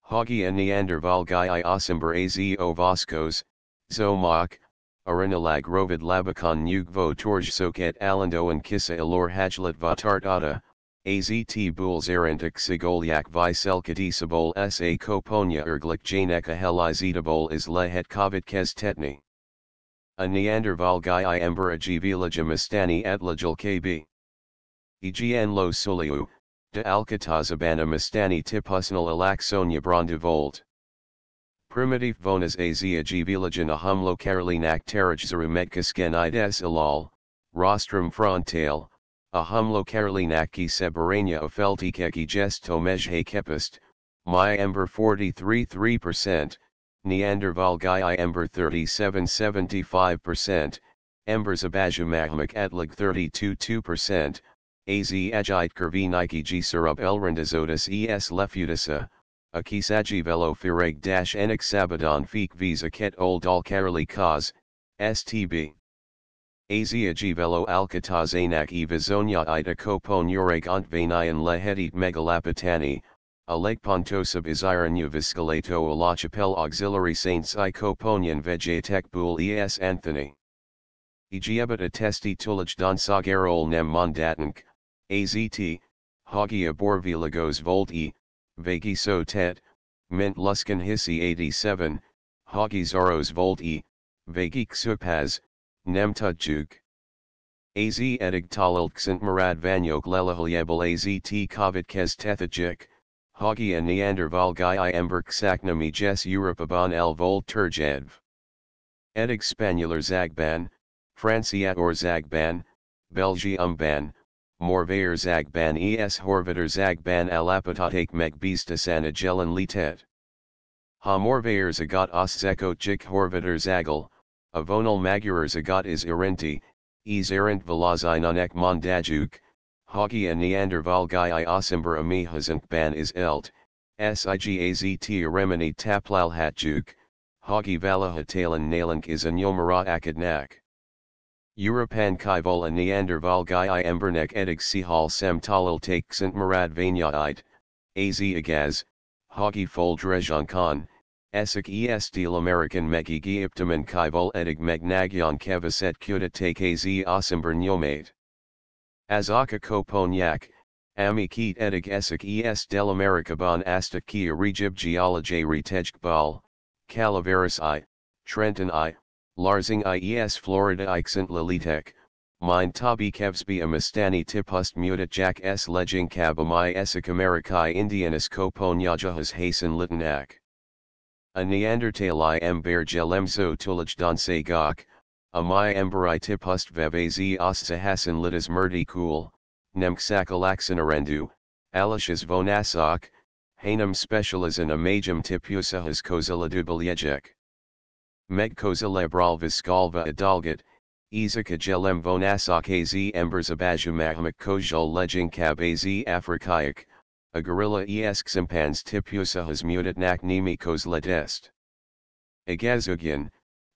Hagi a Neanderval i osimber az o Vascos, Zomak, Arinalag rovid labakon nugvo torj soket alando and kissa ilor hajlat vatartata, AZT buls erantik sigolyak vi selkatisabol sa koponya erglik janeka helizidabol is lehet kovit kes tetni. A Neanderthal guy i ember ajivilija mastani etlajal kb. Egn lo suliu, de alcatazabana mastani tipusnal alaksonia brandivolt. Primitive vonas azia givilagen ahumlo karolinak tarajzaru medkasken ilal, rostrum frontale, ahumlo karolinaki sebarania ofeltikeki gesto mejhe kepist, my ember 43 3%, Neanderval guy ember 37 75%, embers abajumahmak etlig 32 2%, az agite curvi nike g surub elrendazotus es lefutisa, a velo fireg dash enik sabadon fik visa ket old al karali kaz, stb. Azia givelo alcataz anak e vizonia ita kopon ureg ontvanayan lehedit megalapatani, a lake pontosab iziranu viscalato a la chapelle-aux-saints i koponian vegetek bul es anthony. Egiebit attesti tulaj don sagarol nem mondatank, azt, hagia borvilagos volt e, Vegi so tet, mint Luskin hissi 87, Hagi zaros volt e, Vegi Nem nemtudjuk. Az edig talilksant marad vanyok lelahalyebel az t kavit kes tethajik, Hagi a neanderval guy i ember ksaknami jes Europaban el volt turjedv. Edig spanular zagban, Franciat or zagban, Belgiumban, Morvayer Zagban es Horvater Zagban alapotatek meg bistasan agelan litet. Ha Morvayer zagot os zekot jik Horvater Zagel, avonal magurer zagot is irenti, is erent velazinanek mondajuk, hagi a neanderval guy i osimber ami ban is elt, sigazt remini taplal hatjuk, hagi valahatalan nalank is a nyomara akadnak. Europan Kivola Neandervalgai i Embernek edig Sihal Sem Talil Takesant Marad Vanyait, Az Agaz, Hockey Foldrejankan, Esik Estil American Megi Gyptaman Kivol edig Megnagyon Kevaset Kuda Take Az Osimber Nyomate. Azaka Koponiak, Ami Keat edig Esik Es del America Bon Asta Kia Regib Geology Retejkbal, Calaveras I, Trenton I, Lansing IES Florida Ixent Lilitek, Mind Tabi Kevsby Amistani Tipust Mutat Jack S Leging Kabamai Esik Amerikai Indianus Koponyajahas Hasan Litanak. A Neanderthali Ember Gelemzo Tulaj Danse Gok, Amai Emberi Tipust Vevazi Ossa Hasan Litas Murdi Kul, Nemksakalaxinarendu, Alishas Vonasok, Hanam Specializan Amajam Tipusahas Kozaladubalyejek. Megkozalebral Viskalva Adalgat, Izaka Jelem Vonasak Az Embers Abajumahmak Kojal Leging Kab Az Afrikayak, a gorilla Eskimpans Tipusahas Mutat Nak Nimikos Ledest.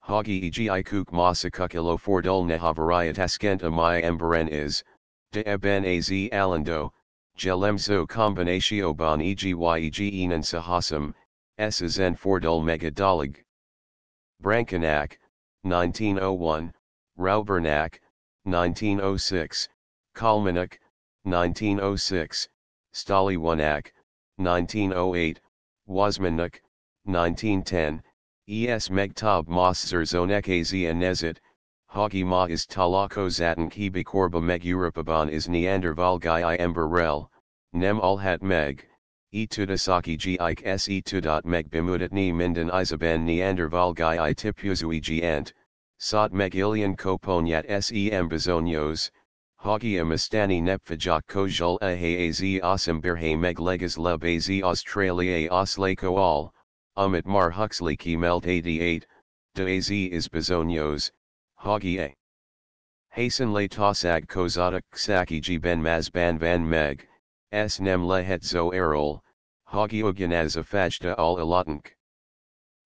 Hagi Egi Ikuk Masakukilo Fordol Nehavarayat Askent Amaya Emberen is, De Eben Az Alando, Gelemzo Combinatio Bon Eg Yeg Enan Sahasam, Zen Fordol Megadalig. Brankenack, 1901, Raubernak, 1906, Kalmanak, 1906, Staliwanak, 1908, Wasmanak, 1910, Es Megtab Mosserzonek Az Anezit, Hagi Ma is Talako Zatan Kibi Korba Meg Europaban is Neandervalgai i Emberrel, Nem Alhat Meg, Etudasaki gi ik s etudot meg bimudatni minden isaban Neandervalgai i tipuzui ant, sot meg ilian koponyat sem bezonios, Hagi amistani nepfajak kojul ahe az osambirhe meg legas leb az Australia oslako all, umit mar Huxley ki melt 88, de az is bezonios, Hagi a. Hasten le tosag saki gi ben maz ban van meg, s nem lehet zo erol, Hagiogyanaz afajta al alatank.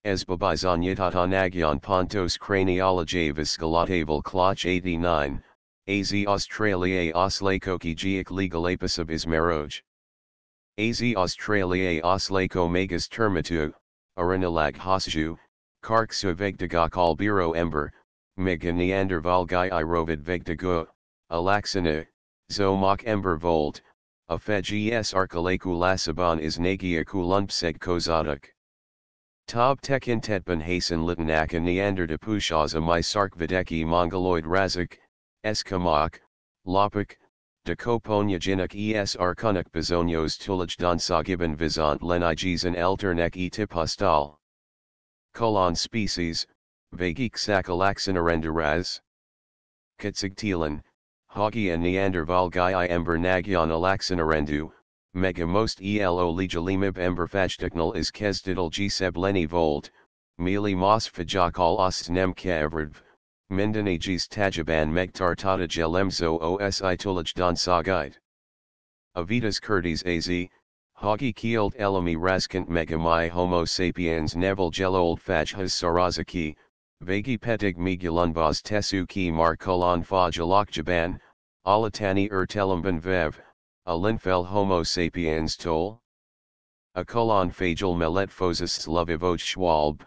Esbabizanyatata nagyan pontos craniology viscalataval klaatsch 89, Az Australia oslakoki giak legal apasab ismaroj. Az Australia oslako magas termitu, arinalag hosju, karksu vegdagok albiro ember, miga neandervalgai irovid vegdago, alaxina, zomok ember volt, a es lasaban is nagia kulumpseg kozadak. Tob tekintetban hasen litanaka neanderdapushaz my sark videki mongoloid razak, eskamak, lopak, de koponyaginic es arkunak bezonios tulaj dansagiban vizant lenigizan elternek e tipustal. Colon species, vagik sakalaxinarendaraz. Katsigtilan, Hagi and Neandervalgai i ember Nagyan alaxinarendu, mega most elo legalimib ember fajtiknal is kezdidal g volt, mili mos fajakal ost nem mindanagis tajaban megtartada gelemzo osi tulaj don sagite. Avitas curtis az, Hagi kielt elami raskant megamai homo sapiens neville gelold fajhas sarazaki, Vagi pedig migulunbaz tesu ki markolon fajalokjaban, Alatani ertelamban vev, a linfel homo sapiens tol? A kolon fagel melet foses slovivot schwalbe,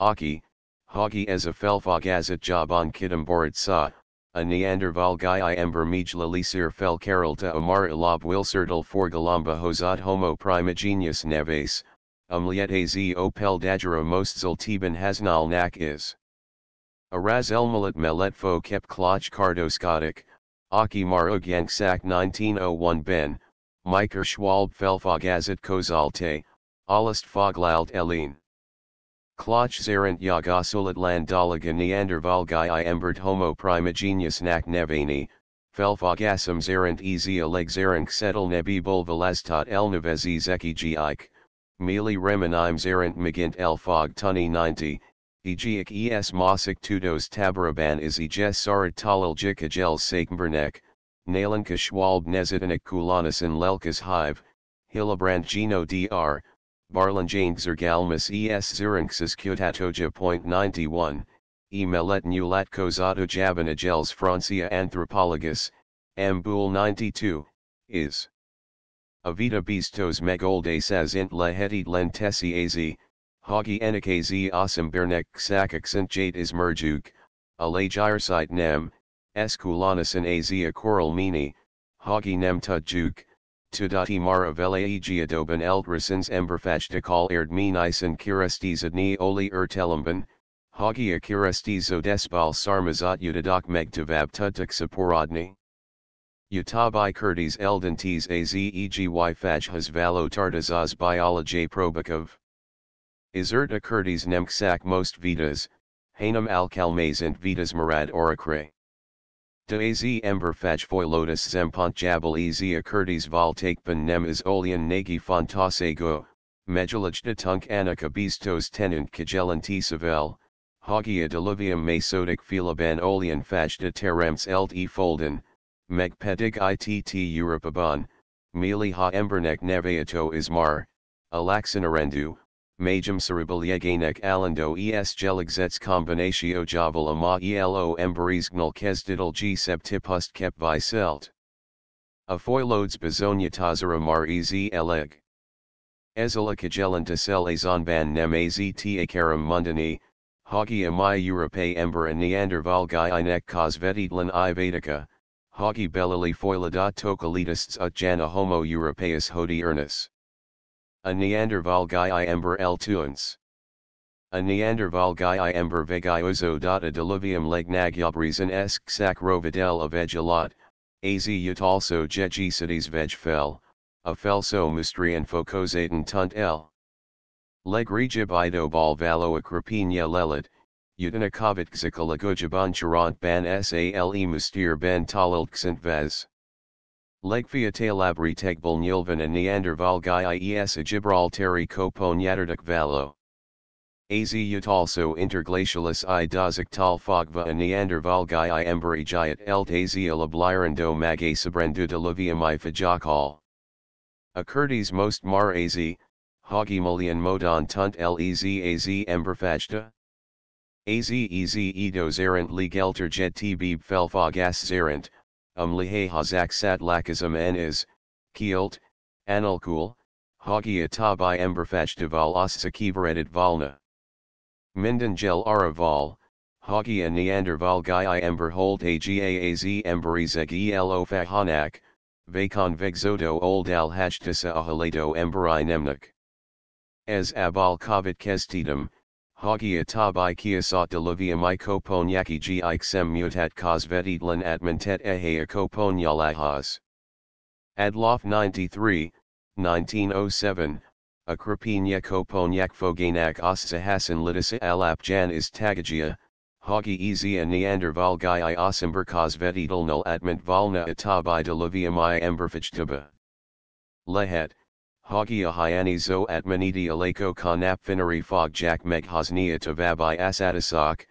aki, hagi as a felfagazet jaban kitamborit sa, a neanderval guy i ember mijla lisir fel carolta amar ilab wilsertal forgalamba hosad homo primigenius neves, umliet az opel dagera mostzal teben hasnal nak is. A raz elmalet meletfo kep klaatsch kardoskotic, Aki Marugyank Sak 1901 Ben, Miker Schwalbe Felfagazet Kozalte, Alist Foglalt Elin. Klaatsch Zarent Yagasulat Landalaga Neandervalgai i Embert Homo Primigenius Nak Nevani, Felfagasum Zarent Ezia Leg Zarenk Settle Nebi Bulvalaztot Elnavezi Zeki Giik, Mili Remenim Zarent Magint El Fog Tuni 90, Egiak es Mosik Tudos Tabaraban is Eges Sarat Talil Jikajel Sakenbernek, Nalanka Schwalbe Nezitanik Kulanasan Lelkas Hive, Hillebrand Geno Dr. Barlan Jane Zergalmus es Zerinxis Kutatoja.91, e melet nulatcos autojabanagels francia anthropologus. Boule 92, is. Avita bistos megoldes as int lehetit lentesi az, hogi enikaz asim bernek sakak jate is merjuk, alajirsit nem, eskulanasan az a coral mini, hogi nem tudjuk, tudati maravella giadoban eldrasins emberfachtakal erd minisen kirastizadni oli ertelamban, hogi a kirastizo despal sarmazat utadok megtavab tutuk saporodni. Utabi Kurtis Eldantes azegi faj valo tartazaz biology probakov. Izerta Kurtis nemksak most vitas, hanum alkalmazant vitas marad oracre. De az ember faj foilotus zempont jabal ez a Kurtis vol takpan nem is olian nagi fontasego, de tunk anaka bistos tenant kagelanti savel, hogia diluvium mesotic filaban olian faj de terems elt e folden, Megpedig itt Europaban, Mili ha embernek nevayato ismar, alaxinarendu, majum cerebalieganek alando es geligzets combinatio javal ama elo emberizgnal kezdidal g septipust kep viselt. A foilodes bezonyatazara mar ez eleg. Ezela kagelantasel azonban nem azta akaram mundani, hogi amai europe ember and neandervalgai inek kosvetidlan i bellili foilada tokalidists ut jana homo europaeus hodi ernus. A Neanderthal guy i ember el tuans. A Neanderthal guy i ember vegi uzo data diluvium legnagyobrizan esk sac rovidel of egelat, az ut also jeji cities veg fel, a felso mustrian focosaten tunt el. Leg regib ido bal valo akrapina lelit, Utanakovit gzikalagujaban charant ban sale mustir ban talilksant vez. Legfia talabri tegbal nilvan and neanderval ies a gibraltari kopon yaterduk valo. Az ut also interglacialis i dazik tal fogva a neanderval i emberi giat elt az alablirando mag sabrendu diluvium i fajakal. A Kurdes most mar az, hogimalian modon tunt lez az emberfajta? Azez edo zerent legelter jet tbib felfagas zerent, um lihe hazak sat lakazam en is, kielt, analkul, hogia tabi emberfachtival ossakivaredet valna. Minden gel araval, hogia neanderval gai ember hold agaaz emberizeg elo fahanak, vacon vexodo old al hachtisa ahaledo emberi nemnik. As abal kavit kestidum, Hagia tabi kiasat diluvium i koponyaki gi ixem mutat kosvetitlan atmentet ehea koponyalahas. Adloff 93, 1907, Akrapina koponyak foganak ossahasan litisa alapjan is tagagia, Hagi easy and Neanderval guy i osimber kosvetitlnal atment valna atabi diluvium i emberfichtaba. Lehet, Hagia hyani zo atmanidi aleko konapfinari fog jack meghosnia tavabi asatasak,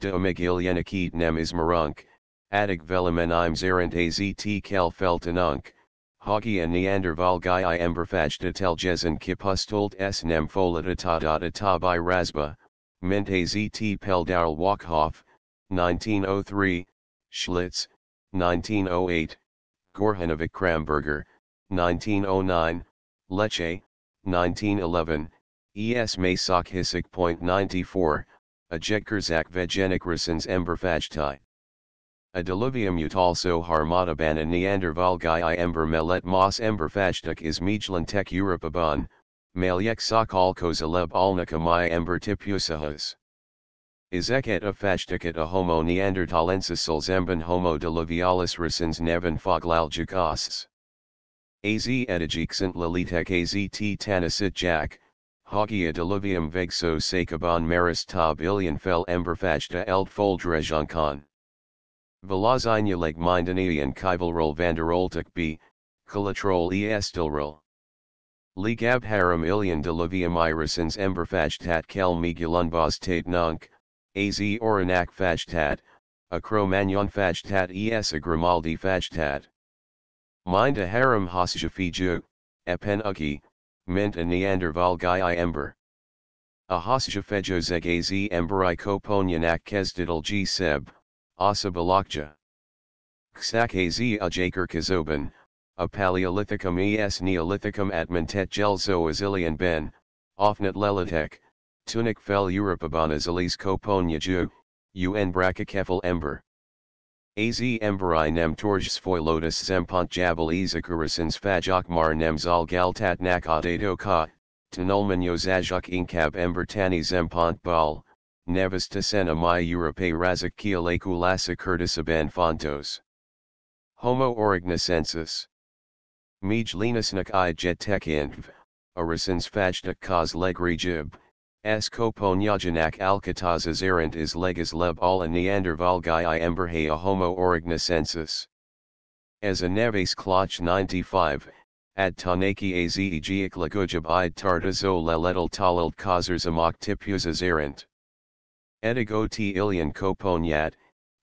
de omigilyenakit nem ismarunk, adig velamen im zerent azt kel feltanunk, Hagia neanderval guy i emberfajta teljezen kipustult s nem folatatada tabi rasba, mint azt peldarl walkhoff, 1903, Schlitz, 1908, Gorjanović Kramberger, 1909, Lecce, 1911, Es Masak Hisik. 94, a Jetkerzak Vegenikrisens Emberfajtai. A diluvium ut also harmataban a Neandervalgai i ember melet mos emberfajtuk is Mijlantek Europaban, Malyek Sokolkos aleb alnakamai ember tipusahas. Izeket a fajtukat a homo neanderthalensis zemben homo diluvialis resins nevan foglaljagosts. Az edagixant lalitek ast tanasit jack, hogia diluvium vegso sakaban maris tab ilian fel emberfajta eld foldrejankon. Velazina leg mindanian kivalrol vanderoltuk b, colatrol estilrol. Ligab haram ilian diluvium irisens emberfajtat kel migulunbaz tate nunk, az oranak fajtat, a cromagnon fajtat es a grimaldi fajtat. Mind a harem hasjafiju, epen uki, mint a neanderval i ember. Ahasja fejozeg az emberi koponyanak kezdidal g seb, asa balakja. Az ajakir kazoban, a Paleolithicum es Neolithicum at Montet gelzo azilian ben, ofnat lelitek, tunic fel Europabanas alis koponyaju, un bracakefel ember. Az emberi nem torjsfoy lotus zempont jabal izakurasins fajok mar nem zal galtat nak audato ka, tunulman zajok inkab ember tani zempont bal, nevis tasena my Europe razak kialakulasa curtisaban fontos. Homo aurignacensis. Mij linusnak i jetek inv, arisins fajtak legrejib, S. Koponyaganak alcataz azerant is legas leb alla neandervalgai i emberhe a homo aurignacensis. As a neves kloch 95, ad tanaki az egiak lagujab id tartazo leletal talil kazers amok tipus azerant. Edigo t ilian koponyat,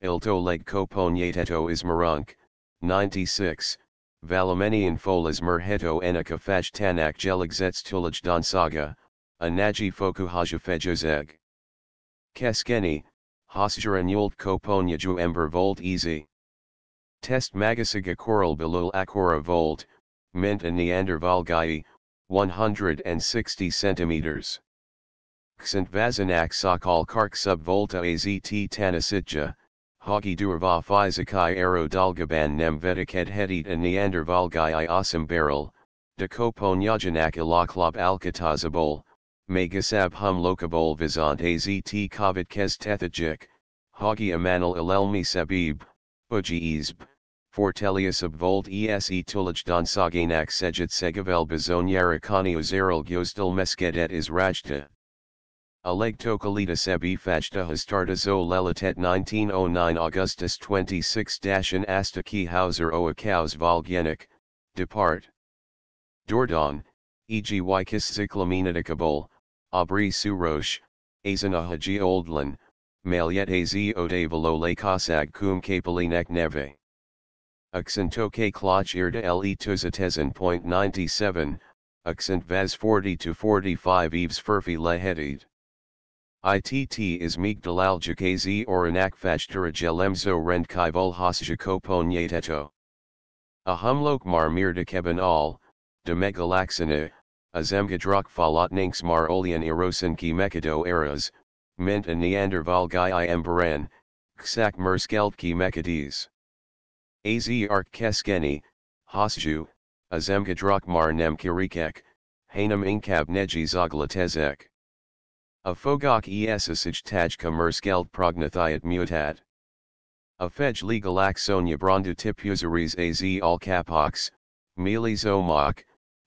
ilto leg koponyateto is marunk, 96, Valamenian folas merheto enika faj tanak geligzets tulaj donsaga, Anaji fokuhaja fejozeg. Keskeni, hasjuran yult koponyaju ember volt easy. Test magasiga koral bilul akora volt, mint a Neandervalgai, 160 centimeters. Xant vazanak sakal kark sub volta azt tanasitja, Hagi durva fizikai aero dalgaban nem vetiket hedit a Neandervalgai i osam barrel, de koponyaganak ilaklop alcatazabol, Megasab hum locabol visant azt kavit kes tethajik, hagi amanal ilelmi sabib, uji izb, fortelius volt ese tulaj don saganak sejit segavel bizonyarikani uzeral gyostil meskedet is rajta. Aleg tokalita sebi fajta hastartazo lelitet 1909 Augustus 26 Dashan astaki hauser oakaus volgenik, depart. Dordon, e.g. Wikis cyclaminidicabol, Abri Surosh, Azana Haji Oldlan, Malyet Az Ode Velo Le Kosag Kum Kapalinek Neve. Akcentoke Klaatsch Irda Le Tuzatezan point 97, Accent Vaz 40 to 45 Eves Furfi Le Hedid. ITT is Migdalaljuk Az Oranak Fajtara Jelemzo Rent Kivol Hasjakopon Yateto. A Humlok Mar Mirda Kebanal, de Megalaxana, Azemgadruk falatninks mar olian erosinki mekado eras, mint a Neandervalgai i emberan, ksak merskeltki mekades. Az ark keskeni, hasju, azemgadruk mar nem kirikek, hanam inkab neji zoglatezek. A fogok esisij tajka merskelt prognathiat mutat. A fej legal axonia brondu tipuzaries az all capox, milizomok,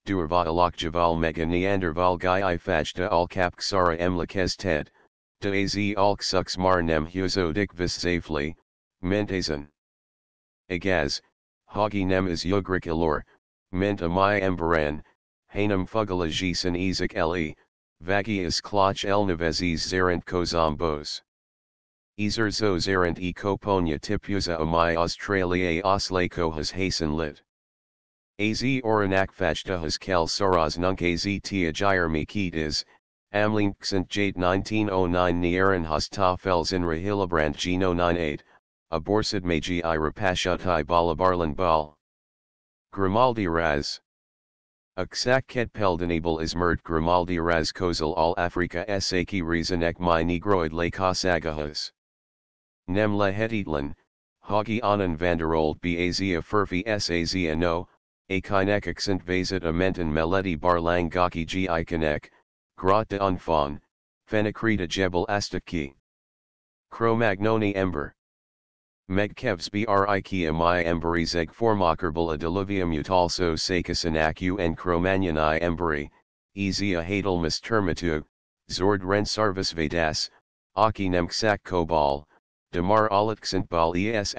Durva alak javal mega neanderval gai fajta al kap ksara emlikes ted, de az alk sux mar nem huzo dik vis mentazen. Agaz, hagi nem is yugrik ilor, ment amai embaran, hanam fugala jisen ezek le, vagi is klaatsch elnavezis zerant kozambos. Ezer zo zerant e koponya tipuza amai Australia oslako has hasten lit. Az oranak fajtahas kel soraz nunk az mikit is, amlinksant jade 1909 nieran hostafels in rahilibrand geno 98, aborsid magi i rapashutai balabarlan bal. Grimaldi raz. Aksak ketpeldenable is mert Grimaldi raz kozal all Africa saki reasonek my negroid le kasagahas. Nem le hetitlan, hagi anan vanderold bazia furfi sazia no, a kinek accent vasit amenten melody barlang gaki gi ikonek, grot de unfon, fenakrita jebel astaki. Cro-Magnoni ember. Megkevs briki ami emberi zeg formakerbal a diluvium utalso sakasanaku en Cro-Magnoni emberi, easy a hadal mistermatu, zord ren sarvis vedas, aki nemksak kobal, Demar bal es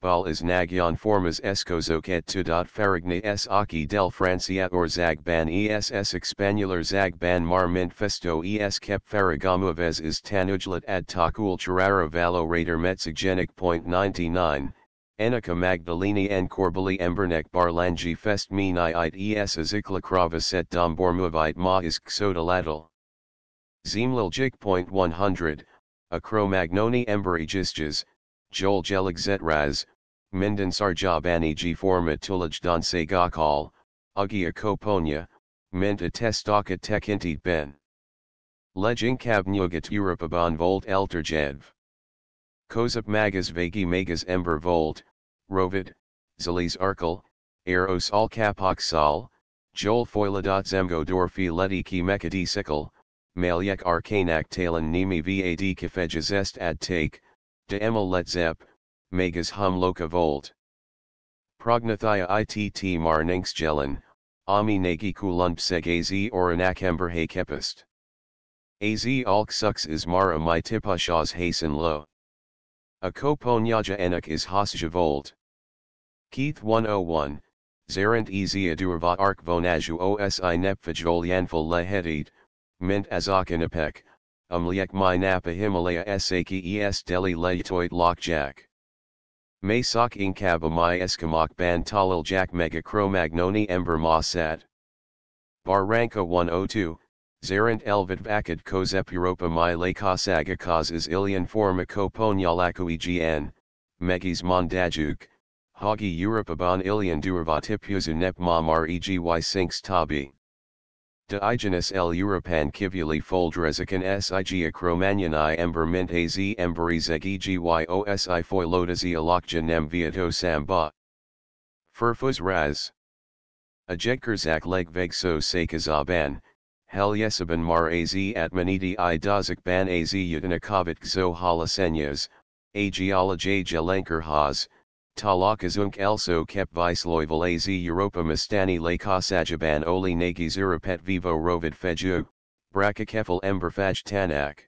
bal is nagyan formas escozoket to dot farigna es aki del Francia or zagban es expanular zagban mar festo es kep farigamuves is tanujlat ad takul charara valo rater metzigenic point 99, Enika Magdaleni en Corbeli Embernek Barlangi fest mini it es azikla kravaset dom bormovite ma is xodalatal. Zemliljik. 100, a Cro-Magnoni emberigistes, Joel Jeligzetraz, Minden Sarjabani g forma tulaj danse gakal, Ugia Koponya, Mint atestakat tekintit ben. Lejinkab nugat Europaban volt elterjedv. Kozap magas vagi magas ember volt, Rovid, Zaliz Arkel, Eros al kapoksal, Joel foiladot zemgo dorfi letiki mekadi sikkel, Malyek arkanak talen nimi vad kefejas est ad take, de emel let zep, magas hum loka volt. Prognathia itt mar ninxgelen, ami nagi kulunpseg az oranak he kepist. Az alk sucks is mara my tipashas hasten lo. A koponyaja enak is hasja volt. Keith 101, Zarent ezia durva ark vonaju osi nepfajol yanful lehedit, mint azakanapek, umliek my napa himalaya saki es deli leitoit lokjak. May sok inkaba my ban talil jack mega cro-magnoni ember masat. Barranca 102, Zarent elvid vakad kozep Europa my lakasagakaz is ilian forma koponyalaku egn, megis mondajuk, Hagi Europaban ilian durvatipyuzu nep mamar egi sinks tabi. Diogenes L. Europan kivuli foldrezikan sig acromaniani ember mint az emberizeg egyosi foilodazi alokja nem viato samba. Furfuz raz. Ajegkerzak leg vegso sakazaban, hel yesaban mar az atmanidi i dozak ban az yutanakavit gzo halasenyas, agiala j jelenker has, Talakazunk also kep visloival az Europa mistani lakasajaban oli nagi pet vivo rovid feju, brakakefel emberfaj tanak.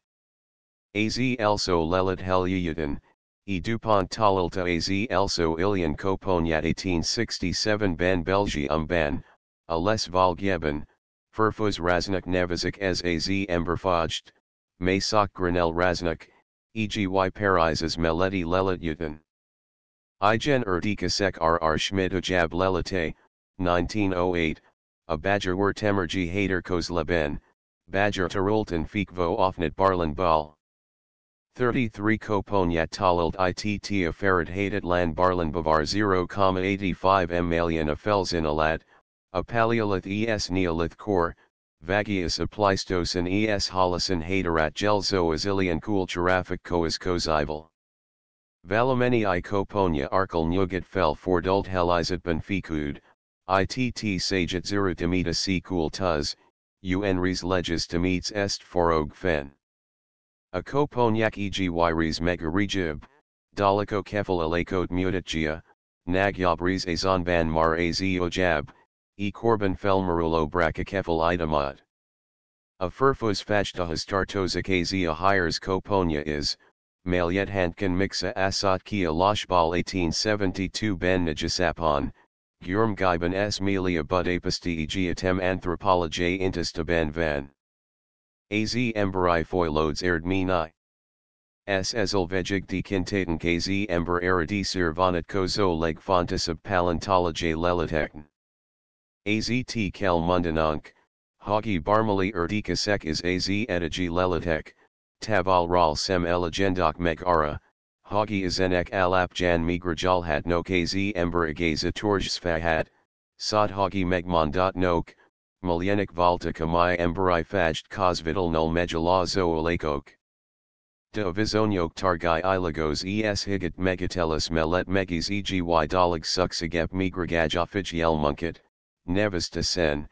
Az also lelit helyutan, e dupont talilta az also ilian koponyat 1867 ben Belgium ban, a les valgyeben, furfuz raznak nevazik as az emberfajt, may sok granel raznak, eg y parizes meleti lelit yutan. Igen Erdika Sek R. Schmidt Ujab Lelate, 1908, a Badger were Temerji Hader Kozleben, Badger Tarultan Fikvo Offnet Barlan Bal. 33 Koponyat Talald ITT a Farad Hated Land Barlan Bavar 0,85 M Malian a Felsin Alad, a Paleolith ES Neolith Core, Vagius a Pleistocene ES Holosan Haderat Gelzo Azilian Kulturafik Koas Kozival. Valomeni i koponia arkal nugat fel fordult helizat benfikud, itt saget zero demita si cool tuz, un res leges demits est forog fen. A koponiak eg res mega regib, daliko kefal alakot mutatgia, nagyob res azonban mar az ojab, e korban fel marulo braka kefal idamad. A furfus fajtahas tartozik az a hires koponia is, Malyet Handkan Mixa Asat Kia Lashbal 1872 Ben Najasapon, Gurm Giban S. Melia Budapesti Egiatem Anthropology Intista Ben Van. Az Emberi Foilodes Erd Minai. S. Ezel Vejigdi Kintaten KZ Ember Eradi Sirvanat Kozo Leg Fontis of Paleontology Lelitekn. AZT Kel Mundanunk, Hagi Barmali Erdika Sek is Az Etigi Lelitek. Taval ral sem elagendok mek ara, hagi izenek alapjan migrajal no kz ember agaza torjsfahat, sad hagi megmondot nok, Malienik volta kamai emberi fajt kozvital nul megalazo olakok. De vizonyok targai ilagos es higat megatelis melet megis egi dalig suksagep migragaj officiel munket, nevis sen,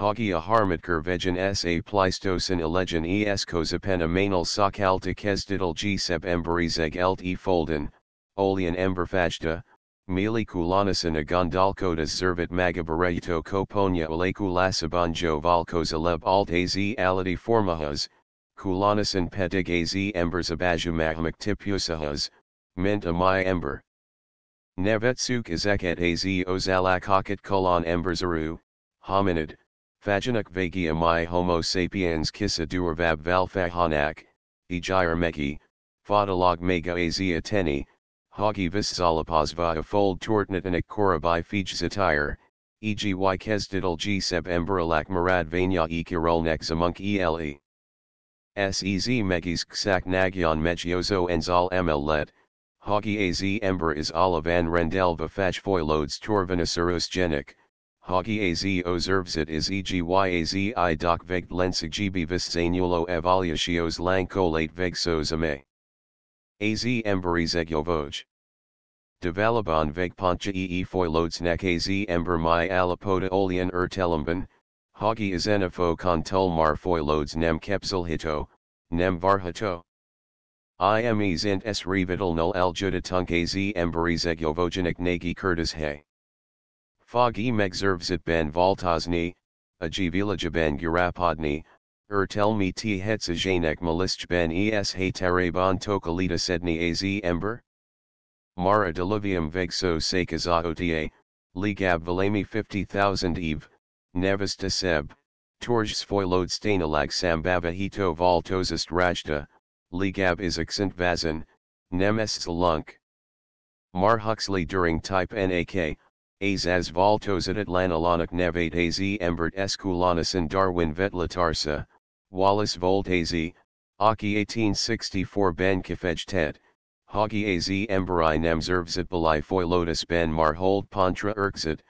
Hagia harmatkar vegan sa pleistocin elegan es kozapena manal sokalta kesdital gseb emberizeg elt e folden, olian emberfajta, mili kulanasan agondalkotas zervit magabareito koponya olekulasabanjo valkozaleb alt az ality formahas, kulanasan pedig az embers tipusahas, mint amai ember. Nevetsuk izeket az ozalakakit kolon emberzaru, hominid, Fajanuk vagi amai homo sapiens kissa durvab valfahanak, ejir meki, fodalog mega azia teni, hagi visalapasva fold tortnatanik korabai fijzatire, eg y kesdidal g seb emberalak marad vanya e kirolnek zamunk ele. Sez megis ksak nagyan megiozo enzal emelet, Hagi az ember is olivan rendelva fach foilodes torvinasaros genic, Hagi az observsit is eg az doc vegt lensig gb viszanulo evaluacios lancolate vegsos ame. Az emberis egovoj. Devalabon veg poncha ee foilodes nek az ember mi alapota olian ertelamban, Hagi izenifo kontulmar foilodes nem kepsil hito, nem varhito. Imes int s revital null aljudatunk az emberis egovogenic nagi kurtas he. Fog e megzervzit ben voltazni, a gvilajaben gurapodni, er me t hetzajanek malistj ben es hatarabon tokalita sedni az ember? Mara diluvium vegso sakazota, ligab valami 50,000 eve, nevista seb, torj svoilod stanalag sambava hito voltosist rajda, ligab is accent vazan, nemes lunk. Mar Huxley during type NAK, as as voltosit atlanalanak nevat az embert esculanis Darwin vetlatarsa, Wallace voltazi, Aki 1864 ben kifej tet, Hagi az emberi nemzervzit balai foilotus ben mar hold pontra erkzit,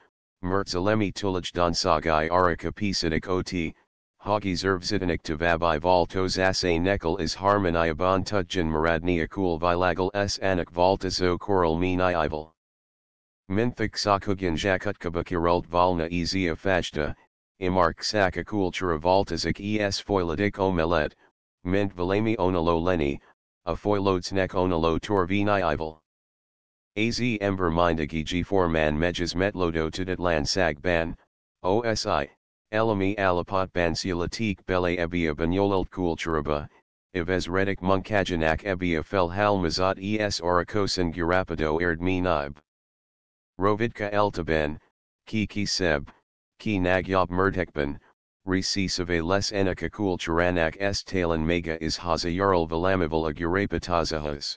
Mertzalemi tulaj donsagi arika pisidik ot, Hagi zervzitanik tavabi voltos ase nekel is harmoniabon tudjan maradni akul vilagal s anak voltazo koral mini ival. Minthik sakugyan jakutkabakirult valna ezia fashta, imark saka kultura voltazik es foiladik omelet, mint valami onalo leni, a onalo torvini ival. Az ember mindagi g forman mejas metlodo sag ban, osi, elami alapot bansulatik bele ebia banyolalt kulturaba, Ives redik munkajanak ebia fel halmazat es orakosan gurapido erd minib. Rovidka eltaben, ki ki seb, ki nagyob merdekban, recisive les enika kulturanak est talan mega is hazayarl velamival agurapatazahas.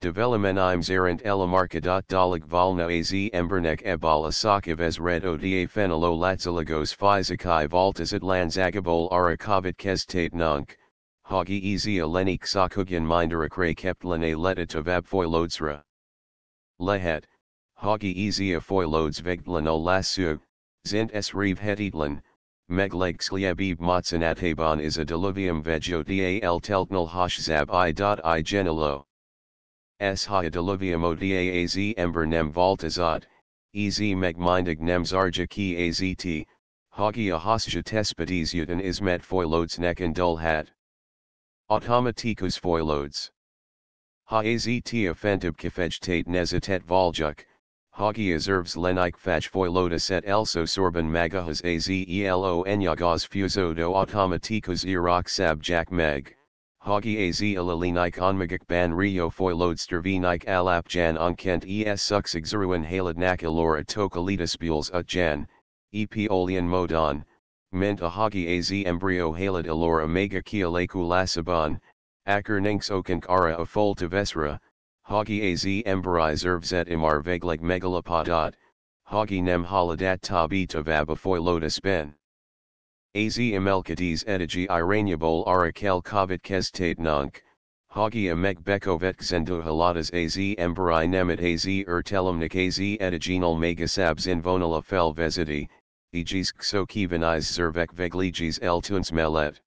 Developmentimes erant elamarkadot dalig valna az embernek ebala sakiv as red oda fenilo latzalagos fizikai voltas atlanzagabol arakovit kestate nunk, hagi ezia lenik sakugyan minderakre keptlane letita vabfoilodsra. Lehet, hagi ezia foilods vegtlano lasu, zint es rev hetitlan, megleg skliabib matsanataban is a diluvium vegoda el teltnal hoshzab i. i genilo. S ha a diluvium oda az ember nem voltazat, ez meg mindig nem zarja ki azt, hagi a hasja tespetis utan ismet foilodes nek and hat. Automaticus foilodes. Ha azt offentive kifejtate nezatet voljuk, hagi observes lenik fach foilodes et elso sorban magahas azelo enyagos fusodo automaticus iraq sab jack meg. Hagi az alalinik onmagik ban rio foilodster vinik alap jan unkent es suxigzeruan halad ilora tokalitas bules ut jan, epiolian modon, ment a hagi az embryo halad ilora mega kia lasaban, akar ninks okankara a folta vesra, hagi az embri zervzet imar vegleg megalopodot, hagi nem haladat tabita vab foilodas ben. Az emelkates etigi iranibol arakel kavit kestate nunk, hagi meg bekovet zendo haladas az emberi nemet az ertelemnik az etiginal megasabs invonala fel vezidi, egis xokivanis zervek vegligis el tuns melet.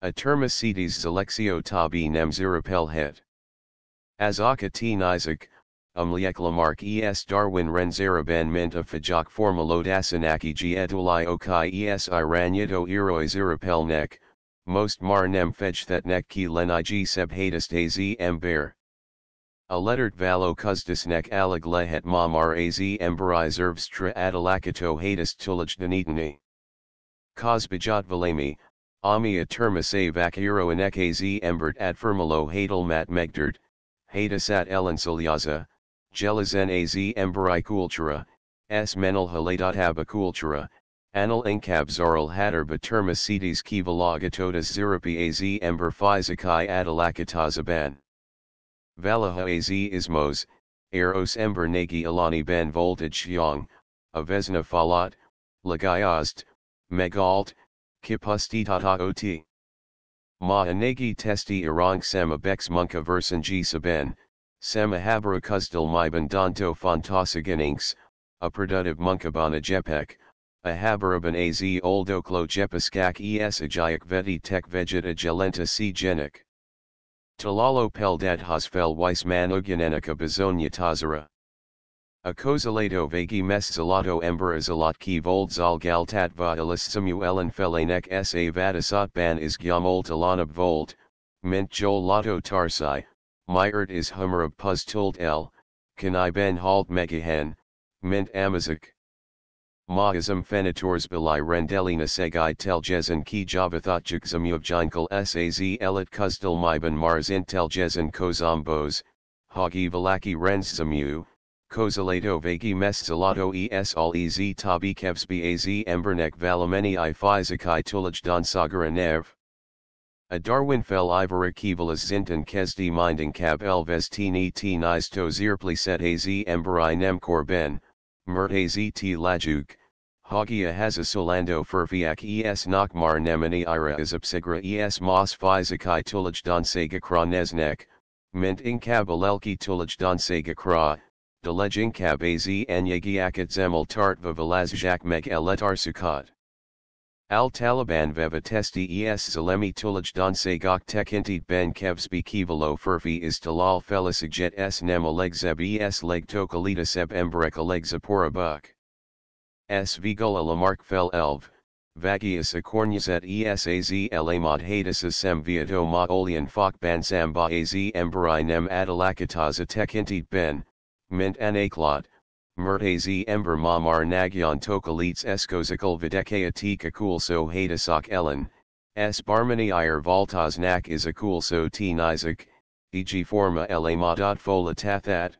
A termacetes zelexio tabi nem zirapel het. Azaka t. Nizak, Umliek es Darwin Renzaraban mint of Fajak Formalod Asanaki G. Edulai Okai es Iranyito Eroi Zirapelnek, most mar nem fej ki len G seb hatist az ember. A lettert valo kuzdisnek alag lehet mamar az emberi zervstra adalakato hatist tulaj danitani. Kozbajat valami, ami a termas a vakiro anek az embert at firmalo hatal mat megdert, hatasat elensulyaza, Gelazen az emberi kultura, s menal haladat kultura, anal inkab zaral hatter baterma cities kivalagatotas zirapi az ember fizikai adalakatazaban. Valaha az ismos, eros ember nagi alani ben voltage yang, avezna falat, lagayost, megalt, kipustitata ot. Ma testi irong sema bex munka saben, sema habra kuzdal myban donto fontosiginings, a productive munkabana jepek, a habaraban az oldoklo jepiskak es ajayak veti tek vegeta gelenta genik. Talalo peldad hasfel weismann uganenika bezonia tazara. A kozalato vagi mes zalato ember izolat ki vold zal galtatva ilis samuelen felenek sa vadasat ban is gyamol talanab volt, lato tarsai, myert is hummer puz tult el, kanai ben halt megahen, mint amazak. Maazam fenators belai rendelina segai teljezen ki javathatjuk zamuvjankal saz elit kuzdal myban mars inteljezen kozambos, hagi valaki rens zamu, kozalato vagi mes zalato es all ez tabi kevsbi az embernek valameni i fizakai tulaj don sagara nev. A Darwin fel ivara kivalas zinten kesdi minding kab elvestini t nisto zirpli set az emberi nem korben, mert az t lajuk, Hagia has a solando furfiak es nakmar nemini ira is upsigra es mos fizakai tulaj don sega kra nesnek, mint inkab alelki tulaj don sega kra, delej inkab az enyegiakat zemel tartva velazjak meg eletar sukat. Al Taliban veva testi es zalemi tulaj don segak tekintit ben kevsbi kivalo furfi is talal felicigjet s nem alegzeb es leg tokalita seb emberek alegzapora buk. S. Vigula Lamarck fel elv, vagius acornizet esaz elamod hatus sem viato ma olian fok ban sam ba az emberi nem adalakatas atekintit ben, mint anaklot, mert az ember ma mar nagyan tokalits eskosical videke cool so hatusak ellen, s. Barmani ir voltas nak is a so t nizak, e.g. forma elamodot fola tathat.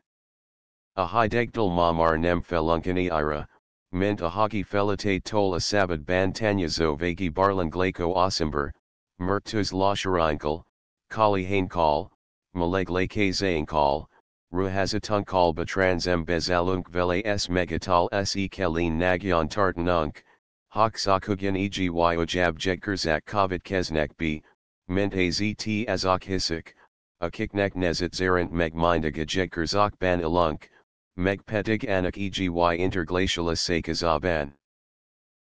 A hidegdal ma mar nem ira, mint a hockey felite tol a sabad bantanyazo vagi barlan glaco osimber, mertuz lasharinkel, kali hainkal, maleg lake zainkal, ruhazatunkal betransem bezalunk vele s megatal se kelin nagyan tartanunk, hoksakugin eg ojab jedkerzak kovit kesnek b, ment azt azok hisik, a kiknek nezit zarent meg mindaga jedkerzak ban ilunk, Megpetig anak egi interglacialis sakazaban.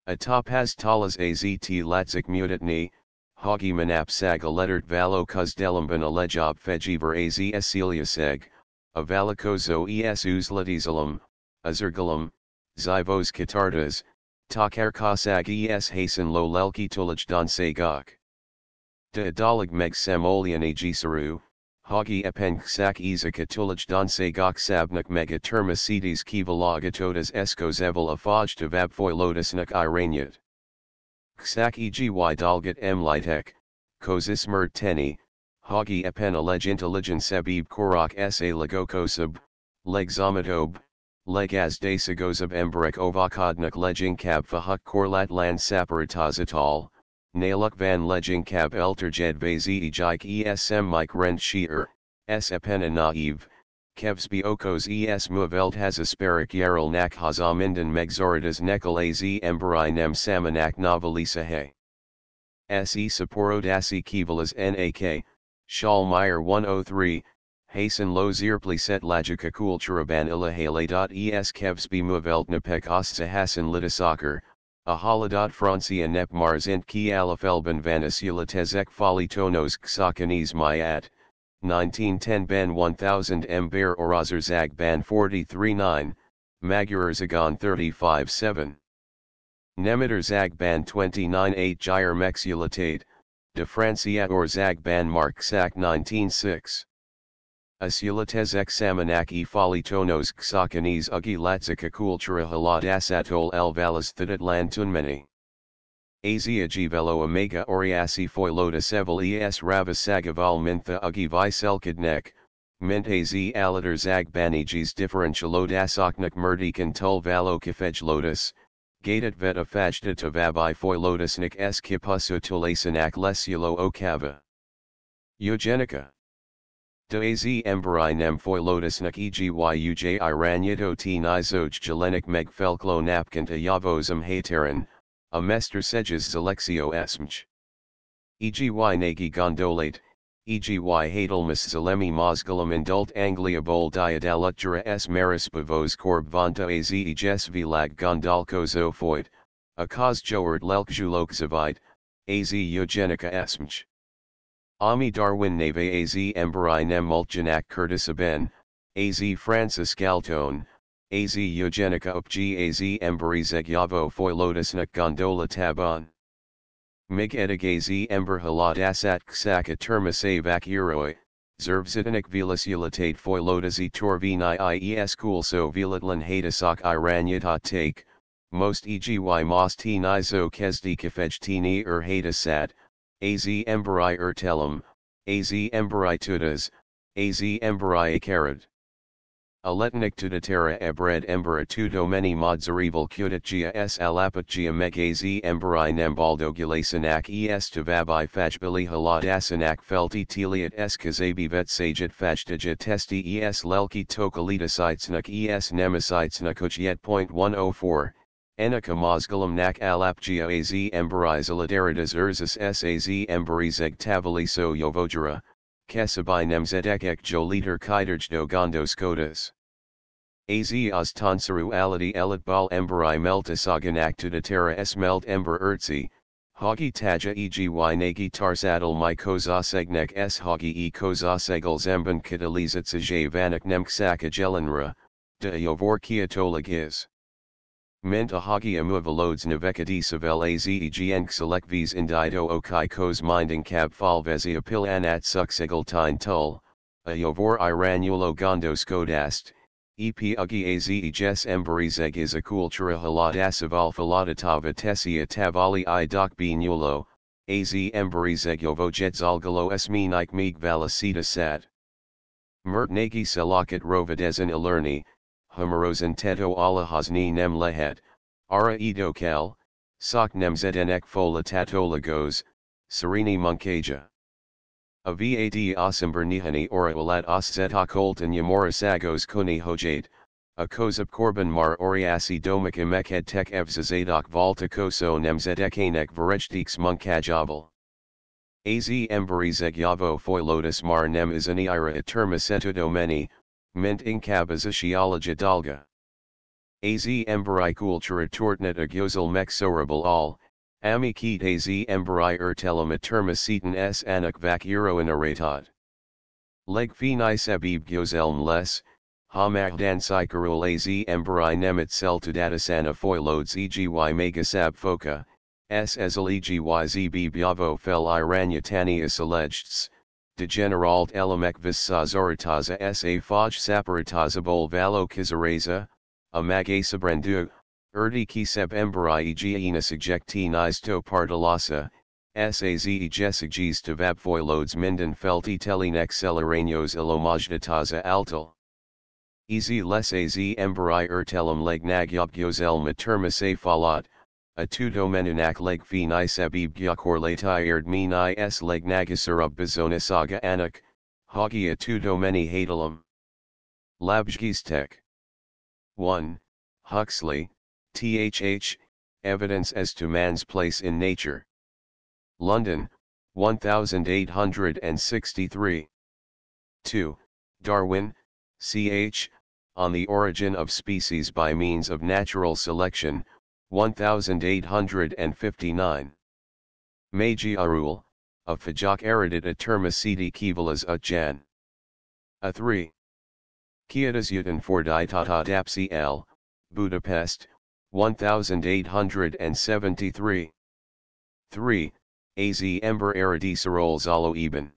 A topaz talas azt latzik mutatni, hogi manap sag a lettert valo kuzdelamban alejob fejiver az eseliaseg, a valakozo es uzlatizalam, azergalam, zivos katardas, takarkasag es hasen lo lelki tulaj don sagak. De adalig meg semolian agisaru, Hagi epenksak izaka tulaj donse gok sabnak mega termasides kivalagatotas eskos eval afaj vabfoilotusnak iraniat. Ksak egi dalgat emlitek, kosis mer teni, Hagi epen alej intelligent sebib korak sa legokosab, leg zomatob, leg as desagosab emberek ovakadnak lejing kab fahuk korlat lan saparitazatal, Naluk van leging kab elterjed vazi ejik esm mike rent sheer, s epena naive, kevsby okos es muvelt has asperik yaril nak hazamindan megzoridas nekal az nem samanak novelisa he. Se saporodasi kivalas nak, Schallmayer 103, Hasten lo zirpli set lajika kulturaban ilahale.es kevsby muvelt napek ostsa hasen litasakar, a haladat francia nep marzent ki alafelban vanasula tezek fali tonos ksakanis mayat, 1910 ben 1000 m bear zag ban 43 9, Magyar zagon 35 7. Nemeter zag ban 29 8 gyre mexulatate, de Francia or zag ban mark sac 19 6. Asilates examinaki folitonos xakanis ugi latzika kultura halad asatol el valas thidat lantunmeni. Azia givelo omega oriasi foilota sevel es ravasagaval mintha ugi viselkadnek, mint az alater zagbanigis differentialot asoknak merdikan tul valo kifej lotus, gatat vet afajta tavabi foilotusnik es kipuso tulasanak lesulo okava. Eugenica. De az emberi nem foilotusnak egyuj iranyito t nizoj gelenik meg felklo napkanta yavozum hateran, a mester sejas zelexio esmch. Nagi gondolate, EGY hadelmus zalemi mozgalum indult anglia bol diadalutura s maris pavos corb vanta az eges vilag gondolko zofoid, a cause joard lelkjulok az eugenica esmch. Ami Darwin neve az emberi nem multjanak curtis aben, az Francis Galtone, az eugenica upg az emberi zegjavo foilotusnak gondola tabon. Mig edig ember halat asat ksaka termis a vac zervzitanik velas ulitate foilotazi torvini ies so velatlan hatasak take, most egi most t nizo kesdi kefej er hatasat, az emberi ertelum, az emberi tudas, az emberi akarad. Aletnik tudatera ebred embera tu domeni modzarival cutatgia s. Alapatgia megazi emberi nembaldogulasanak es tavabi fajbili haladasanak felti teliat s. Kazabi vetsajat fajtaja testi es lelki tokalidasitsnak es point 104. Enika mozgalum nak alapgia az emberi zilidaridas urzis saz emberi zeg tavaliso yovojara, Kesabai nemzedek ek joliter kiderjdo gondo skodas. Az az tansaru ality elitbal emberi meltasaganak tudatera esmelt ember ertzi, Hagi taja egi nagi tarsadal my kozasegnek s hagi e kozasegal zemban katalizatsaje vanak nemksaka jelenra, de yovor kiatolag is. Ment a hagi amuvalodes navekadisavell azegn selekvis indido okai kos minding cab falvezi apil anat suksegel tull, a yovor iranulo gondo skodast, ep ugi az eges emberizeg is a kultura haladasaval faladatava tesia tavali i doc binulo, az emberizeg yovojet zalgalo esmi nike mig valasita sat. Mert nagi selakat rovadesan ilerni, humerosan teto alahazni nem lehet, ara edo kal, sok nem zedenek fola tatolagos, serini munkaja. A vad asimber nihani ora ulat os zetakoltan yamorasagos kuni hojate, a kozab korban mar oriasi domak imekhed tek evzazadok volta koso nemzedekanek verejtiks munkajabal. Az emberi yavo foilotus mar nem izani ira eterma setudomeni, ment inkabazishiology dalga. Az emberi kultura tortnet agyozel mexorable all, ami kit az emberi ertelum eterma seton s anak vac euro inaratad. Leg fini sebib gyozelm les, dan sikarul az emberi nemet seltadatasana foilodes egi megasab foca, s ezel egi zb biavo fel iranyatanius allegeds, de generalt elemek vis sazoritaza sa foj saparitaza bol valo kizareza, a magasa brendu, erdi kiseb emberi egiaina subjecti to partolasa, saz egesigis to vabfoilodes minden felti telinek celeranos ilomajdataza altal. Easy les az emberi ertelum leg nagyob gyozel matermas falat, a tu domenunak leg fi ni sebib gyakorlati erd mi ni s leg nagasarub bizonasaga anak, hagi a tu domeni hadelum. Labjgistek. 1. Huxley, THH, Evidence as to Man's Place in Nature. London, 1863. 2. Darwin, CH, On the Origin of Species by Means of Natural Selection, 1859. Meiji Arul, of Fajak a Termacidi Kivalas Utjan. A 3. Kietas Yutan for Ditata Dapsi L, Budapest, 1873. 3. Az Ember Eridisarol Zalo Ibn.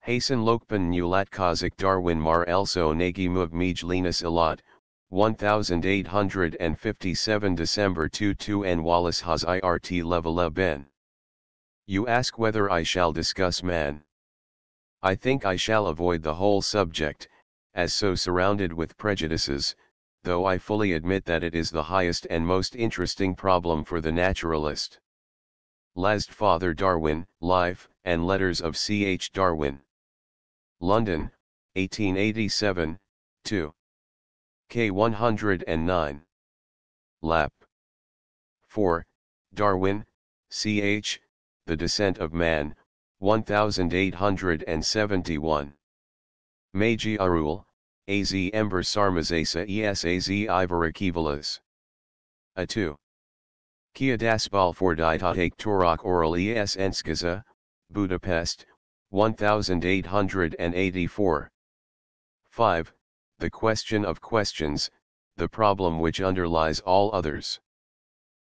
Hasan Lokpan Nulat Kazak Darwin Mar Elso Nagi Mug Mij Linus Ilat, 1857 December 22 N Wallace Has IRT Level Ben. You ask whether I shall discuss man. I think I shall avoid the whole subject, as so surrounded with prejudices, though I fully admit that it is the highest and most interesting problem for the naturalist. Last Father Darwin, Life, and Letters of C. H. Darwin. London, 1887, 2. K 109. Lap. 4, Darwin, ch. The Descent of Man, 1871. Meiji Arul, Az Ember Sarmazasa Esaz Ivarakivalas. A 2. Kia Dasbal for Ditate Turok Oral Es Enskaza, Budapest, 1884. 5. The question of questions, the problem which underlies all others.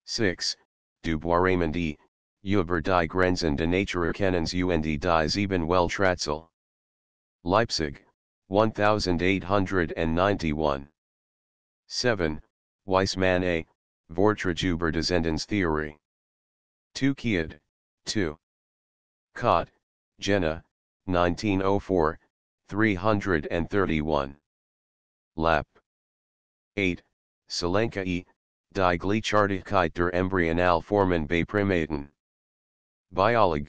6. Du Bois-Reymond E. Über die Grenzen de Nature Kennens und die Sieben Welträtsel. Leipzig, 1891. 7. Weismann A. Vortrag über Descendenstheorie. 2 Kiad, 2. Kott, Jena, 1904, 331. Lap. 8. Selenka E. Die Gleichzeitigkeit der Embryonalformen bei Primaten. Biolog.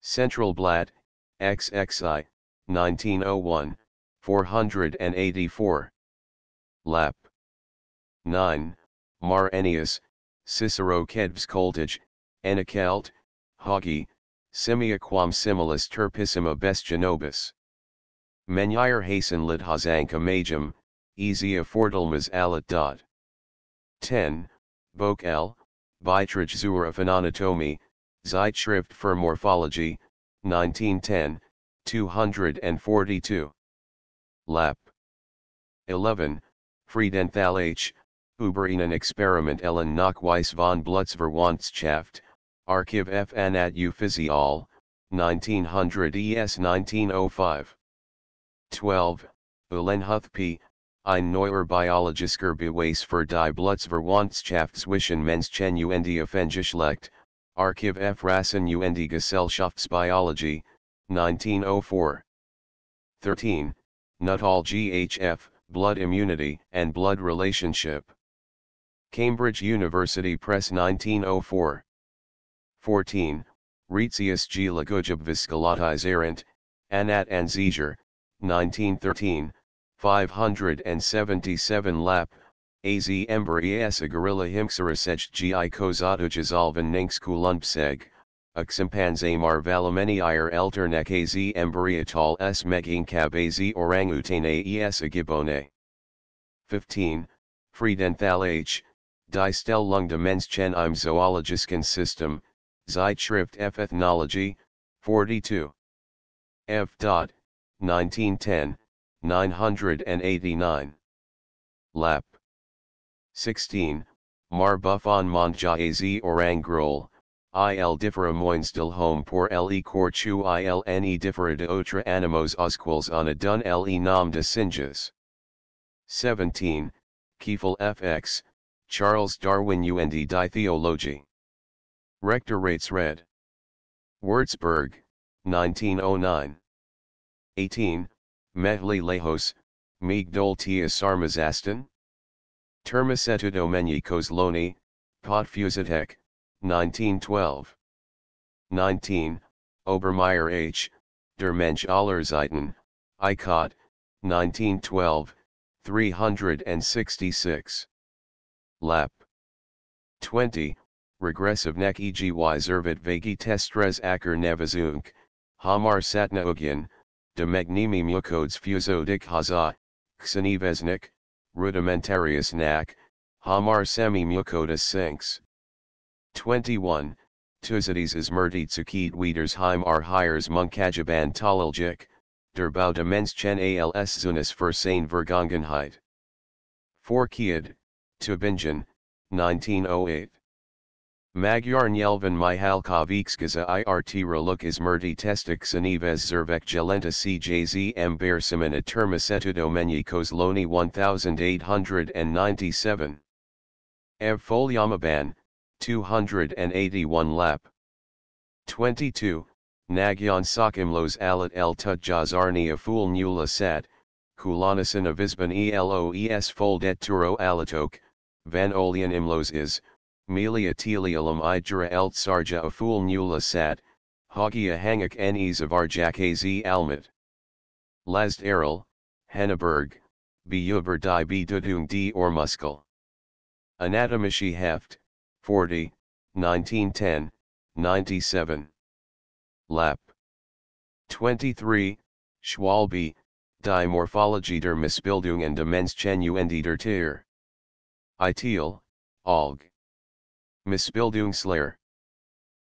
Central Blatt, XXI, 1901, 484. Lap. 9. Mar Ennius, Cicero Kedvskoltage, Enikelt, Hoggy, Simia quam similis turpissima bestionobis. Menire hasten lit hazanka majum, easia fortalmas alit dot. 10. Bolk L, zur of Anatomie, Zeitschrift für Morphology, 1910, 242. Lap. 11. Friedenthal H. Über einen Experiment Ellen Nachweis von Blutsverwandtschaft, Archiv F. Anat U. Physiol, 1900 ES 1905. 12. Uhlenhuth P. Ein neuer biologischer Beweis für die Blutsverwandtschaft zwischen Menschen und die Affengeschlecht, Archiv F. Rassen und Gesellschaftsbiologie, 1904. 13. Nuttall GHF, Blood Immunity and Blood Relationship. Cambridge University Press 1904. 14. Retzius G. Lagujab Viscolatizerant, Anat and Ziger, 1913, 577 Lap, Az Ember Es a Gorilla Himxerisech Gi Kozatujasalvan Ninkskulunpseg, Uximpanz Amar Valameniir Elternek Az Emberiatal S Meginkab Az Orangutane Es Agibone. 15. Friedenthal H. Die Stellung des Menschen im Zoologischen System, Zeitschrift F. Ethnology, 42. F. Dot, 1910, 989. Lap. 16. Mar Buffon Montja Az Orang Grol, il differa del home pour le corchu ilne differa de autre animos osquils on a dun le nom de singes. 17. Kiefel FX, Charles Darwin und die Theologie. Rector rates red. Würzburg, 1909. 18. Mehli Lejos, Migdol Sarmazastan? Termasetudo Menyikos Loni, Potfusitek, 1912. 19. Obermaier H., Der Mensch aller Zeiten, ICOT, 1912, 366. Lap. 20. Regressive nek eg zervit vagi testres acker nevazunk, hamar Satna satnaugyan, de magnimi mucodes fusodik haza, xeniveznik, rudimentarius nak, hamar semi mucodes sinks. 21. Tuzides is merditsukid wiedersheim ar hires munkajaban talaljik, der bau de menschen als zunis für sein Vergangenheit. 4 Kiad, Tübingen, 1908. Magyar nyelven Mihalkovicsgaza irt reluk is murti testik sanives zervek gelenta cjz embersimen at termasetudo menyikos loni 1897. Ev foliamaban, 281 lap. 22. Nagyan sakimlos alat el tujazarni aful nula sat, kulanasan avisban eloes foldet turo alatok, van olian imlos is, melia telialum idra el sarja aful nula sat, hagia hangak nes of arjak az almat. Last erel, Henneberg, Beuber die Bedeutung die Ohrmuskel. Anatomische Heft, 40, 1910, 97. Lap. 23, Schwalbe, Die Morphologie der Missbildung und Demenzgenuende der Tier. Itil, Olg. Missbildungslehre.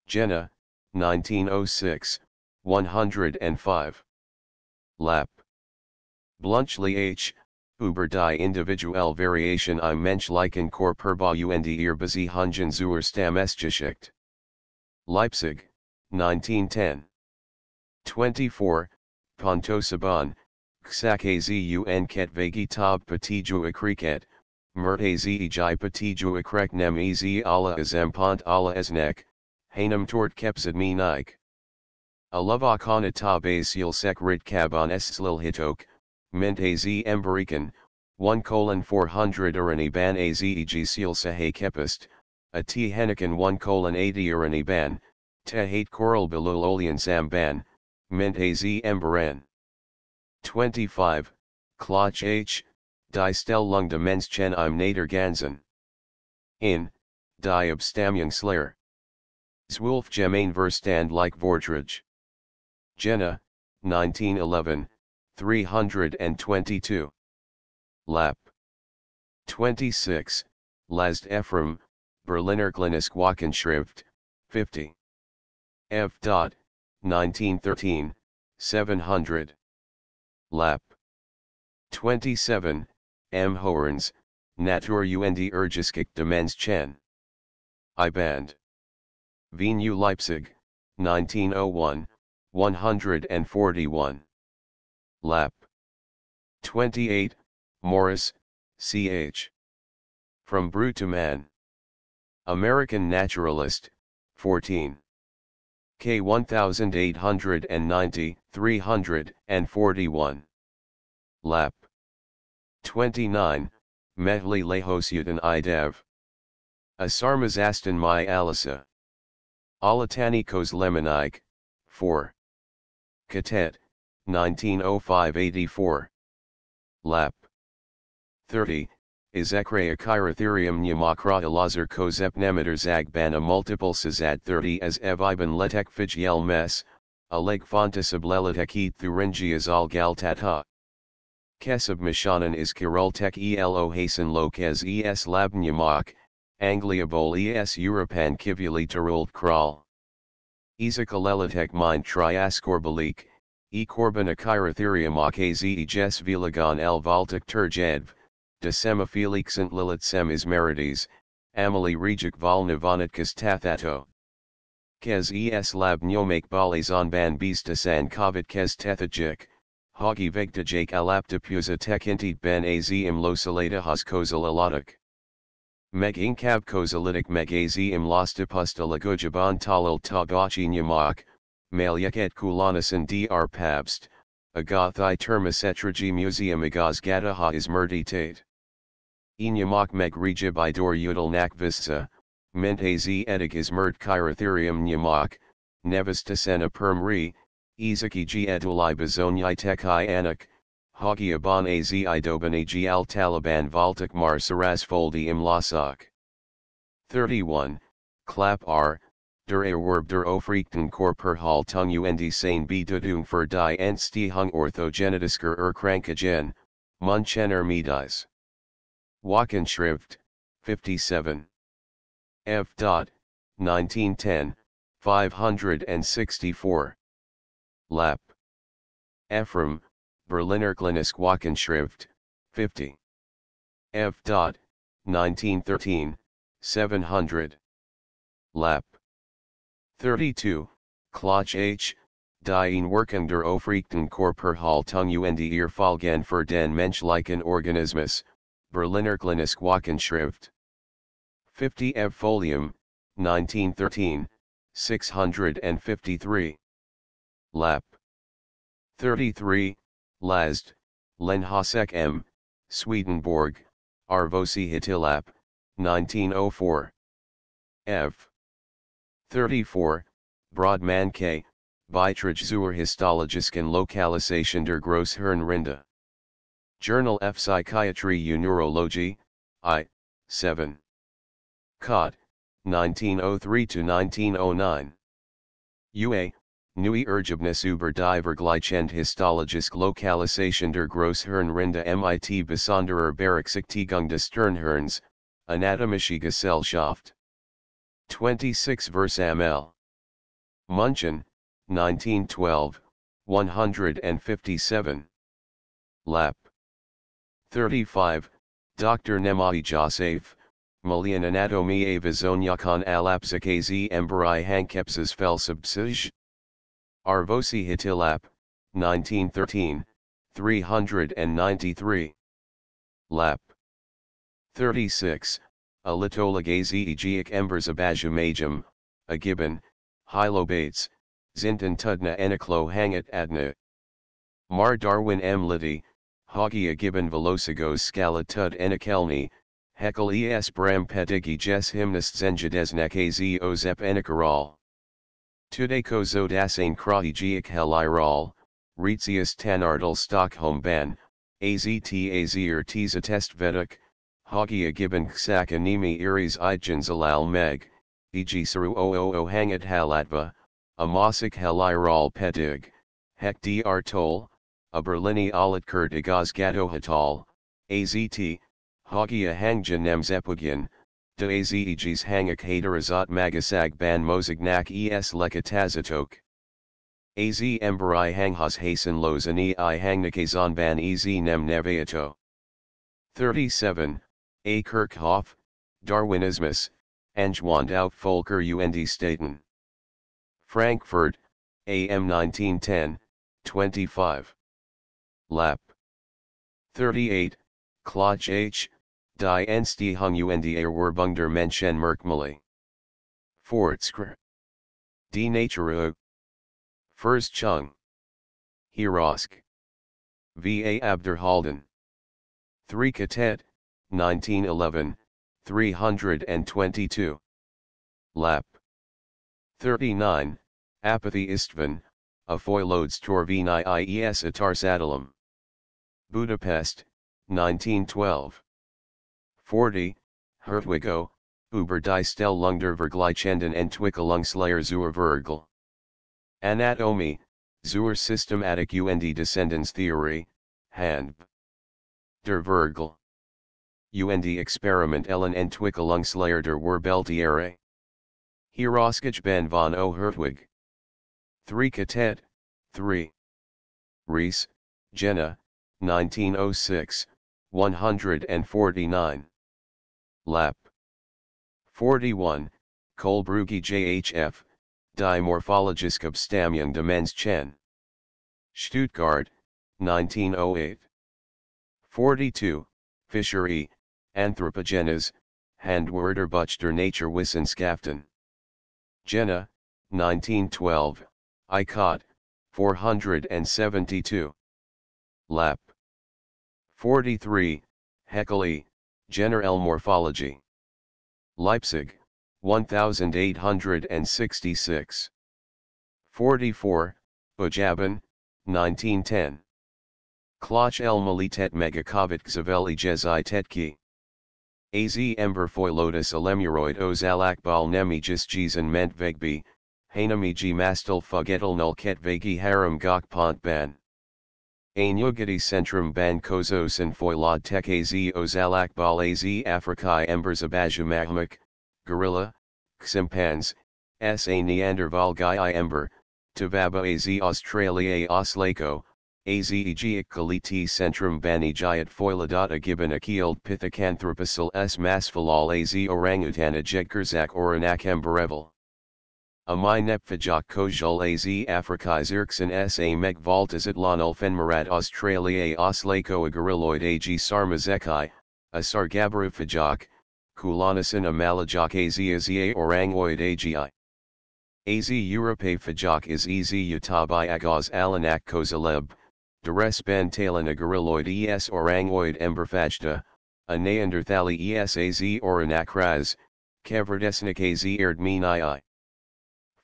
Jena, 1906, 105. Lap. Bluntschli H. Über die individuelle Variation im menschlichen Körperbau ihr Beziehungen zur Stammesgeschichte. Leipzig, 1910. 24, Pontauban, Xakazi Ketvagi Tab Patijua Cricket, Murtazi Ejai Patijua Kreknem Ez Allah Azempont Allah Esnek, Hanam Tort Kepsid Me Nike. Alava Kana Tab Asil Sek Rit Kaban Slil Hitok, Mint Az Embarikan, 1 colon 400 Urani Ban Az Eg Seal Sahay Kepist, a T Henikan 1 colon 80 Urani Ban, Te Hate Coral Belul Olian Sam Ban, Mint Az Embaran. 25, Klaatsch H, Die Stellung de Menschen im Naderganzen. In, Die Abstammungslehre. Zwölf Gemain Verstand like Vortrage. Jena, 1911, 322. Lap. 26, Last Ephraim, Berliner Klinisk Wochenschrift, 50. F. Dot, 1913, 700. Lap. 27, M. Hoernes, Natur und Ergiskik de Menschen. I band. Wien U Leipzig, 1901, 141. Lap. 28, Morris, C.H. From Brute to Man. American Naturalist, 14. K 1890, 341. Lap. 29, Mehli Lehosutan Idev. Asarmazastan my Alisa. Alatanikos Lemonik, 4. Katet, 1905-84. Lap. 30, Izekre Akiratherium Nyamakra Elazar Kozepnemeter Zagbana multiple Sazad 30 as Eviban Letek Fijiel Mes, Aleg Fontas Ableletek Thuringias al Galtata. Kesab Mishanan is Kirultek elo Hasan Lokez es Labnyamak, Angliabol es Europan Kivuli Tarult Kral. Izakaleletek mind triascorbalik, e Korban Akiratherium Akazi Jes Vilagon el Valtik Turjedv de semifelixent lilitsem ismerides, amali rejik vol nivanitkas tathato. Kez es lab nyomak balizon ban bistasan kavit kez tethajik, hogi vegtajak alaptapuza tekintit ben az im losalata haskozal alatak. Meg inkab kozalitic meg az im lostapusta lagujaban talil tagachi nyamak, malyaket kulanasan dr pabst, agathai termasetragi museum agaz gataha is tate. Inyamak meg rejib idor udal nakvista, ment az edik is mert kyrotherium nyamak, nevastasena perm re, izaki g eduli bazonyai tekai anak, hagi aban az idoban ag al taliban voltak mar sarasfoldi im lasak. 31, Clap R, der erwerb der ofrichten Korperhal tung und sein Bedeutung für die Entstehung orthogenetisker Erkrankungen, Munchener Medis. Wochenschrift, 57. F. Dot, 1910, 564. Lap. Ephraim, Berliner Wochenschrift, 50. F. Dot, 1913, 700. Lap. 32, Klaatsch H. Die Einwirkung der Aufrichten Körperhaltung und ihr Folgen für den menschlichen Organismus, Berliner Wochenschrift. 50 F. Folium, 1913, 653. Lap. 33, Last, Lenhossék M., Swedenborg, Arvosi Hitilap, 1904. F. 34, Brodmann K., Beitrag zur histologischen Lokalisation der Großhirnrinde. Journal F. Psychiatry U Neurology, I, 7. Cott, 1903 1909. UA, Nui Ergebnis über die Vergleichende histologisch Lokalisation der Großhirnrinde MIT besonderer Berücksichtigung des Sternhirns, Anatomische Gesellschaft. 26 Vers ml. Munchen, 1912, 157. Lap. 35, Dr. Nemai Joseph, Malian Anatomie Avizoniakon Alapsakazi Emberi Hankepsis Felsubsij. Arvosi Hitilap, 1913, 393. Lap. 36, a litolagazi Aegeic embers abajumajum, a gibbon, hylobates, zintan tudna eniklo hangat adna. Mar Darwin M. Liddy, Hoggy a gibbon velocigos scala tud enikelni, es bram petigi jes hymnus zenjadesnek az ozep enikaral. Today kozo dasane krahigiak heliral, Retzius tanardal Stockholm ban, AZT azir tisa test veduk, Hagia gibbon ksak anemi iris ijans alal meg, e.g. saru oo hangat halatva, amasik heliral pedig, hek dr tol, a Berlini Alatkur igaz gato hatal, AZT, Hagia hangja nemzepugin, de azegis hangak hadarazat magasag ban mozignak es lekatazatok. Az emberi hanghas hasen lozani i hangnakazan ban ez nem nevayato. 37, A. Kirchhoff, Darwinismus, Anjwand out Volker und Staten. Frankfurt, AM 1910, 25. Lap. 38, Klaatsch H. Die Entstehung und Erwerbung der Menschen Merkmale. Fortskr. Die. First Chung. Hirosk. V. A. Abderhalden. 3 Katet, 1911, 322. Lap. 39, Apáthy István, a Foilodes Torvini ies Atarsadalum. Budapest, 1912. 40, Hertwigo, über die Stellung der Vergleichenden Entwicklungsleier zur Virgel. Anatomie, zur Systematik und Descendenztheorie, Hanb. Der Virgel. Und Experiment Ellen Entwicklungslehre der Wirbeltiere. Hiroskich Ben von O. Hertwig. 3 Katet, 3. Rees, Jenna, 1906, 149. Lap. 41, Kohlbrugge JHF, Die Morphologische Abstammung de Menschen. Stuttgart, 1908. 42, Fischer E., Anthropogenes, Handwerder Buch der Naturwissenschaften. Jena, 1912, ICOT, 472. Lap. 43, Haeckel E., Generalmorphology. Leipzig, 1866. 44, Ujaban, 1910. Klaatsch el Malitet Megakovit Xaveli Jezi Tetki. Az Ember Foilotus Alemuroid Oz Alakbal Nemijis Jizan Ment Vegbi, Hanamiji Mastal Fugetal Nulket Vegi Haram Gok Pont Ban. Anyugati Centrum Ban Kozos and Foilad Tek Az Ozalakbal Az Afrikai Embers Abajumahmak, Gorilla, Ximpans, S. A. Neandervalgai I Ember, Tavaba Az Australia Oslako, Az Egiac Kaliti Centrum Bani Jayat Foiladata Gibbon Akild Pithecanthroposil S. Masfalal Az Orangutana Jedkurzak Oranak Embereval. Amai Nepfajak Kojul Az Afrikai Zirkson S. A. Meg Valtazatlan Ulfenmarat Australia Oslako Agoriloid Ag Sarmazekai, a Sargabaru Fajak, Kulanasan Amalajak Az Azia Orangoid Agi. Az Europe Fajak is Ez Utabai Agaz Alanak Kozaleb, Deres Ben Talan Agoriloid Es Orangoid Emberfajta, a Neanderthali Es Az Oranakraz, Keverdesnik Az Erdmini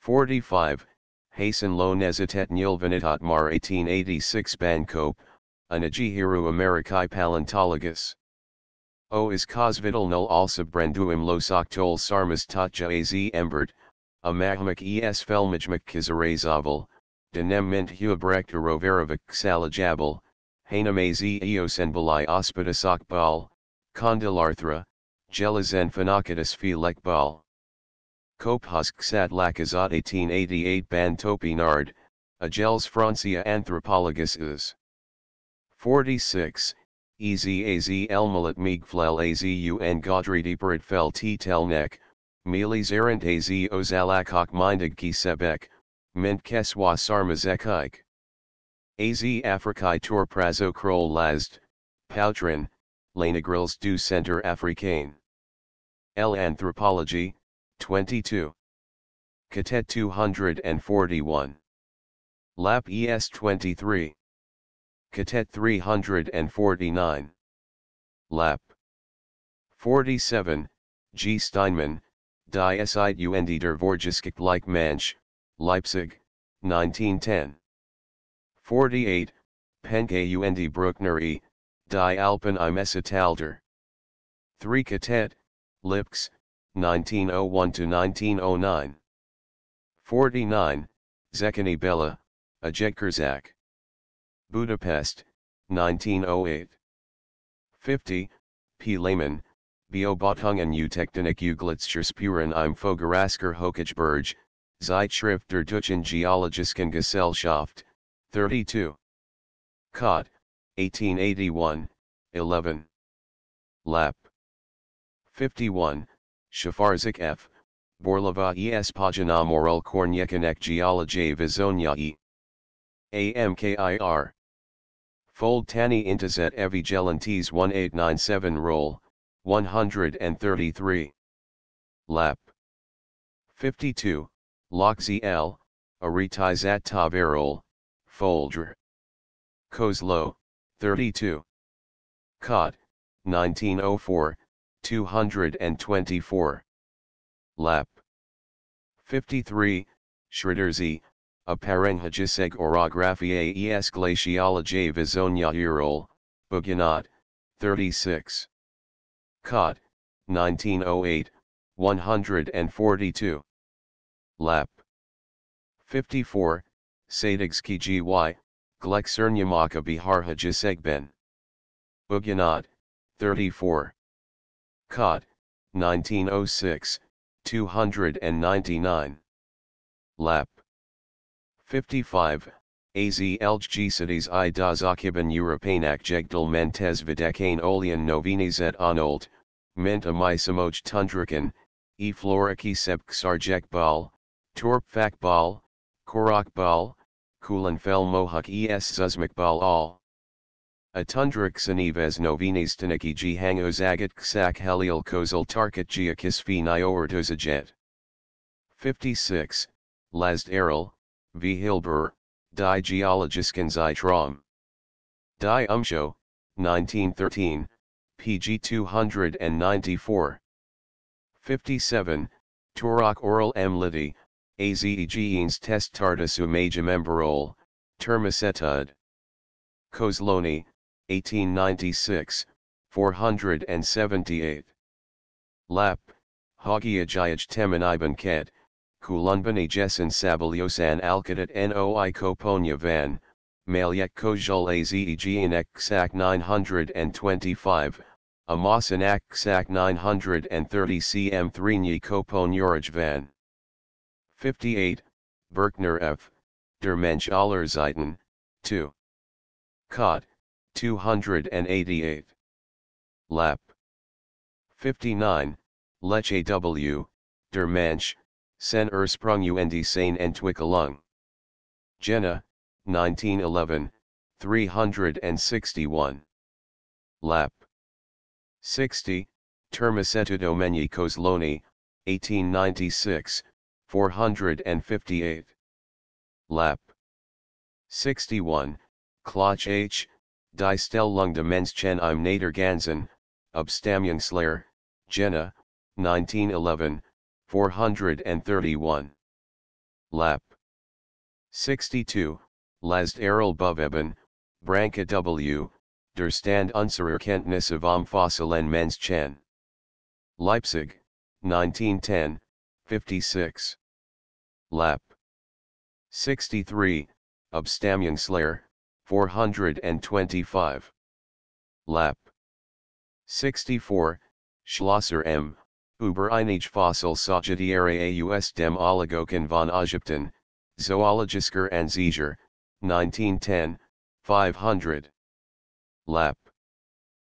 45, Hasan lo nezitet nyilvanitat mar 1886 Bancope, Anajihiru Amerikai Paleontologus. O is cosvital null also brenduim los octol sarmas tatja az embert, Amahmak es Felmajmak Kizarezaval, Denem Mint Huabrekta Roverovic Salajabal, Hanamazi Eosenbalai Ospidasakbal, Condylarthra, Gelazen Phenocitus Lekbal. Kophusk Lakazat 1888 Ban Topinard, Agels Francia Anthropologus is. 46, EZAZ Elmalat Migflel AZUN Godridi Fel T Telnek, Milis Erant AZ Ozalakok Mindig Ki Sebek, Mint Keswa Sarmazekik. AZ Afrikai Tour Prazo Krol Lazd, Poutrin, Lanegrills du Centre Africain. L. Anthropology, 22. Catet 241. Lap ES 23. Catet 349. Lap 47, G. Steinmann, Die Esite und der Vorgeschichte like Mensch, Leipzig, 1910. 48, Penke und Bruckner e, Die Alpen im Essetalter. 3 Catet, Lipks, 1901-1909. 49, Zekani Bella, Ajegkurzak. Budapest, 1908. 50, P. Lehman, Beobachtungen Utektonik Uglitzerspuren im Fogerasker Hochgeberge, Zeitschrift der Deutschen Geologischen Gesellschaft, 32. Kott, 1881, 11. Lap. 51, Schafarzik F. Borlova es Pajana Moral Kornyekanek Geology Vizonyai. AMKIR. Fold Tani Intazet Evigelantes 1897 Roll, 133. Lap. 52, Loxi L, Aritizat Taverol, Foldr. Kozlo, 32. Kott, 1904, 224. Lap. 53, Schritterzy, Aparenghajiseg Orographiae es Glaciology Vizonia Urol, Buginot, 36. Kott, 1908, 142. Lap. 54, Sadigsky Gy, Glexernyamaka Bihar Hajisegben. Buginot, 34. Kott, 1906, 299. Lap. 55, Az Elg cities i das Akiban Europanak Jegdal Mentes Videkain Olian Novinizet Onolt, Ment Amisimoch Tundrikan, E Floriki Sepk Bal, Torpfak Bal, Korak Bal, Kulanfel Mohuk Es Zuzmak All. A tundrik sanives novinis taniki g hangozagat ksak helial kozal tarkat giakis fi nioortozajet. 56, Lazd Errol, v Hilber, Die Geologiskens i Traum. Die Umshow, 1913, pg 294. 57, Turok Oral M. Liddy, Azegines test tartus umagimemberol, termicetud. Kozloni, 1896, 478. Lap, Hagiajayaj temen iban ket, kulunbani jessen sabaliosan alkadat noi koponya van, malyek kojul azeg ksak 925, amasan ksak 930 cm 3 nyi kopon van. 58, Berkner F. Der Mensch aller Zeiten, 2. Kott, 288. Lap. 59, Leche W, Der Mensch, Sen Ursprung und Seine Entwicklung. Jena, 1911, 361. Lap. 60, Termicetudo Meni Kozloni, 1896, 458. Lap. 61, Klaatsch H. Die Stellung de Menschen im Naderganzen, Obstammungsslehre, Jena, 1911, 431. Lap. 62, Last Errol Boveben, Branca W, Der Stand unserer Kenntnisse vom fossilen Menschen. Leipzig, 1910, 56. Lap. 63, Obstamjungslayer, 425. Lap. 64, Schlosser M, über einige Fossil Sagittaria aus dem Oligochen von Ägypten, Zoologischer Anzeiger, 1910, 500. Lap.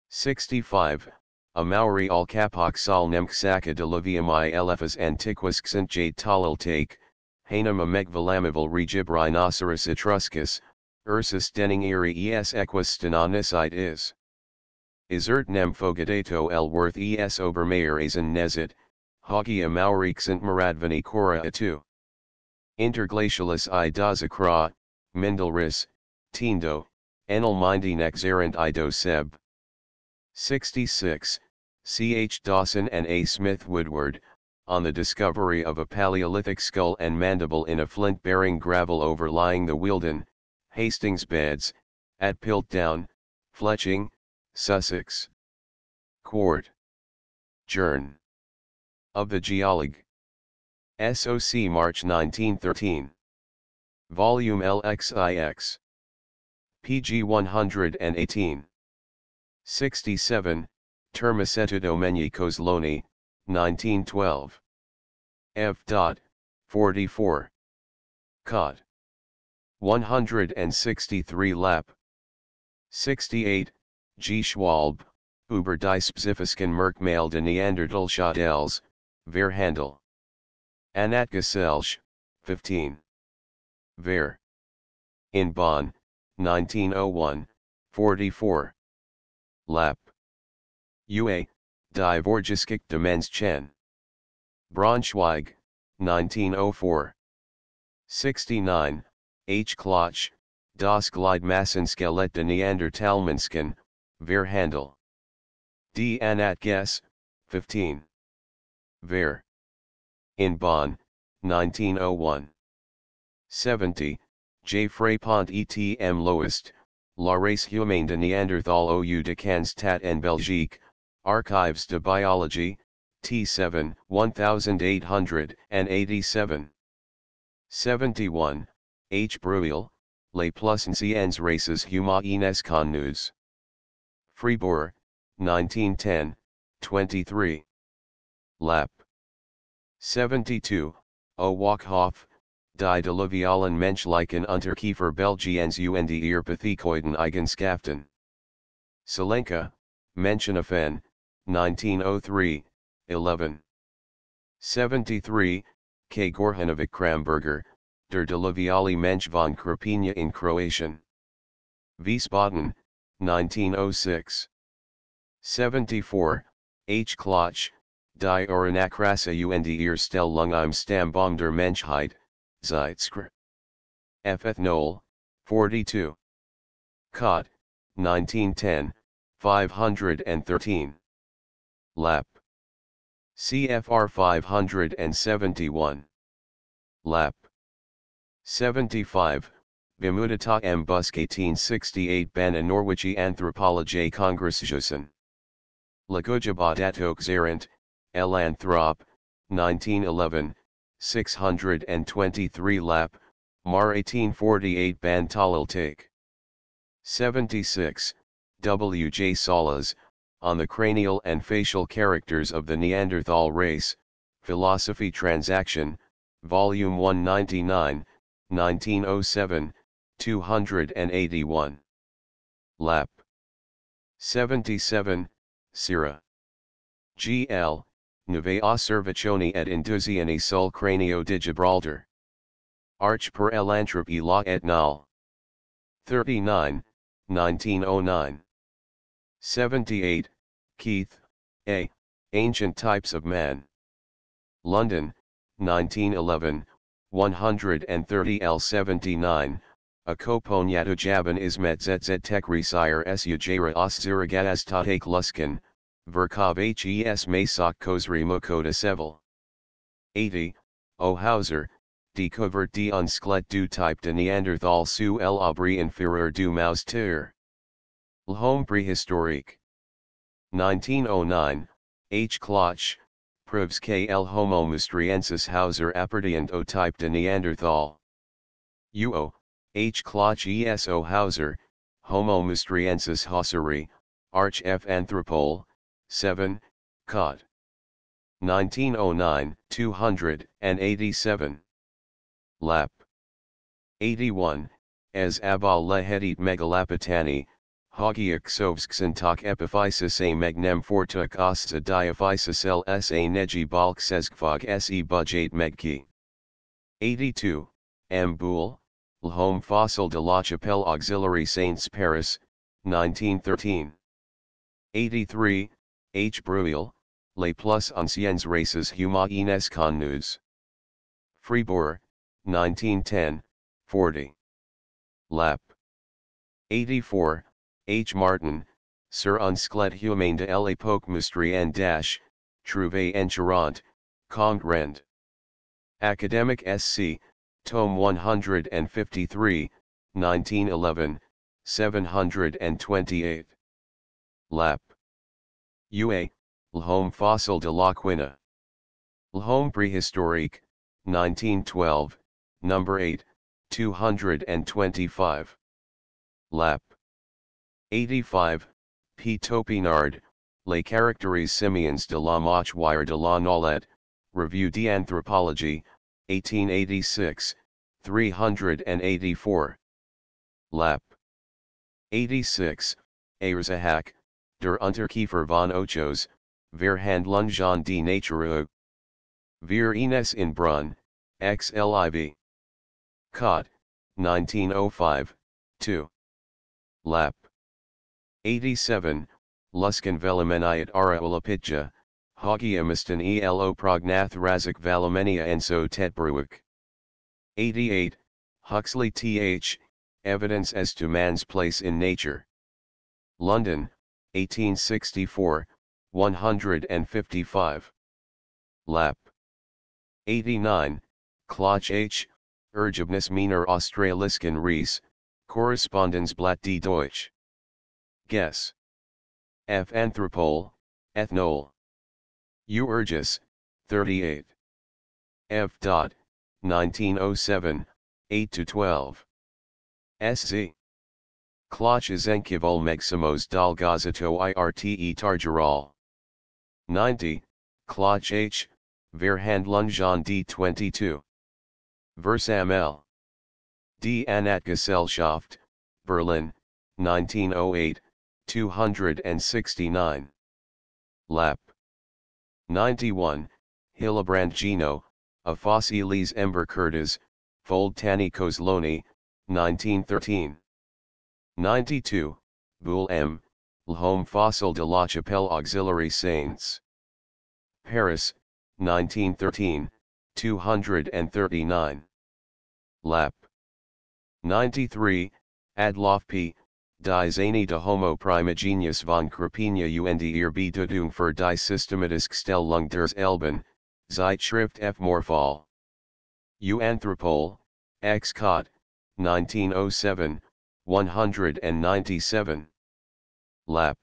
65, a Maori al Kapok Sol Nemksaka de Leviami Elephas Antiquus Xint Jade Talil Take, Hanum Amegvalamival Regib Rhinoceros Etruscus, Ursus Denning Eri es Equus Stenonicite is. Isert nem el Worth es Obermaier Azen Nezit, Hogia Maori Xint Maradvani Cora Atu. Interglacialis i Dazakra, Mindelris, Tindo, Enel Mindy Nexerent Ido Seb. 66, C. H. Dawson and A. Smith Woodward, on the discovery of a Paleolithic skull and mandible in a flint-bearing gravel overlying the Wealden, Hastings beds, at Piltdown, Fletching, Sussex. Court. Journ. Of the Geolog. SOC March 1913. Volume LXIX. PG 118. 67, Termiceto Domeni Kozloni, 1912. F. Dot, 44. Cod. 163 Lap. 68, G. Schwalbe, Über die spezifischen Merkmale de Neandertalschattels, Verhandel. Anatgesellschaft, 15. Ver. In Bonn, 1901, 44. Lap. UA, Die Vorgeschichte de Chen. Braunschweig, 1904. 69, H. Klaatsch, Das Gliedmassenskelett de Neandertalmenschen, Verhandel. D. Anat. Anatges, 15. Ver. In Bonn, 1901. 70, J. Fraipont et M. Lohest, La race humaine de Neanderthal au de Cannstatt en Belgique, Archives de Biologie, T7, 1887. 71, H. Breuil, Les plus anciennes races humaines connues. Fribourg, 1910, 23. Lap. 72, O. Walkhoff, Die Diluvialen Menschlichen Unterkiefer Belgiens und ihr Pathikoiden Eigenschaften. Selenka, Menschenafen, 1903, 11. 73, K. Gorjanović Kramberger, Der Mensch von Krapina in Croatian. Wiesbaden, 1906. 74, H. Klaatsch, Die Oranakrasa und ihr Stellung im Stammbaum der Menschheit, Zeitschrift. F. Knoll, 42. Cott, 1910, 513. Lap. CFR 571. Lap. 75, Bemudata M. Busk 1868 Ban and Norwichi Anthropologie Kongressjusen. Lagujabadat L. Anthrop, 1911, 623 Lap, Mar 1848 Ban Talil Take. 76, W. J. Sollas, On the Cranial and Facial Characters of the Neanderthal Race, Philosophy Transaction, Volume 199, 1907, 281. Lap. 77, Sira. G. L. Neve Osservazioni et Induzioni sul Cranio di Gibraltar. Arch per l'Entropie la et al. 39, 1909. 78, Keith, A. Ancient Types of Man. London, 1911, 130 L79, a koponyatu jaban ismet zz tekrisire s ujara os ziragas tatek luskin, verkov hes masak kozri mukoda sevil. 80, O Hauser, die covert unsklet du type de Neanderthal su el abri inferior du maus Maustier. L'homme préhistorique. 1909, H. Klaatsch, proves KL Homo mousteriensis Hauser appertient O type de Neanderthal. UO, H. Klaatsch ESO Hauser, Homo mousteriensis Hauseri, Arch F. Anthropole, 7, Cod. 1909, 287. Lap. 81, as Abal Lehedit Megalapatani, Hagia Ksovsksantak Epiphysis a Megnem Fortuk Ostza Diaphysis ls a Neji Balk Seskvog se Budget Megki. 82, M. Boule, L'Homme Fossil de la Chapelle Auxiliary Saints Paris, 1913. 83, H. Breuil, Les plus anciennes races humaines connues. Fribourg, 1910, 40. Lap. 84, H. Martin, Sur un squelette humain de l'époque Maastrienne dash, trouvé en Charente, Congrend. Academic SC, Tome 153, 1911, 728. Lap. UA, L'Homme Fossil de la Quina. L'Homme Préhistorique, 1912, number 8, 225. Lap. 85, P. Topinard, Les Caractères Simiens de la Mâchoire de la Nolette, Revue d'Anthropologie, 1886, 384. Lap. 86, Erzahak, Der Unterkiefer von Ochos, Verhandlungen die Nature. Wir Ines in Brunn, XLIV. Cod, 1905, 2. Lap. 87, Luskan Velameniat Ara Ulapitja, Hagiamistan Elo Prognath Razik Valamenia Enso Tetbruik. 88, Huxley Th, Evidence as to Man's Place in Nature. London, 1864, 155. Lap. 89, Klaatsch H, Ergebnis meiner Australisken Reis, Korrespondenzblatt die Deutsch. Guess. F. Anthropole, Ethnol. U. Urgis, 38. F. Dot, 1907, 8 to 12. SZ. Kloches Enkivol Megsimos dal Gazato IRTE Targeral. 90, Klaatsch H, Verhandlungen D22. Versam L. Die Anatgesellschaft, Berlin, 1908, 269. Lap. 91, Hillebrand Gino, A Fossiles Emberkurtas, Fold Tani Kozloni, 1913. 92, Boule M, L'Homme Fossil de la Chapelle Auxiliary Saints. Paris, 1913, 239. Lap. 93, Adloff P. Die Zane de Homo primigenius von Krapina und ihr Bedeutung für die Systematische des Elben, Zeitschrift F. Morphol. U. Anthropole, X. Cod, 1907, 197. Lap.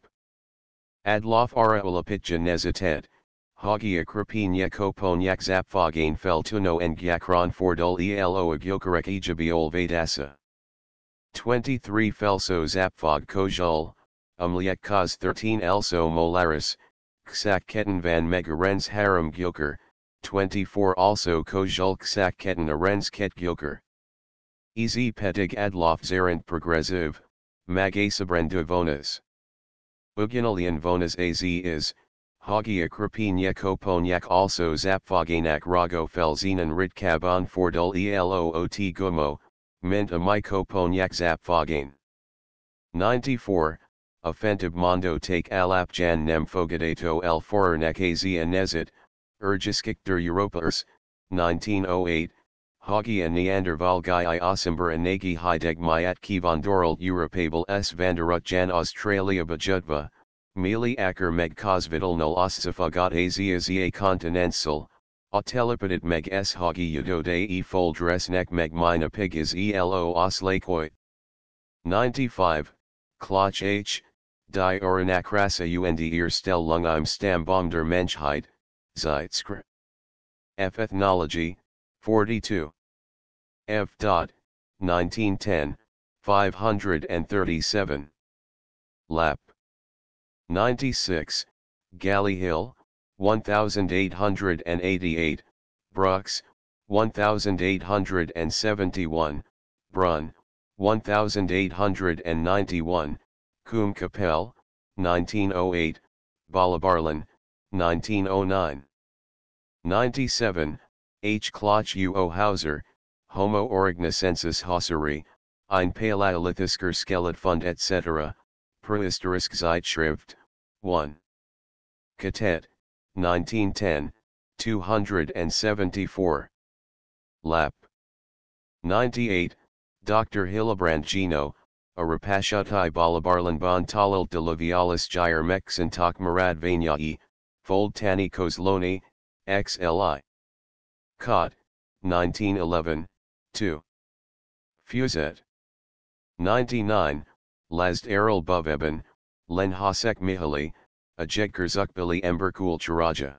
Adloff ara ulapitja nezitet, Hagia Krapina Koponiak Zapfogane Feltuno and Gyakron Fordol elo Agyokarek Ejabiol Vedasa. 23 Felso Zapfog Kojul, Umliek Kaz 13 Elso Molaris, Ksak Ketten van Megarens Haram Gyoker, 24 Also Kojul Ksak Ketten Arens Ket Gyoker. Easy Petig Adlof Zarent Progressive, Mag Vonas. Ugunalian Vonas Az is, Hagia Krapina Koponiak also Zapfoganak Rago Felzinan Ritkabon Fordol Eloot Gumo, Mint a Mycoponiak Zapfogain. 94, Offentive Mondo take Alapjan Nem Fogadato El Forenek Az Anezit, Urgiskik der Europaers, 1908, Hagia Neandervalgai i Osimber Anagi Hideg Myat Kivandorel Europabel s. Vanderut Jan Australia Bajudva, Mili Acker Meg Kosvidal Ostsafagat Asia Continental, Autelipidit Meg S Hagi Yudode e Foldresnek Meg Mina Pig is Elo Oslakoi. 95, Klaatsch H, Die Oranakrasa und ihr Stellung im Stammbaum der Menschheit, Zeitskr. F. Ethnology, 42. F. Dot, 1910, 537. Lap. 96, Galley Hill, 1888, Brooks, 1871, Brunn, 1891, Combe Capelle, 1908, Balabarlan, 1909. 97, H. Klaatsch U. Hauser, Homo aurignacensis Hauseri, ein Paläolithisker Skelettfund etc., Prehistorisk Zeitschrift, 1. Catet, 1910, 274. Lap. 98, Dr. Hillebrand Gino, a Rapashutai Balabarlan Bon Talil Diluvialis Gyre Mexentok Marad Vanyai, Fold Tani Kozloni, XLI. Cot, 1911, 2. Fuzet. 99, Lazd Errol Buveben, Lenhossék Mihály, Ajegkerzukbili Emberkul Charaja.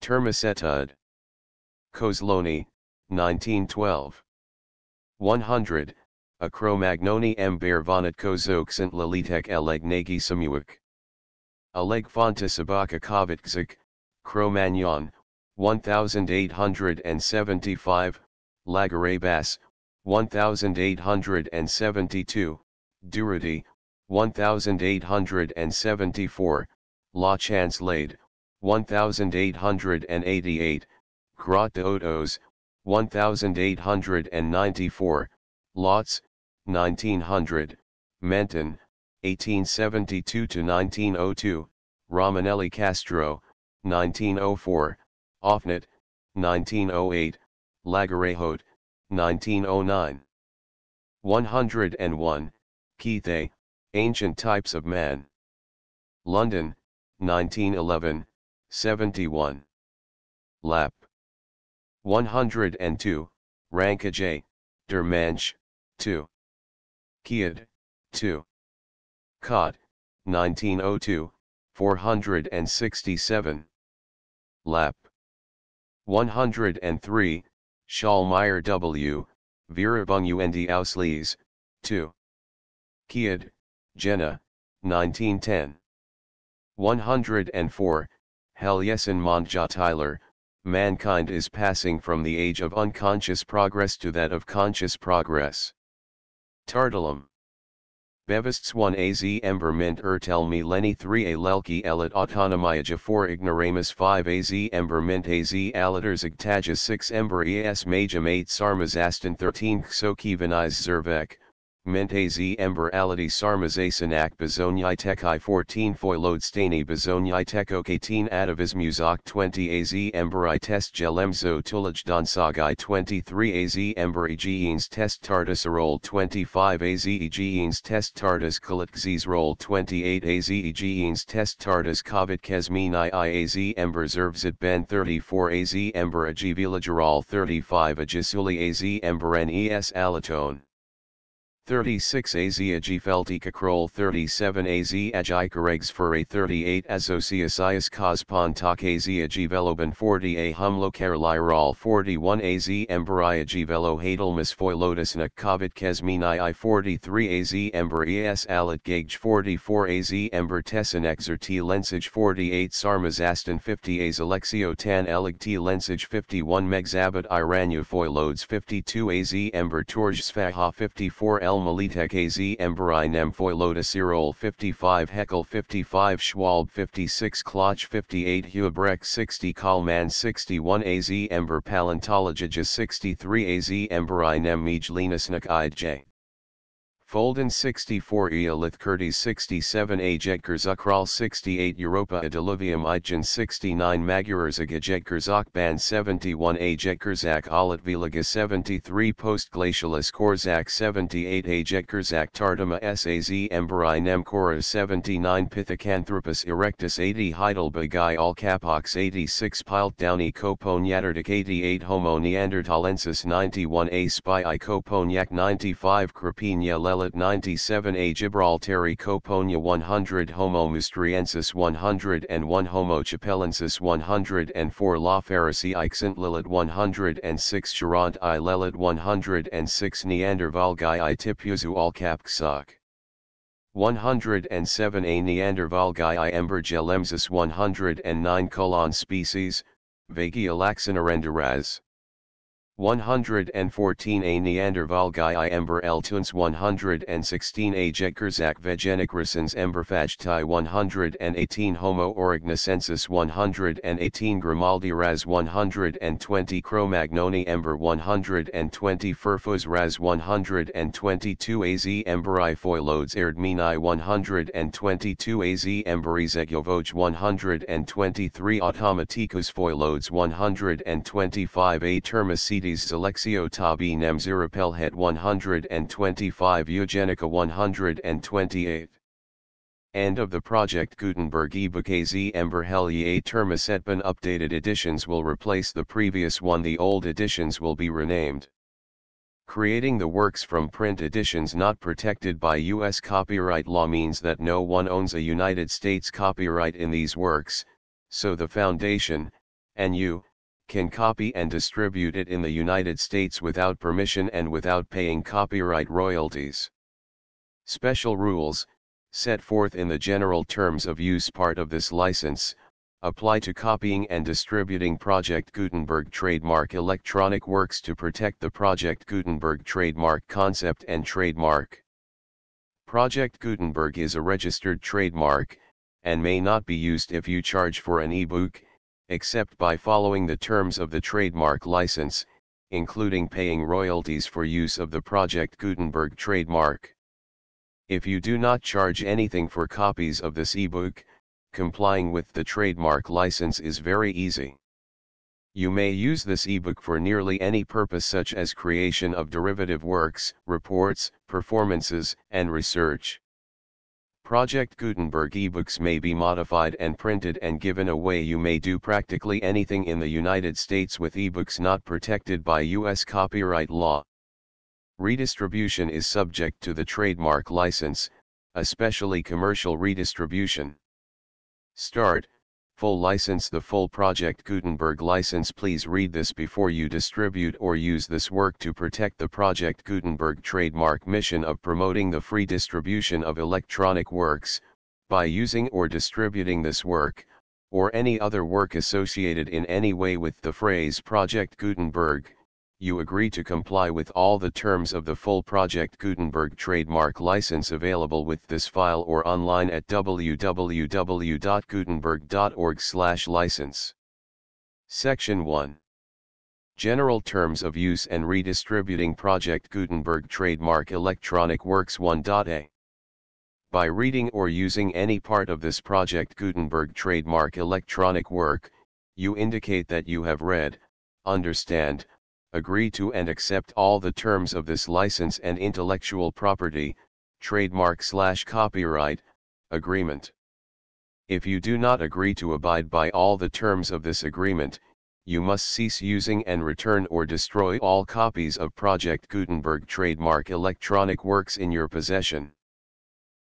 Termasetud. Kozloni, 1912. 100, a Cro-Magnoni M. Bervanat Kozoksan Lalitek Eleg Nagi Samuik. Aleg Fonta Sabaka Kovitkzik, Cro-Magnon, 1875, Lagarabas, 1872, Durity, 1874, La Chance Laid, 1888, Grotte de Otos, 1894, Lots, 1900, Menton, 1872 to 1902, Romanelli Castro, 1904, Offnet, 1908, Lagarehote, 1909. 101, Keithay, Ancient Types of Man. London, 1911, 71. Lap. 102, Rankaj, Der Mensch, 2. Kiad, 2. Cot, 1902, 467. Lap. 103, Schallmeyer W., Virabung und Auslees, 2. Kiad, Jenna, 1910. 104, Heljessen Montja Tyler, Mankind is passing from the age of unconscious progress to that of conscious progress. Tartalum. Bevists 1 az ember mint ertel leni 3 a lelki elit autonomiaja 4 ignoramus 5 az ember mint az aliters igtaja 6 ember es majum 8 sarmazastan 13 ksokivaniz zervek, Mentezi ember ality sarmazasanak bezonyai tekai 14 foilode stani bezonyai teko 18 atavis muzak 20 az ember i test gelemzo tulaj donsagai 23 az ember egeins test tartasarol 25 az egeins test tartas kalitkzis roll 28 az egeins test tartas kovit kesmini i az ember zervzit ben 34 az ember agivilagerol 35 agisuli az ember nes alatone 36 AZ Agifelti Kakrol 37 AZ Agikaregs for a 38 Azociasias Kozpontak AZ Agiveloban 40 A Humlo Karolirol 41 AZ Emberai Agivelo Hadelmus Foilotus Nakovit Kesmini I 43 AZ Ember ES Alit Gage 44 AZ Ember Tessin Exerti Lensage 48 Sarmazastan 50 AZ Alexio Tan Elig T Lensage 51 Megzabat Iranu Foilodes 52 AZ Ember Torj Svaha 54 El Malitek AZ Emberi Nemfoy Lotusirol 55 Haeckel 55 Schwalbe 56 Klaatsch 58 Hubrecht 60 Kalman 61 AZ Ember Paleontologija 63 AZ Emberi Mijlinusnik IJ. Folden 64 Eolith Curtis 67 Ajedkers Ukral 68 Europa Adiluvium Ijan 69 Magurers Ajedkers Ban 71 Ajedkerzak Alit Vilaga 73 Postglacialis Korzak 78 Ajedkerzak Tartama Saz Emberi Nemkora 79 Pithecanthropus erectus 80 Heidelbergi Alcapox 86 Piltdowni Coponiatardic 88 Homo neanderthalensis 91 A Spy I Coponiac 95 Krapina lelit 97 A Gibraltari Coponia 100 Homo mousteriensis 101 Homo chapelensis 104 La Ferrassie Ixent Lilith 106 Gerant I Lelit 106 Neandervalgai I Tipuzu Alkapksak 107 A Neandervalgai I Embergelemsis 109 Colon species, Vagia laxinarenderaz 114 A Neandervalgai I Ember Eltuns 116 A Jetkerzak Vegenicrisens Emberfagtai 118 Homo Aurignacensis 118 Grimaldi Raz 120 Cro-Magnoni Ember 120 Furfus Raz 122 Az Emberi Foilodes Erdmini 122 Az Emberi Zegovoj 123 Automaticus Foilodes 125 A Termaceti Zelexio Tabi Nemzirapelhet 125 Eugenica 128. End of the project Gutenberg ebook AZ Ember Helye Termasetban updated editions will replace the previous one the old editions will be renamed. Creating the works from print editions not protected by U.S. copyright law means that no one owns a United States copyright in these works, so the Foundation, and you, can copy and distribute it in the United States without permission and without paying copyright royalties. Special rules, set forth in the general terms of use part of this license, apply to copying and distributing Project Gutenberg trademark electronic works to protect the Project Gutenberg trademark concept and trademark. Project Gutenberg is a registered trademark, and may not be used if you charge for an ebook, except by following the terms of the trademark license, including paying royalties for use of the Project Gutenberg trademark. If you do not charge anything for copies of this ebook, complying with the trademark license is very easy. You may use this ebook for nearly any purpose such as creation of derivative works, reports, performances, and research. Project Gutenberg ebooks may be modified and printed and given away. You may do practically anything in the United States with ebooks not protected by U.S. copyright law. Redistribution is subject to the trademark license, especially commercial redistribution. Start, Full license The full Project Gutenberg license. Please read this before you distribute or use this work to protect the Project Gutenberg trademark mission of promoting the free distribution of electronic works, by using or distributing this work, or any other work associated in any way with the phrase Project Gutenberg, you agree to comply with all the terms of the full Project Gutenberg trademark license available with this file or online at www.gutenberg.org/license. Section 1. General Terms of Use and Redistributing Project Gutenberg Trademark Electronic Works 1.a. By reading or using any part of this Project Gutenberg trademark electronic work, you indicate that you have read, understand, agree to and accept all the terms of this license and intellectual property, trademark slash copyright, agreement. If you do not agree to abide by all the terms of this agreement, you must cease using and return or destroy all copies of Project Gutenberg trademark electronic works in your possession.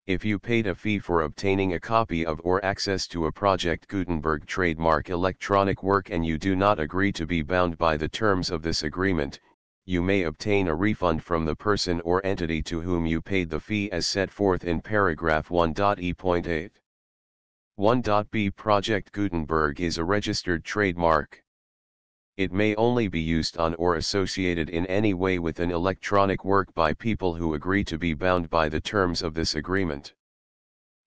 If you paid a fee for obtaining a copy of or access to a Project Gutenberg trademark electronic work and you do not agree to be bound by the terms of this agreement, you may obtain a refund from the person or entity to whom you paid the fee as set forth in paragraph 1.e.8. 1.b Project Gutenberg is a registered trademark. It may only be used on or associated in any way with an electronic work by people who agree to be bound by the terms of this agreement.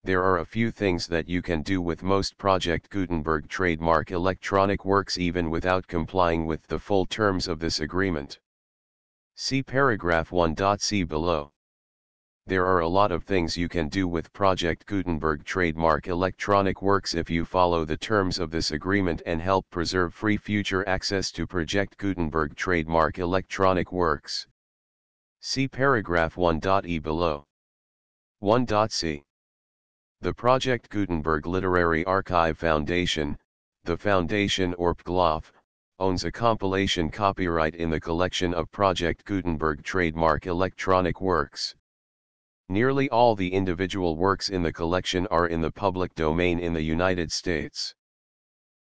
There are a few things that you can do with most Project Gutenberg trademark electronic works even without complying with the full terms of this agreement. See paragraph 1.c below. There are a lot of things you can do with Project Gutenberg trademark electronic works if you follow the terms of this agreement and help preserve free future access to Project Gutenberg trademark electronic works. See paragraph 1.e below. 1.c. The Project Gutenberg Literary Archive Foundation, the Foundation or PGLAF, owns a compilation copyright in the collection of Project Gutenberg trademark electronic works. Nearly all the individual works in the collection are in the public domain in the United States.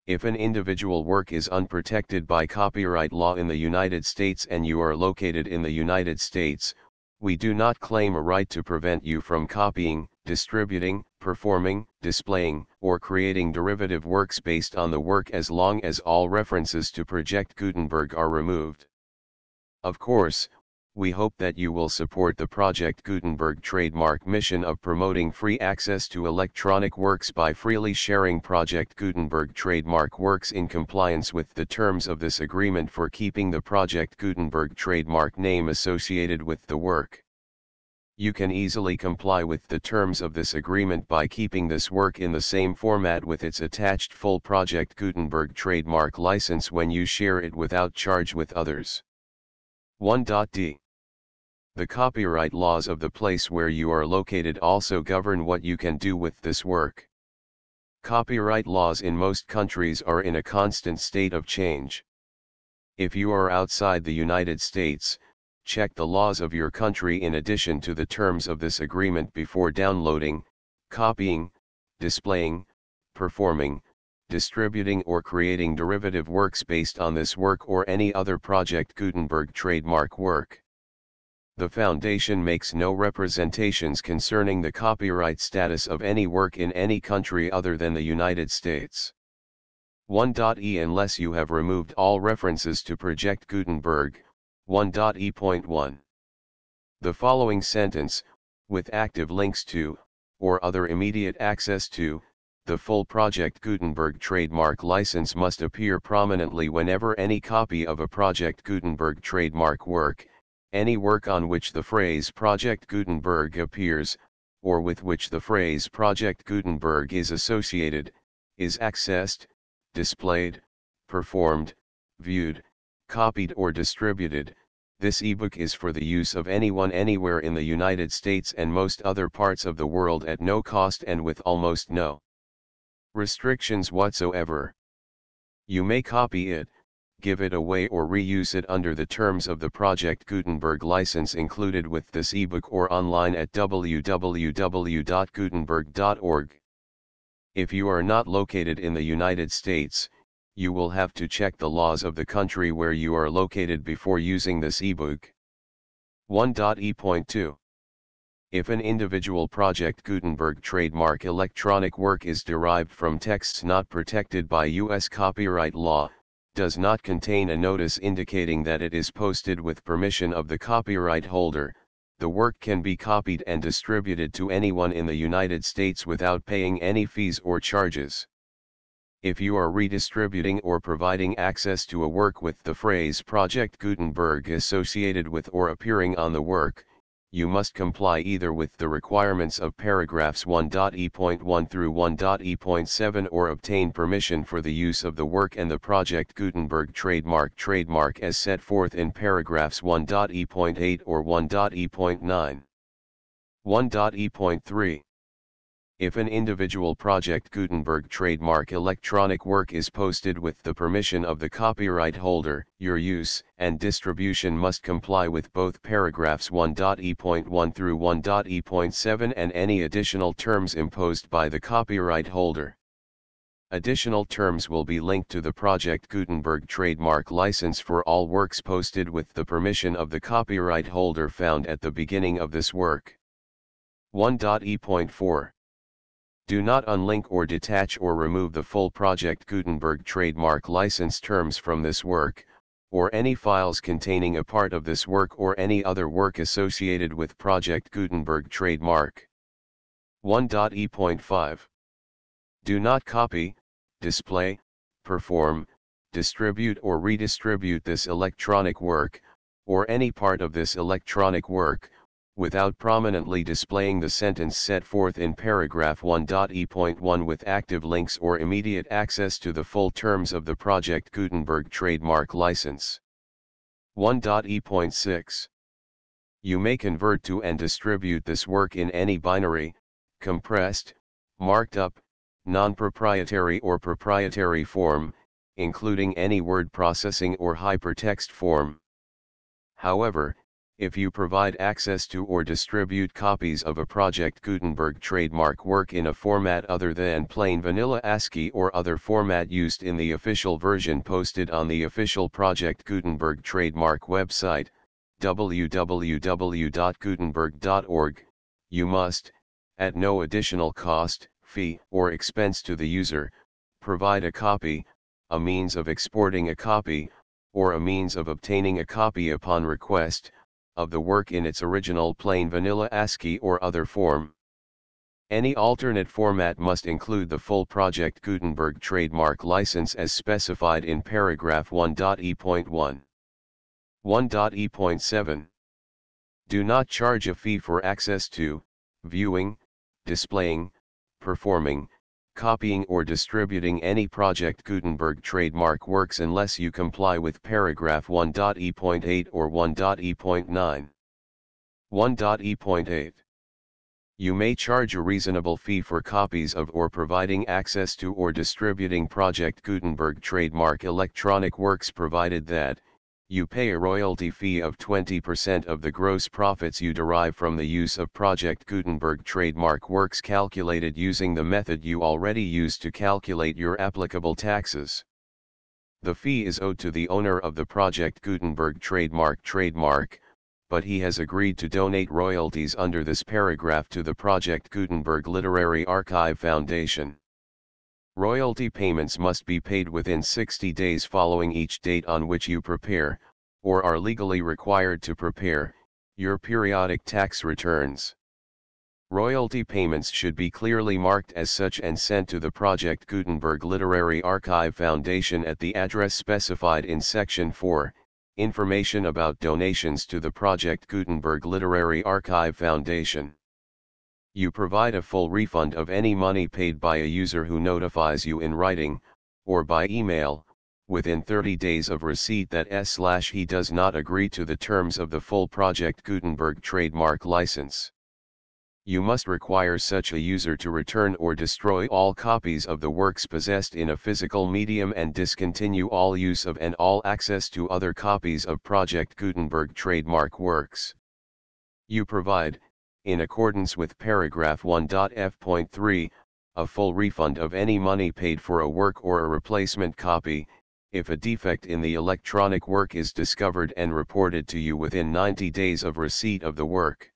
If an individual work is unprotected by copyright law in the United States and you are located in the United States, we do not claim a right to prevent you from copying, distributing, performing, displaying, or creating derivative works based on the work as long as all references to Project Gutenberg are removed. Of course, we hope that you will support the Project Gutenberg trademark mission of promoting free access to electronic works by freely sharing Project Gutenberg trademark works in compliance with the terms of this agreement for keeping the Project Gutenberg trademark name associated with the work. You can easily comply with the terms of this agreement by keeping this work in the same format with its attached full Project Gutenberg trademark license when you share it without charge with others. 1.d. The copyright laws of the place where you are located also govern what you can do with this work. Copyright laws in most countries are in a constant state of change. If you are outside the United States, check the laws of your country in addition to the terms of this agreement before downloading, copying, displaying, performing, distributing or creating derivative works based on this work or any other Project Gutenberg trademark work. The Foundation makes no representations concerning the copyright status of any work in any country other than the United States. 1.e Unless you have removed all references to Project Gutenberg, 1.e.1. The following sentence, with active links to, or other immediate access to, the full Project Gutenberg trademark license must appear prominently whenever any copy of a Project Gutenberg trademark work, any work on which the phrase Project Gutenberg appears, or with which the phrase Project Gutenberg is associated, is accessed, displayed, performed, viewed, copied or distributed, this ebook is for the use of anyone anywhere in the United States and most other parts of the world at no cost and with almost no restrictions whatsoever. You may copy it, give it away or reuse it under the terms of the Project Gutenberg license included with this ebook or online at www.gutenberg.org. If you are not located in the United States, you will have to check the laws of the country where you are located before using this ebook. 1.e.2 If an individual Project Gutenberg trademark electronic work is derived from texts not protected by U.S. copyright law, does not contain a notice indicating that it is posted with permission of the copyright holder, the work can be copied and distributed to anyone in the United States without paying any fees or charges. If you are redistributing or providing access to a work with the phrase Project Gutenberg associated with or appearing on the work, you must comply either with the requirements of paragraphs 1.e.1 through 1.e.7 or obtain permission for the use of the work and the Project Gutenberg trademark trademark as set forth in paragraphs 1.e.8 or 1.e.9. 1.e.3 if an individual Project Gutenberg trademark electronic work is posted with the permission of the copyright holder, your use and distribution must comply with both paragraphs 1.e.1 through 1.e.7 and any additional terms imposed by the copyright holder. Additional terms will be linked to the Project Gutenberg trademark license for all works posted with the permission of the copyright holder found at the beginning of this work. 1.e.4 do not unlink or detach or remove the full Project Gutenberg trademark license terms from this work, or any files containing a part of this work or any other work associated with Project Gutenberg trademark. 1.e.5 Do not copy, display, perform, distribute or redistribute this electronic work, or any part of this electronic work, without prominently displaying the sentence set forth in paragraph 1.e.1 with active links or immediate access to the full terms of the Project Gutenberg trademark license. 1.e.6 You may convert to and distribute this work in any binary, compressed, marked up, non-proprietary or proprietary form, including any word processing or hypertext form. However, if you provide access to or distribute copies of a Project Gutenberg trademark work in a format other than plain vanilla ASCII or other format used in the official version posted on the official Project Gutenberg trademark website, www.gutenberg.org, you must, at no additional cost, fee, or expense to the user, provide a copy, a means of exporting a copy, or a means of obtaining a copy upon request, of the work in its original plain vanilla ASCII or other form. Any alternate format must include the full Project Gutenberg trademark license as specified in paragraph 1.e.1. 1.e.7 Do not charge a fee for access to, viewing, displaying, performing, copying or distributing any Project Gutenberg trademark works unless you comply with paragraph 1.e.8 or 1.e.9. 1.e.8 You may charge a reasonable fee for copies of or providing access to or distributing Project Gutenberg trademark electronic works provided that, you pay a royalty fee of 20% of the gross profits you derive from the use of Project Gutenberg trademark works calculated using the method you already use to calculate your applicable taxes. The fee is owed to the owner of the Project Gutenberg trademark trademark, but he has agreed to donate royalties under this paragraph to the Project Gutenberg Literary Archive Foundation. Royalty payments must be paid within 60 days following each date on which you prepare, or are legally required to prepare, your periodic tax returns. Royalty payments should be clearly marked as such and sent to the Project Gutenberg Literary Archive Foundation at the address specified in Section 4, Information about donations to the Project Gutenberg Literary Archive Foundation you provide a full refund of any money paid by a user who notifies you in writing, or by email, within 30 days of receipt that S he does not agree to the terms of the full Project Gutenberg trademark license. You must require such a user to return or destroy all copies of the works possessed in a physical medium and discontinue all use of and all access to other copies of Project Gutenberg trademark works. You provide, in accordance with paragraph 1.f.3, a full refund of any money paid for a work or a replacement copy, if a defect in the electronic work is discovered and reported to you within 90 days of receipt of the work.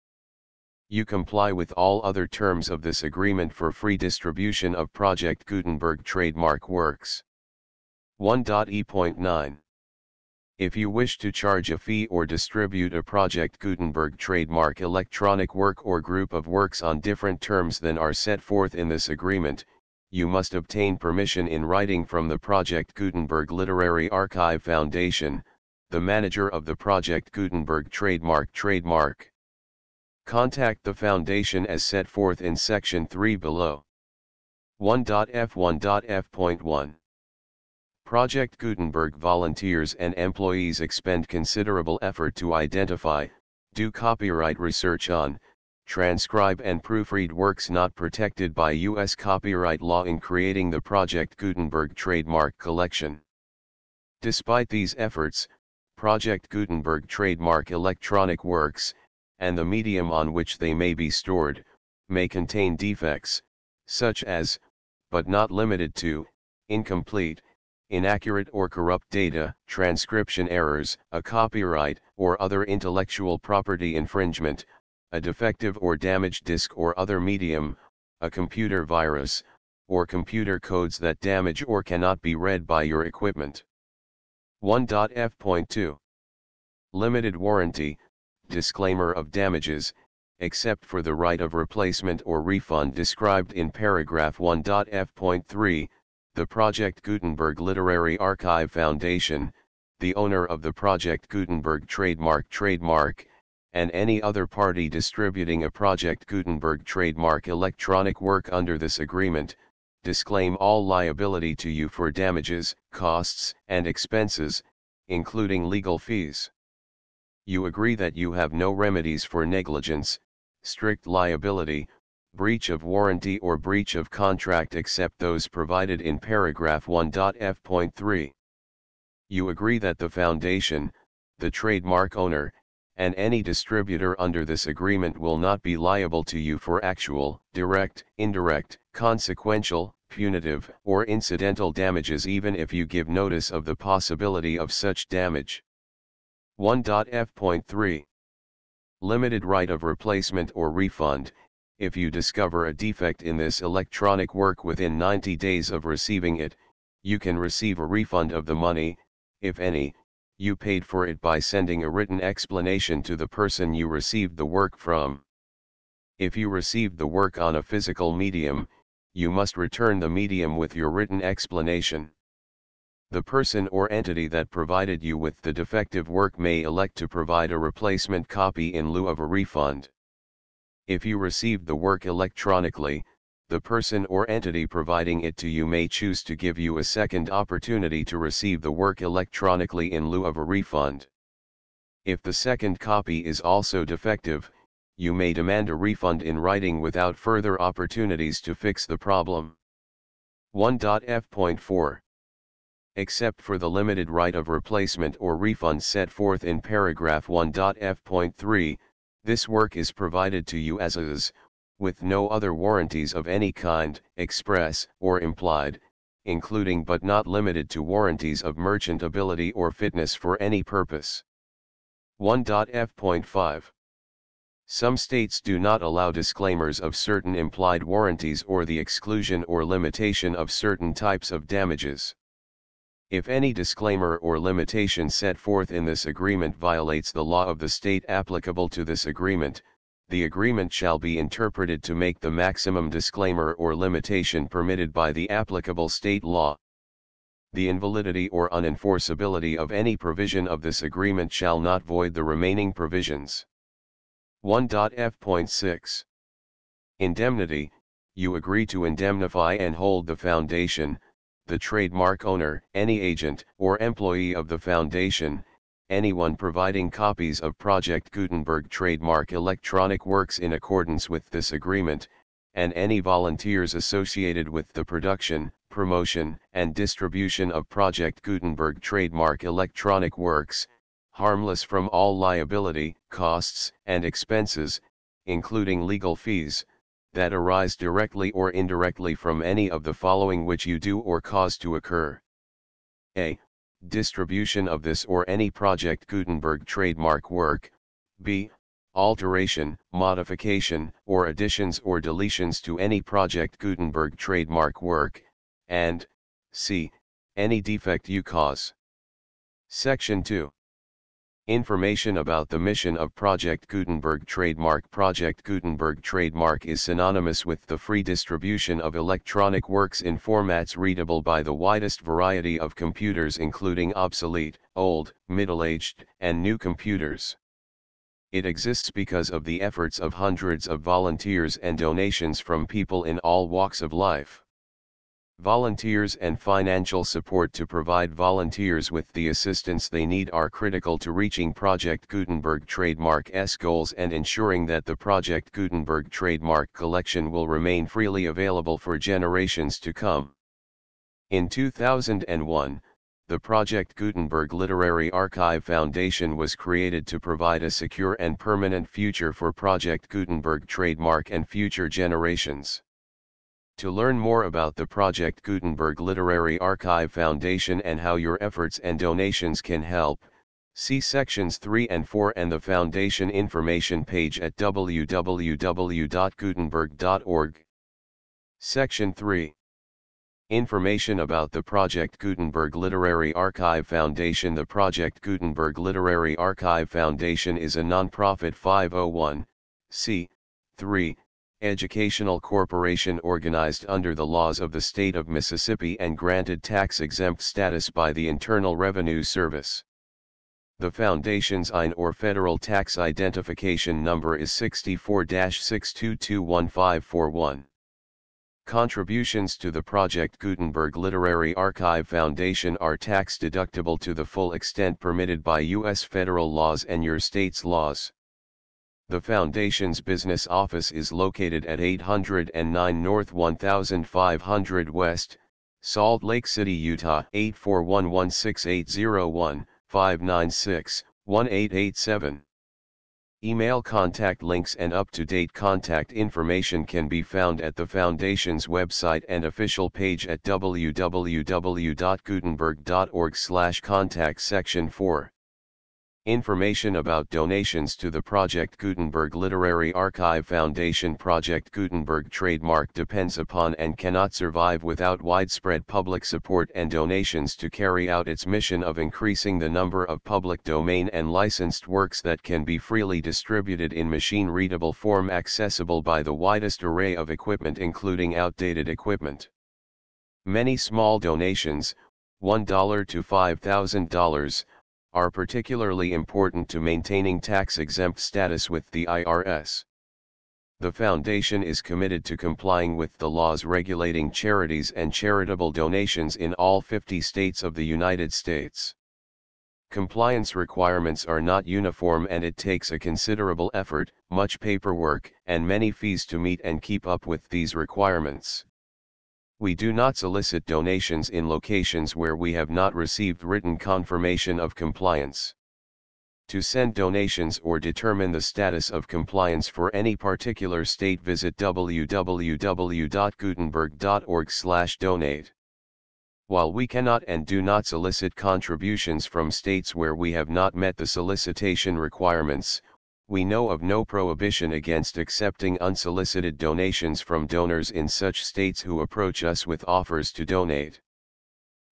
You comply with all other terms of this agreement for free distribution of Project Gutenberg trademark works. 1.e.9 if you wish to charge a fee or distribute a Project Gutenberg trademark electronic work or group of works on different terms than are set forth in this agreement, you must obtain permission in writing from the Project Gutenberg Literary Archive Foundation, the manager of the Project Gutenberg trademark trademark. Contact the foundation as set forth in section 3 below. 1.f1.f.1 Project Gutenberg volunteers and employees expend considerable effort to identify, do copyright research on, transcribe and proofread works not protected by U.S. copyright law in creating the Project Gutenberg trademark collection. Despite these efforts, Project Gutenberg trademark electronic works, and the medium on which they may be stored, may contain defects, such as, but not limited to, incomplete, inaccurate or corrupt data, transcription errors, a copyright or other intellectual property infringement, a defective or damaged disk or other medium, a computer virus, or computer codes that damage or cannot be read by your equipment. 1.f.2 Limited warranty, disclaimer of damages, except for the right of replacement or refund described in paragraph 1.f.3, the Project Gutenberg Literary Archive Foundation, the owner of the Project Gutenberg trademark trademark, and any other party distributing a Project Gutenberg trademark electronic work under this agreement, disclaim all liability to you for damages, costs, and expenses, including legal fees. You agree that you have no remedies for negligence, strict liability, breach of warranty or breach of contract except those provided in paragraph 1.f.3. You agree that the foundation, the trademark owner, and any distributor under this agreement will not be liable to you for actual, direct, indirect, consequential, punitive, or incidental damages even if you give notice of the possibility of such damage. 1.f.3 Limited right of replacement or refund, if you discover a defect in this electronic work within 90 days of receiving it, you can receive a refund of the money, if any, you paid for it by sending a written explanation to the person you received the work from. If you received the work on a physical medium, you must return the medium with your written explanation. The person or entity that provided you with the defective work may elect to provide a replacement copy in lieu of a refund. If you received the work electronically, the person or entity providing it to you may choose to give you a second opportunity to receive the work electronically in lieu of a refund. If the second copy is also defective, you may demand a refund in writing without further opportunities to fix the problem. 1.f.4 Except for the limited right of replacement or refund set forth in paragraph 1.f.3, this work is provided to you as is, with no other warranties of any kind, express or implied, including but not limited to warranties of merchantability or fitness for any purpose. 1.f.5 some states do not allow disclaimers of certain implied warranties or the exclusion or limitation of certain types of damages. If any disclaimer or limitation set forth in this agreement violates the law of the state applicable to this agreement, the agreement shall be interpreted to make the maximum disclaimer or limitation permitted by the applicable state law. The invalidity or unenforceability of any provision of this agreement shall not void the remaining provisions. 1.f.6 Indemnity, you agree to indemnify and hold the foundation, the trademark owner, any agent or employee of the foundation, anyone providing copies of Project Gutenberg trademark electronic works in accordance with this agreement, and any volunteers associated with the production, promotion, and distribution of Project Gutenberg trademark electronic works, harmless from all liability, costs, and expenses, including legal fees, that arise directly or indirectly from any of the following which you do or cause to occur. A. Distribution of this or any Project Gutenberg trademark work. B. Alteration, modification, or additions or deletions to any Project Gutenberg trademark work, and C. Any defect you cause. Section 2. Information about the mission of Project Gutenberg Trademark Project Gutenberg Trademark is synonymous with the free distribution of electronic works in formats readable by the widest variety of computers including obsolete, old, middle-aged, and new computers. It exists because of the efforts of hundreds of volunteers and donations from people in all walks of life. Volunteers and financial support to provide volunteers with the assistance they need are critical to reaching Project Gutenberg Trademark S goals and ensuring that the Project Gutenberg Trademark collection will remain freely available for generations to come. In 2001, the Project Gutenberg Literary Archive Foundation was created to provide a secure and permanent future for Project Gutenberg trademark and future generations. To learn more about the Project Gutenberg Literary Archive Foundation and how your efforts and donations can help, see sections 3 and 4 and the Foundation information page at www.gutenberg.org. Section 3 Information about the Project Gutenberg Literary Archive Foundation The Project Gutenberg Literary Archive Foundation is a non-profit 501, c. 3, educational corporation organized under the laws of the state of Mississippi and granted tax-exempt status by the Internal Revenue Service. The Foundation's IN or Federal Tax Identification Number is 64-6221541. Contributions to the Project Gutenberg Literary Archive Foundation are tax deductible to the full extent permitted by U.S. federal laws and your state's laws. The Foundation's business office is located at 809 North 1500 West, Salt Lake City, Utah 84116801596 1887 Email contact links and up-to-date contact information can be found at the Foundation's website and official page at www.gutenberg.org contact section 4. Information about donations to the Project Gutenberg Literary Archive Foundation Project Gutenberg trademark depends upon and cannot survive without widespread public support and donations to carry out its mission of increasing the number of public domain and licensed works that can be freely distributed in machine-readable form accessible by the widest array of equipment including outdated equipment. Many small donations, $1 to $5,000, are particularly important to maintaining tax-exempt status with the IRS. The Foundation is committed to complying with the laws regulating charities and charitable donations in all 50 states of the United States. Compliance requirements are not uniform and it takes a considerable effort, much paperwork, and many fees to meet and keep up with these requirements. We do not solicit donations in locations where we have not received written confirmation of compliance. To send donations or determine the status of compliance for any particular state visit www.gutenberg.org/donate. While we cannot and do not solicit contributions from states where we have not met the solicitation requirements, we know of no prohibition against accepting unsolicited donations from donors in such states who approach us with offers to donate.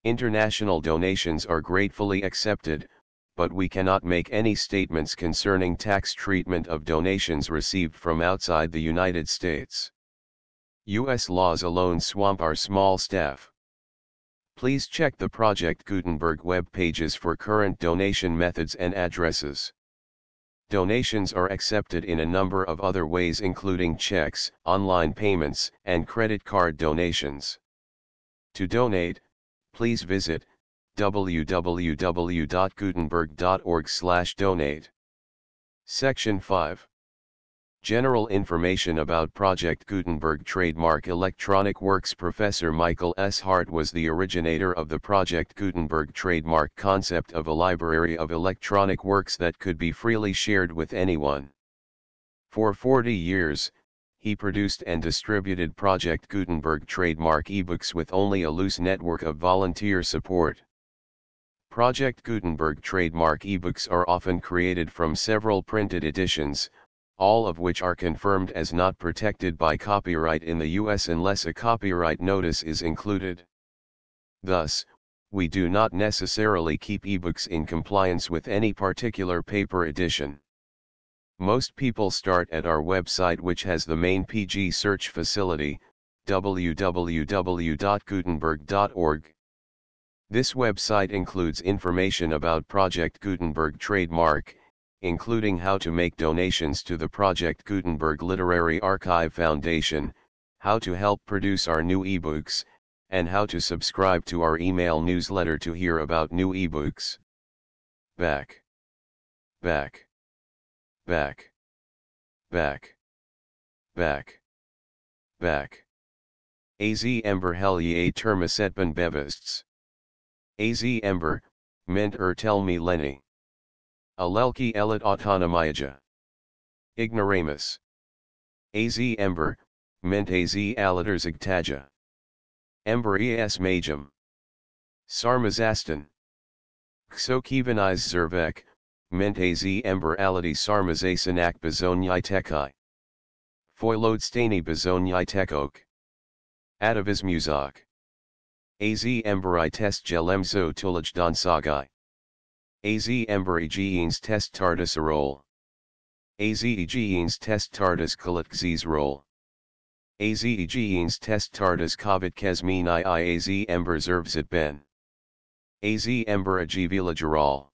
International donations are gratefully accepted, but we cannot make any statements concerning tax treatment of donations received from outside the United States. U.S. laws alone swamp our small staff. Please check the Project Gutenberg web pages for current donation methods and addresses. Donations are accepted in a number of other ways including checks, online payments, and credit card donations. To donate, please visit www.gutenberg.org/donate. Section 5 General information about Project Gutenberg trademark electronic works Professor Michael S. Hart was the originator of the Project Gutenberg trademark concept of a library of electronic works that could be freely shared with anyone. For 40 years, he produced and distributed Project Gutenberg trademark ebooks with only a loose network of volunteer support. Project Gutenberg trademark ebooks are often created from several printed editions, all of which are confirmed as not protected by copyright in the US unless a copyright notice is included. Thus, we do not necessarily keep ebooks in compliance with any particular paper edition. Most people start at our website which has the main PG search facility, www.gutenberg.org. This website includes information about Project Gutenberg trademark, including how to make donations to the Project Gutenberg Literary Archive Foundation, how to help produce our new ebooks, and how to subscribe to our email newsletter to hear about new ebooks. Back. Back. Back. Back. Back. Back. Az ember helye termisetban bevists. Az ember, ment er tel me lenny. Alelki elit autonomiaja. Ignoramus. Az ember, ment az aliter zigtaja. Ember es majum. Sarmazastan. Xokivaniz zervek, ment az ember ality sarmazasanak bezonyitekai. Foilodstani bezonytekok. Atavis muzak. Az emberi test gelemzo tulaj donsagai. Az emberi genes test tardis role. Az genes test tardis kalit role. Az genes test tardis kavit kesmini i az ember zervzit ben. Az ember agivila geral.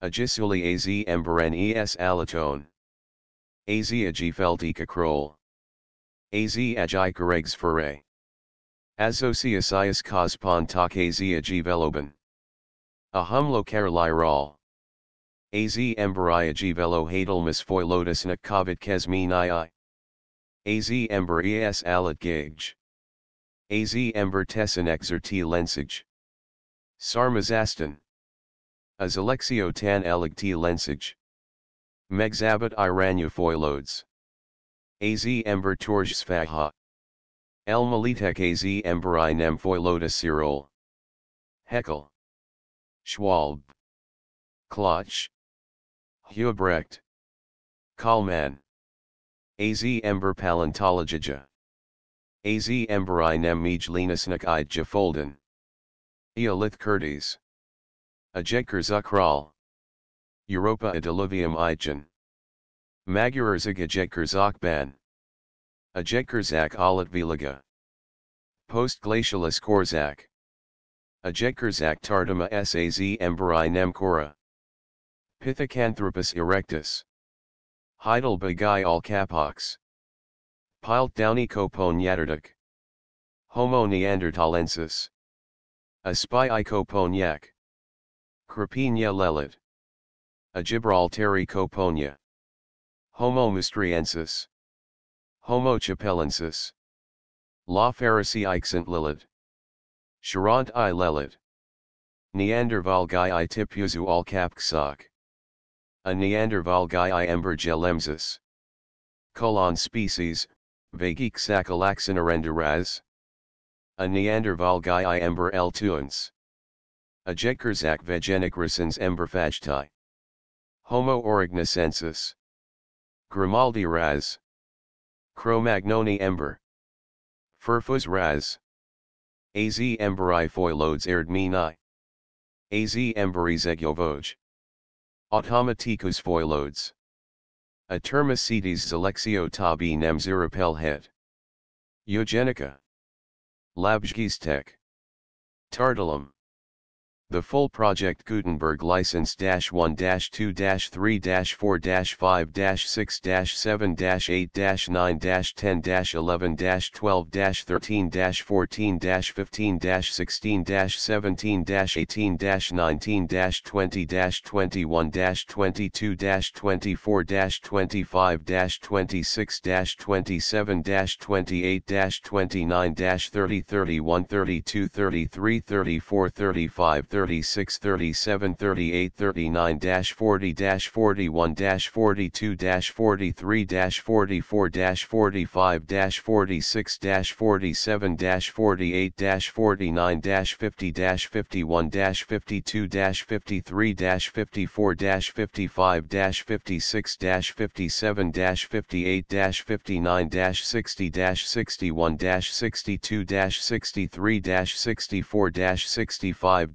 Agisuli az emberen es alatone. Az agifelti kakrol. Az agi karegs fere. Azociasias kospon tak az agiveloban. A humlo karaliral. Az emberia givelo hadelmus foilotus na kavit kesmini i. Az ember es alat gage. Az ember tessin exerti lensage. Sarmazastan. Az alexio tan eleg t lensage. Megzabat Iraneufoilodes. Az Ember Torjsfaha. El Malitek Az Ember i Nemfoiloda Sirol. Haeckel. Schwalbe. Klaatsch. Hubrecht. Kalman. Az Ember Paleontologija. Az Ember i Nemij Linusnak i Jafolden. Eolith Curtis. Ajekar Zakral. Europa Adiluvium Ijan. Magyarzig Ajekar Zakban. Ajekar Zak Alatvilaga. Postglacialis Korzak. Ajekar Zak Tartama Saz Emberi Nemkora. Pithecanthropus erectus. Heidelbergi al capox. piltdowni copone yaterduk. Homo neanderthalensis. Aspy icoponiac. Krapina lelit. A Gibraltari coponia. Homo mousteriensis. Homo chapelensis. La Ferrassie ixent lilit. Charant i lelit. Neandervalgai i tipuzu al kapksak. A Neandervalgai i embergelemsis. Colon species, Vagik sakalaxinarenderaz. A Neandervalgai i ember el tuans. A Jekerzak vegenicrescens emberfagti. Homo aurignacensis. Grimaldi raz. Cro-Magnoni ember. Furfus raz. Az emberi foilodes erdmini. Az emberi zegovoj. Automaticus foilodes. A termacetes zelexio tabi nemzirapel het. Eugenica. Labsgistek. Tartalum. The full Project Gutenberg license 1 2 3 4 5 6 7 8 9 10 11 12 13 14 15 16 17 18 19 20 21 22 24 25 26 27 28 29 30 31 32 33 34 35 30 36 37 38 39 40 41 42 43 44 45 46 47 48 49 50 51 52 53 54 55 56 57 58 59 60 61 62 63 64 65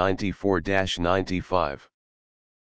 94-95.